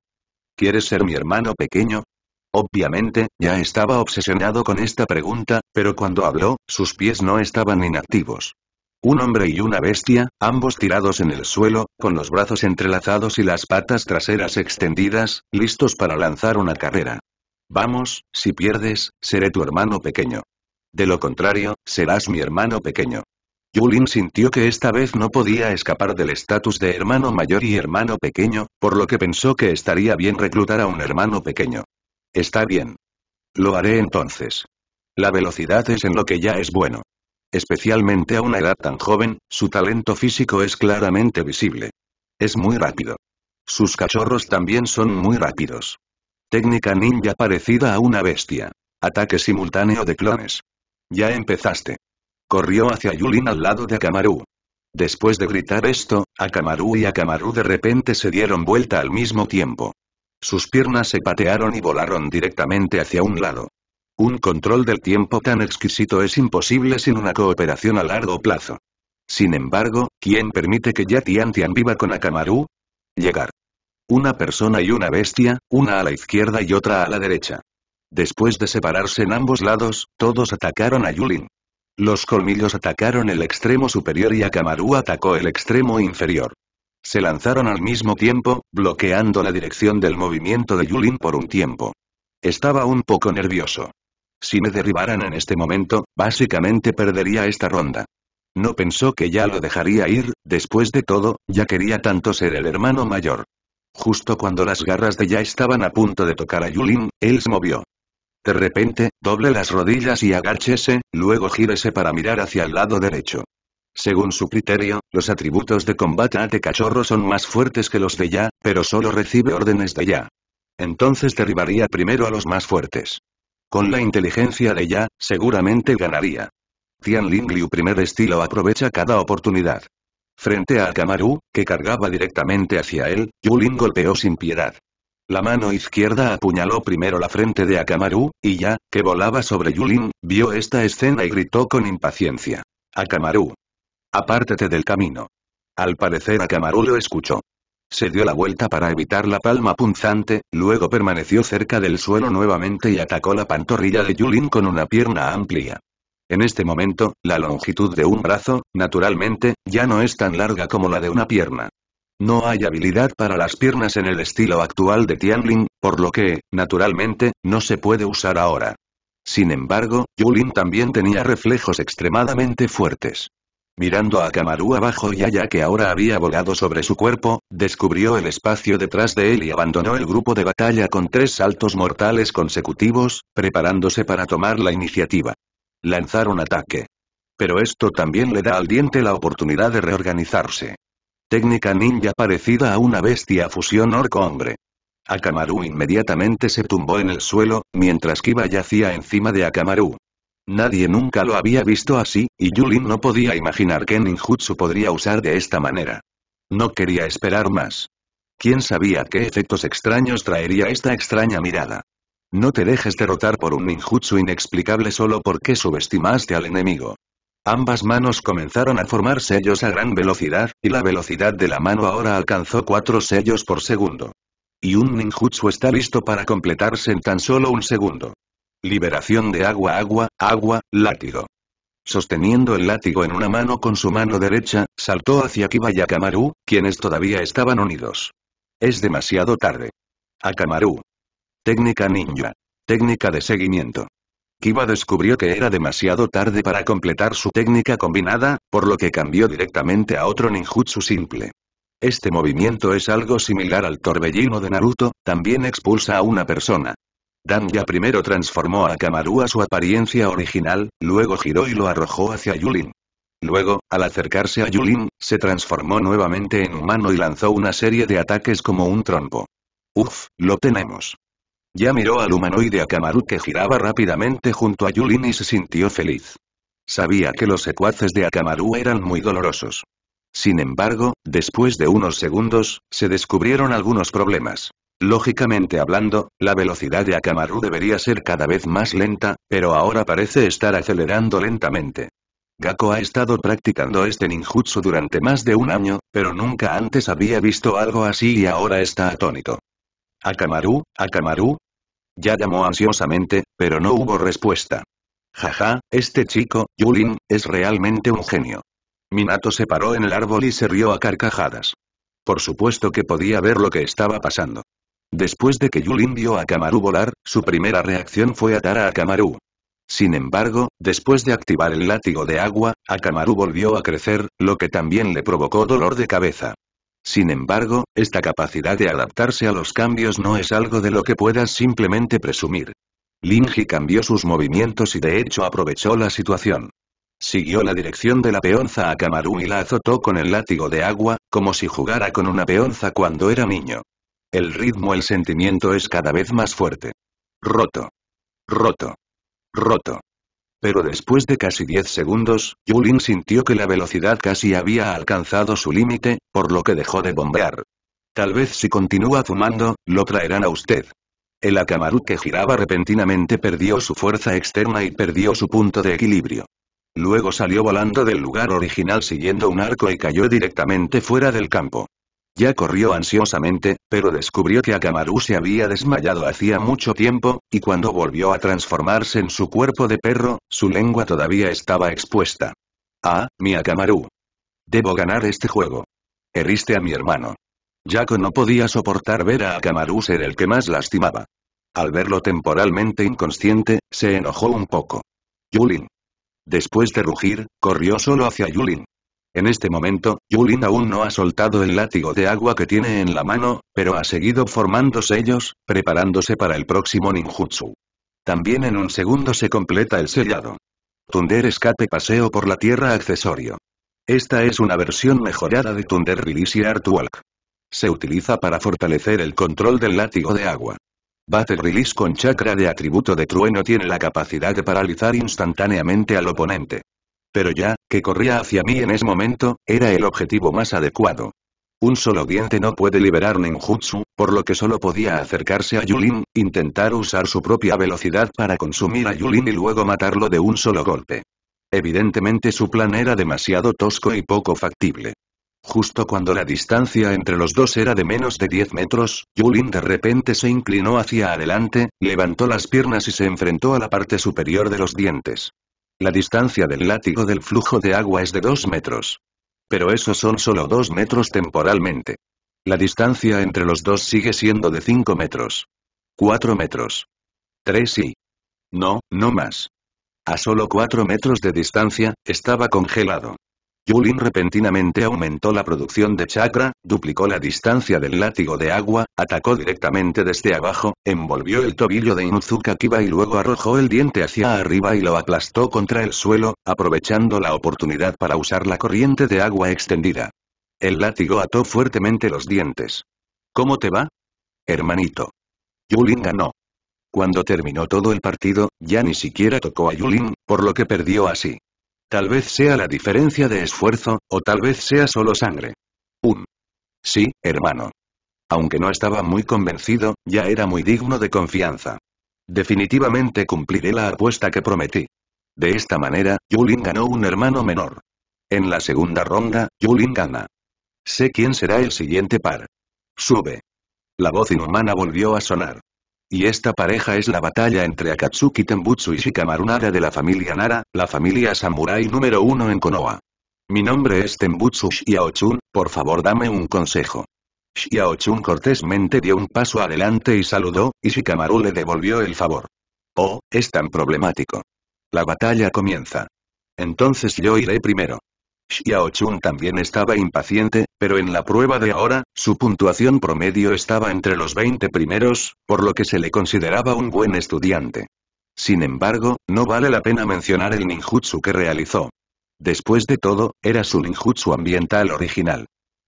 ¿Quieres ser mi hermano pequeño? Obviamente, ya estaba obsesionado con esta pregunta, pero cuando habló, sus pies no estaban inactivos. Un hombre y una bestia, ambos tirados en el suelo, con los brazos entrelazados y las patas traseras extendidas, listos para lanzar una carrera. Vamos, si pierdes, seré tu hermano pequeño. De lo contrario, serás mi hermano pequeño. Yulin sintió que esta vez no podía escapar del estatus de hermano mayor y hermano pequeño, por lo que pensó que estaría bien reclutar a un hermano pequeño. Está bien. Lo haré entonces. La velocidad es en lo que ya es bueno. Especialmente a una edad tan joven, su talento físico es claramente visible. Es muy rápido. Sus cachorros también son muy rápidos. Técnica ninja parecida a una bestia. Ataque simultáneo de clones. Ya empezaste. Corrió hacia Yulin al lado de Akamaru. Después de gritar esto, Akamaru y Akamaru de repente se dieron vuelta al mismo tiempo. Sus piernas se patearon y volaron directamente hacia un lado. Un control del tiempo tan exquisito es imposible sin una cooperación a largo plazo. Sin embargo, ¿quién permite que Yatian Tian viva con Akamaru? Llegar. Una persona y una bestia, una a la izquierda y otra a la derecha. Después de separarse en ambos lados, todos atacaron a Yulin. Los colmillos atacaron el extremo superior y Akamaru atacó el extremo inferior. Se lanzaron al mismo tiempo, bloqueando la dirección del movimiento de Yulin por un tiempo. Estaba un poco nervioso. Si me derribaran en este momento, básicamente perdería esta ronda. No pensó que ya lo dejaría ir, después de todo, ya quería tanto ser el hermano mayor. Justo cuando las garras de ya estaban a punto de tocar a Yulin, él se movió. De repente, doble las rodillas y agáchese, luego gírese para mirar hacia el lado derecho. Según su criterio, los atributos de combate ate cachorro son más fuertes que los de ya, pero solo recibe órdenes de ya. Entonces derribaría primero a los más fuertes. Con la inteligencia de ya, seguramente ganaría. Tian Liu primer estilo aprovecha cada oportunidad. Frente a Akamaru, que cargaba directamente hacia él, Yulin golpeó sin piedad. La mano izquierda apuñaló primero la frente de Akamaru, y ya, que volaba sobre Yulin, vio esta escena y gritó con impaciencia. Akamaru. Apártate del camino. Al parecer Akamaru lo escuchó. Se dio la vuelta para evitar la palma punzante, luego permaneció cerca del suelo nuevamente y atacó la pantorrilla de Yulin con una pierna amplia. En este momento, la longitud de un brazo, naturalmente, ya no es tan larga como la de una pierna. No hay habilidad para las piernas en el estilo actual de Tianlin, por lo que, naturalmente, no se puede usar ahora. Sin embargo, Yulin también tenía reflejos extremadamente fuertes. Mirando a Kamaru abajo y allá que ahora había volado sobre su cuerpo, descubrió el espacio detrás de él y abandonó el grupo de batalla con tres saltos mortales consecutivos, preparándose para tomar la iniciativa. Lanzar un ataque. Pero esto también le da al diente la oportunidad de reorganizarse. Técnica ninja parecida a una bestia fusión orco-hombre. Akamaru inmediatamente se tumbó en el suelo, mientras Kiba yacía encima de Akamaru. Nadie nunca lo había visto así, y Yulin no podía imaginar que ninjutsu podría usar de esta manera. No quería esperar más. ¿Quién sabía qué efectos extraños traería esta extraña mirada? No te dejes derrotar por un ninjutsu inexplicable solo porque subestimaste al enemigo. Ambas manos comenzaron a formar sellos a gran velocidad, y la velocidad de la mano ahora alcanzó cuatro sellos por segundo. Y un ninjutsu está listo para completarse en tan solo un segundo. Liberación de agua agua, agua, látigo. Sosteniendo el látigo en una mano con su mano derecha, saltó hacia Kiba y Akamaru, quienes todavía estaban unidos. Es demasiado tarde. Akamaru. Técnica ninja. Técnica de seguimiento. Kiba descubrió que era demasiado tarde para completar su técnica combinada, por lo que cambió directamente a otro ninjutsu simple. Este movimiento es algo similar al torbellino de Naruto, también expulsa a una persona. Ya primero transformó a Kamaru a su apariencia original, luego giró y lo arrojó hacia Yulin. Luego, al acercarse a Yulin, se transformó nuevamente en humano y lanzó una serie de ataques como un trompo. Uf, lo tenemos. Ya miró al humanoide Akamaru que giraba rápidamente junto a Yulin y se sintió feliz. Sabía que los secuaces de Akamaru eran muy dolorosos. Sin embargo, después de unos segundos, se descubrieron algunos problemas. Lógicamente hablando, la velocidad de Akamaru debería ser cada vez más lenta, pero ahora parece estar acelerando lentamente. Gako ha estado practicando este ninjutsu durante más de un año, pero nunca antes había visto algo así y ahora está atónito. Akamaru, Akamaru. Ya llamó ansiosamente, pero no hubo respuesta. Jaja, este chico, Yulin, es realmente un genio. Minato se paró en el árbol y se rió a carcajadas. Por supuesto que podía ver lo que estaba pasando. Después de que Yulin vio a Akamaru volar, su primera reacción fue atar a Akamaru. Sin embargo, después de activar el látigo de agua, Akamaru volvió a crecer, lo que también le provocó dolor de cabeza. Sin embargo, esta capacidad de adaptarse a los cambios no es algo de lo que puedas simplemente presumir. Linji cambió sus movimientos y de hecho aprovechó la situación. Siguió la dirección de la peonza a Kamaru y la azotó con el látigo de agua, como si jugara con una peonza cuando era niño. El ritmo el sentimiento es cada vez más fuerte. Roto. Roto. Roto. Pero después de casi 10 segundos, Yulin sintió que la velocidad casi había alcanzado su límite, por lo que dejó de bombear. Tal vez si continúa fumando, lo traerán a usted. El Akamaru que giraba repentinamente perdió su fuerza externa y perdió su punto de equilibrio. Luego salió volando del lugar original siguiendo un arco y cayó directamente fuera del campo. Ya corrió ansiosamente, pero descubrió que Akamaru se había desmayado hacía mucho tiempo, y cuando volvió a transformarse en su cuerpo de perro, su lengua todavía estaba expuesta. Ah, mi Akamaru. Debo ganar este juego. Heriste a mi hermano. Yako no podía soportar ver a Akamaru ser el que más lastimaba. Al verlo temporalmente inconsciente, se enojó un poco. Yulin. Después de rugir, corrió solo hacia Yulin. En este momento, Yulin aún no ha soltado el látigo de agua que tiene en la mano, pero ha seguido formando sellos, preparándose para el próximo ninjutsu. También en un segundo se completa el sellado. Thunder Escape Paseo por la Tierra Accesorio. Esta es una versión mejorada de Thunder Release Art Walk. Se utiliza para fortalecer el control del látigo de agua. Battle Release con chakra de atributo de trueno tiene la capacidad de paralizar instantáneamente al oponente. Pero ya, que corría hacia mí en ese momento, era el objetivo más adecuado. Un solo diente no puede liberar ninjutsu, por lo que solo podía acercarse a Yulin, intentar usar su propia velocidad para consumir a Yulin y luego matarlo de un solo golpe. Evidentemente su plan era demasiado tosco y poco factible. Justo cuando la distancia entre los dos era de menos de 10 metros, Yulin de repente se inclinó hacia adelante, levantó las piernas y se enfrentó a la parte superior de los dientes. La distancia del látigo del flujo de agua es de 2 metros. Pero esos son solo dos metros temporalmente. La distancia entre los dos sigue siendo de 5 metros. 4 metros. 3 y... No, no más. A solo 4 metros de distancia, estaba congelado. Yulin repentinamente aumentó la producción de chakra, duplicó la distancia del látigo de agua, atacó directamente desde abajo, envolvió el tobillo de Inuzuka Kiba y luego arrojó el diente hacia arriba y lo aplastó contra el suelo, aprovechando la oportunidad para usar la corriente de agua extendida. El látigo ató fuertemente los dientes. ¿Cómo te va? Hermanito. Yulin ganó. Cuando terminó todo el partido, ya ni siquiera tocó a Yulin, por lo que perdió así. Tal vez sea la diferencia de esfuerzo, o tal vez sea solo sangre. Un. Sí, hermano. Aunque no estaba muy convencido, ya era muy digno de confianza. Definitivamente cumpliré la apuesta que prometí. De esta manera, Yulin ganó un hermano menor. En la segunda ronda, Yulin gana. Sé quién será el siguiente par. Sube. La voz inhumana volvió a sonar. Y esta pareja es la batalla entre Akatsuki Tembutsu y Shikamaru Nara de la familia Nara, la familia samurai número uno en Konoha. Mi nombre es Tembutsu Xiaochun, por favor dame un consejo. Xiaochun cortésmente dio un paso adelante y saludó, y Shikamaru le devolvió el favor. Oh, es tan problemático. La batalla comienza. Entonces yo iré primero. Xiao Chun también estaba impaciente, pero en la prueba de ahora, su puntuación promedio estaba entre los 20 primeros, por lo que se le consideraba un buen estudiante. Sin embargo, no vale la pena mencionar el ninjutsu que realizó. Después de todo, era su ninjutsu ambiental original.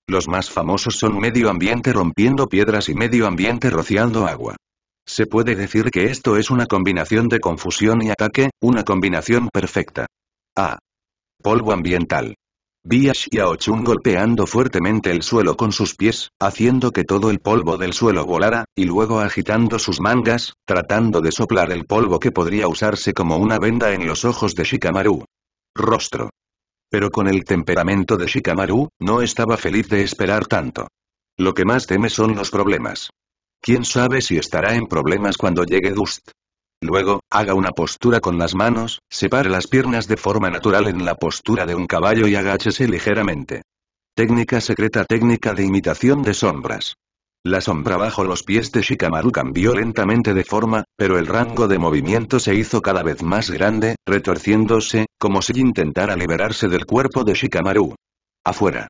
Los más famosos son medio ambiente rompiendo piedras y medio ambiente rociando agua. Se puede decir que esto es una combinación de confusión y ataque, una combinación perfecta. A. Polvo ambiental. Vi a Xiao Chun golpeando fuertemente el suelo con sus pies, haciendo que todo el polvo del suelo volara, y luego agitando sus mangas, tratando de soplar el polvo que podría usarse como una venda en los ojos de Shikamaru. Rostro. Pero con el temperamento de Shikamaru, no estaba feliz de esperar tanto. Lo que más teme son los problemas. ¿Quién sabe si estará en problemas cuando llegue Dust? Luego, haga una postura con las manos, separe las piernas de forma natural en la postura de un caballo y agáchese ligeramente. Técnica secreta técnica de imitación de sombras. La sombra bajo los pies de Shikamaru cambió lentamente de forma, pero el rango de movimiento se hizo cada vez más grande, retorciéndose, como si intentara liberarse del cuerpo de Shikamaru. Afuera.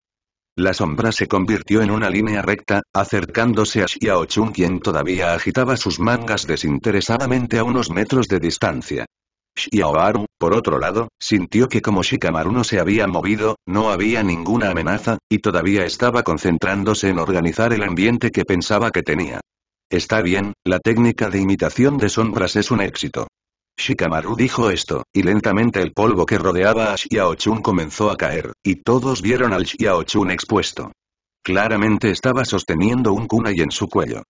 La sombra se convirtió en una línea recta, acercándose a Xiao Chun quien todavía agitaba sus mangas desinteresadamente a unos metros de distancia. Xiao Aru, por otro lado, sintió que como Shikamaru no se había movido, no había ninguna amenaza, y todavía estaba concentrándose en organizar el ambiente que pensaba que tenía. Está bien, la técnica de imitación de sombras es un éxito. Shikamaru dijo esto, y lentamente el polvo que rodeaba a Xiao Chun comenzó a caer, y todos vieron al Xiao Chun expuesto. Claramente estaba sosteniendo un kunai en su cuello.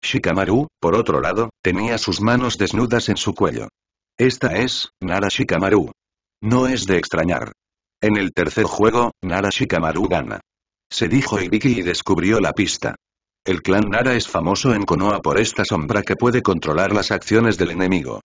Shikamaru, por otro lado, tenía sus manos desnudas en su cuello. Esta es, Nara Shikamaru. No es de extrañar. En el tercer juego, Nara Shikamaru gana. Se dijo Ibiki y descubrió la pista. El clan Nara es famoso en Konoha por esta sombra que puede controlar las acciones del enemigo.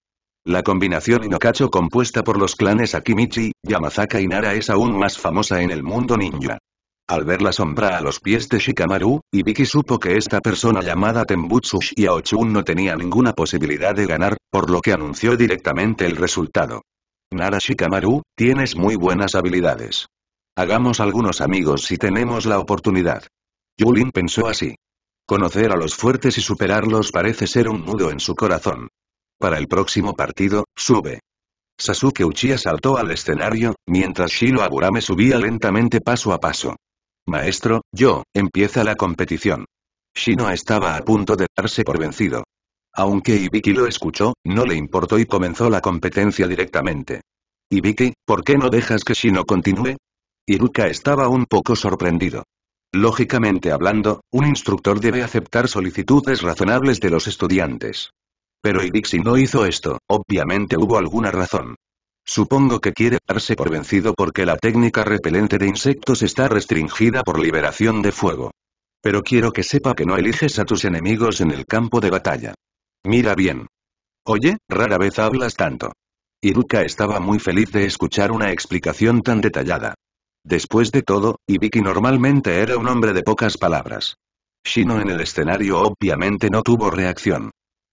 La combinación Inokacho compuesta por los clanes Akimichi, Yamazaka y Nara es aún más famosa en el mundo ninja. Al ver la sombra a los pies de Shikamaru, Ibiki supo que esta persona llamada Tembutsu Xiaochun no tenía ninguna posibilidad de ganar, por lo que anunció directamente el resultado. Nara Shikamaru, tienes muy buenas habilidades. Hagamos algunos amigos si tenemos la oportunidad. Yulin pensó así. Conocer a los fuertes y superarlos parece ser un nudo en su corazón. Para el próximo partido, sube. Sasuke Uchiha saltó al escenario, mientras Shiro Aburame subía lentamente paso a paso. Maestro, yo, empieza la competición. Shino estaba a punto de darse por vencido. Aunque Ibiki lo escuchó, no le importó y comenzó la competencia directamente. Ibiki, ¿por qué no dejas que Shino continúe? Iruka estaba un poco sorprendido. Lógicamente hablando, un instructor debe aceptar solicitudes razonables de los estudiantes. Pero Ibiki no hizo esto, obviamente hubo alguna razón. Supongo que quiere darse por vencido porque la técnica repelente de insectos está restringida por liberación de fuego. Pero quiero que sepa que no eliges a tus enemigos en el campo de batalla. Mira bien. Oye, rara vez hablas tanto. Iruka estaba muy feliz de escuchar una explicación tan detallada. Después de todo, Ibiki normalmente era un hombre de pocas palabras. Shino en el escenario obviamente no tuvo reacción.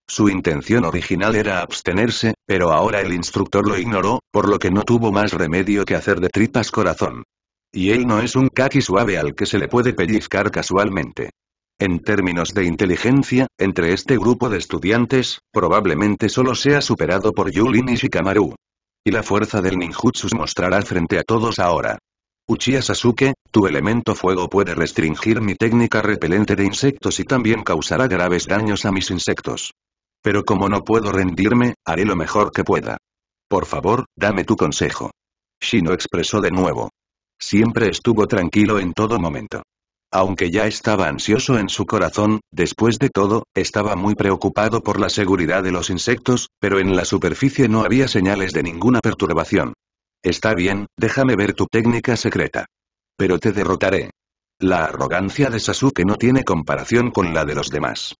Su intención original era abstenerse, pero ahora el instructor lo ignoró, por lo que no tuvo más remedio que hacer de tripas corazón. Y él no es un kaki suave al que se le puede pellizcar casualmente. En términos de inteligencia, entre este grupo de estudiantes, probablemente solo sea superado por Yulin y Shikamaru. Y la fuerza del ninjutsu se mostrará frente a todos ahora. Uchiha Sasuke, tu elemento fuego puede restringir mi técnica repelente de insectos y también causará graves daños a mis insectos. Pero como no puedo rendirme, haré lo mejor que pueda. Por favor, dame tu consejo. Shino expresó de nuevo. Siempre estuvo tranquilo en todo momento. Aunque ya estaba ansioso en su corazón, después de todo, estaba muy preocupado por la seguridad de los insectos, pero en la superficie no había señales de ninguna perturbación. Está bien, déjame ver tu técnica secreta. Pero te derrotaré. La arrogancia de Sasuke no tiene comparación con la de los demás.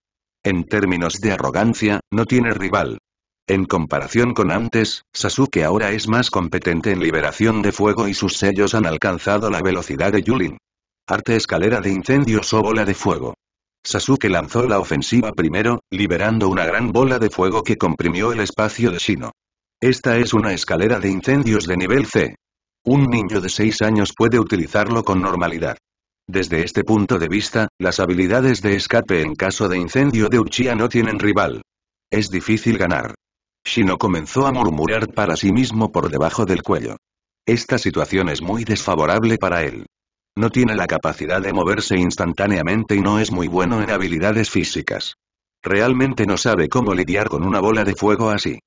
En términos de arrogancia, no tiene rival. En comparación con antes, Sasuke ahora es más competente en liberación de fuego y sus sellos han alcanzado la velocidad de Yulin. Arte escalera de incendios o bola de fuego. Sasuke lanzó la ofensiva primero, liberando una gran bola de fuego que comprimió el espacio de Shino. Esta es una escalera de incendios de nivel C. Un niño de 6 años puede utilizarlo con normalidad. Desde este punto de vista, las habilidades de escape en caso de incendio de Uchiha no tienen rival. Es difícil ganar. Shino comenzó a murmurar para sí mismo por debajo del cuello. Esta situación es muy desfavorable para él. No tiene la capacidad de moverse instantáneamente y no es muy bueno en habilidades físicas. Realmente no sabe cómo lidiar con una bola de fuego así.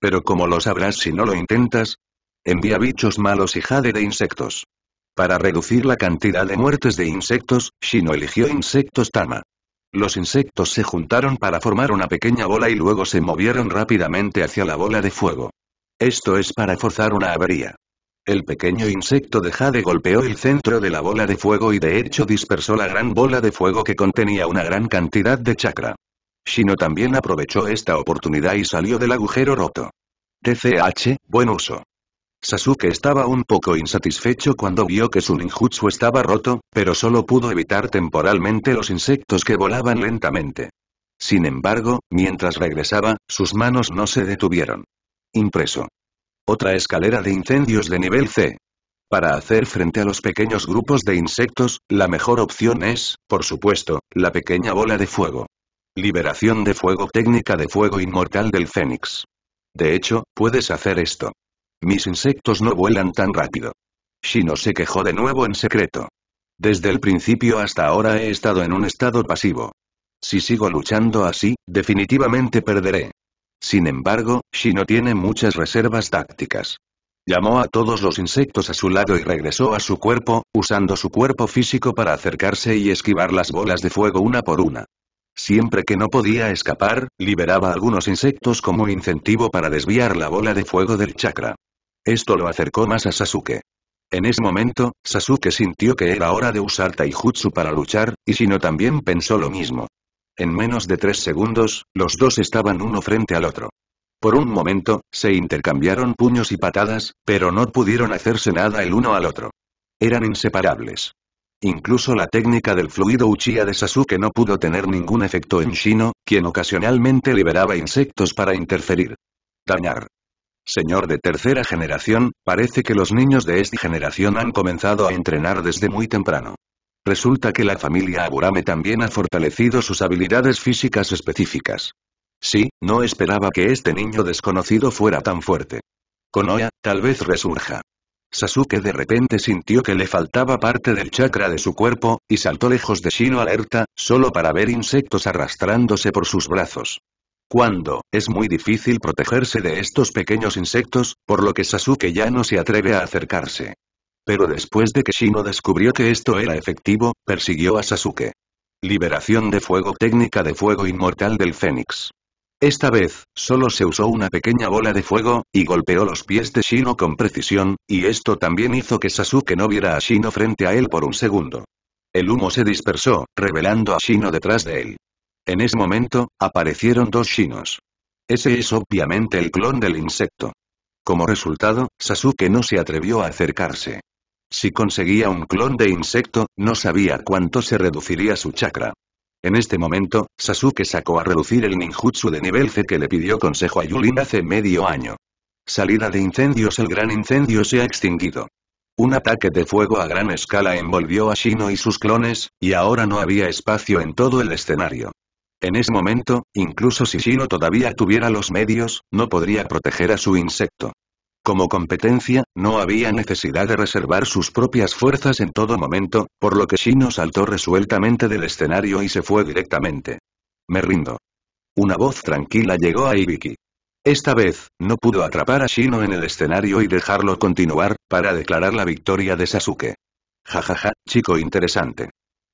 Pero ¿cómo lo sabrás si no lo intentas? Envía bichos malos y jade de insectos. Para reducir la cantidad de muertes de insectos, Shino eligió insectos Tama. Los insectos se juntaron para formar una pequeña bola y luego se movieron rápidamente hacia la bola de fuego. Esto es para forzar una avería. El pequeño insecto de Jade golpeó el centro de la bola de fuego y de hecho dispersó la gran bola de fuego que contenía una gran cantidad de chakra. Shino también aprovechó esta oportunidad y salió del agujero roto. TCH, buen uso. Sasuke estaba un poco insatisfecho cuando vio que su ninjutsu estaba roto, pero solo pudo evitar temporalmente los insectos que volaban lentamente. Sin embargo, mientras regresaba, sus manos no se detuvieron. Impreso. Otra escalera de incendios de nivel C. Para hacer frente a los pequeños grupos de insectos, la mejor opción es, por supuesto, la pequeña bola de fuego. Liberación de fuego técnica de fuego inmortal del Fénix. De hecho, puedes hacer esto. Mis insectos no vuelan tan rápido. Shino se quejó de nuevo en secreto. Desde el principio hasta ahora he estado en un estado pasivo. Si sigo luchando así, definitivamente perderé. Sin embargo, Shino tiene muchas reservas tácticas. Llamó a todos los insectos a su lado y regresó a su cuerpo, usando su cuerpo físico para acercarse y esquivar las bolas de fuego una por una. Siempre que no podía escapar, liberaba algunos insectos como incentivo para desviar la bola de fuego del chakra. Esto lo acercó más a Sasuke. En ese momento, Sasuke sintió que era hora de usar Taijutsu para luchar, y Shino también pensó lo mismo. En menos de tres segundos, los dos estaban uno frente al otro. Por un momento, se intercambiaron puños y patadas, pero no pudieron hacerse nada el uno al otro. Eran inseparables. Incluso la técnica del fluido Uchiha de Sasuke no pudo tener ningún efecto en Shino, quien ocasionalmente liberaba insectos para interferir. Dañar. Señor de tercera generación, parece que los niños de esta generación han comenzado a entrenar desde muy temprano. Resulta que la familia Aburame también ha fortalecido sus habilidades físicas específicas. Sí, no esperaba que este niño desconocido fuera tan fuerte. Konoha, tal vez resurja. Sasuke de repente sintió que le faltaba parte del chakra de su cuerpo, y saltó lejos de Shino alerta, solo para ver insectos arrastrándose por sus brazos. Cuando, es muy difícil protegerse de estos pequeños insectos, por lo que Sasuke ya no se atreve a acercarse. Pero después de que Shino descubrió que esto era efectivo, persiguió a Sasuke. Liberación de fuego técnica de fuego inmortal del Fénix. Esta vez, solo se usó una pequeña bola de fuego, y golpeó los pies de Shino con precisión, y esto también hizo que Sasuke no viera a Shino frente a él por un segundo. El humo se dispersó, revelando a Shino detrás de él. En ese momento, aparecieron dos Shinos. Ese es obviamente el clon del insecto. Como resultado, Sasuke no se atrevió a acercarse. Si conseguía un clon de insecto, no sabía cuánto se reduciría su chakra. En este momento, Sasuke sacó a reducir el ninjutsu de nivel C que le pidió consejo a Yulin hace medio año. Salida de incendios El gran incendio se ha extinguido. Un ataque de fuego a gran escala envolvió a Shino y sus clones, y ahora no había espacio en todo el escenario. En ese momento, incluso si Shino todavía tuviera los medios, no podría proteger a su insecto. Como competencia, no había necesidad de reservar sus propias fuerzas en todo momento, por lo que Shino saltó resueltamente del escenario y se fue directamente. Me rindo. Una voz tranquila llegó a Ibiki. Esta vez, no pudo atrapar a Shino en el escenario y dejarlo continuar, para declarar la victoria de Sasuke. Jajaja, chico interesante.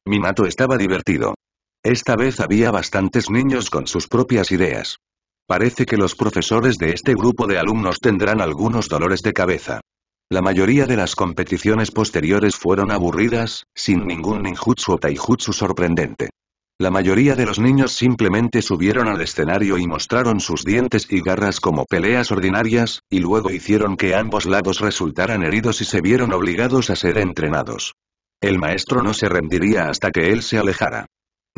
Minato estaba divertido. Esta vez había bastantes niños con sus propias ideas. Parece que los profesores de este grupo de alumnos tendrán algunos dolores de cabeza. La mayoría de las competiciones posteriores fueron aburridas, sin ningún ninjutsu o taijutsu sorprendente. La mayoría de los niños simplemente subieron al escenario y mostraron sus dientes y garras como peleas ordinarias, y luego hicieron que ambos lados resultaran heridos y se vieron obligados a ser entrenados. El maestro no se rendiría hasta que él se alejara.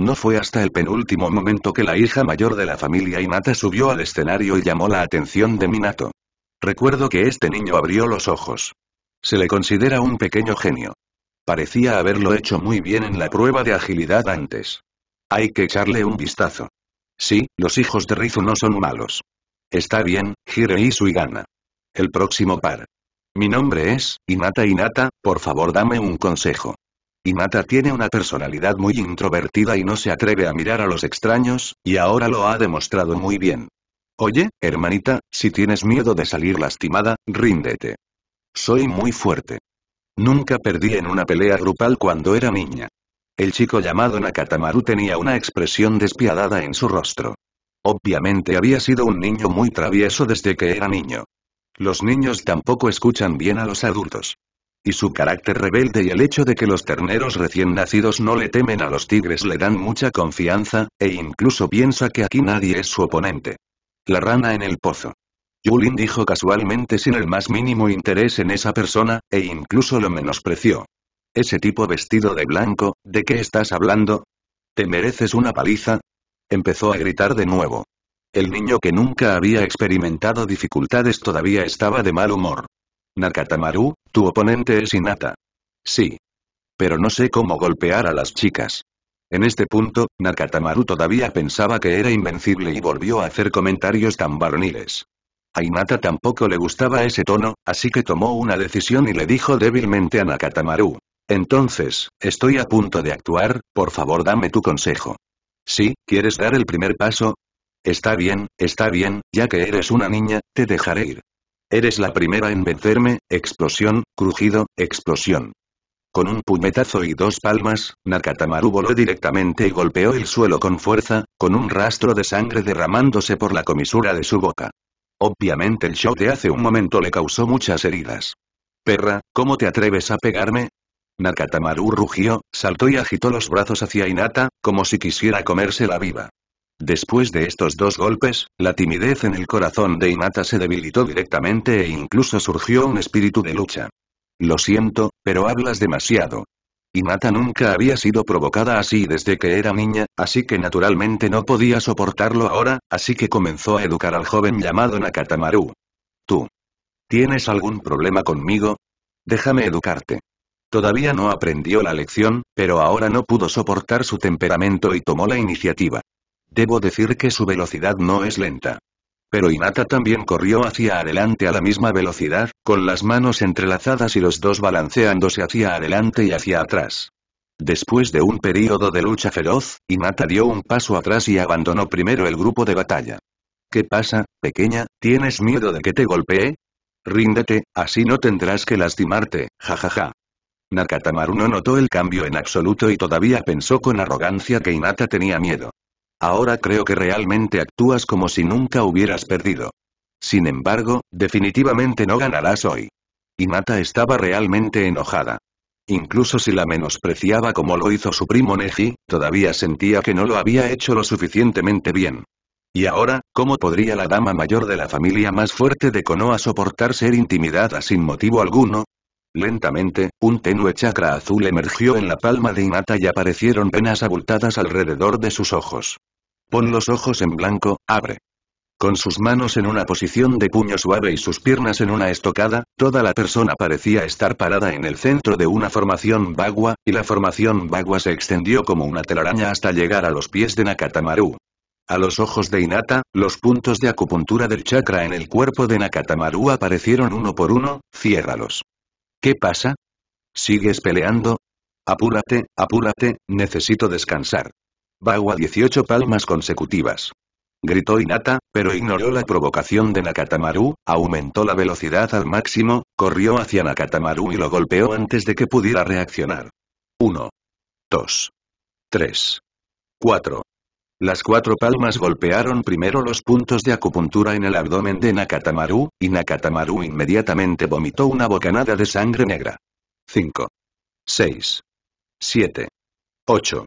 No fue hasta el penúltimo momento que la hija mayor de la familia Inata subió al escenario y llamó la atención de Minato. Recuerdo que este niño abrió los ojos. Se le considera un pequeño genio. Parecía haberlo hecho muy bien en la prueba de agilidad antes. Hay que echarle un vistazo. Sí, los hijos de Rizu no son malos. Está bien, Hirei Suigana. El próximo par. Mi nombre es, Inata Inata, por favor dame un consejo. Inata tiene una personalidad muy introvertida y no se atreve a mirar a los extraños, y ahora lo ha demostrado muy bien. Oye, hermanita, si tienes miedo de salir lastimada, ríndete. Soy muy fuerte. Nunca perdí en una pelea grupal cuando era niña. El chico llamado Nakatamaru tenía una expresión despiadada en su rostro. Obviamente había sido un niño muy travieso desde que era niño. Los niños tampoco escuchan bien a los adultos. Y su carácter rebelde y el hecho de que los terneros recién nacidos no le temen a los tigres le dan mucha confianza, e incluso piensa que aquí nadie es su oponente. La rana en el pozo. Yulin dijo casualmente sin el más mínimo interés en esa persona, e incluso lo menospreció. Ese tipo vestido de blanco, ¿de qué estás hablando? ¿Te mereces una paliza? Empezó a gritar de nuevo. El niño que nunca había experimentado dificultades todavía estaba de mal humor. Nakatamaru, tu oponente es Inata. Sí. Pero no sé cómo golpear a las chicas. En este punto, Nakatamaru todavía pensaba que era invencible y volvió a hacer comentarios tan varoniles. A Inata tampoco le gustaba ese tono, así que tomó una decisión y le dijo débilmente a Nakatamaru. Entonces, estoy a punto de actuar, por favor dame tu consejo. ¿Sí, quieres dar el primer paso? Está bien, está bien, ya que eres una niña, te dejaré ir. Eres la primera en vencerme, explosión, crujido, explosión. Con un puñetazo y dos palmas, Nakatamaru voló directamente y golpeó el suelo con fuerza, con un rastro de sangre derramándose por la comisura de su boca. Obviamente el shock de hace un momento le causó muchas heridas. Perra, ¿cómo te atreves a pegarme? Nakatamaru rugió, saltó y agitó los brazos hacia Inata, como si quisiera comérsela viva. Después de estos dos golpes, la timidez en el corazón de Inata se debilitó directamente e incluso surgió un espíritu de lucha. Lo siento, pero hablas demasiado. Hinata nunca había sido provocada así desde que era niña, así que naturalmente no podía soportarlo ahora, así que comenzó a educar al joven llamado Nakatamaru. Tú. ¿Tienes algún problema conmigo? Déjame educarte. Todavía no aprendió la lección, pero ahora no pudo soportar su temperamento y tomó la iniciativa. Debo decir que su velocidad no es lenta. Pero Inata también corrió hacia adelante a la misma velocidad, con las manos entrelazadas y los dos balanceándose hacia adelante y hacia atrás. Después de un período de lucha feroz, Inata dio un paso atrás y abandonó primero el grupo de batalla. ¿Qué pasa, pequeña? ¿Tienes miedo de que te golpee? Ríndete, así no tendrás que lastimarte, jajaja. Nakatamaru no notó el cambio en absoluto y todavía pensó con arrogancia que Inata tenía miedo. Ahora creo que realmente actúas como si nunca hubieras perdido. Sin embargo, definitivamente no ganarás hoy. Inata estaba realmente enojada. Incluso si la menospreciaba como lo hizo su primo Neji, todavía sentía que no lo había hecho lo suficientemente bien. Y ahora, ¿cómo podría la dama mayor de la familia más fuerte de Konoha soportar ser intimidada sin motivo alguno? Lentamente, un tenue chakra azul emergió en la palma de Inata y aparecieron penas abultadas alrededor de sus ojos. Pon los ojos en blanco, abre. Con sus manos en una posición de puño suave y sus piernas en una estocada, toda la persona parecía estar parada en el centro de una formación bagua, y la formación bagua se extendió como una telaraña hasta llegar a los pies de Nakatamaru. A los ojos de Inata, los puntos de acupuntura del chakra en el cuerpo de Nakatamaru aparecieron uno por uno, ciérralos. ¿Qué pasa? ¿Sigues peleando? Apúrate, apúrate, necesito descansar. Bagua 18 palmas consecutivas. Gritó Inata, pero ignoró la provocación de Nakatamaru, aumentó la velocidad al máximo, corrió hacia Nakatamaru y lo golpeó antes de que pudiera reaccionar. 1. 2. 3. 4. Las cuatro palmas golpearon primero los puntos de acupuntura en el abdomen de Nakatamaru, y Nakatamaru inmediatamente vomitó una bocanada de sangre negra. 5. 6. 7. 8.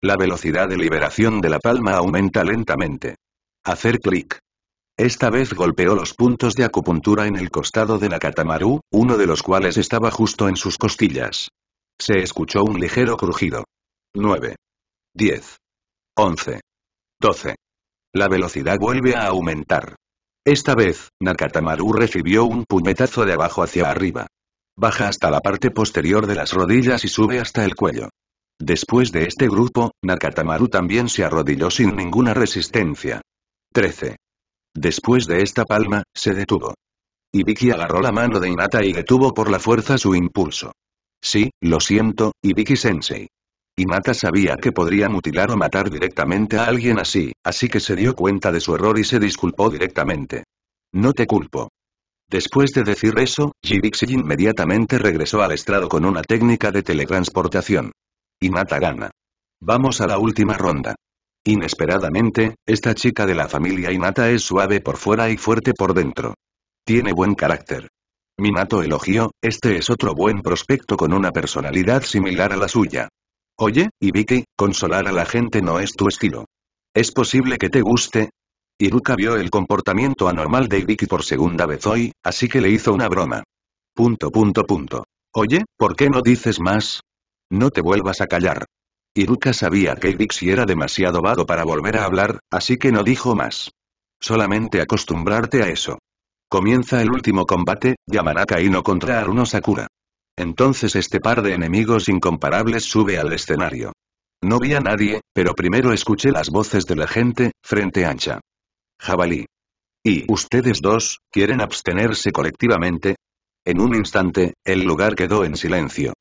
La velocidad de liberación de la palma aumenta lentamente. Hacer clic. Esta vez golpeó los puntos de acupuntura en el costado de Nakatamaru, uno de los cuales estaba justo en sus costillas. Se escuchó un ligero crujido. 9. 10. 11. 12. La velocidad vuelve a aumentar. Esta vez, Nakatamaru recibió un puñetazo de abajo hacia arriba. Baja hasta la parte posterior de las rodillas y sube hasta el cuello. Después de este grupo, Nakatamaru también se arrodilló sin ninguna resistencia. 13. Después de esta palma, se detuvo. Ibiki agarró la mano de Inata y detuvo por la fuerza su impulso. Sí, lo siento, Ibiki-sensei. Inata sabía que podría mutilar o matar directamente a alguien así, así que se dio cuenta de su error y se disculpó directamente. No te culpo. Después de decir eso, Jibixi inmediatamente regresó al estrado con una técnica de teletransportación. Inata gana. Vamos a la última ronda. Inesperadamente, esta chica de la familia Inata es suave por fuera y fuerte por dentro. Tiene buen carácter. Minato elogió, este es otro buen prospecto con una personalidad similar a la suya. Oye, Ibiki, consolar a la gente no es tu estilo. ¿Es posible que te guste? Iruka vio el comportamiento anormal de Ibiki por segunda vez hoy, así que le hizo una broma. Punto punto punto. Oye, ¿por qué no dices más? No te vuelvas a callar. Iruka sabía que Ibiki era demasiado vago para volver a hablar, así que no dijo más. Solamente acostumbrarte a eso. Comienza el último combate, Yamanaka Ino contra Aruno Sakura. Entonces este par de enemigos incomparables sube al escenario. No vi a nadie, pero primero escuché las voces de la gente, frente ancha. Jabalí. ¿Y ustedes dos, quieren abstenerse colectivamente? En un instante, el lugar quedó en silencio.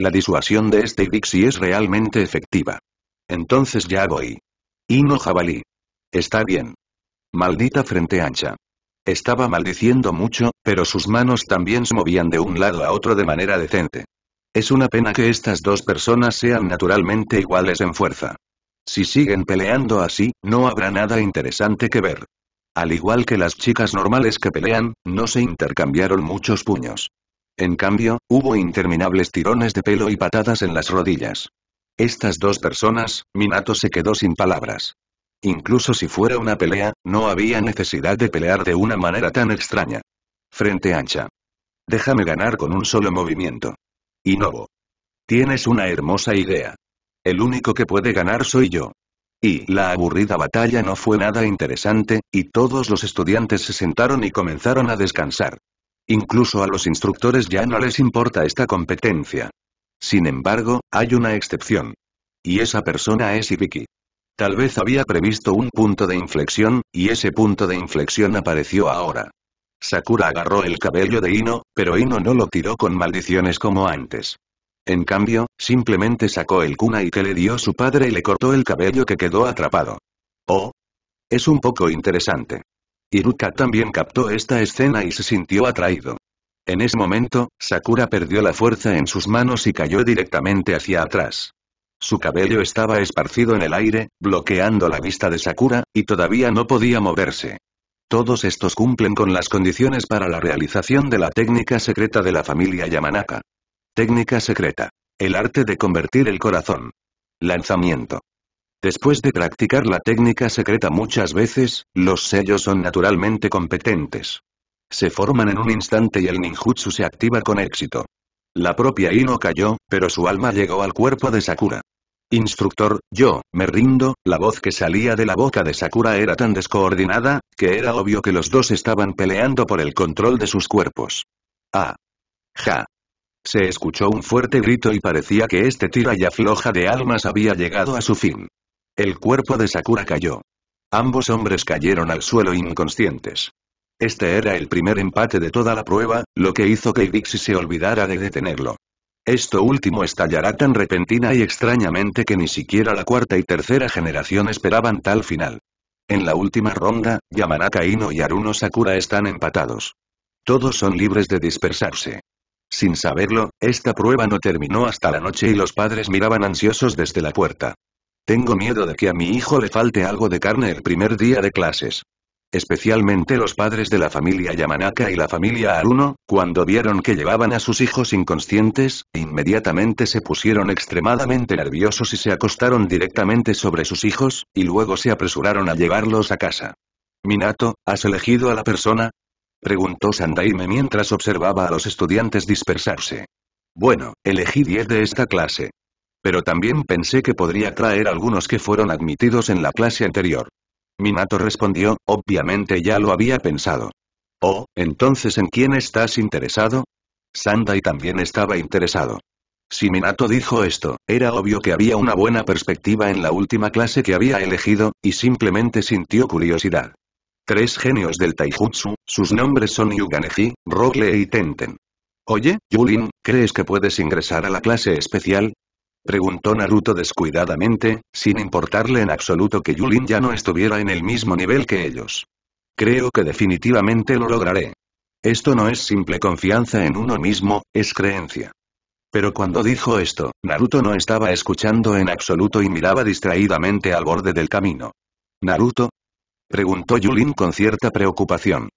La disuasión de este Dixie es realmente efectiva. Entonces ya voy. Y no jabalí. Está bien. Maldita frente ancha. Estaba maldiciendo mucho, pero sus manos también se movían de un lado a otro de manera decente. Es una pena que estas dos personas sean naturalmente iguales en fuerza. Si siguen peleando así, no habrá nada interesante que ver. Al igual que las chicas normales que pelean, no se intercambiaron muchos puños. En cambio, hubo interminables tirones de pelo y patadas en las rodillas. Estas dos personas, Minato se quedó sin palabras. Incluso si fuera una pelea, no había necesidad de pelear de una manera tan extraña. Frente ancha. Déjame ganar con un solo movimiento. Innovo. Tienes una hermosa idea. El único que puede ganar soy yo. Y la aburrida batalla no fue nada interesante, y todos los estudiantes se sentaron y comenzaron a descansar. Incluso a los instructores ya no les importa esta competencia. Sin embargo, hay una excepción. Y esa persona es Ibiki. Tal vez había previsto un punto de inflexión, y ese punto de inflexión apareció ahora. Sakura agarró el cabello de Ino, pero Ino no lo tiró con maldiciones como antes. En cambio, simplemente sacó el kunai que le dio su padre y le cortó el cabello que quedó atrapado. Oh. Es un poco interesante. Iruka también captó esta escena y se sintió atraído. En ese momento, Sakura perdió la fuerza en sus manos y cayó directamente hacia atrás. Su cabello estaba esparcido en el aire, bloqueando la vista de Sakura, y todavía no podía moverse. Todos estos cumplen con las condiciones para la realización de la técnica secreta de la familia Yamanaka. Técnica secreta. El arte de convertir el corazón. Lanzamiento. Después de practicar la técnica secreta muchas veces, los sellos son naturalmente competentes. Se forman en un instante y el ninjutsu se activa con éxito. La propia Ino cayó, pero su alma llegó al cuerpo de Sakura. Instructor, yo, me rindo, la voz que salía de la boca de Sakura era tan descoordinada, que era obvio que los dos estaban peleando por el control de sus cuerpos. Ah. Ja. Se escuchó un fuerte grito y parecía que este tira y afloja de almas había llegado a su fin. El cuerpo de Sakura cayó. Ambos hombres cayeron al suelo inconscientes. Este era el primer empate de toda la prueba, lo que hizo que Ibixi se olvidara de detenerlo. Esto último estallará tan repentina y extrañamente que ni siquiera la cuarta y tercera generación esperaban tal final. En la última ronda, Yamanaka Ino y Aruno Sakura están empatados. Todos son libres de dispersarse. Sin saberlo, esta prueba no terminó hasta la noche y los padres miraban ansiosos desde la puerta. Tengo miedo de que a mi hijo le falte algo de carne el primer día de clases. Especialmente los padres de la familia Yamanaka y la familia Aruno, cuando vieron que llevaban a sus hijos inconscientes, inmediatamente se pusieron extremadamente nerviosos y se acostaron directamente sobre sus hijos, y luego se apresuraron a llevarlos a casa. Minato, ¿has elegido a la persona? Preguntó Sandaime mientras observaba a los estudiantes dispersarse. Bueno, elegí 10 de esta clase. Pero también pensé que podría traer algunos que fueron admitidos en la clase anterior. Minato respondió, obviamente ya lo había pensado. Oh, entonces ¿en quién estás interesado? Sandai también estaba interesado. Si Minato dijo esto, era obvio que había una buena perspectiva en la última clase que había elegido, y simplemente sintió curiosidad. Tres genios del taijutsu, sus nombres son Yuganeji, Rogle y Tenten. Oye, Yulin, ¿crees que puedes ingresar a la clase especial? Preguntó Naruto descuidadamente, sin importarle en absoluto que Yulin ya no estuviera en el mismo nivel que ellos. Creo que definitivamente lo lograré. Esto no es simple confianza en uno mismo, es creencia. Pero cuando dijo esto, Naruto no estaba escuchando en absoluto y miraba distraídamente al borde del camino. ¿Naruto? Preguntó Yulin con cierta preocupación.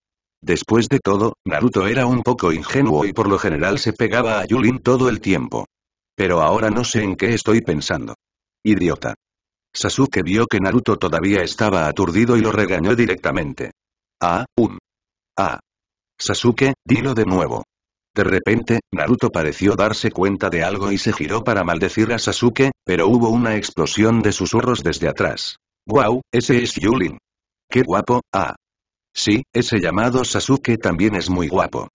Después de todo, Naruto era un poco ingenuo y por lo general se pegaba a Yulin todo el tiempo. Pero ahora no sé en qué estoy pensando. Idiota. Sasuke vio que Naruto todavía estaba aturdido y lo regañó directamente. Ah, un. Ah. Sasuke, dilo de nuevo. De repente, Naruto pareció darse cuenta de algo y se giró para maldecir a Sasuke, pero hubo una explosión de susurros desde atrás. ¡Guau! Ese es Yulin. ¡Qué guapo! Ah. Sí, ese llamado Sasuke también es muy guapo.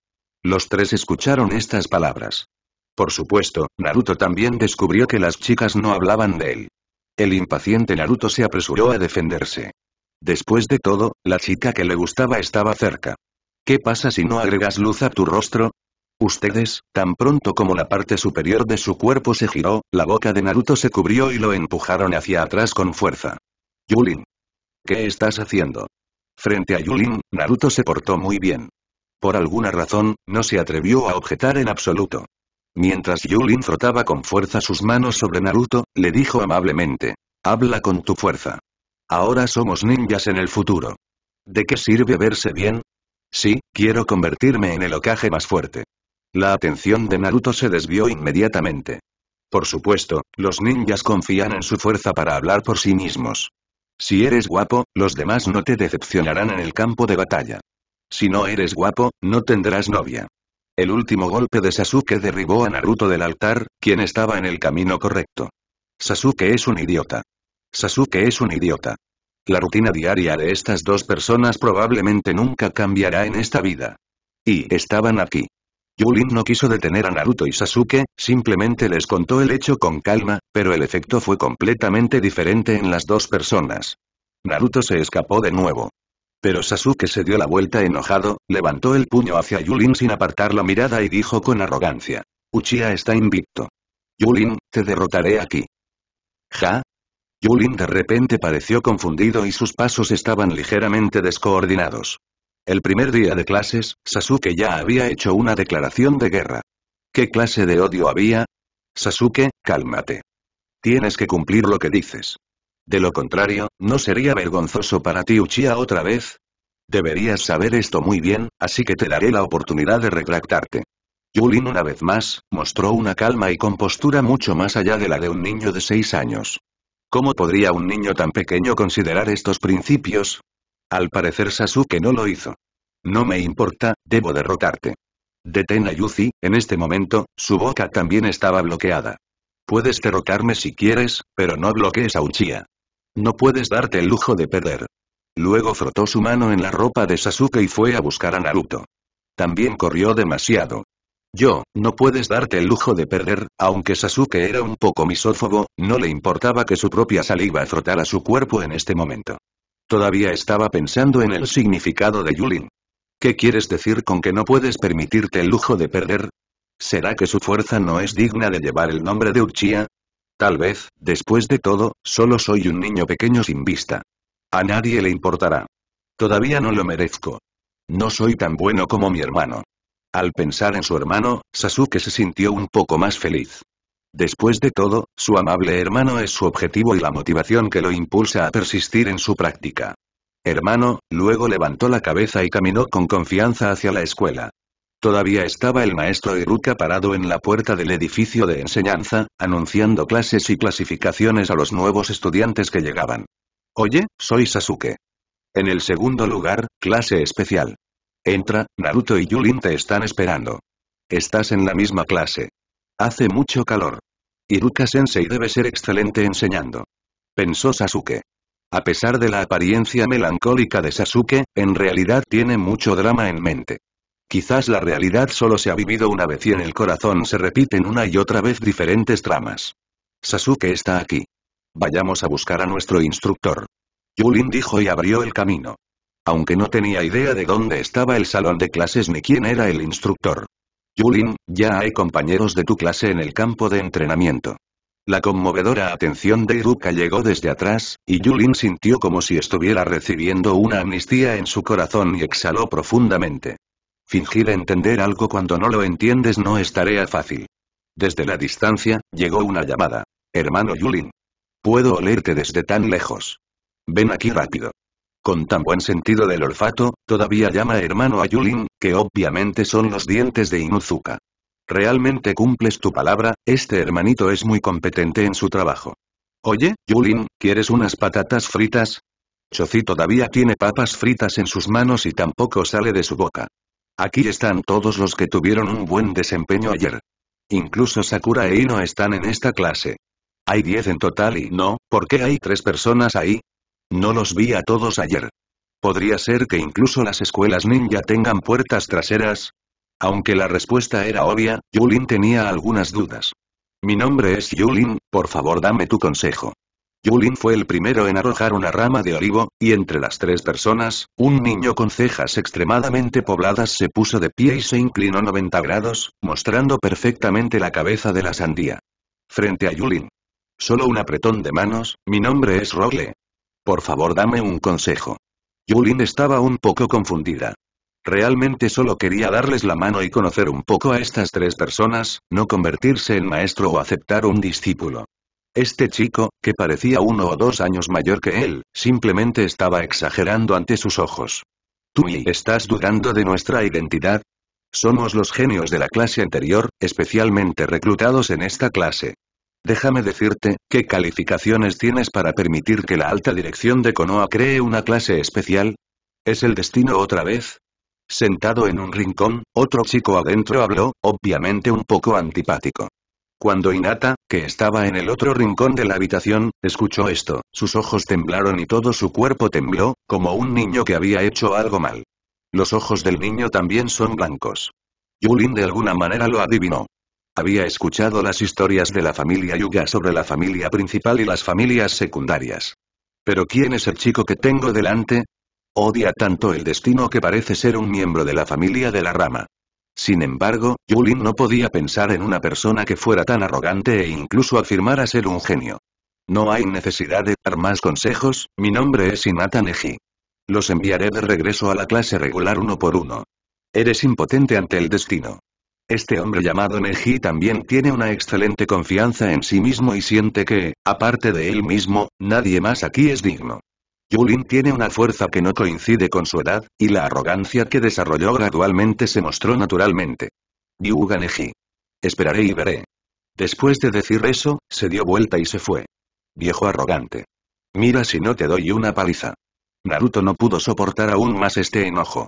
Los tres escucharon estas palabras. Por supuesto, Naruto también descubrió que las chicas no hablaban de él. El impaciente Naruto se apresuró a defenderse. Después de todo, la chica que le gustaba estaba cerca. ¿Qué pasa si no agregas luz a tu rostro? Ustedes, tan pronto como la parte superior de su cuerpo se giró, la boca de Naruto se cubrió y lo empujaron hacia atrás con fuerza. Yulin. ¿Qué estás haciendo? Frente a Yulin, Naruto se portó muy bien. Por alguna razón, no se atrevió a objetar en absoluto. Mientras Yulin frotaba con fuerza sus manos sobre Naruto, le dijo amablemente. Habla con tu fuerza. Ahora somos ninjas en el futuro. ¿De qué sirve verse bien? Sí, quiero convertirme en el ocaje más fuerte. La atención de Naruto se desvió inmediatamente. Por supuesto, los ninjas confían en su fuerza para hablar por sí mismos. Si eres guapo, los demás no te decepcionarán en el campo de batalla. Si no eres guapo, no tendrás novia. El último golpe de Sasuke derribó a Naruto del altar, quien estaba en el camino correcto. Sasuke es un idiota. Sasuke es un idiota. La rutina diaria de estas dos personas probablemente nunca cambiará en esta vida. Y estaban aquí. Yulin no quiso detener a Naruto y Sasuke, simplemente les contó el hecho con calma, pero el efecto fue completamente diferente en las dos personas. Naruto se escapó de nuevo. Pero Sasuke se dio la vuelta enojado, levantó el puño hacia Yulin sin apartar la mirada y dijo con arrogancia. Uchiha está invicto. Yulin, te derrotaré aquí. ¿Ja? Yulin de repente pareció confundido y sus pasos estaban ligeramente descoordinados. El primer día de clases, Sasuke ya había hecho una declaración de guerra. ¿Qué clase de odio había? Sasuke, cálmate. Tienes que cumplir lo que dices. De lo contrario, ¿no sería vergonzoso para ti Uchiha otra vez? Deberías saber esto muy bien, así que te daré la oportunidad de retractarte. Yulin una vez más, mostró una calma y compostura mucho más allá de la de un niño de seis años. ¿Cómo podría un niño tan pequeño considerar estos principios? Al parecer Sasuke no lo hizo. No me importa, debo derrotarte. Detén a Yuzi, en este momento, su boca también estaba bloqueada. Puedes derrotarme si quieres, pero no bloquees a Uchiha. No puedes darte el lujo de perder. Luego frotó su mano en la ropa de Sasuke y fue a buscar a Naruto. También corrió demasiado. Yo, no puedes darte el lujo de perder, aunque Sasuke era un poco misófobo, no le importaba que su propia saliva frotara su cuerpo en este momento. Todavía estaba pensando en el significado de Yulin. ¿Qué quieres decir con que no puedes permitirte el lujo de perder? ¿Será que su fuerza no es digna de llevar el nombre de Uchiha? Tal vez, después de todo, solo soy un niño pequeño sin vista. A nadie le importará. Todavía no lo merezco. No soy tan bueno como mi hermano. Al pensar en su hermano, Sasuke se sintió un poco más feliz. Después de todo, su amable hermano es su objetivo y la motivación que lo impulsa a persistir en su práctica. Hermano, luego levantó la cabeza y caminó con confianza hacia la escuela. Todavía estaba el maestro Iruka parado en la puerta del edificio de enseñanza, anunciando clases y clasificaciones a los nuevos estudiantes que llegaban. Oye, soy Sasuke. En el segundo lugar, clase especial. Entra, Naruto y Yulin te están esperando. Estás en la misma clase. Hace mucho calor. Iruka-sensei debe ser excelente enseñando. Pensó Sasuke. A pesar de la apariencia melancólica de Sasuke, en realidad tiene mucho drama en mente. Quizás la realidad solo se ha vivido una vez y en el corazón se repiten una y otra vez diferentes tramas. Sasuke está aquí. Vayamos a buscar a nuestro instructor. Yulin dijo y abrió el camino. Aunque no tenía idea de dónde estaba el salón de clases ni quién era el instructor. Yulin, ya hay compañeros de tu clase en el campo de entrenamiento. La conmovedora atención de Iruka llegó desde atrás, y Yulin sintió como si estuviera recibiendo una amnistía en su corazón y exhaló profundamente. Fingir entender algo cuando no lo entiendes no es tarea fácil. Desde la distancia, llegó una llamada. Hermano Yulin. Puedo olerte desde tan lejos. Ven aquí rápido. Con tan buen sentido del olfato, todavía llama hermano a Yulin, que obviamente son los dientes de Inuzuka. Realmente cumples tu palabra, este hermanito es muy competente en su trabajo. Oye, Yulin, ¿quieres unas patatas fritas? Chozi todavía tiene papas fritas en sus manos y tampoco sale de su boca. Aquí están todos los que tuvieron un buen desempeño ayer. Incluso Sakura e Ino están en esta clase. Hay diez en total y no, ¿por qué hay tres personas ahí? No los vi a todos ayer. ¿Podría ser que incluso las escuelas ninja tengan puertas traseras? Aunque la respuesta era obvia, Yulin tenía algunas dudas. Mi nombre es Yulin, por favor dame tu consejo. Yulin fue el primero en arrojar una rama de olivo, y entre las tres personas, un niño con cejas extremadamente pobladas se puso de pie y se inclinó 90 grados, mostrando perfectamente la cabeza de la sandía. Frente a Yulin. Solo un apretón de manos, mi nombre es Rogle. Por favor dame un consejo. Yulin estaba un poco confundida. Realmente solo quería darles la mano y conocer un poco a estas tres personas, no convertirse en maestro o aceptar un discípulo. Este chico, que parecía uno o dos años mayor que él, simplemente estaba exagerando ante sus ojos. ¿Tú y estás dudando de nuestra identidad? Somos los genios de la clase anterior, especialmente reclutados en esta clase. Déjame decirte, ¿qué calificaciones tienes para permitir que la alta dirección de Konoha cree una clase especial? ¿Es el destino otra vez? Sentado en un rincón, otro chico adentro habló, obviamente un poco antipático. Cuando Inata, que estaba en el otro rincón de la habitación, escuchó esto, sus ojos temblaron y todo su cuerpo tembló, como un niño que había hecho algo mal. Los ojos del niño también son blancos. Yulin de alguna manera lo adivinó. Había escuchado las historias de la familia Yuga sobre la familia principal y las familias secundarias. Pero ¿quién es el chico que tengo delante? Odia tanto el destino que parece ser un miembro de la familia de la rama. Sin embargo, Yulin no podía pensar en una persona que fuera tan arrogante e incluso afirmara ser un genio. No hay necesidad de dar más consejos, mi nombre es Inata Neji. Los enviaré de regreso a la clase regular uno por uno. Eres impotente ante el destino. Este hombre llamado Neji también tiene una excelente confianza en sí mismo y siente que, aparte de él mismo, nadie más aquí es digno. Yulin tiene una fuerza que no coincide con su edad, y la arrogancia que desarrolló gradualmente se mostró naturalmente. Yuga Neji. Esperaré y veré. Después de decir eso, se dio vuelta y se fue. Viejo arrogante. Mira si no te doy una paliza. Naruto no pudo soportar aún más este enojo.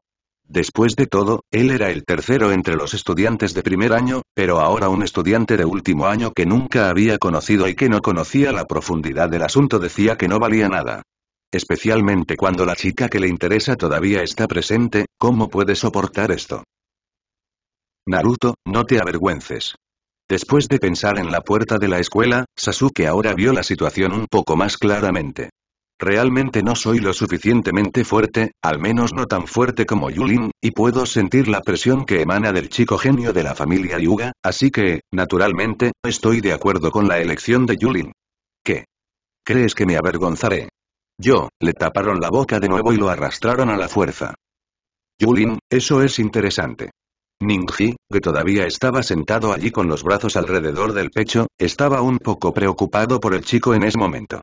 Después de todo, él era el tercero entre los estudiantes de primer año, pero ahora un estudiante de último año que nunca había conocido y que no conocía la profundidad del asunto decía que no valía nada. Especialmente cuando la chica que le interesa todavía está presente, ¿cómo puede soportar esto? Naruto, no te avergüences. Después de pensar en la puerta de la escuela, Sasuke ahora vio la situación un poco más claramente. Realmente no soy lo suficientemente fuerte, al menos no tan fuerte como Yulin, y puedo sentir la presión que emana del chico genio de la familia Yuga, así que, naturalmente, estoy de acuerdo con la elección de Yulin. ¿Qué? ¿Crees que me avergonzaré? Yo, le taparon la boca de nuevo y lo arrastraron a la fuerza. Yulin, eso es interesante. Ningji, que todavía estaba sentado allí con los brazos alrededor del pecho, estaba un poco preocupado por el chico en ese momento.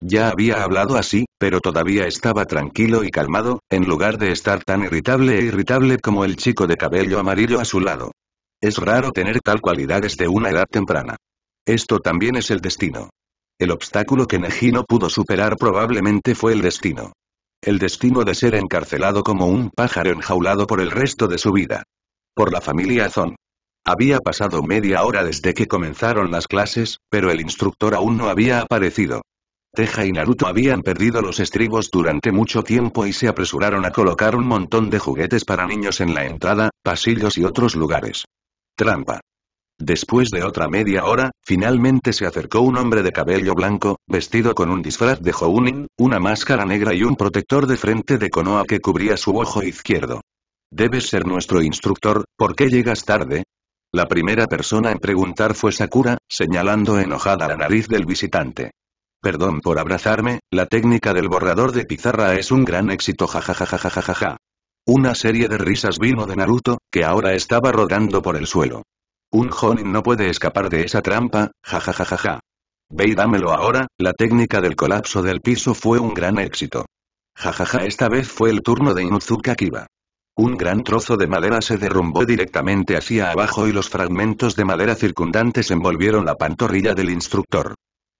Ya había hablado así, pero todavía estaba tranquilo y calmado, en lugar de estar tan irritable e irritable como el chico de cabello amarillo a su lado. Es raro tener tal cualidad desde una edad temprana. Esto también es el destino. El obstáculo que Neji no pudo superar probablemente fue el destino. El destino de ser encarcelado como un pájaro enjaulado por el resto de su vida. Por la familia Zon. Había pasado media hora desde que comenzaron las clases, pero el instructor aún no había aparecido. Teja y Naruto habían perdido los estribos durante mucho tiempo y se apresuraron a colocar un montón de juguetes para niños en la entrada, pasillos y otros lugares. Trampa. Después de otra media hora, finalmente se acercó un hombre de cabello blanco, vestido con un disfraz de Jounin, una máscara negra y un protector de frente de Konoha que cubría su ojo izquierdo. Debes ser nuestro instructor, ¿por qué llegas tarde? La primera persona en preguntar fue Sakura, señalando enojada la nariz del visitante. Perdón por abrazarme, la técnica del borrador de pizarra es un gran éxito jajajajajajaja. Una serie de risas vino de Naruto, que ahora estaba rodando por el suelo. Un Jonin no puede escapar de esa trampa, jajajajaja. Ve y dámelo ahora, la técnica del colapso del piso fue un gran éxito. Jajaja esta vez fue el turno de Inuzuka Kiba. Un gran trozo de madera se derrumbó directamente hacia abajo y los fragmentos de madera circundantes envolvieron la pantorrilla del instructor.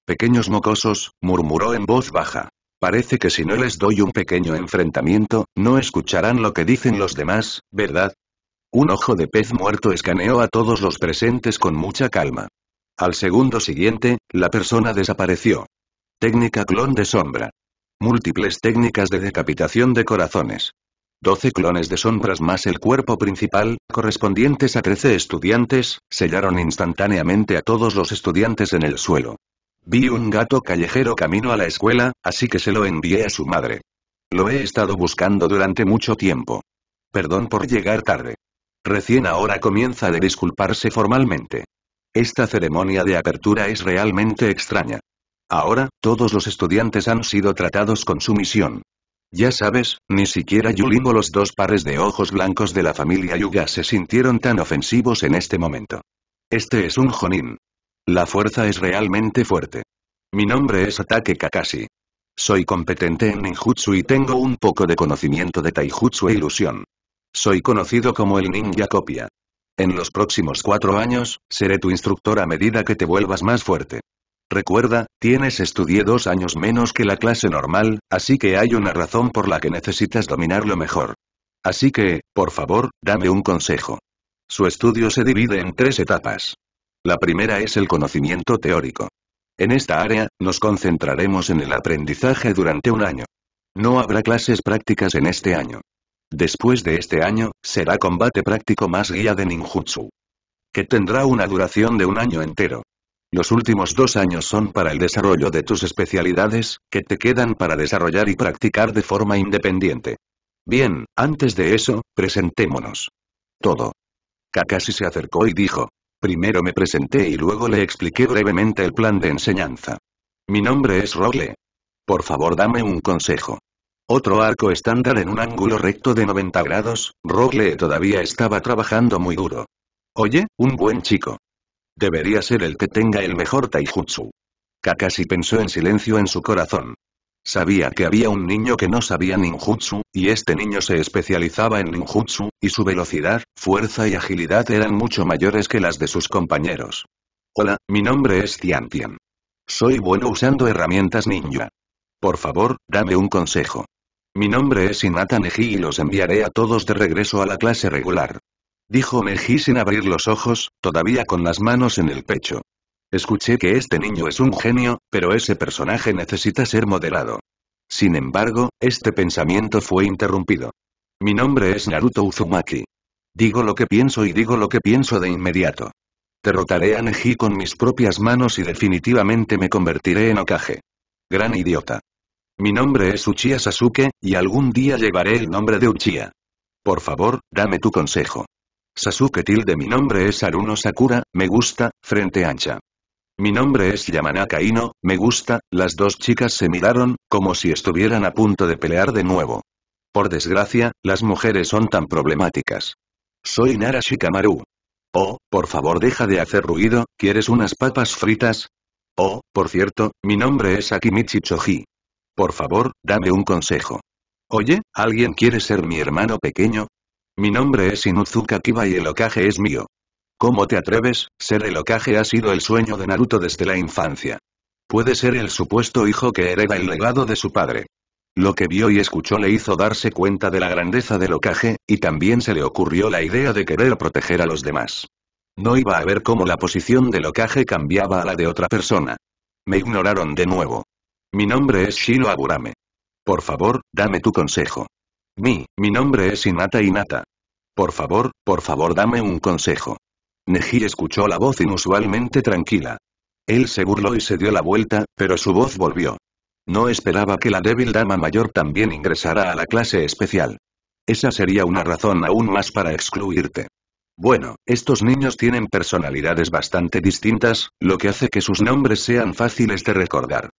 Pequeños mocosos, murmuró en voz baja. Parece que si no les doy un pequeño enfrentamiento, no escucharán lo que dicen los demás, ¿verdad? Un ojo de pez muerto escaneó a todos los presentes con mucha calma. Al segundo siguiente, la persona desapareció. Técnica clon de sombra. Múltiples técnicas de decapitación de corazones. 12 clones de sombras más el cuerpo principal, correspondientes a 13 estudiantes, sellaron instantáneamente a todos los estudiantes en el suelo. Vi un gato callejero camino a la escuela, así que se lo envié a su madre. Lo he estado buscando durante mucho tiempo. Perdón por llegar tarde. Recién ahora comienza de disculparse formalmente. Esta ceremonia de apertura es realmente extraña. Ahora, todos los estudiantes han sido tratados con sumisión. Ya sabes, ni siquiera Yulin o los dos pares de ojos blancos de la familia Yuga se sintieron tan ofensivos en este momento. Este es un Jonin. La fuerza es realmente fuerte. Mi nombre es Atake Kakashi. Soy competente en ninjutsu y tengo un poco de conocimiento de taijutsu e ilusión. Soy conocido como el ninja copia. En los próximos cuatro años, seré tu instructor a medida que te vuelvas más fuerte. Recuerda, tienes estudié dos años menos que la clase normal, así que hay una razón por la que necesitas dominarlo mejor. Así que, por favor, dame un consejo. Su estudio se divide en tres etapas. La primera es el conocimiento teórico. En esta área, nos concentraremos en el aprendizaje durante un año. No habrá clases prácticas en este año. Después de este año, será combate práctico más guía de ninjutsu. Que tendrá una duración de un año entero. Los últimos dos años son para el desarrollo de tus especialidades, que te quedan para desarrollar y practicar de forma independiente. Bien, antes de eso, presentémonos. Todo. Kakashi se acercó y dijo. Primero me presenté y luego le expliqué brevemente el plan de enseñanza. Mi nombre es Rogle. Por favor dame un consejo. Otro arco estándar en un ángulo recto de 90 grados, Rogle todavía estaba trabajando muy duro. Oye, un buen chico. Debería ser el que tenga el mejor taijutsu. Kakashi pensó en silencio en su corazón. Sabía que había un niño que no sabía ninjutsu, y este niño se especializaba en ninjutsu, y su velocidad, fuerza y agilidad eran mucho mayores que las de sus compañeros. Hola, mi nombre es Tiantian. Soy bueno usando herramientas ninja. Por favor, dame un consejo. Mi nombre es Inata Neji y los enviaré a todos de regreso a la clase regular. Dijo Meji sin abrir los ojos, todavía con las manos en el pecho. Escuché que este niño es un genio, pero ese personaje necesita ser moderado. Sin embargo, este pensamiento fue interrumpido. Mi nombre es Naruto Uzumaki. Digo lo que pienso y digo lo que pienso de inmediato. Derrotaré a Neji con mis propias manos y definitivamente me convertiré en Okage. Gran idiota. Mi nombre es Uchiha Sasuke, y algún día llevaré el nombre de Uchiha. Por favor, dame tu consejo. Sasuke tilde mi nombre es Aruno Sakura, me gusta, frente ancha. Mi nombre es Yamanaka Ino, me gusta, las dos chicas se miraron, como si estuvieran a punto de pelear de nuevo. Por desgracia, las mujeres son tan problemáticas. Soy Nara Shikamaru. Oh, por favor deja de hacer ruido, ¿quieres unas papas fritas? Oh, por cierto, mi nombre es Akimichi Choji. Por favor, dame un consejo. Oye, ¿alguien quiere ser mi hermano pequeño? Mi nombre es Inuzuka Kiba y el Okage es mío. ¿Cómo te atreves? Ser el Okage ha sido el sueño de Naruto desde la infancia. Puede ser el supuesto hijo que hereda el legado de su padre. Lo que vio y escuchó le hizo darse cuenta de la grandeza del Okage, y también se le ocurrió la idea de querer proteger a los demás. No iba a ver cómo la posición del Okage cambiaba a la de otra persona. Me ignoraron de nuevo. Mi nombre es Shiro Aburame. Por favor, dame tu consejo. Mi, mi nombre es Inata Inata. Por favor, por favor dame un consejo. Neji escuchó la voz inusualmente tranquila. Él se burló y se dio la vuelta, pero su voz volvió. No esperaba que la débil dama mayor también ingresara a la clase especial. Esa sería una razón aún más para excluirte. Bueno, estos niños tienen personalidades bastante distintas, lo que hace que sus nombres sean fáciles de recordar.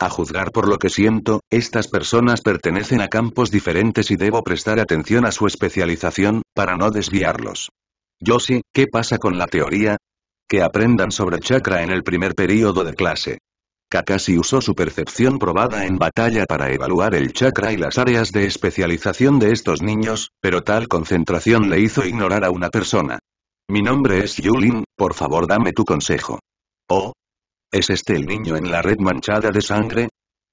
A juzgar por lo que siento, estas personas pertenecen a campos diferentes y debo prestar atención a su especialización, para no desviarlos. Yoshi, ¿qué pasa con la teoría? Que aprendan sobre chakra en el primer período de clase. Kakashi usó su percepción probada en batalla para evaluar el chakra y las áreas de especialización de estos niños, pero tal concentración le hizo ignorar a una persona. Mi nombre es Yulin, por favor dame tu consejo. Oh, ¿Es este el niño en la red manchada de sangre?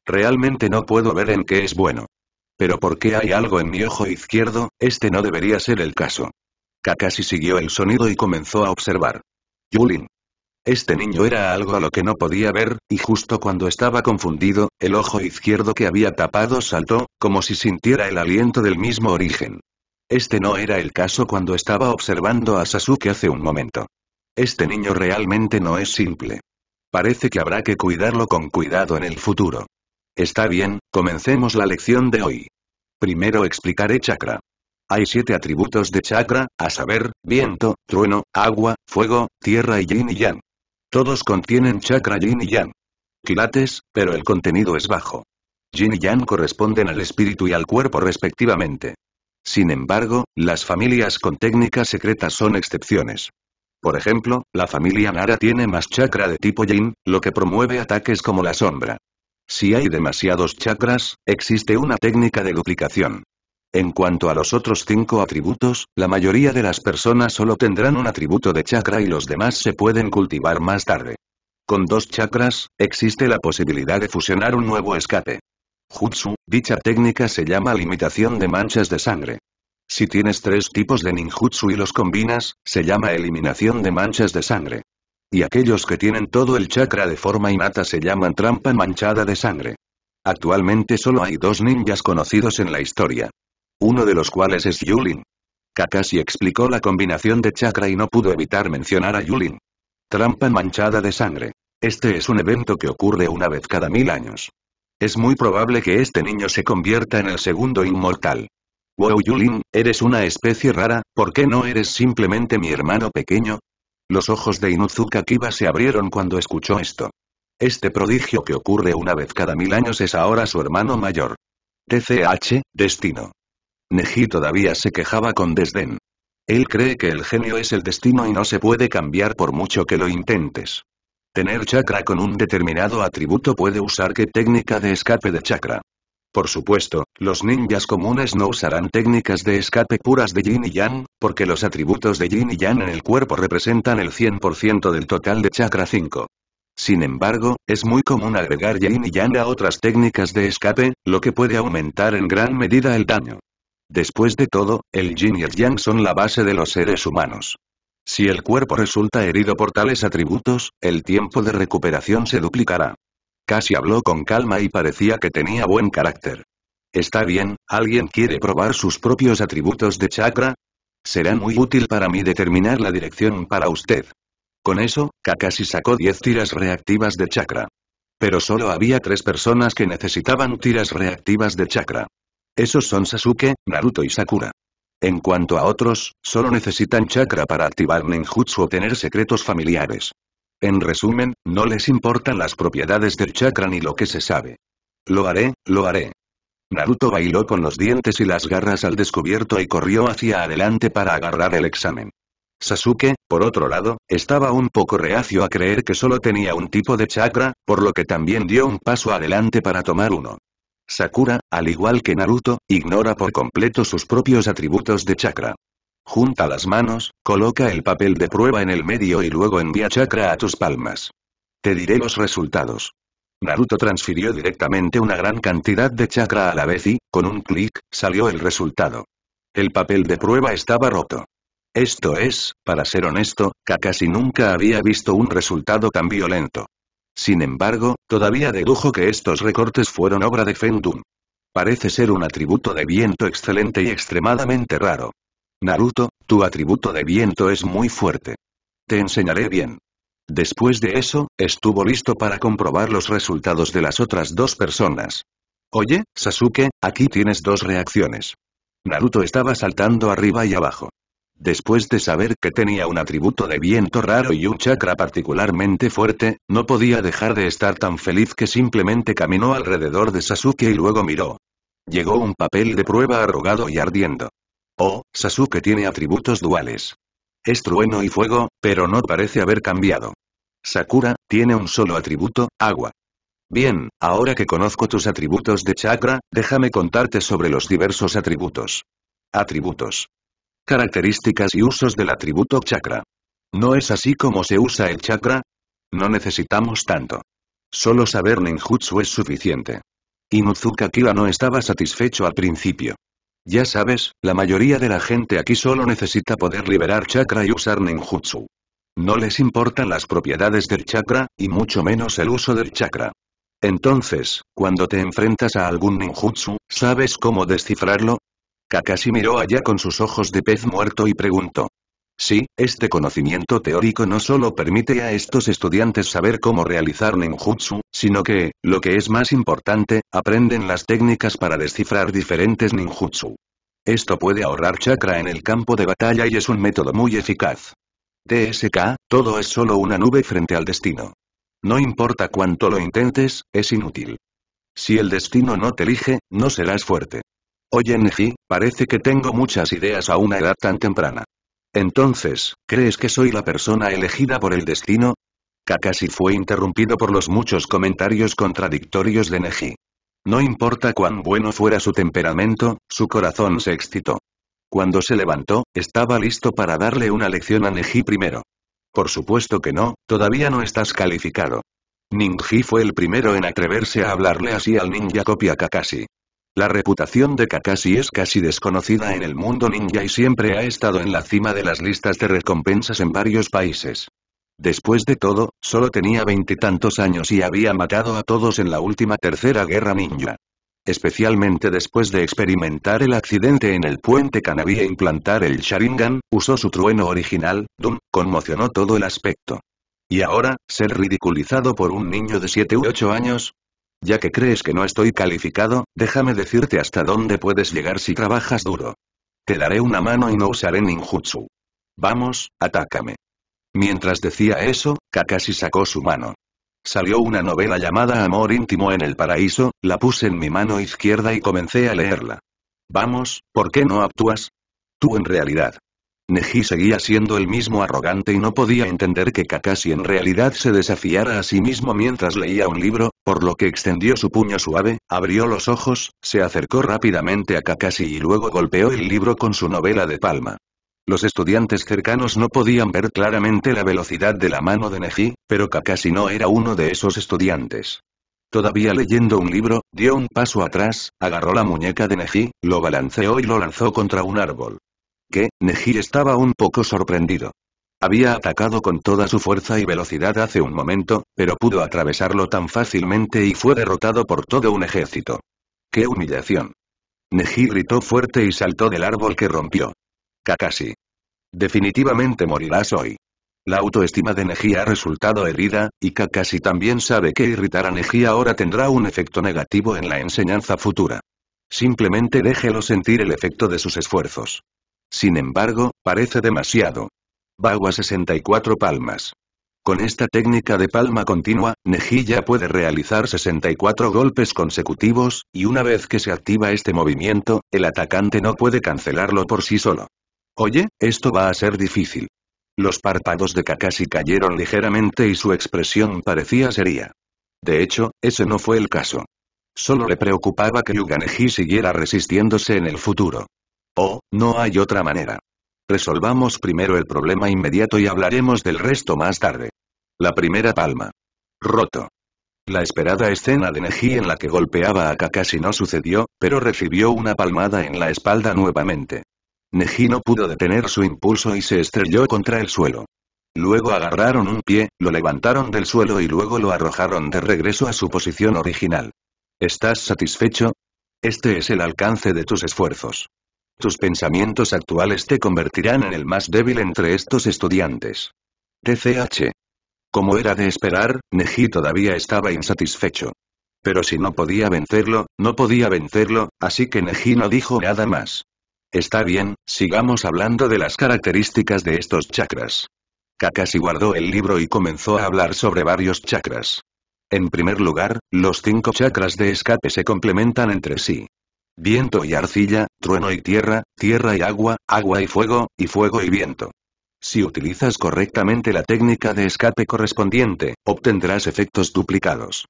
Realmente no puedo ver en qué es bueno. Pero ¿por qué hay algo en mi ojo izquierdo? Este no debería ser el caso. Kakashi siguió el sonido y comenzó a observar. Yulin. Este niño era algo a lo que no podía ver, y justo cuando estaba confundido, el ojo izquierdo que había tapado saltó, como si sintiera el aliento del mismo origen. Este no era el caso cuando estaba observando a Sasuke hace un momento. Este niño realmente no es simple. Parece que habrá que cuidarlo con cuidado en el futuro. Está bien, comencemos la lección de hoy. Primero explicaré chakra. Hay siete atributos de chakra, a saber, viento, trueno, agua, fuego, tierra y yin y yang. Todos contienen chakra yin y yang. Quilates, pero el contenido es bajo. Yin y yang corresponden al espíritu y al cuerpo respectivamente. Sin embargo, las familias con técnicas secretas son excepciones. Por ejemplo, la familia Nara tiene más chakra de tipo Yin, lo que promueve ataques como la sombra. Si hay demasiados chakras, existe una técnica de duplicación. En cuanto a los otros cinco atributos, la mayoría de las personas solo tendrán un atributo de chakra y los demás se pueden cultivar más tarde. Con dos chakras, existe la posibilidad de fusionar un nuevo escape. Jutsu, dicha técnica se llama limitación de manchas de sangre. Si tienes tres tipos de ninjutsu y los combinas, se llama eliminación de manchas de sangre. Y aquellos que tienen todo el chakra de forma innata se llaman trampa manchada de sangre. Actualmente solo hay dos ninjas conocidos en la historia. Uno de los cuales es Yulin. Kakashi explicó la combinación de chakra y no pudo evitar mencionar a Yulin. Trampa manchada de sangre. Este es un evento que ocurre una vez cada mil años. Es muy probable que este niño se convierta en el segundo inmortal. Wow Yulin, eres una especie rara, ¿por qué no eres simplemente mi hermano pequeño? Los ojos de Inuzuka Kiba se abrieron cuando escuchó esto. Este prodigio que ocurre una vez cada mil años es ahora su hermano mayor. TCH, destino. Neji todavía se quejaba con desdén. Él cree que el genio es el destino y no se puede cambiar por mucho que lo intentes. Tener chakra con un determinado atributo puede usar qué técnica de escape de chakra. Por supuesto, los ninjas comunes no usarán técnicas de escape puras de yin y yang, porque los atributos de yin y yang en el cuerpo representan el 100% del total de chakra 5. Sin embargo, es muy común agregar yin y yang a otras técnicas de escape, lo que puede aumentar en gran medida el daño. Después de todo, el yin y el yang son la base de los seres humanos. Si el cuerpo resulta herido por tales atributos, el tiempo de recuperación se duplicará. Casi habló con calma y parecía que tenía buen carácter. Está bien, ¿alguien quiere probar sus propios atributos de chakra? Será muy útil para mí determinar la dirección para usted. Con eso, Kakashi sacó 10 tiras reactivas de chakra. Pero solo había tres personas que necesitaban tiras reactivas de chakra. Esos son Sasuke, Naruto y Sakura. En cuanto a otros, solo necesitan chakra para activar ninjutsu o tener secretos familiares. En resumen, no les importan las propiedades del chakra ni lo que se sabe. Lo haré, lo haré. Naruto bailó con los dientes y las garras al descubierto y corrió hacia adelante para agarrar el examen. Sasuke, por otro lado, estaba un poco reacio a creer que solo tenía un tipo de chakra, por lo que también dio un paso adelante para tomar uno. Sakura, al igual que Naruto, ignora por completo sus propios atributos de chakra. Junta las manos, coloca el papel de prueba en el medio y luego envía chakra a tus palmas. Te diré los resultados. Naruto transfirió directamente una gran cantidad de chakra a la vez y, con un clic, salió el resultado. El papel de prueba estaba roto. Esto es, para ser honesto, Kakashi nunca había visto un resultado tan violento. Sin embargo, todavía dedujo que estos recortes fueron obra de Fendun. Parece ser un atributo de viento excelente y extremadamente raro. Naruto, tu atributo de viento es muy fuerte. Te enseñaré bien. Después de eso, estuvo listo para comprobar los resultados de las otras dos personas. Oye, Sasuke, aquí tienes dos reacciones. Naruto estaba saltando arriba y abajo. Después de saber que tenía un atributo de viento raro y un chakra particularmente fuerte, no podía dejar de estar tan feliz que simplemente caminó alrededor de Sasuke y luego miró. Llegó un papel de prueba arrugado y ardiendo. Oh, Sasuke tiene atributos duales. Es trueno y fuego, pero no parece haber cambiado. Sakura, tiene un solo atributo, agua. Bien, ahora que conozco tus atributos de chakra, déjame contarte sobre los diversos atributos. Atributos. Características y usos del atributo chakra. ¿No es así como se usa el chakra? No necesitamos tanto. Solo saber ninjutsu es suficiente. Inuzuka Kira no estaba satisfecho al principio. Ya sabes, la mayoría de la gente aquí solo necesita poder liberar chakra y usar ninjutsu. No les importan las propiedades del chakra, y mucho menos el uso del chakra. Entonces, cuando te enfrentas a algún ninjutsu, ¿sabes cómo descifrarlo? Kakashi miró allá con sus ojos de pez muerto y preguntó. Sí, este conocimiento teórico no solo permite a estos estudiantes saber cómo realizar ninjutsu, sino que, lo que es más importante, aprenden las técnicas para descifrar diferentes ninjutsu. Esto puede ahorrar chakra en el campo de batalla y es un método muy eficaz. TSK, todo es solo una nube frente al destino. No importa cuánto lo intentes, es inútil. Si el destino no te elige, no serás fuerte. Oye Neji, parece que tengo muchas ideas a una edad tan temprana. Entonces, ¿crees que soy la persona elegida por el destino? Kakashi fue interrumpido por los muchos comentarios contradictorios de Neji. No importa cuán bueno fuera su temperamento, su corazón se excitó. Cuando se levantó, estaba listo para darle una lección a Neji primero. Por supuesto que no, todavía no estás calificado. Ninji fue el primero en atreverse a hablarle así al ninja copia Kakashi. La reputación de Kakashi es casi desconocida en el mundo ninja y siempre ha estado en la cima de las listas de recompensas en varios países. Después de todo, solo tenía veintitantos años y había matado a todos en la última tercera guerra ninja. Especialmente después de experimentar el accidente en el puente Kanabi e implantar el Sharingan, usó su trueno original, Dum, conmocionó todo el aspecto. Y ahora, ser ridiculizado por un niño de 7 u 8 años, ya que crees que no estoy calificado, déjame decirte hasta dónde puedes llegar si trabajas duro. Te daré una mano y no usaré ninjutsu. Vamos, atácame. Mientras decía eso, Kakashi sacó su mano. Salió una novela llamada Amor íntimo en el paraíso, la puse en mi mano izquierda y comencé a leerla. Vamos, ¿por qué no actúas? Tú en realidad. Neji seguía siendo el mismo arrogante y no podía entender que Kakashi en realidad se desafiara a sí mismo mientras leía un libro, por lo que extendió su puño suave, abrió los ojos, se acercó rápidamente a Kakashi y luego golpeó el libro con su novela de palma. Los estudiantes cercanos no podían ver claramente la velocidad de la mano de Neji, pero Kakashi no era uno de esos estudiantes. Todavía leyendo un libro, dio un paso atrás, agarró la muñeca de Neji, lo balanceó y lo lanzó contra un árbol que, Neji estaba un poco sorprendido. Había atacado con toda su fuerza y velocidad hace un momento, pero pudo atravesarlo tan fácilmente y fue derrotado por todo un ejército. ¡Qué humillación! Neji gritó fuerte y saltó del árbol que rompió. Kakashi. Definitivamente morirás hoy. La autoestima de Neji ha resultado herida, y Kakashi también sabe que irritar a Neji ahora tendrá un efecto negativo en la enseñanza futura. Simplemente déjelo sentir el efecto de sus esfuerzos. Sin embargo, parece demasiado. Bagua 64 palmas. Con esta técnica de palma continua, Neji ya puede realizar 64 golpes consecutivos, y una vez que se activa este movimiento, el atacante no puede cancelarlo por sí solo. Oye, esto va a ser difícil. Los párpados de Kakashi cayeron ligeramente y su expresión parecía seria. De hecho, ese no fue el caso. Solo le preocupaba que Yuganeji siguiera resistiéndose en el futuro. Oh, no hay otra manera. Resolvamos primero el problema inmediato y hablaremos del resto más tarde. La primera palma. Roto. La esperada escena de Neji en la que golpeaba a Kakashi no sucedió, pero recibió una palmada en la espalda nuevamente. Neji no pudo detener su impulso y se estrelló contra el suelo. Luego agarraron un pie, lo levantaron del suelo y luego lo arrojaron de regreso a su posición original. ¿Estás satisfecho? Este es el alcance de tus esfuerzos. Tus pensamientos actuales te convertirán en el más débil entre estos estudiantes. TCH. Como era de esperar, Neji todavía estaba insatisfecho. Pero si no podía vencerlo, no podía vencerlo, así que Neji no dijo nada más. Está bien, sigamos hablando de las características de estos chakras. Kakashi guardó el libro y comenzó a hablar sobre varios chakras. En primer lugar, los cinco chakras de escape se complementan entre sí. Viento y arcilla, trueno y tierra, tierra y agua, agua y fuego, y fuego y viento. Si utilizas correctamente la técnica de escape correspondiente, obtendrás efectos duplicados.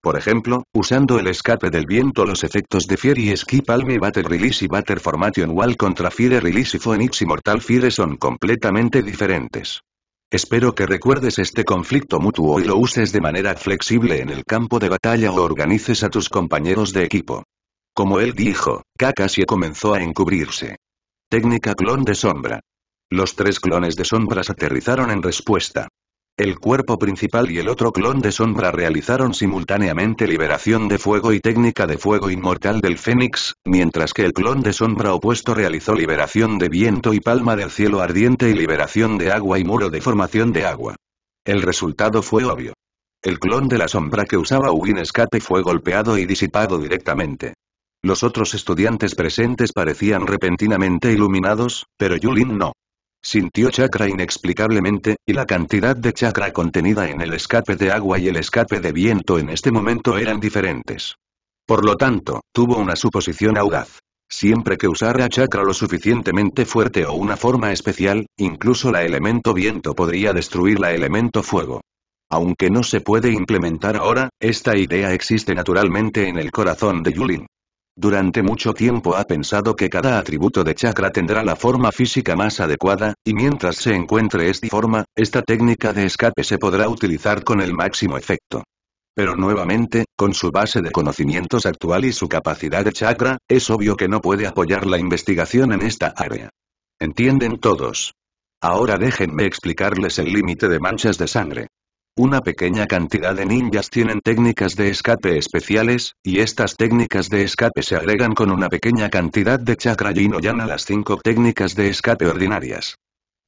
Por ejemplo, usando el escape del viento los efectos de Fiery y Ski Palme Battle Release y Battle Formation Wall contra Fire Release y Phoenix y Mortal Fire son completamente diferentes. Espero que recuerdes este conflicto mutuo y lo uses de manera flexible en el campo de batalla o organices a tus compañeros de equipo. Como él dijo, Kakashi comenzó a encubrirse. Técnica clon de sombra. Los tres clones de sombras aterrizaron en respuesta. El cuerpo principal y el otro clon de sombra realizaron simultáneamente liberación de fuego y técnica de fuego inmortal del Fénix, mientras que el clon de sombra opuesto realizó liberación de viento y palma del cielo ardiente y liberación de agua y muro de formación de agua. El resultado fue obvio. El clon de la sombra que usaba Win Escape fue golpeado y disipado directamente. Los otros estudiantes presentes parecían repentinamente iluminados, pero Yulin no. Sintió chakra inexplicablemente, y la cantidad de chakra contenida en el escape de agua y el escape de viento en este momento eran diferentes. Por lo tanto, tuvo una suposición audaz. Siempre que usara chakra lo suficientemente fuerte o una forma especial, incluso la elemento viento podría destruir la elemento fuego. Aunque no se puede implementar ahora, esta idea existe naturalmente en el corazón de Yulin. Durante mucho tiempo ha pensado que cada atributo de chakra tendrá la forma física más adecuada, y mientras se encuentre esta forma, esta técnica de escape se podrá utilizar con el máximo efecto. Pero nuevamente, con su base de conocimientos actual y su capacidad de chakra, es obvio que no puede apoyar la investigación en esta área. ¿Entienden todos? Ahora déjenme explicarles el límite de manchas de sangre. Una pequeña cantidad de ninjas tienen técnicas de escape especiales, y estas técnicas de escape se agregan con una pequeña cantidad de chakra yin o a las cinco técnicas de escape ordinarias.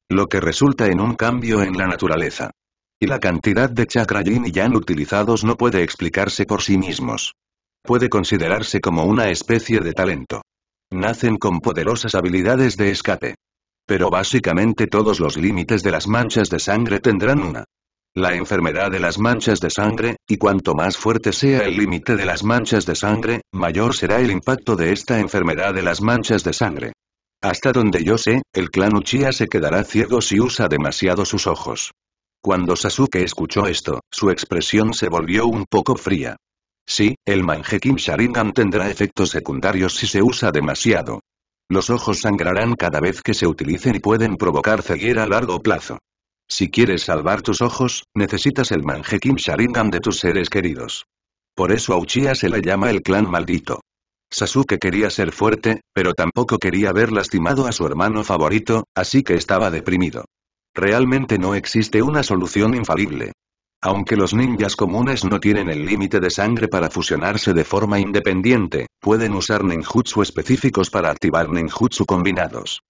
Lo que resulta en un cambio en la naturaleza. Y la cantidad de chakra yin y yang utilizados no puede explicarse por sí mismos. Puede considerarse como una especie de talento. Nacen con poderosas habilidades de escape. Pero básicamente todos los límites de las manchas de sangre tendrán una. La enfermedad de las manchas de sangre, y cuanto más fuerte sea el límite de las manchas de sangre, mayor será el impacto de esta enfermedad de las manchas de sangre. Hasta donde yo sé, el clan Uchiha se quedará ciego si usa demasiado sus ojos. Cuando Sasuke escuchó esto, su expresión se volvió un poco fría. Sí, el Mangekyou Sharingan tendrá efectos secundarios si se usa demasiado. Los ojos sangrarán cada vez que se utilicen y pueden provocar ceguera a largo plazo. Si quieres salvar tus ojos, necesitas el Mangekyou Sharingan de tus seres queridos. Por eso a Uchiha se le llama el clan maldito. Sasuke quería ser fuerte, pero tampoco quería ver lastimado a su hermano favorito, así que estaba deprimido. Realmente no existe una solución infalible. Aunque los ninjas comunes no tienen el límite de sangre para fusionarse de forma independiente, pueden usar ninjutsu específicos para activar ninjutsu combinados.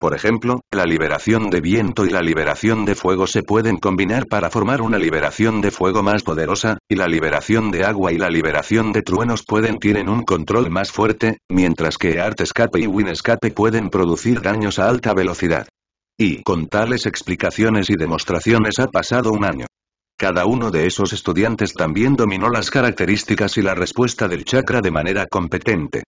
Por ejemplo, la liberación de viento y la liberación de fuego se pueden combinar para formar una liberación de fuego más poderosa, y la liberación de agua y la liberación de truenos pueden tienen un control más fuerte, mientras que Art Escape y Win Escape pueden producir daños a alta velocidad. Y con tales explicaciones y demostraciones ha pasado un año. Cada uno de esos estudiantes también dominó las características y la respuesta del chakra de manera competente.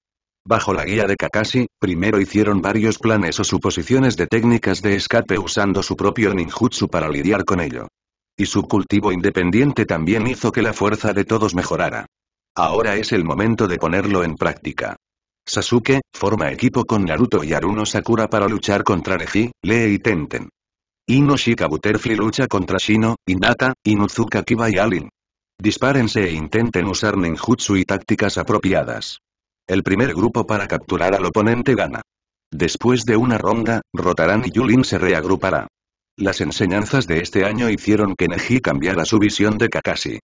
Bajo la guía de Kakashi, primero hicieron varios planes o suposiciones de técnicas de escape usando su propio ninjutsu para lidiar con ello. Y su cultivo independiente también hizo que la fuerza de todos mejorara. Ahora es el momento de ponerlo en práctica. Sasuke, forma equipo con Naruto y Aruno Sakura para luchar contra Neji, Lee y Tenten. Inoshika Butterfly lucha contra Shino, Hinata, Inuzuka Kiba y Alin. Dispárense e intenten usar ninjutsu y tácticas apropiadas. El primer grupo para capturar al oponente gana. Después de una ronda, Rotarán y Yulin se reagrupará. Las enseñanzas de este año hicieron que Neji cambiara su visión de Kakashi.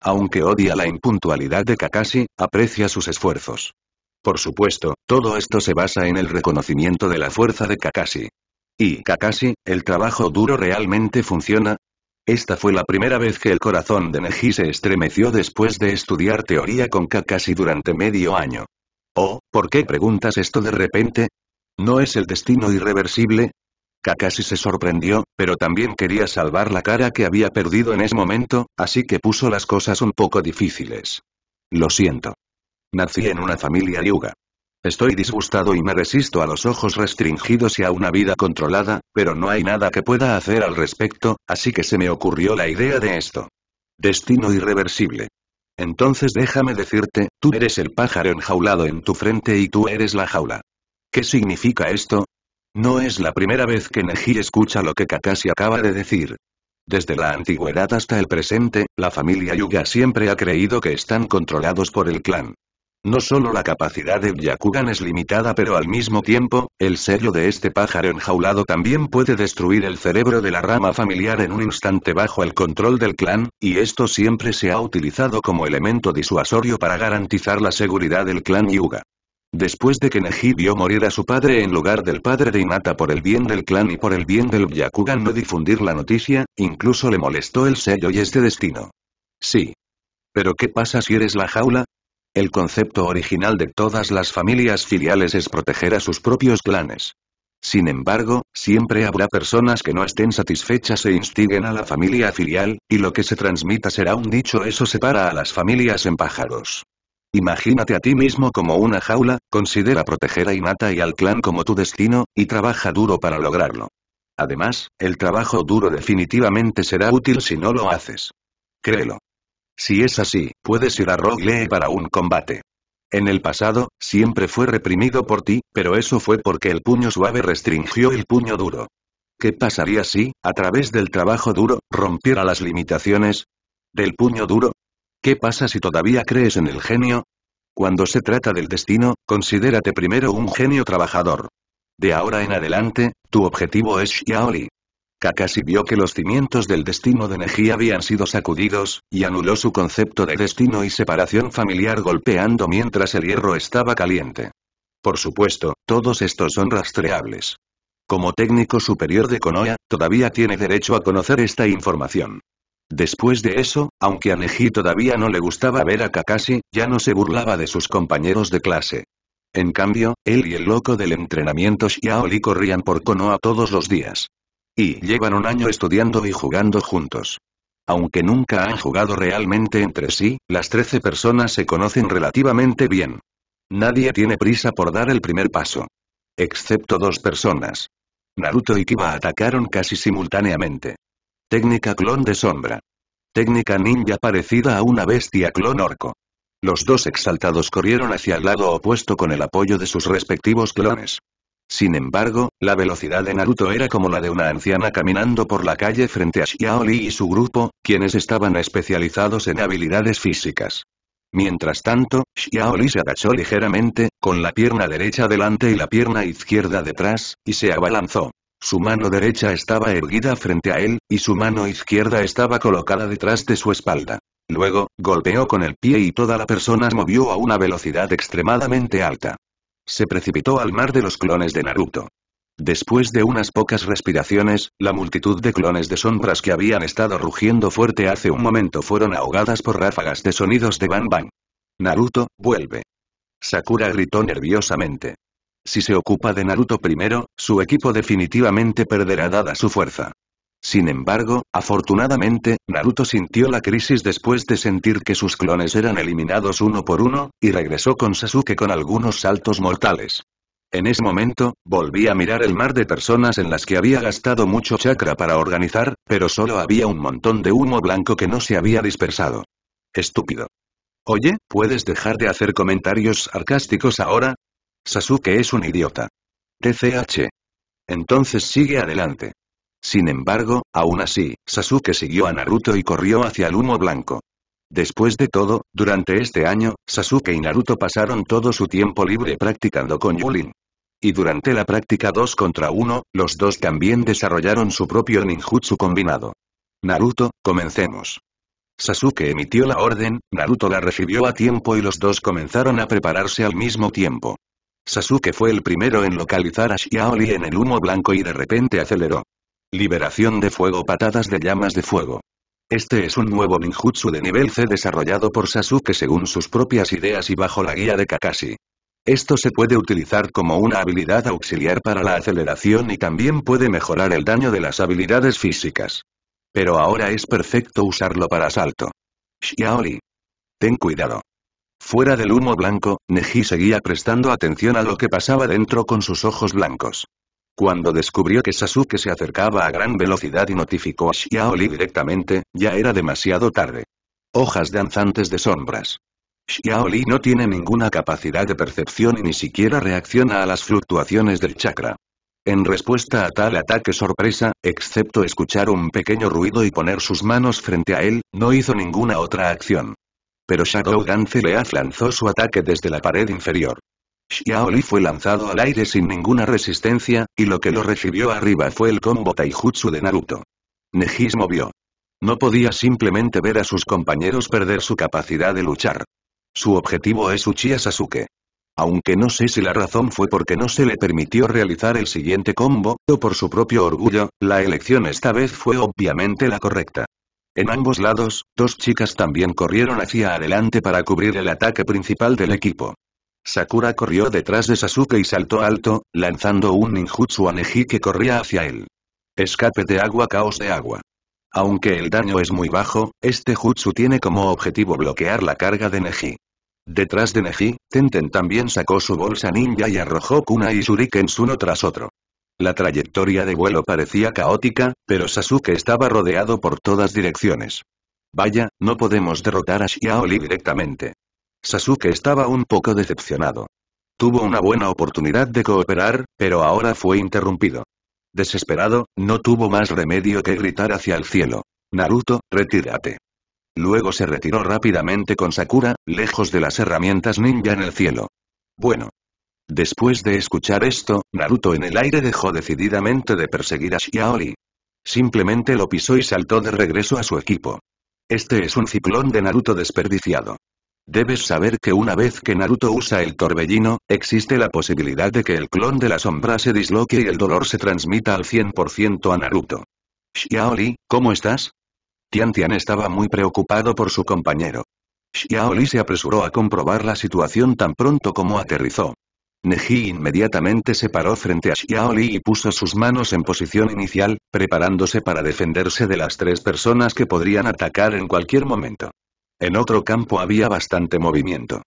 Aunque odia la impuntualidad de Kakashi, aprecia sus esfuerzos. Por supuesto, todo esto se basa en el reconocimiento de la fuerza de Kakashi. ¿Y Kakashi, el trabajo duro realmente funciona? Esta fue la primera vez que el corazón de Neji se estremeció después de estudiar teoría con Kakashi durante medio año. Oh, ¿por qué preguntas esto de repente? ¿No es el destino irreversible? Kakashi se sorprendió, pero también quería salvar la cara que había perdido en ese momento, así que puso las cosas un poco difíciles. Lo siento. Nací en una familia yuga. Estoy disgustado y me resisto a los ojos restringidos y a una vida controlada, pero no hay nada que pueda hacer al respecto, así que se me ocurrió la idea de esto. Destino irreversible. Entonces déjame decirte, tú eres el pájaro enjaulado en tu frente y tú eres la jaula. ¿Qué significa esto? No es la primera vez que Neji escucha lo que Kakashi acaba de decir. Desde la antigüedad hasta el presente, la familia Yuga siempre ha creído que están controlados por el clan. No solo la capacidad de Byakugan es limitada pero al mismo tiempo, el sello de este pájaro enjaulado también puede destruir el cerebro de la rama familiar en un instante bajo el control del clan, y esto siempre se ha utilizado como elemento disuasorio para garantizar la seguridad del clan Yuga. Después de que Neji vio morir a su padre en lugar del padre de Inata por el bien del clan y por el bien del Byakugan no difundir la noticia, incluso le molestó el sello y este destino. Sí. Pero ¿qué pasa si eres la jaula? El concepto original de todas las familias filiales es proteger a sus propios clanes. Sin embargo, siempre habrá personas que no estén satisfechas e instiguen a la familia filial, y lo que se transmita será un dicho eso separa a las familias en pájaros. Imagínate a ti mismo como una jaula, considera proteger a Inata y al clan como tu destino, y trabaja duro para lograrlo. Además, el trabajo duro definitivamente será útil si no lo haces. Créelo. Si es así, puedes ir a Rogue para un combate. En el pasado, siempre fue reprimido por ti, pero eso fue porque el puño suave restringió el puño duro. ¿Qué pasaría si, a través del trabajo duro, rompiera las limitaciones? ¿Del puño duro? ¿Qué pasa si todavía crees en el genio? Cuando se trata del destino, considérate primero un genio trabajador. De ahora en adelante, tu objetivo es Xiaoli. Kakashi vio que los cimientos del destino de Neji habían sido sacudidos, y anuló su concepto de destino y separación familiar golpeando mientras el hierro estaba caliente. Por supuesto, todos estos son rastreables. Como técnico superior de Konoha, todavía tiene derecho a conocer esta información. Después de eso, aunque a Neji todavía no le gustaba ver a Kakashi, ya no se burlaba de sus compañeros de clase. En cambio, él y el loco del entrenamiento Xiaoli corrían por Konoha todos los días. Y llevan un año estudiando y jugando juntos. Aunque nunca han jugado realmente entre sí, las 13 personas se conocen relativamente bien. Nadie tiene prisa por dar el primer paso. Excepto dos personas. Naruto y Kiba atacaron casi simultáneamente. Técnica clon de sombra. Técnica ninja parecida a una bestia clon orco. Los dos exaltados corrieron hacia el lado opuesto con el apoyo de sus respectivos clones. Sin embargo, la velocidad de Naruto era como la de una anciana caminando por la calle frente a Xiaoli y su grupo, quienes estaban especializados en habilidades físicas. Mientras tanto, Xiaoli se agachó ligeramente, con la pierna derecha delante y la pierna izquierda detrás, y se abalanzó. Su mano derecha estaba erguida frente a él, y su mano izquierda estaba colocada detrás de su espalda. Luego, golpeó con el pie y toda la persona movió a una velocidad extremadamente alta. Se precipitó al mar de los clones de Naruto. Después de unas pocas respiraciones, la multitud de clones de sombras que habían estado rugiendo fuerte hace un momento fueron ahogadas por ráfagas de sonidos de Bang Bang. Naruto, vuelve. Sakura gritó nerviosamente. Si se ocupa de Naruto primero, su equipo definitivamente perderá dada su fuerza. Sin embargo, afortunadamente, Naruto sintió la crisis después de sentir que sus clones eran eliminados uno por uno, y regresó con Sasuke con algunos saltos mortales. En ese momento, volví a mirar el mar de personas en las que había gastado mucho chakra para organizar, pero solo había un montón de humo blanco que no se había dispersado. Estúpido. Oye, ¿puedes dejar de hacer comentarios sarcásticos ahora? Sasuke es un idiota. TCH. Entonces sigue adelante. Sin embargo, aún así, Sasuke siguió a Naruto y corrió hacia el humo blanco. Después de todo, durante este año, Sasuke y Naruto pasaron todo su tiempo libre practicando con Yulin. Y durante la práctica 2 contra 1, los dos también desarrollaron su propio ninjutsu combinado. Naruto, comencemos. Sasuke emitió la orden, Naruto la recibió a tiempo y los dos comenzaron a prepararse al mismo tiempo. Sasuke fue el primero en localizar a Xiaoli en el humo blanco y de repente aceleró. Liberación de fuego patadas de llamas de fuego. Este es un nuevo ninjutsu de nivel C desarrollado por Sasuke según sus propias ideas y bajo la guía de Kakashi. Esto se puede utilizar como una habilidad auxiliar para la aceleración y también puede mejorar el daño de las habilidades físicas. Pero ahora es perfecto usarlo para asalto. Xiaoli. Ten cuidado. Fuera del humo blanco, Neji seguía prestando atención a lo que pasaba dentro con sus ojos blancos. Cuando descubrió que Sasuke se acercaba a gran velocidad y notificó a Xiaoli directamente, ya era demasiado tarde. Hojas danzantes de sombras. Xiaoli no tiene ninguna capacidad de percepción y ni siquiera reacciona a las fluctuaciones del chakra. En respuesta a tal ataque sorpresa, excepto escuchar un pequeño ruido y poner sus manos frente a él, no hizo ninguna otra acción. Pero Shadow Dance le lanzó su ataque desde la pared inferior. Xiaoli fue lanzado al aire sin ninguna resistencia, y lo que lo recibió arriba fue el combo Taijutsu de Naruto. Nejis movió. No podía simplemente ver a sus compañeros perder su capacidad de luchar. Su objetivo es Uchiha Sasuke. Aunque no sé si la razón fue porque no se le permitió realizar el siguiente combo, o por su propio orgullo, la elección esta vez fue obviamente la correcta. En ambos lados, dos chicas también corrieron hacia adelante para cubrir el ataque principal del equipo. Sakura corrió detrás de Sasuke y saltó alto, lanzando un ninjutsu a Neji que corría hacia él. Escape de agua caos de agua. Aunque el daño es muy bajo, este jutsu tiene como objetivo bloquear la carga de Neji. Detrás de Neji, Tenten también sacó su bolsa ninja y arrojó Kuna y shurikens uno tras otro. La trayectoria de vuelo parecía caótica, pero Sasuke estaba rodeado por todas direcciones. Vaya, no podemos derrotar a Xiaoli directamente. Sasuke estaba un poco decepcionado. Tuvo una buena oportunidad de cooperar, pero ahora fue interrumpido. Desesperado, no tuvo más remedio que gritar hacia el cielo. Naruto, retírate. Luego se retiró rápidamente con Sakura, lejos de las herramientas ninja en el cielo. Bueno. Después de escuchar esto, Naruto en el aire dejó decididamente de perseguir a Xiaoli. Simplemente lo pisó y saltó de regreso a su equipo. Este es un ciclón de Naruto desperdiciado. Debes saber que una vez que Naruto usa el torbellino, existe la posibilidad de que el clon de la sombra se disloque y el dolor se transmita al 100% a Naruto. Xiaoli, ¿cómo estás? Tian Tian estaba muy preocupado por su compañero. Xiaoli se apresuró a comprobar la situación tan pronto como aterrizó. Neji inmediatamente se paró frente a Xiaoli y puso sus manos en posición inicial, preparándose para defenderse de las tres personas que podrían atacar en cualquier momento. En otro campo había bastante movimiento.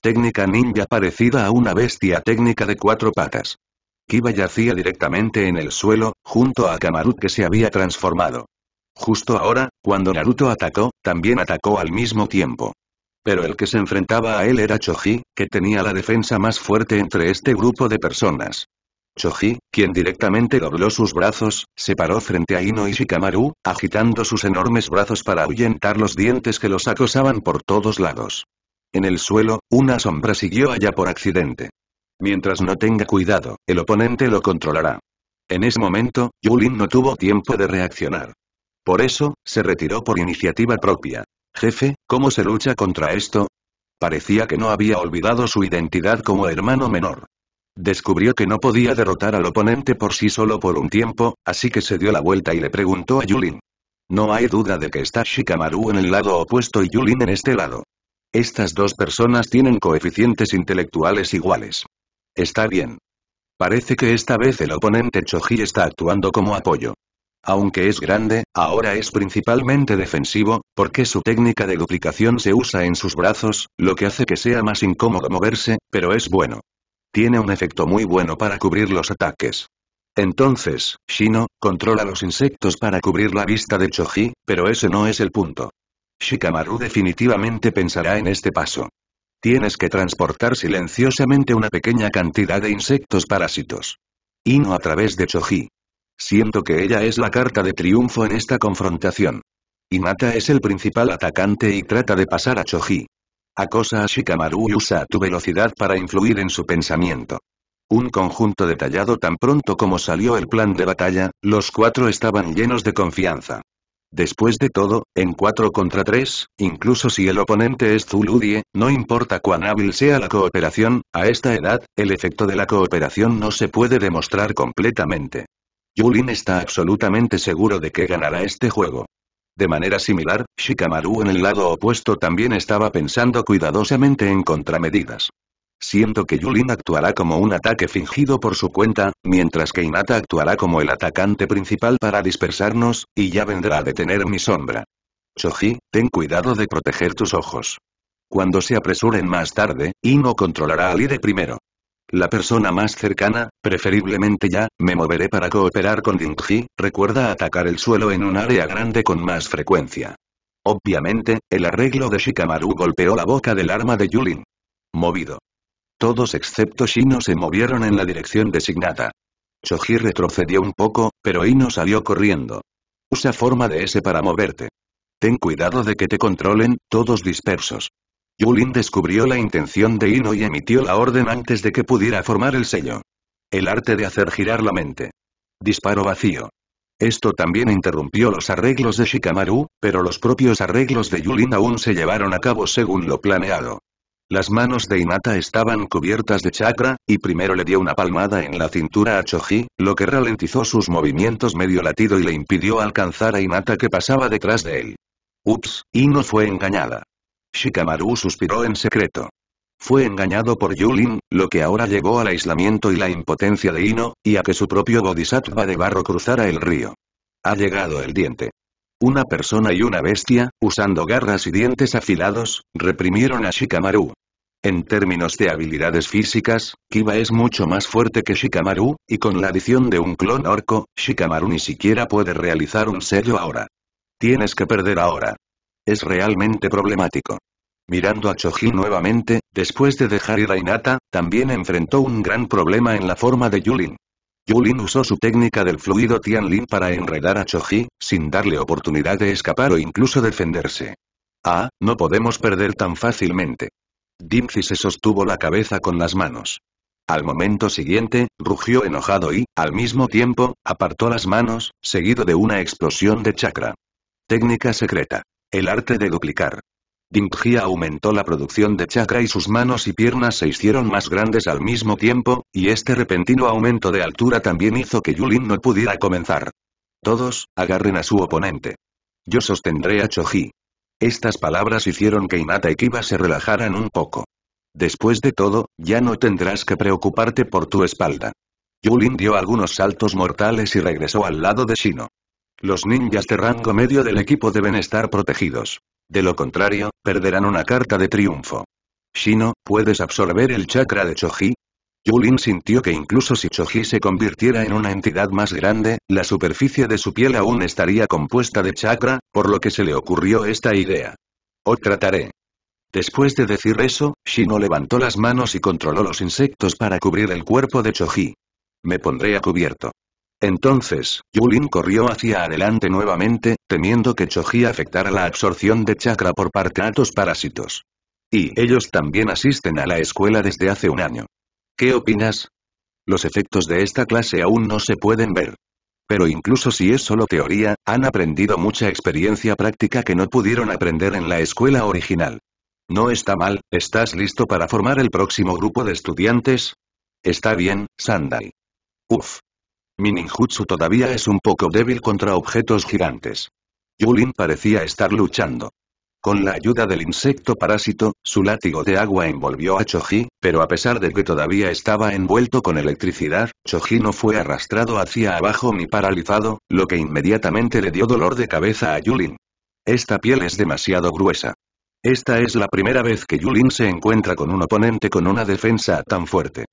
Técnica ninja parecida a una bestia técnica de cuatro patas. Kiba yacía directamente en el suelo, junto a Kamaru que se había transformado. Justo ahora, cuando Naruto atacó, también atacó al mismo tiempo. Pero el que se enfrentaba a él era Choji, que tenía la defensa más fuerte entre este grupo de personas. Choji, quien directamente dobló sus brazos, se paró frente a Ino y Shikamaru, agitando sus enormes brazos para ahuyentar los dientes que los acosaban por todos lados. En el suelo, una sombra siguió allá por accidente. Mientras no tenga cuidado, el oponente lo controlará. En ese momento, Yulin no tuvo tiempo de reaccionar. Por eso, se retiró por iniciativa propia. Jefe, ¿cómo se lucha contra esto? Parecía que no había olvidado su identidad como hermano menor. Descubrió que no podía derrotar al oponente por sí solo por un tiempo, así que se dio la vuelta y le preguntó a Yulin. No hay duda de que está Shikamaru en el lado opuesto y Yulin en este lado. Estas dos personas tienen coeficientes intelectuales iguales. Está bien. Parece que esta vez el oponente Choji está actuando como apoyo. Aunque es grande, ahora es principalmente defensivo, porque su técnica de duplicación se usa en sus brazos, lo que hace que sea más incómodo moverse, pero es bueno. Tiene un efecto muy bueno para cubrir los ataques. Entonces, Shino, controla los insectos para cubrir la vista de Choji, pero ese no es el punto. Shikamaru definitivamente pensará en este paso. Tienes que transportar silenciosamente una pequeña cantidad de insectos parásitos. Ino a través de Choji. Siento que ella es la carta de triunfo en esta confrontación. Hinata es el principal atacante y trata de pasar a Choji. Acosa a Shikamaru y usa tu velocidad para influir en su pensamiento. Un conjunto detallado tan pronto como salió el plan de batalla, los cuatro estaban llenos de confianza. Después de todo, en 4 contra 3, incluso si el oponente es Zuludie, no importa cuán hábil sea la cooperación, a esta edad, el efecto de la cooperación no se puede demostrar completamente. Yulin está absolutamente seguro de que ganará este juego. De manera similar, Shikamaru en el lado opuesto también estaba pensando cuidadosamente en contramedidas. Siento que Yulin actuará como un ataque fingido por su cuenta, mientras que Inata actuará como el atacante principal para dispersarnos, y ya vendrá a detener mi sombra. Choji, ten cuidado de proteger tus ojos. Cuando se apresuren más tarde, Ino controlará a Lide primero. La persona más cercana, preferiblemente ya, me moveré para cooperar con Dingji, recuerda atacar el suelo en un área grande con más frecuencia. Obviamente, el arreglo de Shikamaru golpeó la boca del arma de Yulin. Movido. Todos excepto Shino se movieron en la dirección designada. Choji retrocedió un poco, pero Ino salió corriendo. Usa forma de S para moverte. Ten cuidado de que te controlen, todos dispersos. Yulin descubrió la intención de Ino y emitió la orden antes de que pudiera formar el sello. El arte de hacer girar la mente. Disparo vacío. Esto también interrumpió los arreglos de Shikamaru, pero los propios arreglos de Yulin aún se llevaron a cabo según lo planeado. Las manos de Inata estaban cubiertas de chakra, y primero le dio una palmada en la cintura a Choji, lo que ralentizó sus movimientos medio latido y le impidió alcanzar a Inata que pasaba detrás de él. Ups, Ino fue engañada. Shikamaru suspiró en secreto. Fue engañado por Yulin, lo que ahora llevó al aislamiento y la impotencia de Ino, y a que su propio bodhisattva de barro cruzara el río. Ha llegado el diente. Una persona y una bestia, usando garras y dientes afilados, reprimieron a Shikamaru. En términos de habilidades físicas, Kiba es mucho más fuerte que Shikamaru, y con la adición de un clon orco, Shikamaru ni siquiera puede realizar un sello ahora. Tienes que perder ahora. Es realmente problemático. Mirando a Choji nuevamente, después de dejar ir a Inata, también enfrentó un gran problema en la forma de Yulin. Yulin usó su técnica del fluido Tianlin para enredar a Choji, sin darle oportunidad de escapar o incluso defenderse. Ah, no podemos perder tan fácilmente. Dimzi se sostuvo la cabeza con las manos. Al momento siguiente, rugió enojado y, al mismo tiempo, apartó las manos, seguido de una explosión de chakra. Técnica secreta. El arte de duplicar. Dimji aumentó la producción de chakra y sus manos y piernas se hicieron más grandes al mismo tiempo, y este repentino aumento de altura también hizo que Yulin no pudiera comenzar. Todos, agarren a su oponente. Yo sostendré a Choji. Estas palabras hicieron que Inata y Kiba se relajaran un poco. Después de todo, ya no tendrás que preocuparte por tu espalda. Yulin dio algunos saltos mortales y regresó al lado de Shino. Los ninjas de rango medio del equipo deben estar protegidos. De lo contrario, perderán una carta de triunfo. Shino, ¿puedes absorber el chakra de Choji? Yulin sintió que incluso si Choji se convirtiera en una entidad más grande, la superficie de su piel aún estaría compuesta de chakra, por lo que se le ocurrió esta idea. O trataré. Después de decir eso, Shino levantó las manos y controló los insectos para cubrir el cuerpo de Choji. Me pondré a cubierto. Entonces, Yulin corrió hacia adelante nuevamente, temiendo que Choji afectara la absorción de chakra por parte parásitos. Y ellos también asisten a la escuela desde hace un año. ¿Qué opinas? Los efectos de esta clase aún no se pueden ver. Pero incluso si es solo teoría, han aprendido mucha experiencia práctica que no pudieron aprender en la escuela original. No está mal, ¿estás listo para formar el próximo grupo de estudiantes? Está bien, Sandai. Uf. Mi ninjutsu todavía es un poco débil contra objetos gigantes. Yulin parecía estar luchando. Con la ayuda del insecto parásito, su látigo de agua envolvió a Choji, pero a pesar de que todavía estaba envuelto con electricidad, Choji no fue arrastrado hacia abajo ni paralizado, lo que inmediatamente le dio dolor de cabeza a Yulin. Esta piel es demasiado gruesa. Esta es la primera vez que Yulin se encuentra con un oponente con una defensa tan fuerte.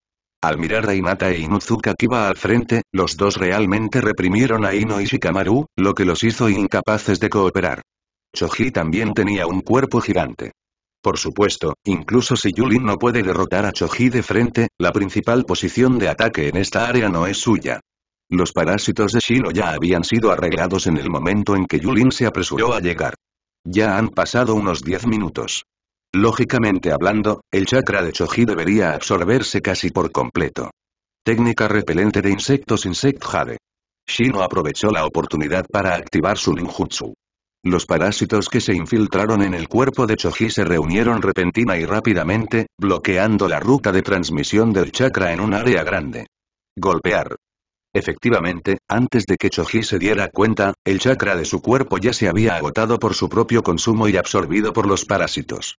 Al mirar a Inata e Inuzuka que iba al frente, los dos realmente reprimieron a Ino y Shikamaru, lo que los hizo incapaces de cooperar. Choji también tenía un cuerpo gigante. Por supuesto, incluso si Yulin no puede derrotar a Choji de frente, la principal posición de ataque en esta área no es suya. Los parásitos de Shino ya habían sido arreglados en el momento en que Yulin se apresuró a llegar. Ya han pasado unos 10 minutos. Lógicamente hablando, el chakra de Choji debería absorberse casi por completo. Técnica repelente de insectos Insect Jade. Shino aprovechó la oportunidad para activar su ninjutsu. Los parásitos que se infiltraron en el cuerpo de Choji se reunieron repentina y rápidamente, bloqueando la ruta de transmisión del chakra en un área grande. Golpear. Efectivamente, antes de que Choji se diera cuenta, el chakra de su cuerpo ya se había agotado por su propio consumo y absorbido por los parásitos.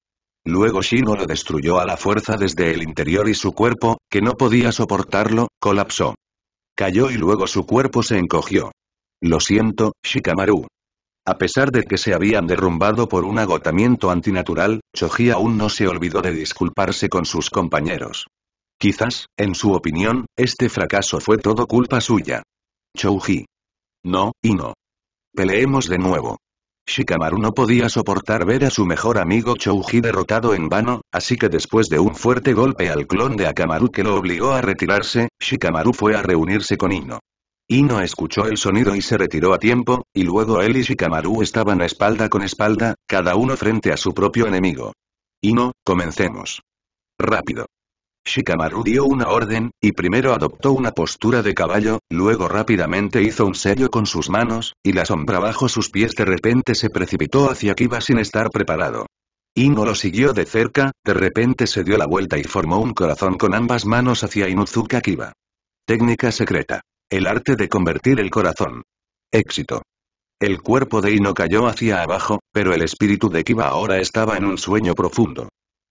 Luego Shino lo destruyó a la fuerza desde el interior y su cuerpo, que no podía soportarlo, colapsó. Cayó y luego su cuerpo se encogió. Lo siento, Shikamaru. A pesar de que se habían derrumbado por un agotamiento antinatural, Choji aún no se olvidó de disculparse con sus compañeros. Quizás, en su opinión, este fracaso fue todo culpa suya. Chouji. No, y no. Peleemos de nuevo. Shikamaru no podía soportar ver a su mejor amigo Chouji derrotado en vano, así que después de un fuerte golpe al clon de Akamaru que lo obligó a retirarse, Shikamaru fue a reunirse con Ino. Ino escuchó el sonido y se retiró a tiempo, y luego él y Shikamaru estaban espalda con espalda, cada uno frente a su propio enemigo. Ino, comencemos. Rápido. Shikamaru dio una orden, y primero adoptó una postura de caballo, luego rápidamente hizo un sello con sus manos, y la sombra bajo sus pies de repente se precipitó hacia Kiba sin estar preparado. Ino lo siguió de cerca, de repente se dio la vuelta y formó un corazón con ambas manos hacia Inuzuka Kiba. Técnica secreta. El arte de convertir el corazón. Éxito. El cuerpo de Ino cayó hacia abajo, pero el espíritu de Kiba ahora estaba en un sueño profundo.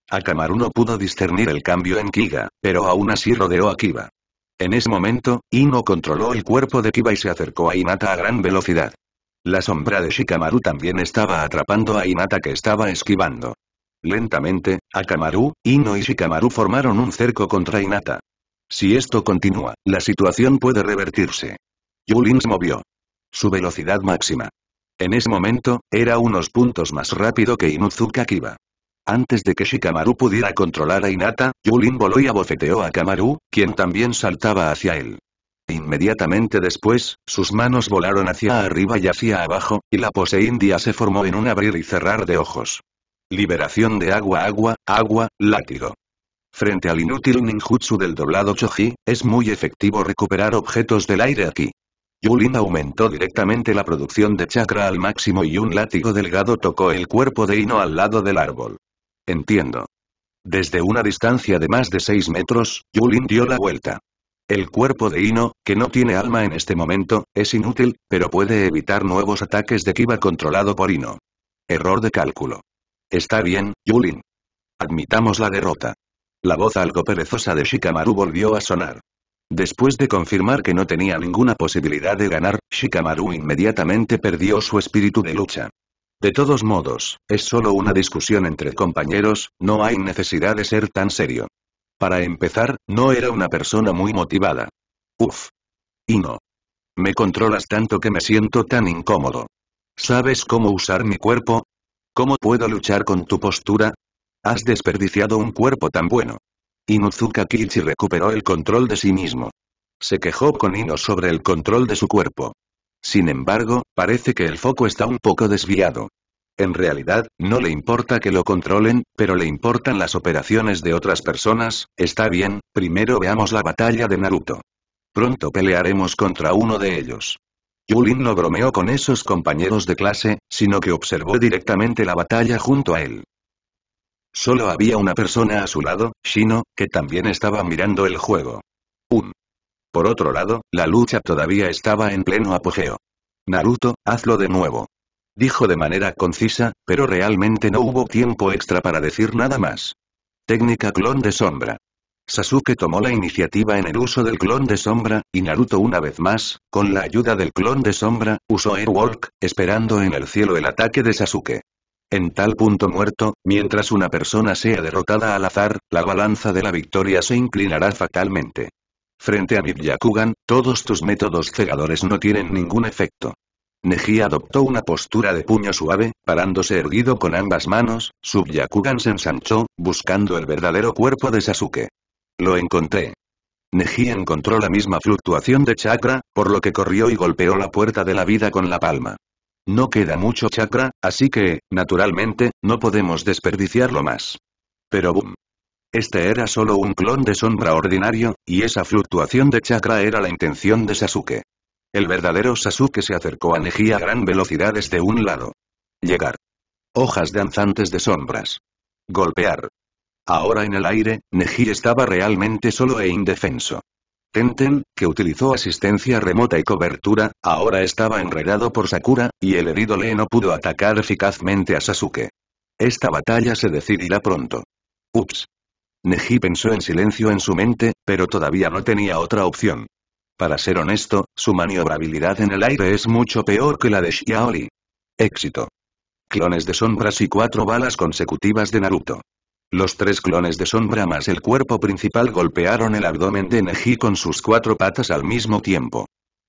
Akamaru no pudo discernir el cambio en Kiga, pero aún así rodeó a Kiba. En ese momento, Ino controló el cuerpo de Kiba y se acercó a Inata a gran velocidad. La sombra de Shikamaru también estaba atrapando a Inata que estaba esquivando. Lentamente, Akamaru, Ino y Shikamaru formaron un cerco contra Inata. Si esto continúa, la situación puede revertirse. Yulin se movió. Su velocidad máxima. En ese momento, era unos puntos más rápido que Inuzuka Kiba. Antes de que Shikamaru pudiera controlar a Inata, Yulin voló y abofeteó a Kamaru, quien también saltaba hacia él. Inmediatamente después, sus manos volaron hacia arriba y hacia abajo, y la pose india se formó en un abrir y cerrar de ojos. Liberación de agua agua, agua, látigo. Frente al inútil ninjutsu del doblado Choji, es muy efectivo recuperar objetos del aire aquí. Yulin aumentó directamente la producción de chakra al máximo y un látigo delgado tocó el cuerpo de Ino al lado del árbol. Entiendo. Desde una distancia de más de 6 metros, Yulin dio la vuelta. El cuerpo de Ino, que no tiene alma en este momento, es inútil, pero puede evitar nuevos ataques de Kiba controlado por Ino. Error de cálculo. Está bien, Yulin. Admitamos la derrota. La voz algo perezosa de Shikamaru volvió a sonar. Después de confirmar que no tenía ninguna posibilidad de ganar, Shikamaru inmediatamente perdió su espíritu de lucha. De todos modos, es solo una discusión entre compañeros, no hay necesidad de ser tan serio. Para empezar, no era una persona muy motivada. Uf. Y no. Me controlas tanto que me siento tan incómodo. ¿Sabes cómo usar mi cuerpo? ¿Cómo puedo luchar con tu postura? Has desperdiciado un cuerpo tan bueno. Inuzuka Kichi recuperó el control de sí mismo. Se quejó con Ino sobre el control de su cuerpo. Sin embargo, parece que el foco está un poco desviado. En realidad, no le importa que lo controlen, pero le importan las operaciones de otras personas, está bien, primero veamos la batalla de Naruto. Pronto pelearemos contra uno de ellos. Yulin no bromeó con esos compañeros de clase, sino que observó directamente la batalla junto a él. Solo había una persona a su lado, Shino, que también estaba mirando el juego. Por otro lado, la lucha todavía estaba en pleno apogeo. Naruto, hazlo de nuevo. Dijo de manera concisa, pero realmente no hubo tiempo extra para decir nada más. Técnica clon de sombra. Sasuke tomó la iniciativa en el uso del clon de sombra, y Naruto una vez más, con la ayuda del clon de sombra, usó Airwalk, esperando en el cielo el ataque de Sasuke. En tal punto muerto, mientras una persona sea derrotada al azar, la balanza de la victoria se inclinará fatalmente. Frente a Byakugan, todos tus métodos cegadores no tienen ningún efecto. Neji adoptó una postura de puño suave, parándose erguido con ambas manos, su Byakugan se ensanchó, buscando el verdadero cuerpo de Sasuke. Lo encontré. Neji encontró la misma fluctuación de chakra, por lo que corrió y golpeó la puerta de la vida con la palma. No queda mucho chakra, así que, naturalmente, no podemos desperdiciarlo más. Pero boom. Este era solo un clon de sombra ordinario, y esa fluctuación de chakra era la intención de Sasuke. El verdadero Sasuke se acercó a Neji a gran velocidad desde un lado. Llegar. Hojas danzantes de sombras. Golpear. Ahora en el aire, Neji estaba realmente solo e indefenso. Tenten, que utilizó asistencia remota y cobertura, ahora estaba enredado por Sakura, y el herido Lee no pudo atacar eficazmente a Sasuke. Esta batalla se decidirá pronto. Ups. Neji pensó en silencio en su mente, pero todavía no tenía otra opción. Para ser honesto, su maniobrabilidad en el aire es mucho peor que la de Xiaoli. Éxito. Clones de sombras y cuatro balas consecutivas de Naruto. Los tres clones de sombra más el cuerpo principal golpearon el abdomen de Neji con sus cuatro patas al mismo tiempo.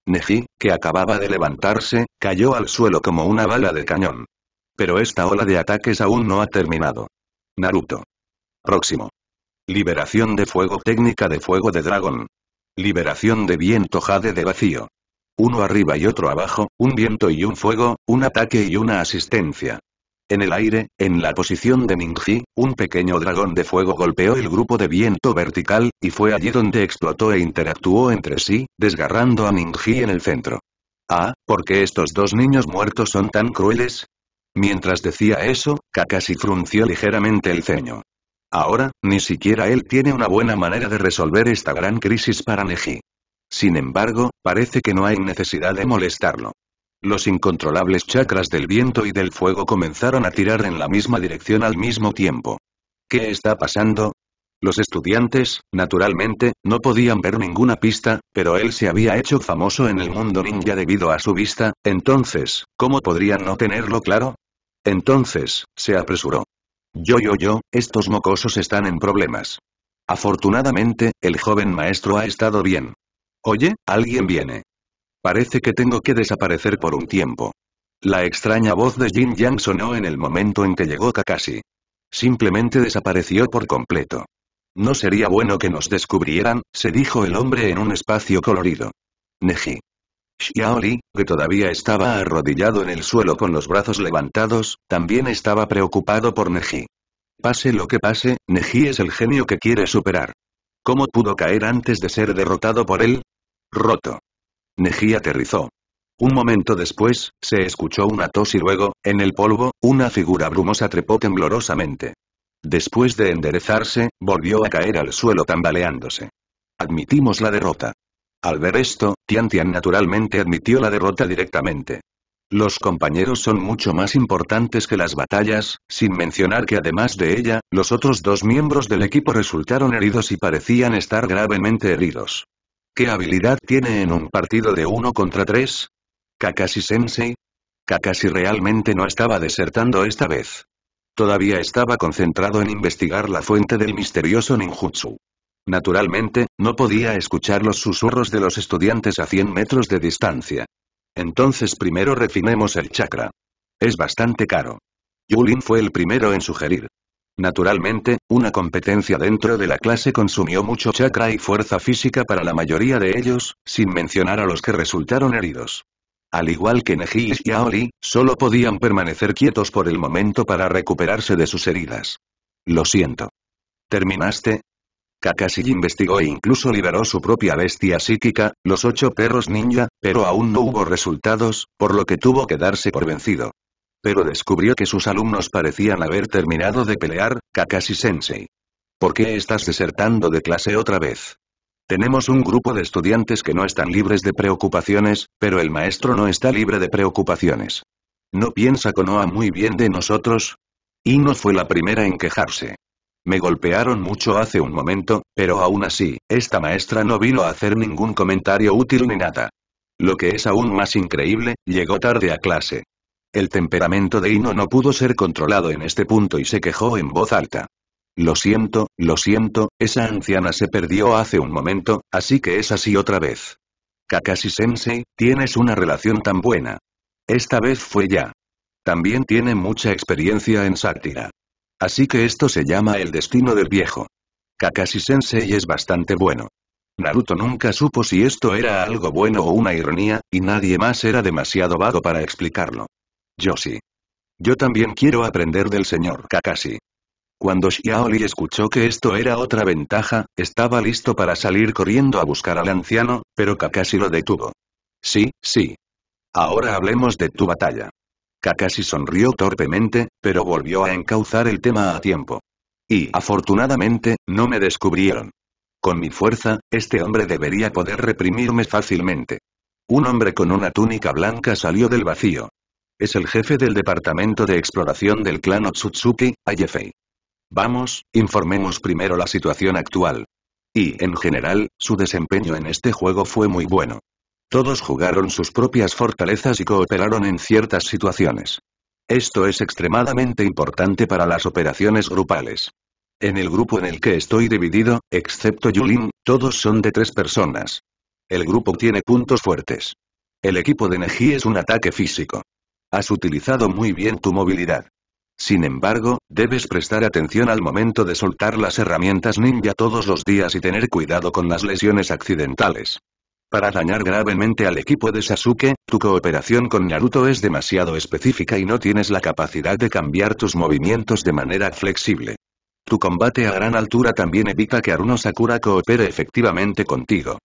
Neji, que acababa de levantarse, cayó al suelo como una bala de cañón. Pero esta ola de ataques aún no ha terminado. Naruto. Próximo. Liberación de fuego técnica de fuego de dragón. Liberación de viento jade de vacío. Uno arriba y otro abajo, un viento y un fuego, un ataque y una asistencia. En el aire, en la posición de Ningji, un pequeño dragón de fuego golpeó el grupo de viento vertical, y fue allí donde explotó e interactuó entre sí, desgarrando a Ningji en el centro. Ah, ¿por qué estos dos niños muertos son tan crueles? Mientras decía eso, Kakashi frunció ligeramente el ceño. Ahora, ni siquiera él tiene una buena manera de resolver esta gran crisis para Neji. Sin embargo, parece que no hay necesidad de molestarlo. Los incontrolables chakras del viento y del fuego comenzaron a tirar en la misma dirección al mismo tiempo. ¿Qué está pasando? Los estudiantes, naturalmente, no podían ver ninguna pista, pero él se había hecho famoso en el mundo ninja debido a su vista, entonces, ¿cómo podrían no tenerlo claro? Entonces, se apresuró. Yo yo yo, estos mocosos están en problemas. Afortunadamente, el joven maestro ha estado bien. Oye, alguien viene. Parece que tengo que desaparecer por un tiempo. La extraña voz de Jin Yang sonó en el momento en que llegó Kakashi. Simplemente desapareció por completo. No sería bueno que nos descubrieran, se dijo el hombre en un espacio colorido. Neji. Xiaoli, que todavía estaba arrodillado en el suelo con los brazos levantados, también estaba preocupado por Neji. Pase lo que pase, Neji es el genio que quiere superar. ¿Cómo pudo caer antes de ser derrotado por él? Roto. Neji aterrizó. Un momento después, se escuchó una tos y luego, en el polvo, una figura brumosa trepó temblorosamente. Después de enderezarse, volvió a caer al suelo tambaleándose. Admitimos la derrota. Al ver esto, Tian Tian naturalmente admitió la derrota directamente. Los compañeros son mucho más importantes que las batallas, sin mencionar que además de ella, los otros dos miembros del equipo resultaron heridos y parecían estar gravemente heridos. ¿Qué habilidad tiene en un partido de uno contra tres? Kakashi Sensei. Kakashi realmente no estaba desertando esta vez. Todavía estaba concentrado en investigar la fuente del misterioso ninjutsu. Naturalmente, no podía escuchar los susurros de los estudiantes a 100 metros de distancia. Entonces primero refinemos el chakra. Es bastante caro. Yulin fue el primero en sugerir. Naturalmente, una competencia dentro de la clase consumió mucho chakra y fuerza física para la mayoría de ellos, sin mencionar a los que resultaron heridos. Al igual que Neji y Xiaoli, solo podían permanecer quietos por el momento para recuperarse de sus heridas. Lo siento. ¿Terminaste? Kakashi investigó e incluso liberó su propia bestia psíquica, los ocho perros ninja, pero aún no hubo resultados, por lo que tuvo que darse por vencido. Pero descubrió que sus alumnos parecían haber terminado de pelear, Kakashi Sensei. ¿Por qué estás desertando de clase otra vez? Tenemos un grupo de estudiantes que no están libres de preocupaciones, pero el maestro no está libre de preocupaciones. ¿No piensa Konoha muy bien de nosotros? Y no fue la primera en quejarse. Me golpearon mucho hace un momento, pero aún así, esta maestra no vino a hacer ningún comentario útil ni nada. Lo que es aún más increíble, llegó tarde a clase. El temperamento de Ino no pudo ser controlado en este punto y se quejó en voz alta. Lo siento, lo siento, esa anciana se perdió hace un momento, así que es así otra vez. Kakashi Sensei, tienes una relación tan buena. Esta vez fue ya. También tiene mucha experiencia en sátira. Así que esto se llama el destino del viejo. Kakashi Sensei es bastante bueno. Naruto nunca supo si esto era algo bueno o una ironía, y nadie más era demasiado vago para explicarlo. Yo sí. Yo también quiero aprender del señor Kakashi. Cuando Xiaoli escuchó que esto era otra ventaja, estaba listo para salir corriendo a buscar al anciano, pero Kakashi lo detuvo. Sí, sí. Ahora hablemos de tu batalla. Kakashi sonrió torpemente, pero volvió a encauzar el tema a tiempo. Y, afortunadamente, no me descubrieron. Con mi fuerza, este hombre debería poder reprimirme fácilmente. Un hombre con una túnica blanca salió del vacío. Es el jefe del departamento de exploración del clan Otsutsuki, Ayefei. Vamos, informemos primero la situación actual. Y, en general, su desempeño en este juego fue muy bueno. Todos jugaron sus propias fortalezas y cooperaron en ciertas situaciones. Esto es extremadamente importante para las operaciones grupales. En el grupo en el que estoy dividido, excepto Yulin, todos son de tres personas. El grupo tiene puntos fuertes. El equipo de Neji es un ataque físico. Has utilizado muy bien tu movilidad. Sin embargo, debes prestar atención al momento de soltar las herramientas ninja todos los días y tener cuidado con las lesiones accidentales. Para dañar gravemente al equipo de Sasuke, tu cooperación con Naruto es demasiado específica y no tienes la capacidad de cambiar tus movimientos de manera flexible. Tu combate a gran altura también evita que Aruno Sakura coopere efectivamente contigo.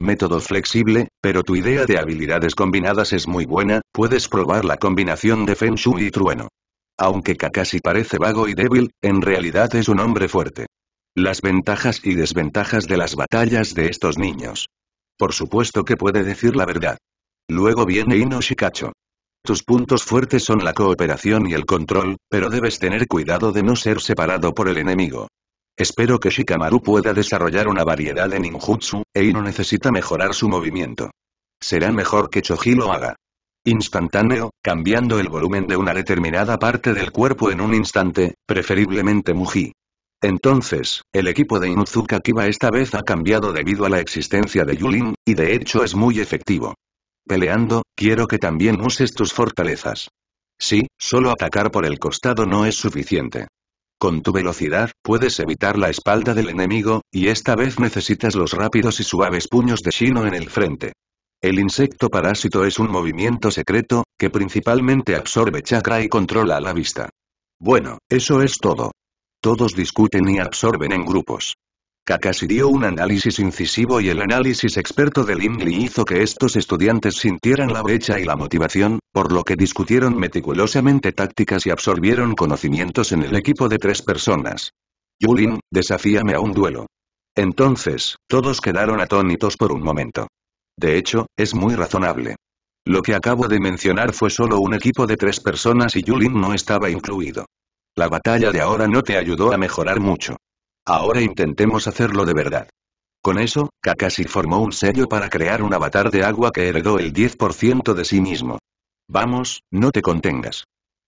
Método flexible, pero tu idea de habilidades combinadas es muy buena, puedes probar la combinación de Feng y Trueno. Aunque Kakashi parece vago y débil, en realidad es un hombre fuerte. Las ventajas y desventajas de las batallas de estos niños. Por supuesto que puede decir la verdad. Luego viene Ino Shikacho. Tus puntos fuertes son la cooperación y el control, pero debes tener cuidado de no ser separado por el enemigo. Espero que Shikamaru pueda desarrollar una variedad de ninjutsu, e Ino necesita mejorar su movimiento. Será mejor que Choji lo haga. Instantáneo, cambiando el volumen de una determinada parte del cuerpo en un instante, preferiblemente Muji. Entonces, el equipo de Inuzuka Kiba esta vez ha cambiado debido a la existencia de Yulin, y de hecho es muy efectivo. Peleando, quiero que también uses tus fortalezas. Sí, solo atacar por el costado no es suficiente. Con tu velocidad, puedes evitar la espalda del enemigo, y esta vez necesitas los rápidos y suaves puños de Shino en el frente. El insecto parásito es un movimiento secreto, que principalmente absorbe chakra y controla la vista. Bueno, eso es todo. Todos discuten y absorben en grupos. Kakashi dio un análisis incisivo y el análisis experto de Lee hizo que estos estudiantes sintieran la brecha y la motivación, por lo que discutieron meticulosamente tácticas y absorbieron conocimientos en el equipo de tres personas. Yulin, desafíame a un duelo. Entonces, todos quedaron atónitos por un momento. De hecho, es muy razonable. Lo que acabo de mencionar fue solo un equipo de tres personas y Yulin no estaba incluido. La batalla de ahora no te ayudó a mejorar mucho. Ahora intentemos hacerlo de verdad. Con eso, Kakashi formó un sello para crear un avatar de agua que heredó el 10% de sí mismo. Vamos, no te contengas.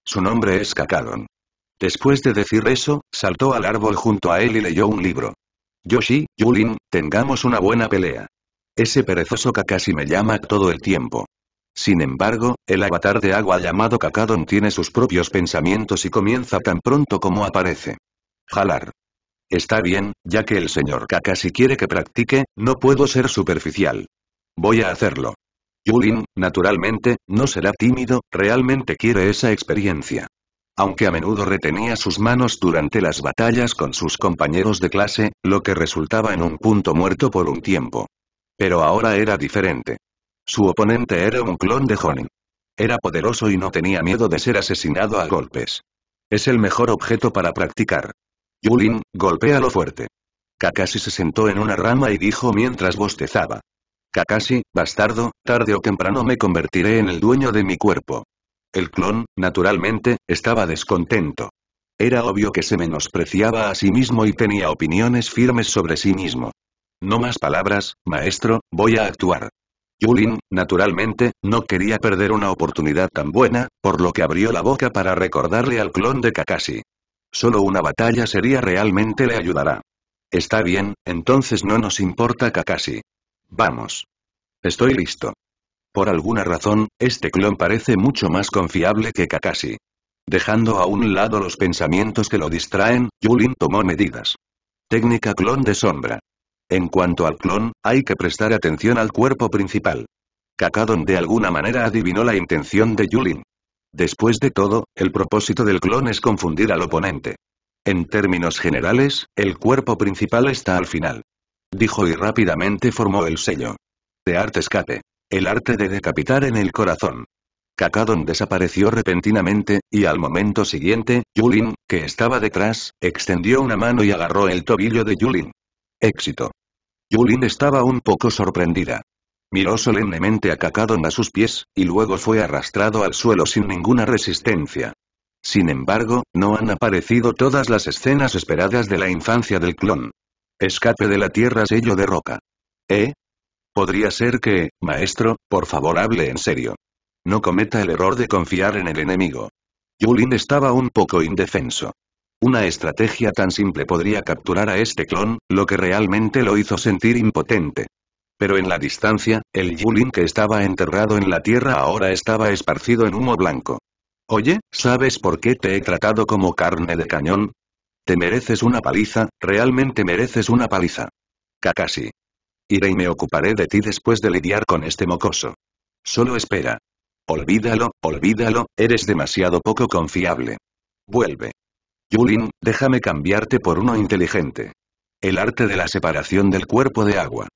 Su nombre es Kakadon. Después de decir eso, saltó al árbol junto a él y leyó un libro. Yoshi, Yulin, tengamos una buena pelea. Ese perezoso Kakashi me llama todo el tiempo. Sin embargo, el avatar de agua llamado Kakadon tiene sus propios pensamientos y comienza tan pronto como aparece. Jalar. Está bien, ya que el señor Kakashi quiere que practique, no puedo ser superficial. Voy a hacerlo. Yulin, naturalmente, no será tímido, realmente quiere esa experiencia. Aunque a menudo retenía sus manos durante las batallas con sus compañeros de clase, lo que resultaba en un punto muerto por un tiempo. Pero ahora era diferente. Su oponente era un clon de Jonin. Era poderoso y no tenía miedo de ser asesinado a golpes. Es el mejor objeto para practicar. Yulin, golpéalo fuerte. Kakashi se sentó en una rama y dijo mientras bostezaba. Kakashi, bastardo, tarde o temprano me convertiré en el dueño de mi cuerpo. El clon, naturalmente, estaba descontento. Era obvio que se menospreciaba a sí mismo y tenía opiniones firmes sobre sí mismo. No más palabras, maestro, voy a actuar. Yulin, naturalmente, no quería perder una oportunidad tan buena, por lo que abrió la boca para recordarle al clon de Kakashi. Solo una batalla sería realmente le ayudará. Está bien, entonces no nos importa Kakashi. Vamos. Estoy listo. Por alguna razón, este clon parece mucho más confiable que Kakashi. Dejando a un lado los pensamientos que lo distraen, Yulin tomó medidas. Técnica clon de sombra. En cuanto al clon, hay que prestar atención al cuerpo principal. Kakadon de alguna manera adivinó la intención de Yulin. Después de todo, el propósito del clon es confundir al oponente. En términos generales, el cuerpo principal está al final. Dijo y rápidamente formó el sello. De arte escape. El arte de decapitar en el corazón. Kakadon desapareció repentinamente, y al momento siguiente, Yulin, que estaba detrás, extendió una mano y agarró el tobillo de Yulin. Éxito. Yulin estaba un poco sorprendida. Miró solemnemente a Kakadon a sus pies, y luego fue arrastrado al suelo sin ninguna resistencia. Sin embargo, no han aparecido todas las escenas esperadas de la infancia del clon. Escape de la tierra sello de roca. ¿Eh? Podría ser que, maestro, por favor hable en serio. No cometa el error de confiar en el enemigo. Yulin estaba un poco indefenso. Una estrategia tan simple podría capturar a este clon, lo que realmente lo hizo sentir impotente. Pero en la distancia, el Yulin que estaba enterrado en la tierra ahora estaba esparcido en humo blanco. Oye, ¿sabes por qué te he tratado como carne de cañón? Te mereces una paliza, realmente mereces una paliza. Kakashi. Iré y me ocuparé de ti después de lidiar con este mocoso. Solo espera. Olvídalo, olvídalo, eres demasiado poco confiable. Vuelve. Yulin, déjame cambiarte por uno inteligente. El arte de la separación del cuerpo de agua.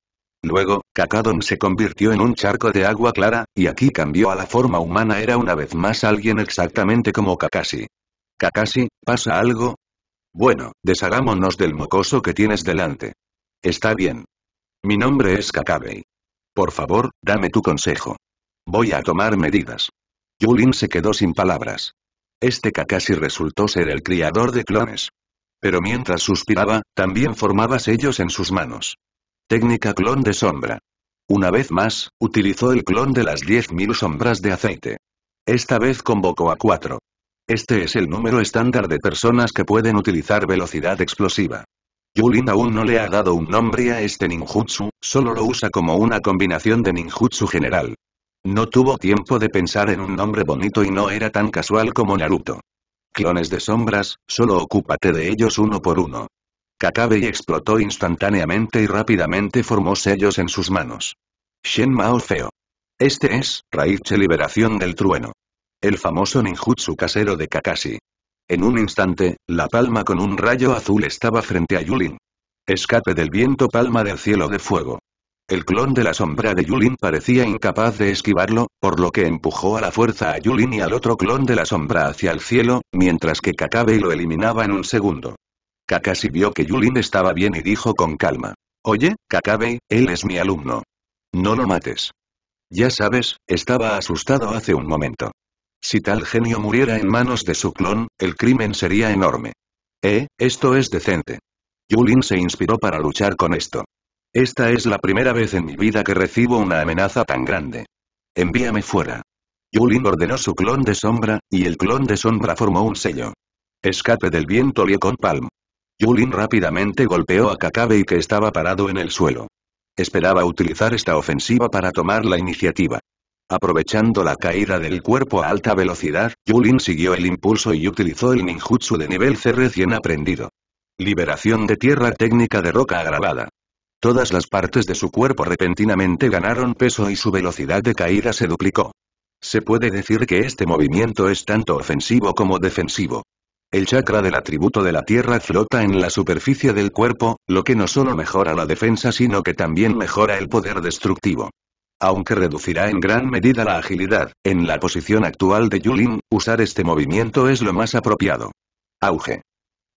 Luego, Kakadon se convirtió en un charco de agua clara, y aquí cambió a la forma humana era una vez más alguien exactamente como Kakashi. Kakashi, ¿pasa algo? Bueno, deshagámonos del mocoso que tienes delante. Está bien. Mi nombre es Kakabei. Por favor, dame tu consejo. Voy a tomar medidas. Yulin se quedó sin palabras. Este Kakashi resultó ser el criador de clones. Pero mientras suspiraba, también formaba sellos en sus manos. Técnica clon de sombra. Una vez más, utilizó el clon de las 10.000 sombras de aceite. Esta vez convocó a cuatro. Este es el número estándar de personas que pueden utilizar velocidad explosiva. Yulin aún no le ha dado un nombre a este ninjutsu, solo lo usa como una combinación de ninjutsu general. No tuvo tiempo de pensar en un nombre bonito y no era tan casual como Naruto. Clones de sombras, solo ocúpate de ellos uno por uno. Kakabei explotó instantáneamente y rápidamente formó sellos en sus manos. Shen Mao Feo. Este es, Raiche Liberación del Trueno. El famoso ninjutsu casero de Kakashi. En un instante, la palma con un rayo azul estaba frente a Yulin. Escape del viento palma del cielo de fuego. El clon de la sombra de Yulin parecía incapaz de esquivarlo, por lo que empujó a la fuerza a Yulin y al otro clon de la sombra hacia el cielo, mientras que Kakabe lo eliminaba en un segundo. Kakashi vio que Yulin estaba bien y dijo con calma. Oye, Kakabe, él es mi alumno. No lo mates. Ya sabes, estaba asustado hace un momento. Si tal genio muriera en manos de su clon, el crimen sería enorme. Eh, esto es decente. Yulin se inspiró para luchar con esto. Esta es la primera vez en mi vida que recibo una amenaza tan grande. Envíame fuera. Yulin ordenó su clon de sombra, y el clon de sombra formó un sello. Escape del viento con Palm. Yulin rápidamente golpeó a Kakabe y que estaba parado en el suelo. Esperaba utilizar esta ofensiva para tomar la iniciativa. Aprovechando la caída del cuerpo a alta velocidad, Yulin siguió el impulso y utilizó el ninjutsu de nivel C recién aprendido. Liberación de tierra técnica de roca agravada. Todas las partes de su cuerpo repentinamente ganaron peso y su velocidad de caída se duplicó. Se puede decir que este movimiento es tanto ofensivo como defensivo. El chakra del atributo de la tierra flota en la superficie del cuerpo, lo que no solo mejora la defensa sino que también mejora el poder destructivo. Aunque reducirá en gran medida la agilidad, en la posición actual de Yulin, usar este movimiento es lo más apropiado. Auge.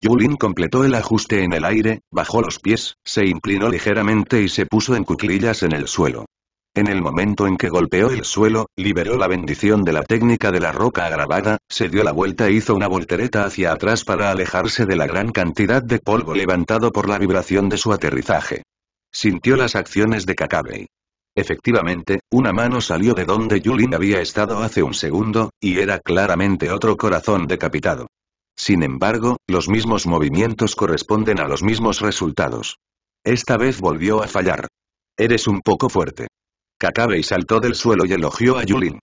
Yulin completó el ajuste en el aire, bajó los pies, se inclinó ligeramente y se puso en cuclillas en el suelo. En el momento en que golpeó el suelo, liberó la bendición de la técnica de la roca agravada, se dio la vuelta e hizo una voltereta hacia atrás para alejarse de la gran cantidad de polvo levantado por la vibración de su aterrizaje. Sintió las acciones de Kakabei. Efectivamente, una mano salió de donde Yulin había estado hace un segundo, y era claramente otro corazón decapitado. Sin embargo, los mismos movimientos corresponden a los mismos resultados. Esta vez volvió a fallar. Eres un poco fuerte. Kakabe saltó del suelo y elogió a Yulin.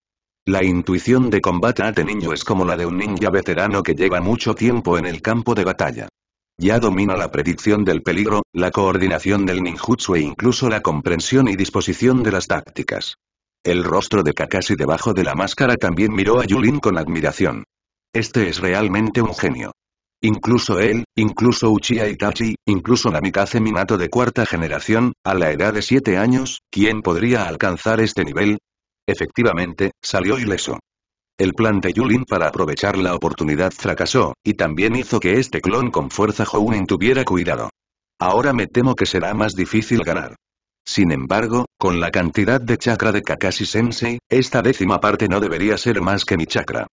La intuición de combate de niño es como la de un ninja veterano que lleva mucho tiempo en el campo de batalla. Ya domina la predicción del peligro, la coordinación del ninjutsu e incluso la comprensión y disposición de las tácticas. El rostro de Kakashi debajo de la máscara también miró a Yulin con admiración. Este es realmente un genio. Incluso él, incluso Uchiha Itachi, incluso Namikaze Minato de cuarta generación, a la edad de siete años, ¿quién podría alcanzar este nivel? Efectivamente, salió ileso. El plan de Yulin para aprovechar la oportunidad fracasó, y también hizo que este clon con fuerza Jounin tuviera cuidado. Ahora me temo que será más difícil ganar. Sin embargo, con la cantidad de chakra de Kakashi Sensei, esta décima parte no debería ser más que mi chakra.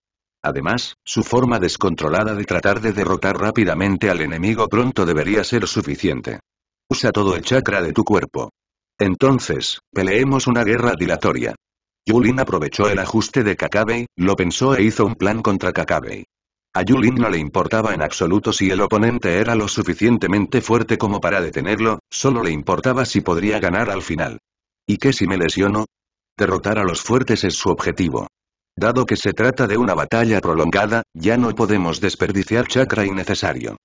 Además, su forma descontrolada de tratar de derrotar rápidamente al enemigo pronto debería ser suficiente. Usa todo el chakra de tu cuerpo. Entonces, peleemos una guerra dilatoria. Yulin aprovechó el ajuste de Kakabei, lo pensó e hizo un plan contra Kakabei. A Yulin no le importaba en absoluto si el oponente era lo suficientemente fuerte como para detenerlo, solo le importaba si podría ganar al final. ¿Y qué si me lesiono? Derrotar a los fuertes es su objetivo. Dado que se trata de una batalla prolongada, ya no podemos desperdiciar chakra innecesario.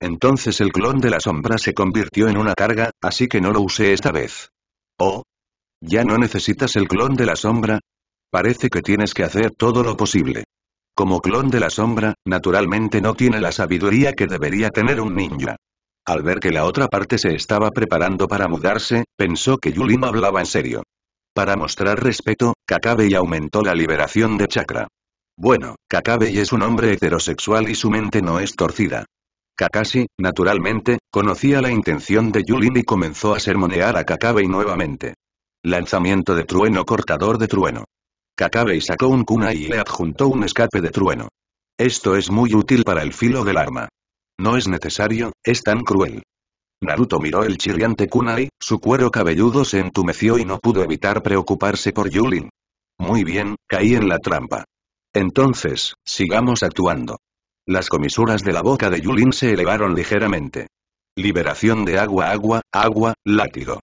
Entonces el clon de la sombra se convirtió en una carga, así que no lo usé esta vez. Oh. ¿Ya no necesitas el clon de la sombra? Parece que tienes que hacer todo lo posible. Como clon de la sombra, naturalmente no tiene la sabiduría que debería tener un ninja. Al ver que la otra parte se estaba preparando para mudarse, pensó que Yulin hablaba en serio. Para mostrar respeto, Kakabei aumentó la liberación de chakra. Bueno, Kakabei es un hombre heterosexual y su mente no es torcida. Kakashi, naturalmente, conocía la intención de Yulin y comenzó a sermonear a Kakabei nuevamente. Lanzamiento de trueno cortador de trueno. Kakabei sacó un kunai y le adjuntó un escape de trueno. Esto es muy útil para el filo del arma. No es necesario, es tan cruel. Naruto miró el chirriante kunai, su cuero cabelludo se entumeció y no pudo evitar preocuparse por Yulin. Muy bien, caí en la trampa. Entonces, sigamos actuando. Las comisuras de la boca de Yulin se elevaron ligeramente. Liberación de agua agua, agua, látigo.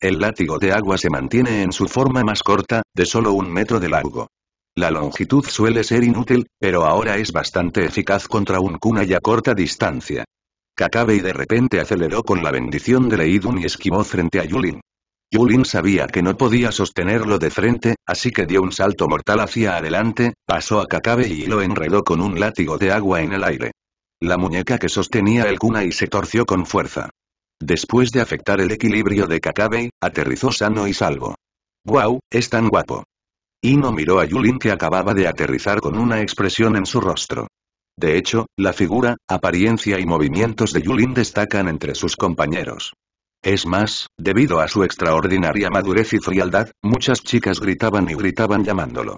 El látigo de agua se mantiene en su forma más corta, de solo un metro de largo. La longitud suele ser inútil, pero ahora es bastante eficaz contra un kunai a corta distancia. Kakabe y de repente aceleró con la bendición de Leidun y esquivó frente a Yulin. Yulin sabía que no podía sostenerlo de frente, así que dio un salto mortal hacia adelante, pasó a Kakabe y lo enredó con un látigo de agua en el aire. La muñeca que sostenía el kunai se torció con fuerza. Después de afectar el equilibrio de Kakabe, aterrizó sano y salvo. ¡Guau! Es tan guapo. Ino miró a Yulin que acababa de aterrizar con una expresión en su rostro. De hecho, la figura, apariencia y movimientos de Yulin destacan entre sus compañeros. Es más, debido a su extraordinaria madurez y frialdad, muchas chicas gritaban y gritaban llamándolo.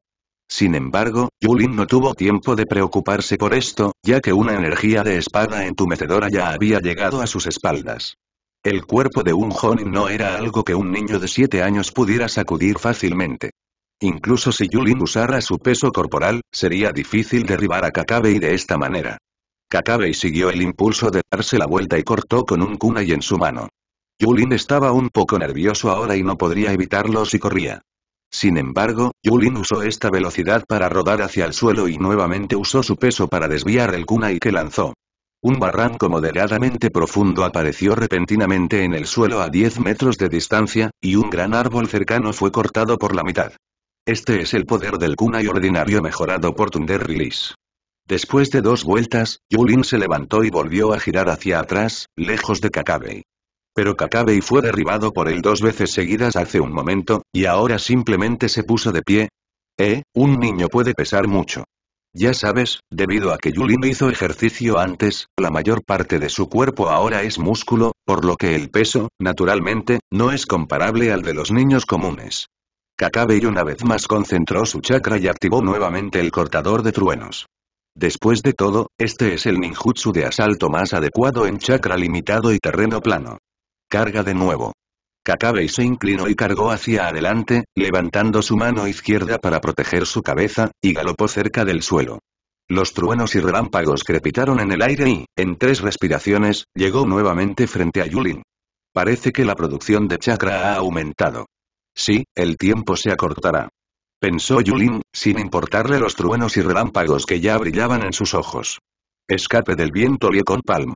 Sin embargo, Yulin no tuvo tiempo de preocuparse por esto, ya que una energía de espada entumecedora ya había llegado a sus espaldas. El cuerpo de un Jonin no era algo que un niño de 7 años pudiera sacudir fácilmente. Incluso si Yulin usara su peso corporal, sería difícil derribar a Kakabei de esta manera. Kakabei siguió el impulso de darse la vuelta y cortó con un kunai en su mano. Yulin estaba un poco nervioso ahora y no podría evitarlo si corría. Sin embargo, Yulin usó esta velocidad para rodar hacia el suelo y nuevamente usó su peso para desviar el kunai que lanzó. Un barranco moderadamente profundo apareció repentinamente en el suelo a 10 metros de distancia, y un gran árbol cercano fue cortado por la mitad. Este es el poder del kunai ordinario mejorado por Thunder Release. Después de dos vueltas, Yulin se levantó y volvió a girar hacia atrás, lejos de Kakabei. Pero Kakabei fue derribado por él dos veces seguidas hace un momento, y ahora simplemente se puso de pie. Eh, un niño puede pesar mucho. Ya sabes, debido a que Yulin hizo ejercicio antes, la mayor parte de su cuerpo ahora es músculo, por lo que el peso, naturalmente, no es comparable al de los niños comunes. Kakabei una vez más concentró su chakra y activó nuevamente el cortador de truenos. Después de todo, este es el ninjutsu de asalto más adecuado en chakra limitado y terreno plano. Carga de nuevo. Kakabei se inclinó y cargó hacia adelante, levantando su mano izquierda para proteger su cabeza, y galopó cerca del suelo. Los truenos y relámpagos crepitaron en el aire y, en tres respiraciones, llegó nuevamente frente a Yulin. Parece que la producción de chakra ha aumentado. Sí, el tiempo se acortará. Pensó Yulin, sin importarle los truenos y relámpagos que ya brillaban en sus ojos. Escape del viento con Palm.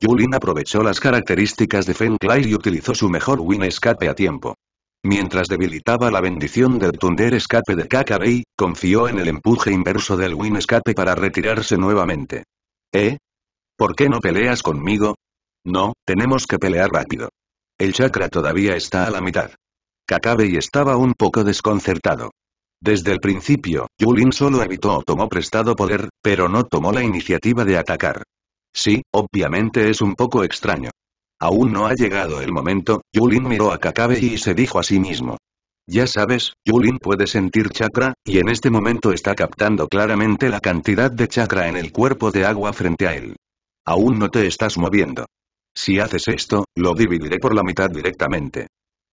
Yulin aprovechó las características de Fenklai y utilizó su mejor Win Escape a tiempo. Mientras debilitaba la bendición del Thunder Escape de Kakabei, confió en el empuje inverso del Win Escape para retirarse nuevamente. ¿Eh? ¿Por qué no peleas conmigo? No, tenemos que pelear rápido. El chakra todavía está a la mitad. Kakabei estaba un poco desconcertado. Desde el principio, Yulin solo evitó o tomó prestado poder, pero no tomó la iniciativa de atacar. Sí, obviamente es un poco extraño. Aún no ha llegado el momento, Yulin miró a Kakabe y se dijo a sí mismo. Ya sabes, Yulin puede sentir chakra, y en este momento está captando claramente la cantidad de chakra en el cuerpo de agua frente a él. Aún no te estás moviendo. Si haces esto, lo dividiré por la mitad directamente.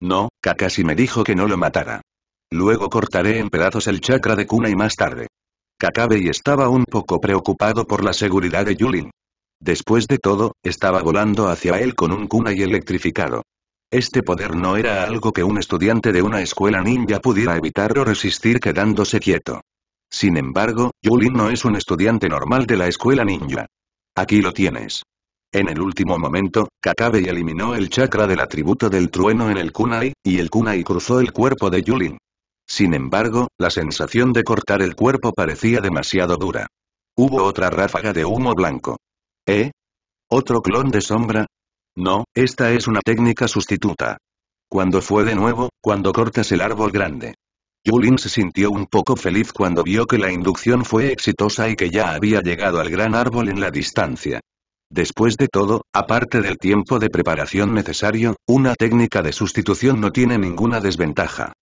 No, Kakashi me dijo que no lo matara. Luego cortaré en pedazos el chakra de Kuna y más tarde. Kakabei estaba un poco preocupado por la seguridad de Yulin. Después de todo, estaba volando hacia él con un kunai electrificado. Este poder no era algo que un estudiante de una escuela ninja pudiera evitar o resistir quedándose quieto. Sin embargo, Yulin no es un estudiante normal de la escuela ninja. Aquí lo tienes. En el último momento, Kakabei eliminó el chakra del atributo del trueno en el kunai, y el kunai cruzó el cuerpo de Yulin. Sin embargo, la sensación de cortar el cuerpo parecía demasiado dura. Hubo otra ráfaga de humo blanco. ¿Eh? ¿Otro clon de sombra? No, esta es una técnica sustituta. Cuando fue de nuevo, cuando cortas el árbol grande. Yulin se sintió un poco feliz cuando vio que la inducción fue exitosa y que ya había llegado al gran árbol en la distancia. Después de todo, aparte del tiempo de preparación necesario, una técnica de sustitución no tiene ninguna desventaja.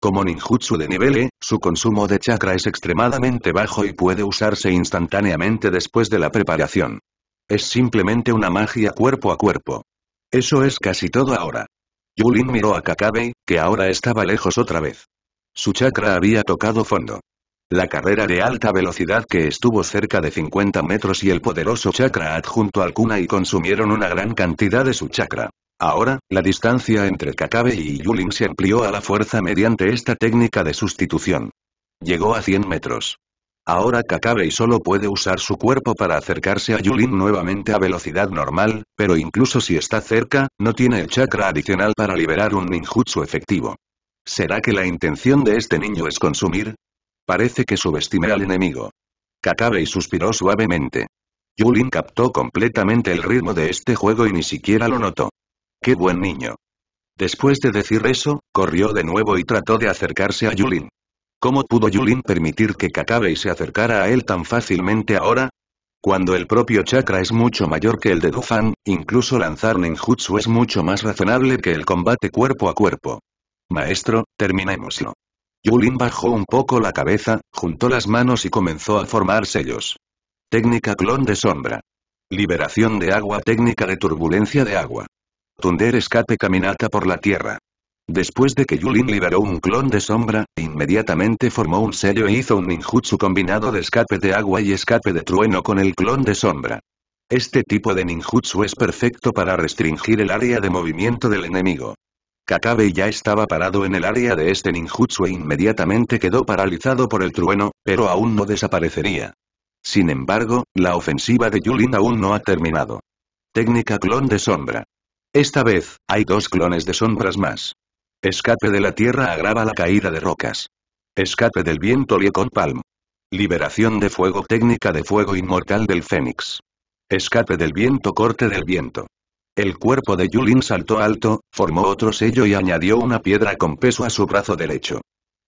Como ninjutsu de nivel E, su consumo de chakra es extremadamente bajo y puede usarse instantáneamente después de la preparación. Es simplemente una magia cuerpo a cuerpo. Eso es casi todo ahora. Yulin miró a Kakabe, que ahora estaba lejos otra vez. Su chakra había tocado fondo. La carrera de alta velocidad que estuvo cerca de 50 metros y el poderoso chakra adjunto al y consumieron una gran cantidad de su chakra. Ahora, la distancia entre Kakabe y Yulin se amplió a la fuerza mediante esta técnica de sustitución. Llegó a 100 metros. Ahora Kakabei solo puede usar su cuerpo para acercarse a Yulin nuevamente a velocidad normal, pero incluso si está cerca, no tiene el chakra adicional para liberar un ninjutsu efectivo. ¿Será que la intención de este niño es consumir? Parece que subestimé al enemigo. Kakabei suspiró suavemente. Yulin captó completamente el ritmo de este juego y ni siquiera lo notó. ¡Qué buen niño! Después de decir eso, corrió de nuevo y trató de acercarse a Yulin. ¿Cómo pudo Yulin permitir que Kakabei se acercara a él tan fácilmente ahora? Cuando el propio chakra es mucho mayor que el de Dufan, incluso lanzar ninjutsu es mucho más razonable que el combate cuerpo a cuerpo. Maestro, terminémoslo. Yulin bajó un poco la cabeza, juntó las manos y comenzó a formar sellos. Técnica clon de sombra. Liberación de agua técnica de turbulencia de agua. Tunder escape caminata por la tierra. Después de que Yulin liberó un clon de sombra, inmediatamente formó un sello e hizo un ninjutsu combinado de escape de agua y escape de trueno con el clon de sombra. Este tipo de ninjutsu es perfecto para restringir el área de movimiento del enemigo. Kakabe ya estaba parado en el área de este ninjutsu e inmediatamente quedó paralizado por el trueno, pero aún no desaparecería. Sin embargo, la ofensiva de Yulin aún no ha terminado. Técnica clon de sombra. Esta vez, hay dos clones de sombras más. Escape de la tierra agrava la caída de rocas. Escape del viento Liecon Palm. Liberación de fuego técnica de fuego inmortal del Fénix. Escape del viento corte del viento. El cuerpo de Yulin saltó alto, formó otro sello y añadió una piedra con peso a su brazo derecho.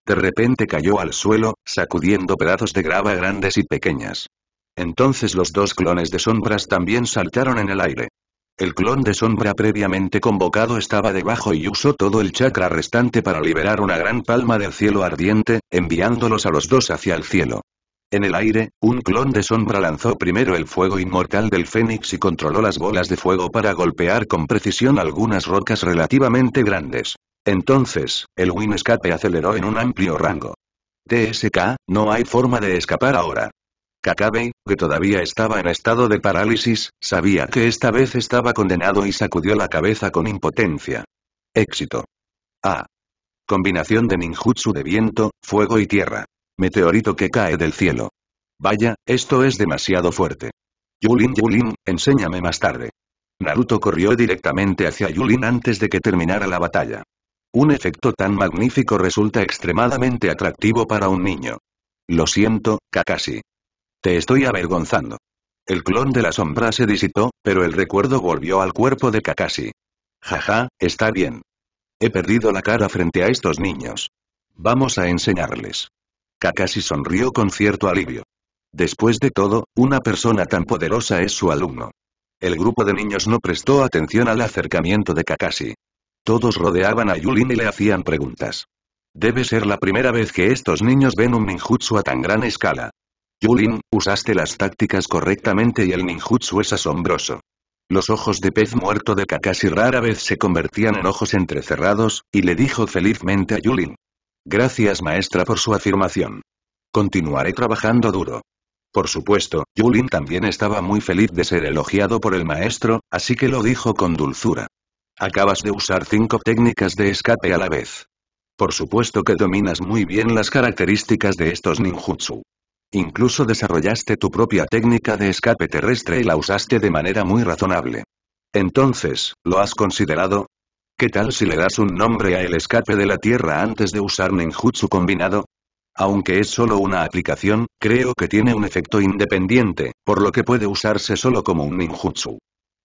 De repente cayó al suelo, sacudiendo pedazos de grava grandes y pequeñas. Entonces los dos clones de sombras también saltaron en el aire. El clon de sombra previamente convocado estaba debajo y usó todo el chakra restante para liberar una gran palma del cielo ardiente, enviándolos a los dos hacia el cielo. En el aire, un clon de sombra lanzó primero el fuego inmortal del fénix y controló las bolas de fuego para golpear con precisión algunas rocas relativamente grandes. Entonces, el Win Escape aceleró en un amplio rango. TSK, no hay forma de escapar ahora. Kakabe, que todavía estaba en estado de parálisis, sabía que esta vez estaba condenado y sacudió la cabeza con impotencia. Éxito. A. Combinación de ninjutsu de viento, fuego y tierra. Meteorito que cae del cielo. Vaya, esto es demasiado fuerte. Yulin Yulin, enséñame más tarde. Naruto corrió directamente hacia Yulin antes de que terminara la batalla. Un efecto tan magnífico resulta extremadamente atractivo para un niño. Lo siento, Kakashi. Te estoy avergonzando. El clon de la sombra se disipó, pero el recuerdo volvió al cuerpo de Kakashi. Jaja, está bien. He perdido la cara frente a estos niños. Vamos a enseñarles. Kakashi sonrió con cierto alivio. Después de todo, una persona tan poderosa es su alumno. El grupo de niños no prestó atención al acercamiento de Kakashi. Todos rodeaban a Yulin y le hacían preguntas. Debe ser la primera vez que estos niños ven un ninjutsu a tan gran escala. Yulin, usaste las tácticas correctamente y el ninjutsu es asombroso. Los ojos de pez muerto de Kakashi rara vez se convertían en ojos entrecerrados, y le dijo felizmente a Yulin. Gracias maestra por su afirmación. Continuaré trabajando duro. Por supuesto, Yulin también estaba muy feliz de ser elogiado por el maestro, así que lo dijo con dulzura. Acabas de usar cinco técnicas de escape a la vez. Por supuesto que dominas muy bien las características de estos ninjutsu. Incluso desarrollaste tu propia técnica de escape terrestre y la usaste de manera muy razonable. Entonces, ¿lo has considerado? ¿Qué tal si le das un nombre a el escape de la Tierra antes de usar ninjutsu combinado? Aunque es solo una aplicación, creo que tiene un efecto independiente, por lo que puede usarse solo como un ninjutsu.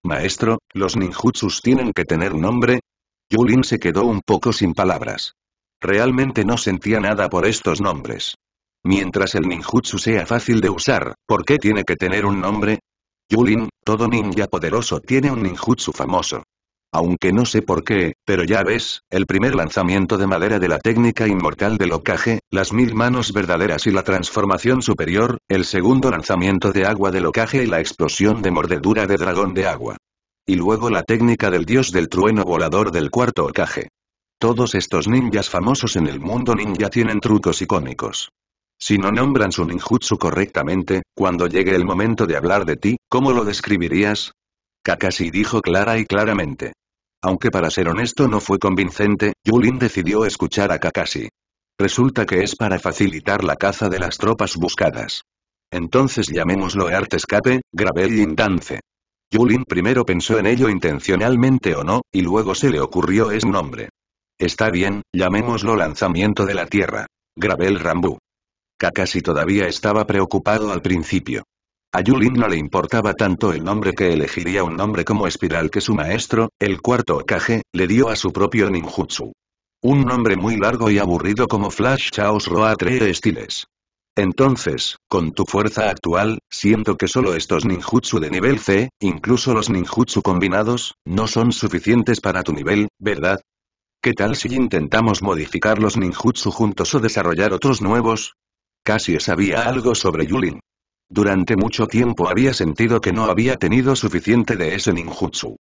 Maestro, ¿los ninjutsus tienen que tener nombre? Yulin se quedó un poco sin palabras. Realmente no sentía nada por estos nombres. Mientras el ninjutsu sea fácil de usar, ¿por qué tiene que tener un nombre? Yulin, todo ninja poderoso tiene un ninjutsu famoso. Aunque no sé por qué, pero ya ves, el primer lanzamiento de madera de la técnica inmortal del Okage, las mil manos verdaderas y la transformación superior, el segundo lanzamiento de agua del Okage y la explosión de mordedura de dragón de agua. Y luego la técnica del dios del trueno volador del cuarto Okage. Todos estos ninjas famosos en el mundo ninja tienen trucos icónicos. Si no nombran su ninjutsu correctamente, cuando llegue el momento de hablar de ti, ¿cómo lo describirías? Kakashi dijo clara y claramente. Aunque para ser honesto no fue convincente, Yulin decidió escuchar a Kakashi. Resulta que es para facilitar la caza de las tropas buscadas. Entonces llamémoslo arte escape, Gravel Dance. Yulin primero pensó en ello intencionalmente o no, y luego se le ocurrió ese nombre. Está bien, llamémoslo lanzamiento de la Tierra. Gravel Rambu. Kakashi todavía estaba preocupado al principio. A Yulin no le importaba tanto el nombre que elegiría un nombre como espiral que su maestro, el cuarto Okage, le dio a su propio ninjutsu. Un nombre muy largo y aburrido como Flash Chaos Roa Tree Estiles. Entonces, con tu fuerza actual, siento que solo estos ninjutsu de nivel C, incluso los ninjutsu combinados, no son suficientes para tu nivel, ¿verdad? ¿Qué tal si intentamos modificar los ninjutsu juntos o desarrollar otros nuevos? Casi sabía algo sobre Yulin. Durante mucho tiempo había sentido que no había tenido suficiente de ese ninjutsu.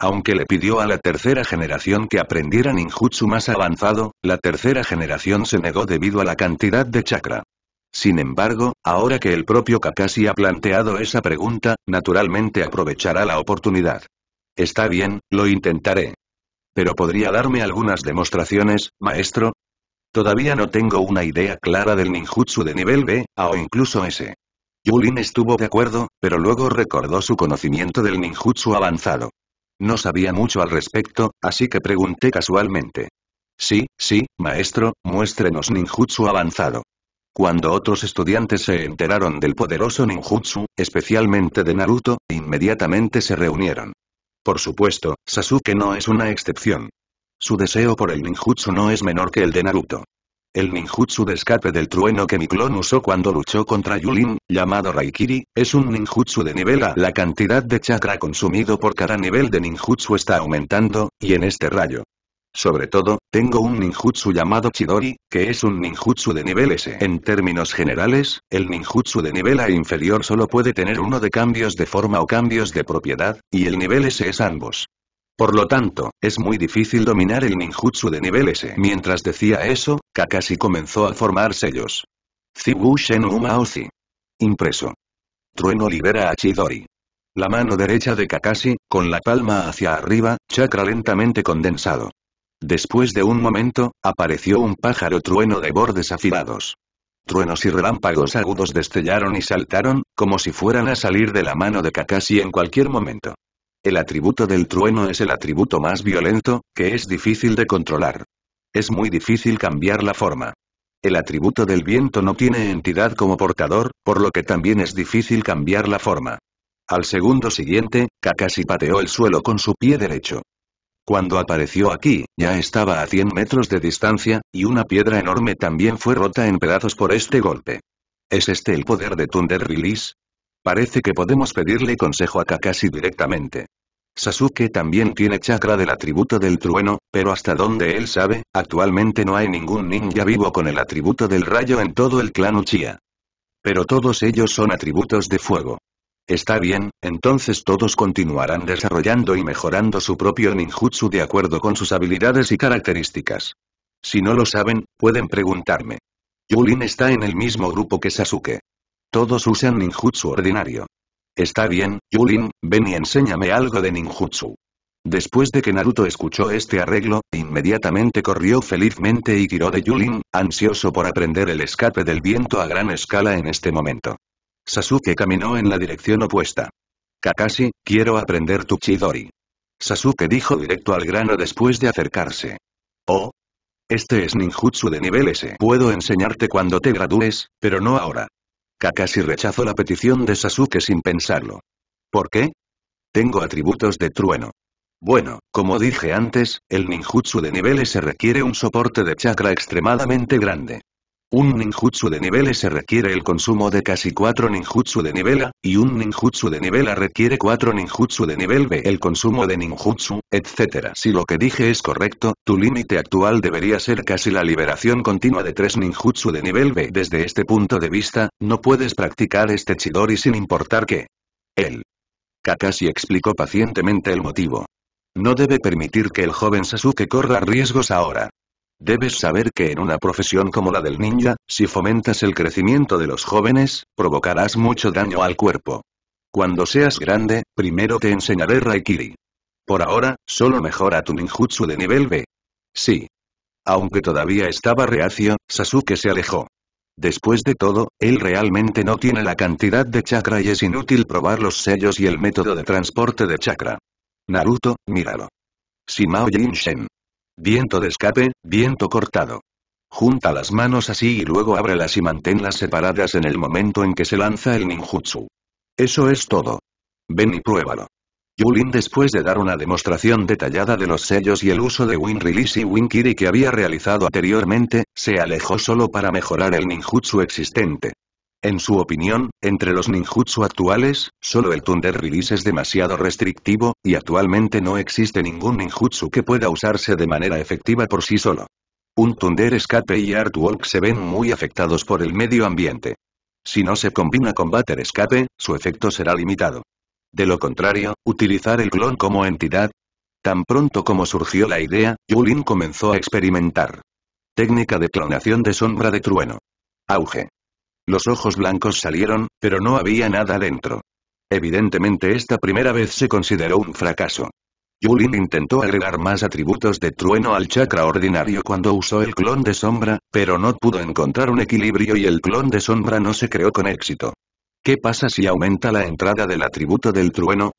Aunque le pidió a la tercera generación que aprendiera ninjutsu más avanzado, la tercera generación se negó debido a la cantidad de chakra. Sin embargo, ahora que el propio Kakashi ha planteado esa pregunta, naturalmente aprovechará la oportunidad. Está bien, lo intentaré. Pero ¿podría darme algunas demostraciones, maestro? Todavía no tengo una idea clara del ninjutsu de nivel B, o incluso S. Yulin estuvo de acuerdo, pero luego recordó su conocimiento del ninjutsu avanzado. No sabía mucho al respecto, así que pregunté casualmente. Sí, sí, maestro, muéstrenos ninjutsu avanzado. Cuando otros estudiantes se enteraron del poderoso ninjutsu, especialmente de Naruto, inmediatamente se reunieron. Por supuesto, Sasuke no es una excepción. Su deseo por el ninjutsu no es menor que el de Naruto. El ninjutsu de escape del trueno que mi clon usó cuando luchó contra Yulin, llamado Raikiri, es un ninjutsu de nivel A. La cantidad de chakra consumido por cada nivel de ninjutsu está aumentando, y en este rayo, sobre todo, tengo un ninjutsu llamado Chidori, que es un ninjutsu de nivel S. En términos generales, el ninjutsu de nivel A inferior solo puede tener uno de cambios de forma o cambios de propiedad, y el nivel S es ambos. Por lo tanto, es muy difícil dominar el ninjutsu de nivel S. Mientras decía eso, Kakashi comenzó a formar sellos. Zibu Shen Umaozi. Impreso. Trueno libera a Chidori. La mano derecha de Kakashi, con la palma hacia arriba, chakra lentamente condensado. Después de un momento, apareció un pájaro trueno de bordes afilados. Truenos y relámpagos agudos destellaron y saltaron, como si fueran a salir de la mano de Kakashi en cualquier momento. El atributo del trueno es el atributo más violento, que es difícil de controlar. Es muy difícil cambiar la forma. El atributo del viento no tiene entidad como portador, por lo que también es difícil cambiar la forma. Al segundo siguiente, Kakashi pateó el suelo con su pie derecho. Cuando apareció aquí, ya estaba a 100 metros de distancia, y una piedra enorme también fue rota en pedazos por este golpe. ¿Es este el poder de Thunder Release? Parece que podemos pedirle consejo a Kakashi directamente. Sasuke también tiene chakra del atributo del trueno, pero hasta donde él sabe, actualmente no hay ningún ninja vivo con el atributo del rayo en todo el clan Uchiha. Pero todos ellos son atributos de fuego. Está bien, entonces todos continuarán desarrollando y mejorando su propio ninjutsu de acuerdo con sus habilidades y características. Si no lo saben, pueden preguntarme. Yulin está en el mismo grupo que Sasuke. Todos usan ninjutsu ordinario. Está bien, Yulin, ven y enséñame algo de ninjutsu. Después de que Naruto escuchó este arreglo, inmediatamente corrió felizmente y tiró de Yulin, ansioso por aprender el escape del viento a gran escala en este momento. Sasuke caminó en la dirección opuesta. Kakashi, quiero aprender tu Chidori. Sasuke dijo directo al grano después de acercarse. Oh. Este es ninjutsu de nivel S. Puedo enseñarte cuando te gradúes, pero no ahora. Kakashi rechazó la petición de Sasuke sin pensarlo. ¿Por qué? Tengo atributos de trueno. Bueno, como dije antes, el ninjutsu de nivel S requiere un soporte de chakra extremadamente grande. Un ninjutsu de nivel S requiere el consumo de casi 4 ninjutsu de nivel A, y un ninjutsu de nivel A requiere 4 ninjutsu de nivel B. El consumo de ninjutsu, etc. Si lo que dije es correcto, tu límite actual debería ser casi la liberación continua de 3 ninjutsu de nivel B. Desde este punto de vista, no puedes practicar este Chidori sin importar que. Él. Kakashi explicó pacientemente el motivo. No debe permitir que el joven Sasuke corra riesgos ahora. Debes saber que en una profesión como la del ninja, si fomentas el crecimiento de los jóvenes, provocarás mucho daño al cuerpo. Cuando seas grande, primero te enseñaré Raikiri. Por ahora, solo mejora tu ninjutsu de nivel B. Sí. Aunque todavía estaba reacio, Sasuke se alejó. Después de todo, él realmente no tiene la cantidad de chakra y es inútil probar los sellos y el método de transporte de chakra. Naruto, míralo. Shimao Shen. Viento de escape, viento cortado. Junta las manos así y luego ábrelas y manténlas separadas en el momento en que se lanza el ninjutsu. Eso es todo. Ven y pruébalo. Yulin después de dar una demostración detallada de los sellos y el uso de Win Release y Win Kiri que había realizado anteriormente, se alejó solo para mejorar el ninjutsu existente. En su opinión, entre los ninjutsu actuales, solo el Thunder Release es demasiado restrictivo, y actualmente no existe ningún ninjutsu que pueda usarse de manera efectiva por sí solo. Un Thunder Escape y Artwalk se ven muy afectados por el medio ambiente. Si no se combina con Batter Escape, su efecto será limitado. De lo contrario, utilizar el clon como entidad. Tan pronto como surgió la idea, Yulin comenzó a experimentar. Técnica de clonación de sombra de trueno. Auge. Los ojos blancos salieron, pero no había nada dentro. Evidentemente esta primera vez se consideró un fracaso. Yulin intentó agregar más atributos de trueno al chakra ordinario cuando usó el clon de sombra, pero no pudo encontrar un equilibrio y el clon de sombra no se creó con éxito. ¿Qué pasa si aumenta la entrada del atributo del trueno?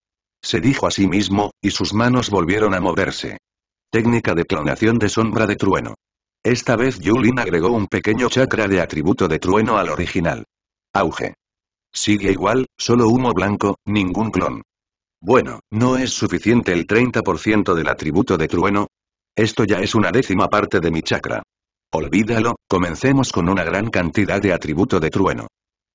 Se dijo a sí mismo, y sus manos volvieron a moverse. Técnica de clonación de sombra de trueno. Esta vez Yulin agregó un pequeño chakra de atributo de trueno al original. Auge. Sigue igual, solo humo blanco, ningún clon. Bueno, ¿no es suficiente el 30% del atributo de trueno? Esto ya es una décima parte de mi chakra. Olvídalo, comencemos con una gran cantidad de atributo de trueno.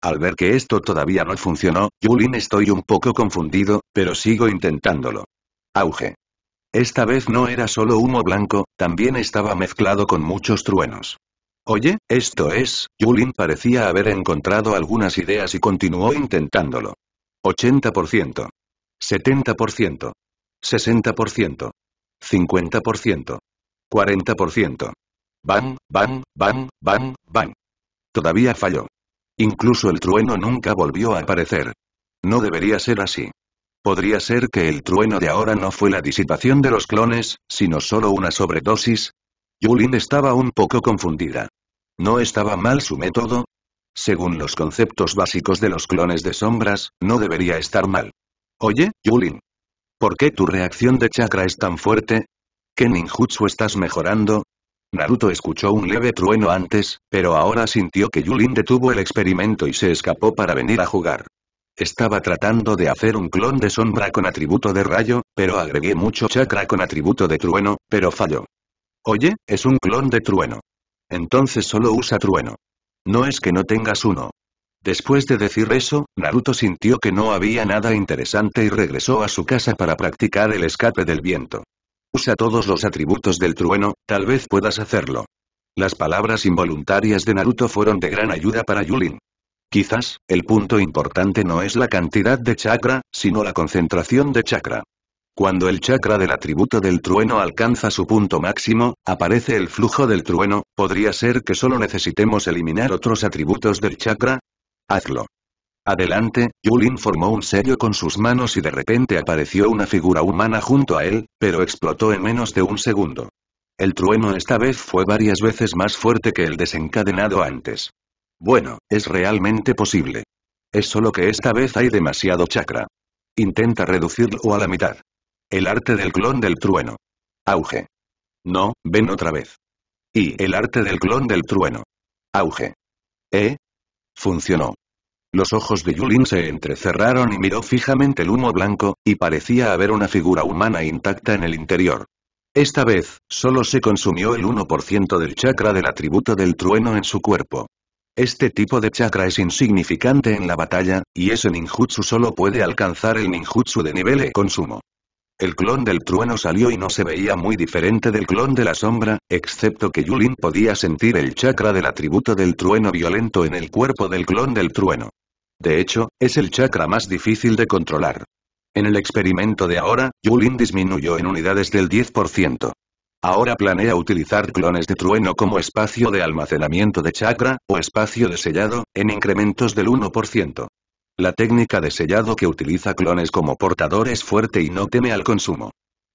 Al ver que esto todavía no funcionó, Yulin estoy un poco confundido, pero sigo intentándolo. Auge. Esta vez no era solo humo blanco, también estaba mezclado con muchos truenos. Oye, esto es, Yulin parecía haber encontrado algunas ideas y continuó intentándolo. 80%. 70%. 60%. 50%. 40%. Bang, bang, bang, bang, bang. Todavía falló. Incluso el trueno nunca volvió a aparecer. No debería ser así. Podría ser que el trueno de ahora no fue la disipación de los clones, sino solo una sobredosis. Yulin estaba un poco confundida. ¿No estaba mal su método? Según los conceptos básicos de los clones de sombras, no debería estar mal. Oye, Yulin. ¿Por qué tu reacción de chakra es tan fuerte? ¿Qué ninjutsu estás mejorando? Naruto escuchó un leve trueno antes, pero ahora sintió que Yulin detuvo el experimento y se escapó para venir a jugar. Estaba tratando de hacer un clon de sombra con atributo de rayo, pero agregué mucho chakra con atributo de trueno, pero falló. Oye, es un clon de trueno. Entonces solo usa trueno. No es que no tengas uno. Después de decir eso, Naruto sintió que no había nada interesante y regresó a su casa para practicar el escape del viento. Usa todos los atributos del trueno, tal vez puedas hacerlo. Las palabras involuntarias de Naruto fueron de gran ayuda para Yulin. Quizás, el punto importante no es la cantidad de chakra, sino la concentración de chakra. Cuando el chakra del atributo del trueno alcanza su punto máximo, aparece el flujo del trueno, ¿podría ser que solo necesitemos eliminar otros atributos del chakra? Hazlo. Adelante, Yulin formó un sello con sus manos y de repente apareció una figura humana junto a él, pero explotó en menos de un segundo. El trueno esta vez fue varias veces más fuerte que el desencadenado antes. Bueno, es realmente posible. Es solo que esta vez hay demasiado chakra. Intenta reducirlo a la mitad. El arte del clon del trueno. Auge. No, ven otra vez. Y el arte del clon del trueno. Auge. ¿Eh? Funcionó. Los ojos de Yulin se entrecerraron y miró fijamente el humo blanco, y parecía haber una figura humana intacta en el interior. Esta vez, solo se consumió el 1% del chakra del atributo del trueno en su cuerpo. Este tipo de chakra es insignificante en la batalla, y ese ninjutsu solo puede alcanzar el ninjutsu de nivel E consumo. El clon del trueno salió y no se veía muy diferente del clon de la sombra, excepto que Yulin podía sentir el chakra del atributo del trueno violento en el cuerpo del clon del trueno. De hecho, es el chakra más difícil de controlar. En el experimento de ahora, Yulin disminuyó en unidades del 10%. Ahora planea utilizar clones de trueno como espacio de almacenamiento de chakra, o espacio de sellado, en incrementos del 1%. La técnica de sellado que utiliza clones como portador es fuerte y no teme al consumo.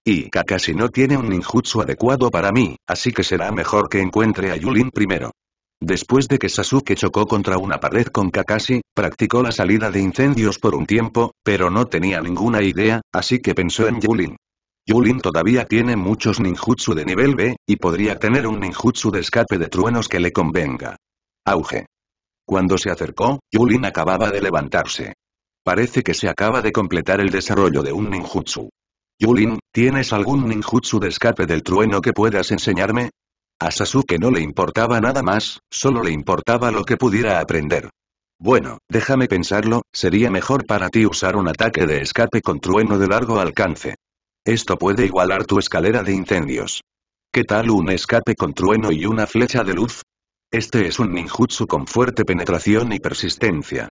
Y Kakashi no tiene un ninjutsu adecuado para mí, así que será mejor que encuentre a Yulin primero. Después de que Sasuke chocó contra una pared con Kakashi, practicó la salida de incendios por un tiempo, pero no tenía ninguna idea, así que pensó en Yulin. Yulin todavía tiene muchos ninjutsu de nivel B, y podría tener un ninjutsu de escape de truenos que le convenga. Auge. Cuando se acercó, Yulin acababa de levantarse. Parece que se acaba de completar el desarrollo de un ninjutsu. Yulin, ¿tienes algún ninjutsu de escape del trueno que puedas enseñarme? A Sasuke no le importaba nada más, solo le importaba lo que pudiera aprender. Bueno, déjame pensarlo, sería mejor para ti usar un ataque de escape con trueno de largo alcance. Esto puede igualar tu escalera de incendios. ¿Qué tal un escape con trueno y una flecha de luz? Este es un ninjutsu con fuerte penetración y persistencia.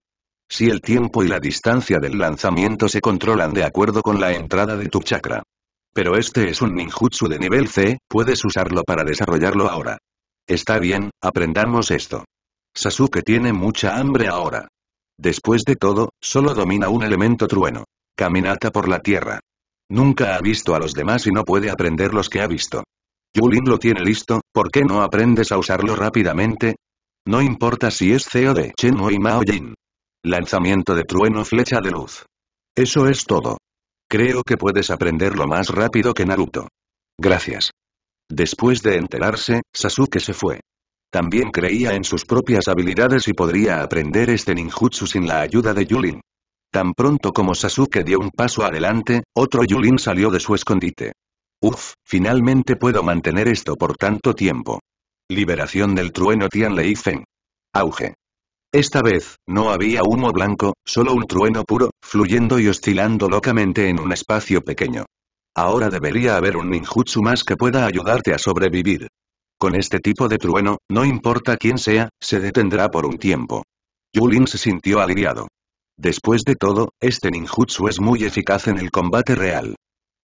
Si el tiempo y la distancia del lanzamiento se controlan de acuerdo con la entrada de tu chakra. Pero este es un ninjutsu de nivel C, puedes usarlo para desarrollarlo ahora. Está bien, aprendamos esto. Sasuke tiene mucha hambre ahora. Después de todo, solo domina un elemento trueno. Caminata por la tierra. Nunca ha visto a los demás y no puede aprender los que ha visto. Yulin lo tiene listo, ¿por qué no aprendes a usarlo rápidamente? No importa si es CEO de Shenmue y Mao Jin. Lanzamiento de trueno flecha de luz. Eso es todo. Creo que puedes aprenderlo más rápido que Naruto. Gracias. Después de enterarse, Sasuke se fue. También creía en sus propias habilidades y podría aprender este ninjutsu sin la ayuda de Yulin. Tan pronto como Sasuke dio un paso adelante, otro Yulin salió de su escondite. Uf, finalmente puedo mantener esto por tanto tiempo. Liberación del trueno Tianlei Feng. Auge. Esta vez, no había humo blanco, solo un trueno puro, fluyendo y oscilando locamente en un espacio pequeño. Ahora debería haber un ninjutsu más que pueda ayudarte a sobrevivir. Con este tipo de trueno, no importa quién sea, se detendrá por un tiempo. Yulin se sintió aliviado. Después de todo, este ninjutsu es muy eficaz en el combate real.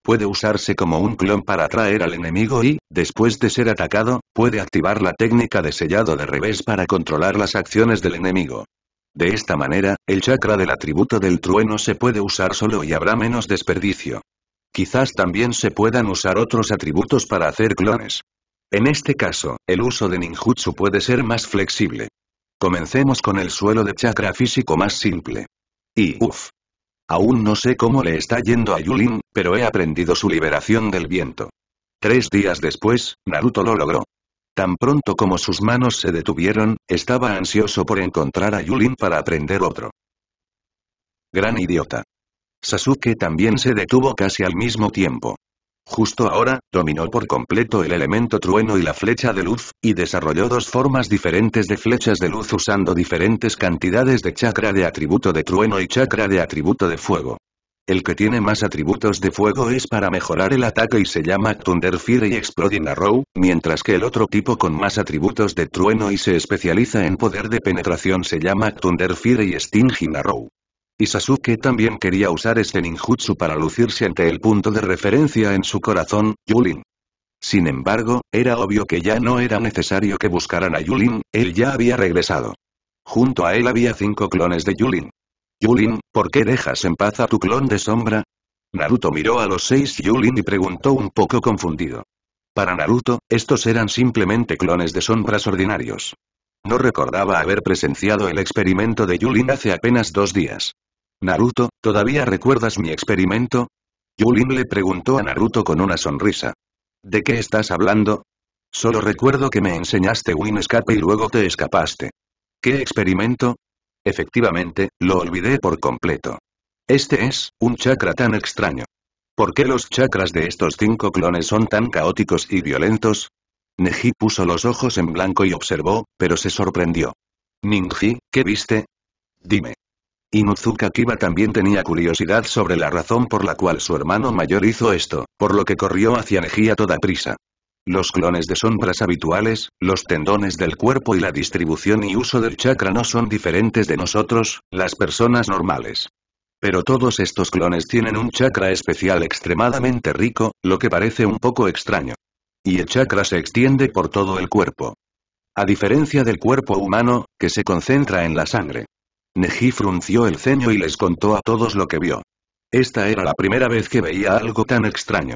Puede usarse como un clon para atraer al enemigo y, después de ser atacado, puede activar la técnica de sellado de revés para controlar las acciones del enemigo. De esta manera, el chakra del atributo del trueno se puede usar solo y habrá menos desperdicio. Quizás también se puedan usar otros atributos para hacer clones. En este caso, el uso de ninjutsu puede ser más flexible. Comencemos con el suelo de chakra físico más simple. Y uff. Aún no sé cómo le está yendo a Yulin, pero he aprendido su liberación del viento. Tres días después, Naruto lo logró. Tan pronto como sus manos se detuvieron, estaba ansioso por encontrar a Yulin para aprender otro. Gran idiota. Sasuke también se detuvo casi al mismo tiempo. Justo ahora, dominó por completo el elemento trueno y la flecha de luz, y desarrolló dos formas diferentes de flechas de luz usando diferentes cantidades de chakra de atributo de trueno y chakra de atributo de fuego. El que tiene más atributos de fuego es para mejorar el ataque y se llama Thunder Fire y Exploding Arrow, mientras que el otro tipo con más atributos de trueno y se especializa en poder de penetración se llama Thunder Fire y Stinging Arrow. Y Sasuke también quería usar este ninjutsu para lucirse ante el punto de referencia en su corazón, Yulin. Sin embargo, era obvio que ya no era necesario que buscaran a Yulin, él ya había regresado. Junto a él había cinco clones de Yulin. Yulin, ¿por qué dejas en paz a tu clon de sombra? Naruto miró a los seis Yulin y preguntó un poco confundido. Para Naruto, estos eran simplemente clones de sombras ordinarios. No recordaba haber presenciado el experimento de Yulin hace apenas dos días. Naruto, ¿todavía recuerdas mi experimento? Yulin le preguntó a Naruto con una sonrisa. ¿De qué estás hablando? Solo recuerdo que me enseñaste Win Escape y luego te escapaste. ¿Qué experimento? Efectivamente, lo olvidé por completo. Este es, un chakra tan extraño. ¿Por qué los chakras de estos cinco clones son tan caóticos y violentos? Neji puso los ojos en blanco y observó, pero se sorprendió. Ningji, ¿qué viste? Dime. Inuzuka Kiba también tenía curiosidad sobre la razón por la cual su hermano mayor hizo esto, por lo que corrió hacia Neji toda prisa. Los clones de sombras habituales, los tendones del cuerpo y la distribución y uso del chakra no son diferentes de nosotros, las personas normales. Pero todos estos clones tienen un chakra especial extremadamente rico, lo que parece un poco extraño. Y el chakra se extiende por todo el cuerpo. A diferencia del cuerpo humano, que se concentra en la sangre. Neji frunció el ceño y les contó a todos lo que vio. Esta era la primera vez que veía algo tan extraño.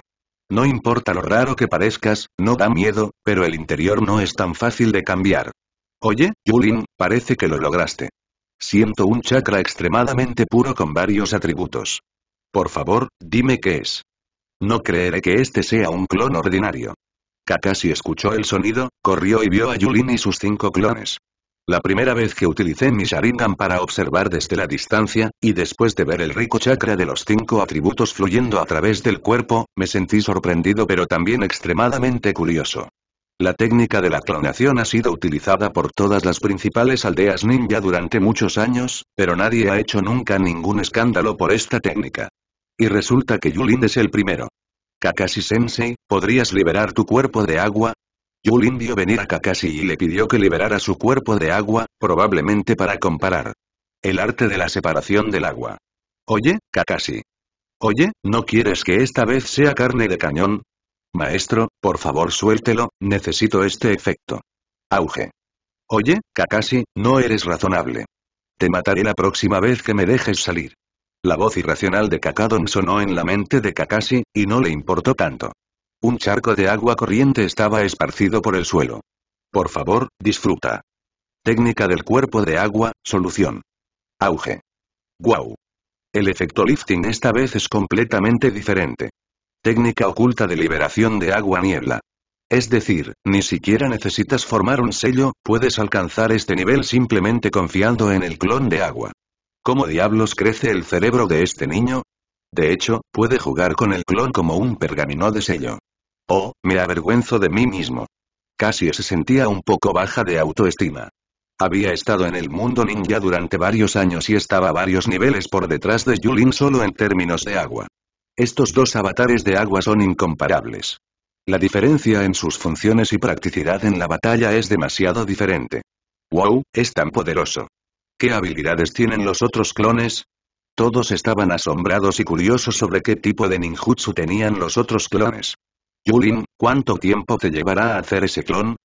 No importa lo raro que parezcas, no da miedo, pero el interior no es tan fácil de cambiar. Oye, Yulin, parece que lo lograste. Siento un chakra extremadamente puro con varios atributos. Por favor, dime qué es. No creeré que este sea un clon ordinario. Kakashi escuchó el sonido, corrió y vio a Yulin y sus cinco clones. La primera vez que utilicé mi Sharingan para observar desde la distancia, y después de ver el rico chakra de los cinco atributos fluyendo a través del cuerpo, me sentí sorprendido pero también extremadamente curioso. La técnica de la clonación ha sido utilizada por todas las principales aldeas ninja durante muchos años, pero nadie ha hecho nunca ningún escándalo por esta técnica. Y resulta que Yulin es el primero. Kakashi Sensei, ¿podrías liberar tu cuerpo de agua? Yulin vio venir a Kakashi y le pidió que liberara su cuerpo de agua, probablemente para comparar. El arte de la separación del agua. Oye, Kakashi. Oye, ¿no quieres que esta vez sea carne de cañón? Maestro, por favor suéltelo, necesito este efecto. Auge. Oye, Kakashi, no eres razonable. Te mataré la próxima vez que me dejes salir. La voz irracional de Kakadon sonó en la mente de Kakashi, y no le importó tanto. Un charco de agua corriente estaba esparcido por el suelo. Por favor, disfruta. Técnica del cuerpo de agua, solución. Auge. Guau. El efecto lifting esta vez es completamente diferente. Técnica oculta de liberación de agua niebla. Es decir, ni siquiera necesitas formar un sello, puedes alcanzar este nivel simplemente confiando en el clon de agua. ¿Cómo diablos crece el cerebro de este niño? De hecho, puede jugar con el clon como un pergamino de sello. Oh, me avergüenzo de mí mismo. Casi se sentía un poco baja de autoestima. Había estado en el mundo ninja durante varios años y estaba varios niveles por detrás de Yulin solo en términos de agua. Estos dos avatares de agua son incomparables. La diferencia en sus funciones y practicidad en la batalla es demasiado diferente. ¡Wow! Es tan poderoso. ¿Qué habilidades tienen los otros clones? Todos estaban asombrados y curiosos sobre qué tipo de ninjutsu tenían los otros clones. Yulin, ¿cuánto tiempo te llevará a hacer ese clon?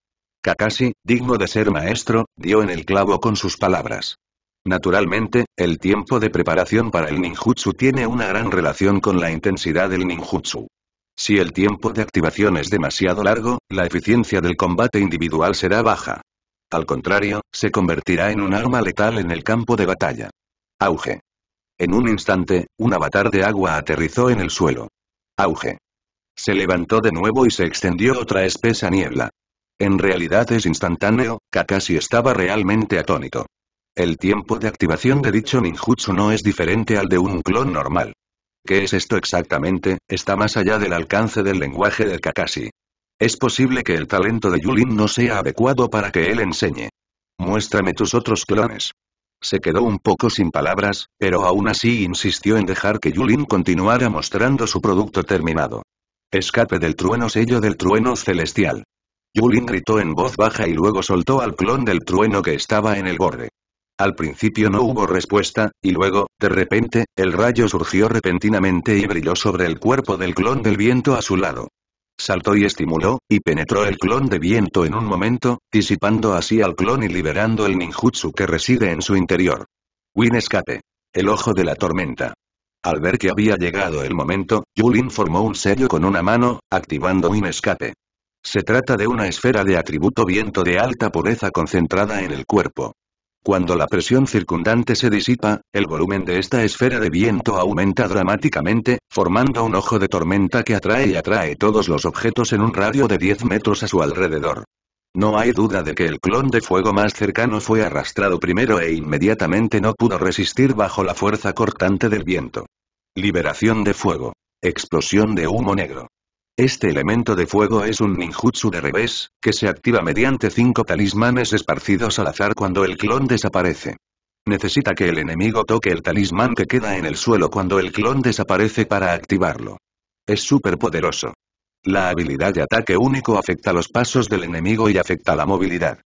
Kakashi, digno de ser maestro, dio en el clavo con sus palabras. Naturalmente, el tiempo de preparación para el ninjutsu tiene una gran relación con la intensidad del ninjutsu. Si el tiempo de activación es demasiado largo, la eficiencia del combate individual será baja. Al contrario, se convertirá en un arma letal en el campo de batalla. Auge. En un instante, un avatar de agua aterrizó en el suelo. Auge. Se levantó de nuevo y se extendió otra espesa niebla. En realidad es instantáneo, Kakashi estaba realmente atónito. El tiempo de activación de dicho ninjutsu no es diferente al de un clon normal. ¿Qué es esto exactamente? Está más allá del alcance del lenguaje del Kakashi. Es posible que el talento de Yulin no sea adecuado para que él enseñe. Muéstrame tus otros clones. Se quedó un poco sin palabras, pero aún así insistió en dejar que Yulin continuara mostrando su producto terminado. Escape del trueno sello del trueno celestial. Yulin gritó en voz baja y luego soltó al clon del trueno que estaba en el borde. Al principio no hubo respuesta, y luego, de repente, el rayo surgió repentinamente y brilló sobre el cuerpo del clon del viento a su lado. Saltó y estimuló, y penetró el clon de viento en un momento, disipando así al clon y liberando el ninjutsu que reside en su interior. Win escape. El ojo de la tormenta. Al ver que había llegado el momento, Yulin formó un sello con una mano, activando un escape. Se trata de una esfera de atributo viento de alta pureza concentrada en el cuerpo. Cuando la presión circundante se disipa, el volumen de esta esfera de viento aumenta dramáticamente, formando un ojo de tormenta que atrae y atrae todos los objetos en un radio de 10 metros a su alrededor. No hay duda de que el clon de fuego más cercano fue arrastrado primero e inmediatamente no pudo resistir bajo la fuerza cortante del viento. Liberación de fuego. Explosión de humo negro. Este elemento de fuego es un ninjutsu de revés, que se activa mediante cinco talismanes esparcidos al azar cuando el clon desaparece. Necesita que el enemigo toque el talismán que queda en el suelo cuando el clon desaparece para activarlo. Es súper poderoso. La habilidad de ataque único afecta los pasos del enemigo y afecta la movilidad.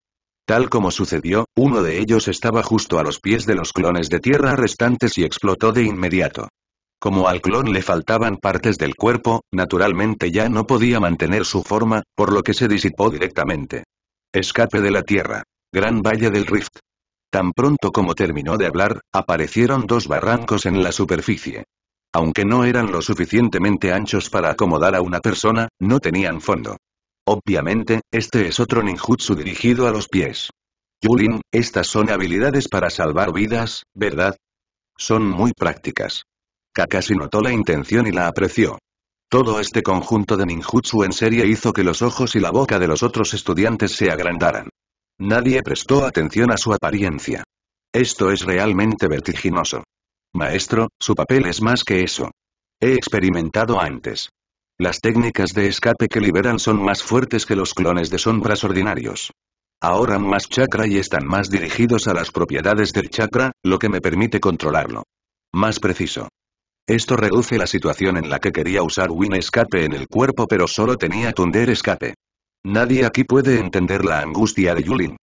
Tal como sucedió, uno de ellos estaba justo a los pies de los clones de tierra restantes y explotó de inmediato. Como al clon le faltaban partes del cuerpo, naturalmente ya no podía mantener su forma, por lo que se disipó directamente. Escape de la Tierra. Gran Valle del Rift. Tan pronto como terminó de hablar, aparecieron dos barrancos en la superficie. Aunque no eran lo suficientemente anchos para acomodar a una persona, no tenían fondo. Obviamente, este es otro ninjutsu dirigido a los pies. Yulin, estas son habilidades para salvar vidas, ¿verdad? Son muy prácticas. Kakashi notó la intención y la apreció. Todo este conjunto de ninjutsu en serie hizo que los ojos y la boca de los otros estudiantes se agrandaran. Nadie prestó atención a su apariencia. Esto es realmente vertiginoso. Maestro, su papel es más que eso. He experimentado antes. Las técnicas de escape que liberan son más fuertes que los clones de sombras ordinarios. Ahora más chakra y están más dirigidos a las propiedades del chakra, lo que me permite controlarlo. Más preciso. Esto reduce la situación en la que quería usar Win Escape en el cuerpo pero solo tenía Thunder Escape. Nadie aquí puede entender la angustia de Yulin.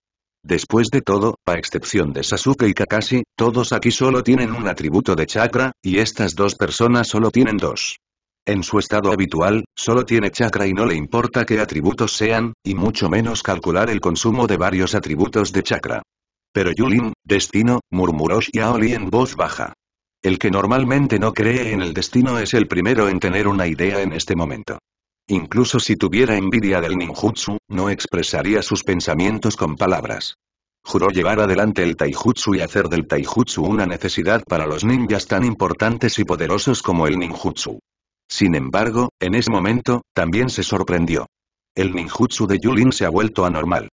Después de todo, a excepción de Sasuke y Kakashi, todos aquí solo tienen un atributo de chakra, y estas dos personas solo tienen dos. En su estado habitual, solo tiene chakra y no le importa qué atributos sean, y mucho menos calcular el consumo de varios atributos de chakra. Pero Yulin, destino, murmuró Xiaoli en voz baja. El que normalmente no cree en el destino es el primero en tener una idea en este momento. Incluso si tuviera envidia del ninjutsu, no expresaría sus pensamientos con palabras. Juró llevar adelante el taijutsu y hacer del taijutsu una necesidad para los ninjas tan importantes y poderosos como el ninjutsu. Sin embargo, en ese momento, también se sorprendió. El ninjutsu de Yulin se ha vuelto anormal.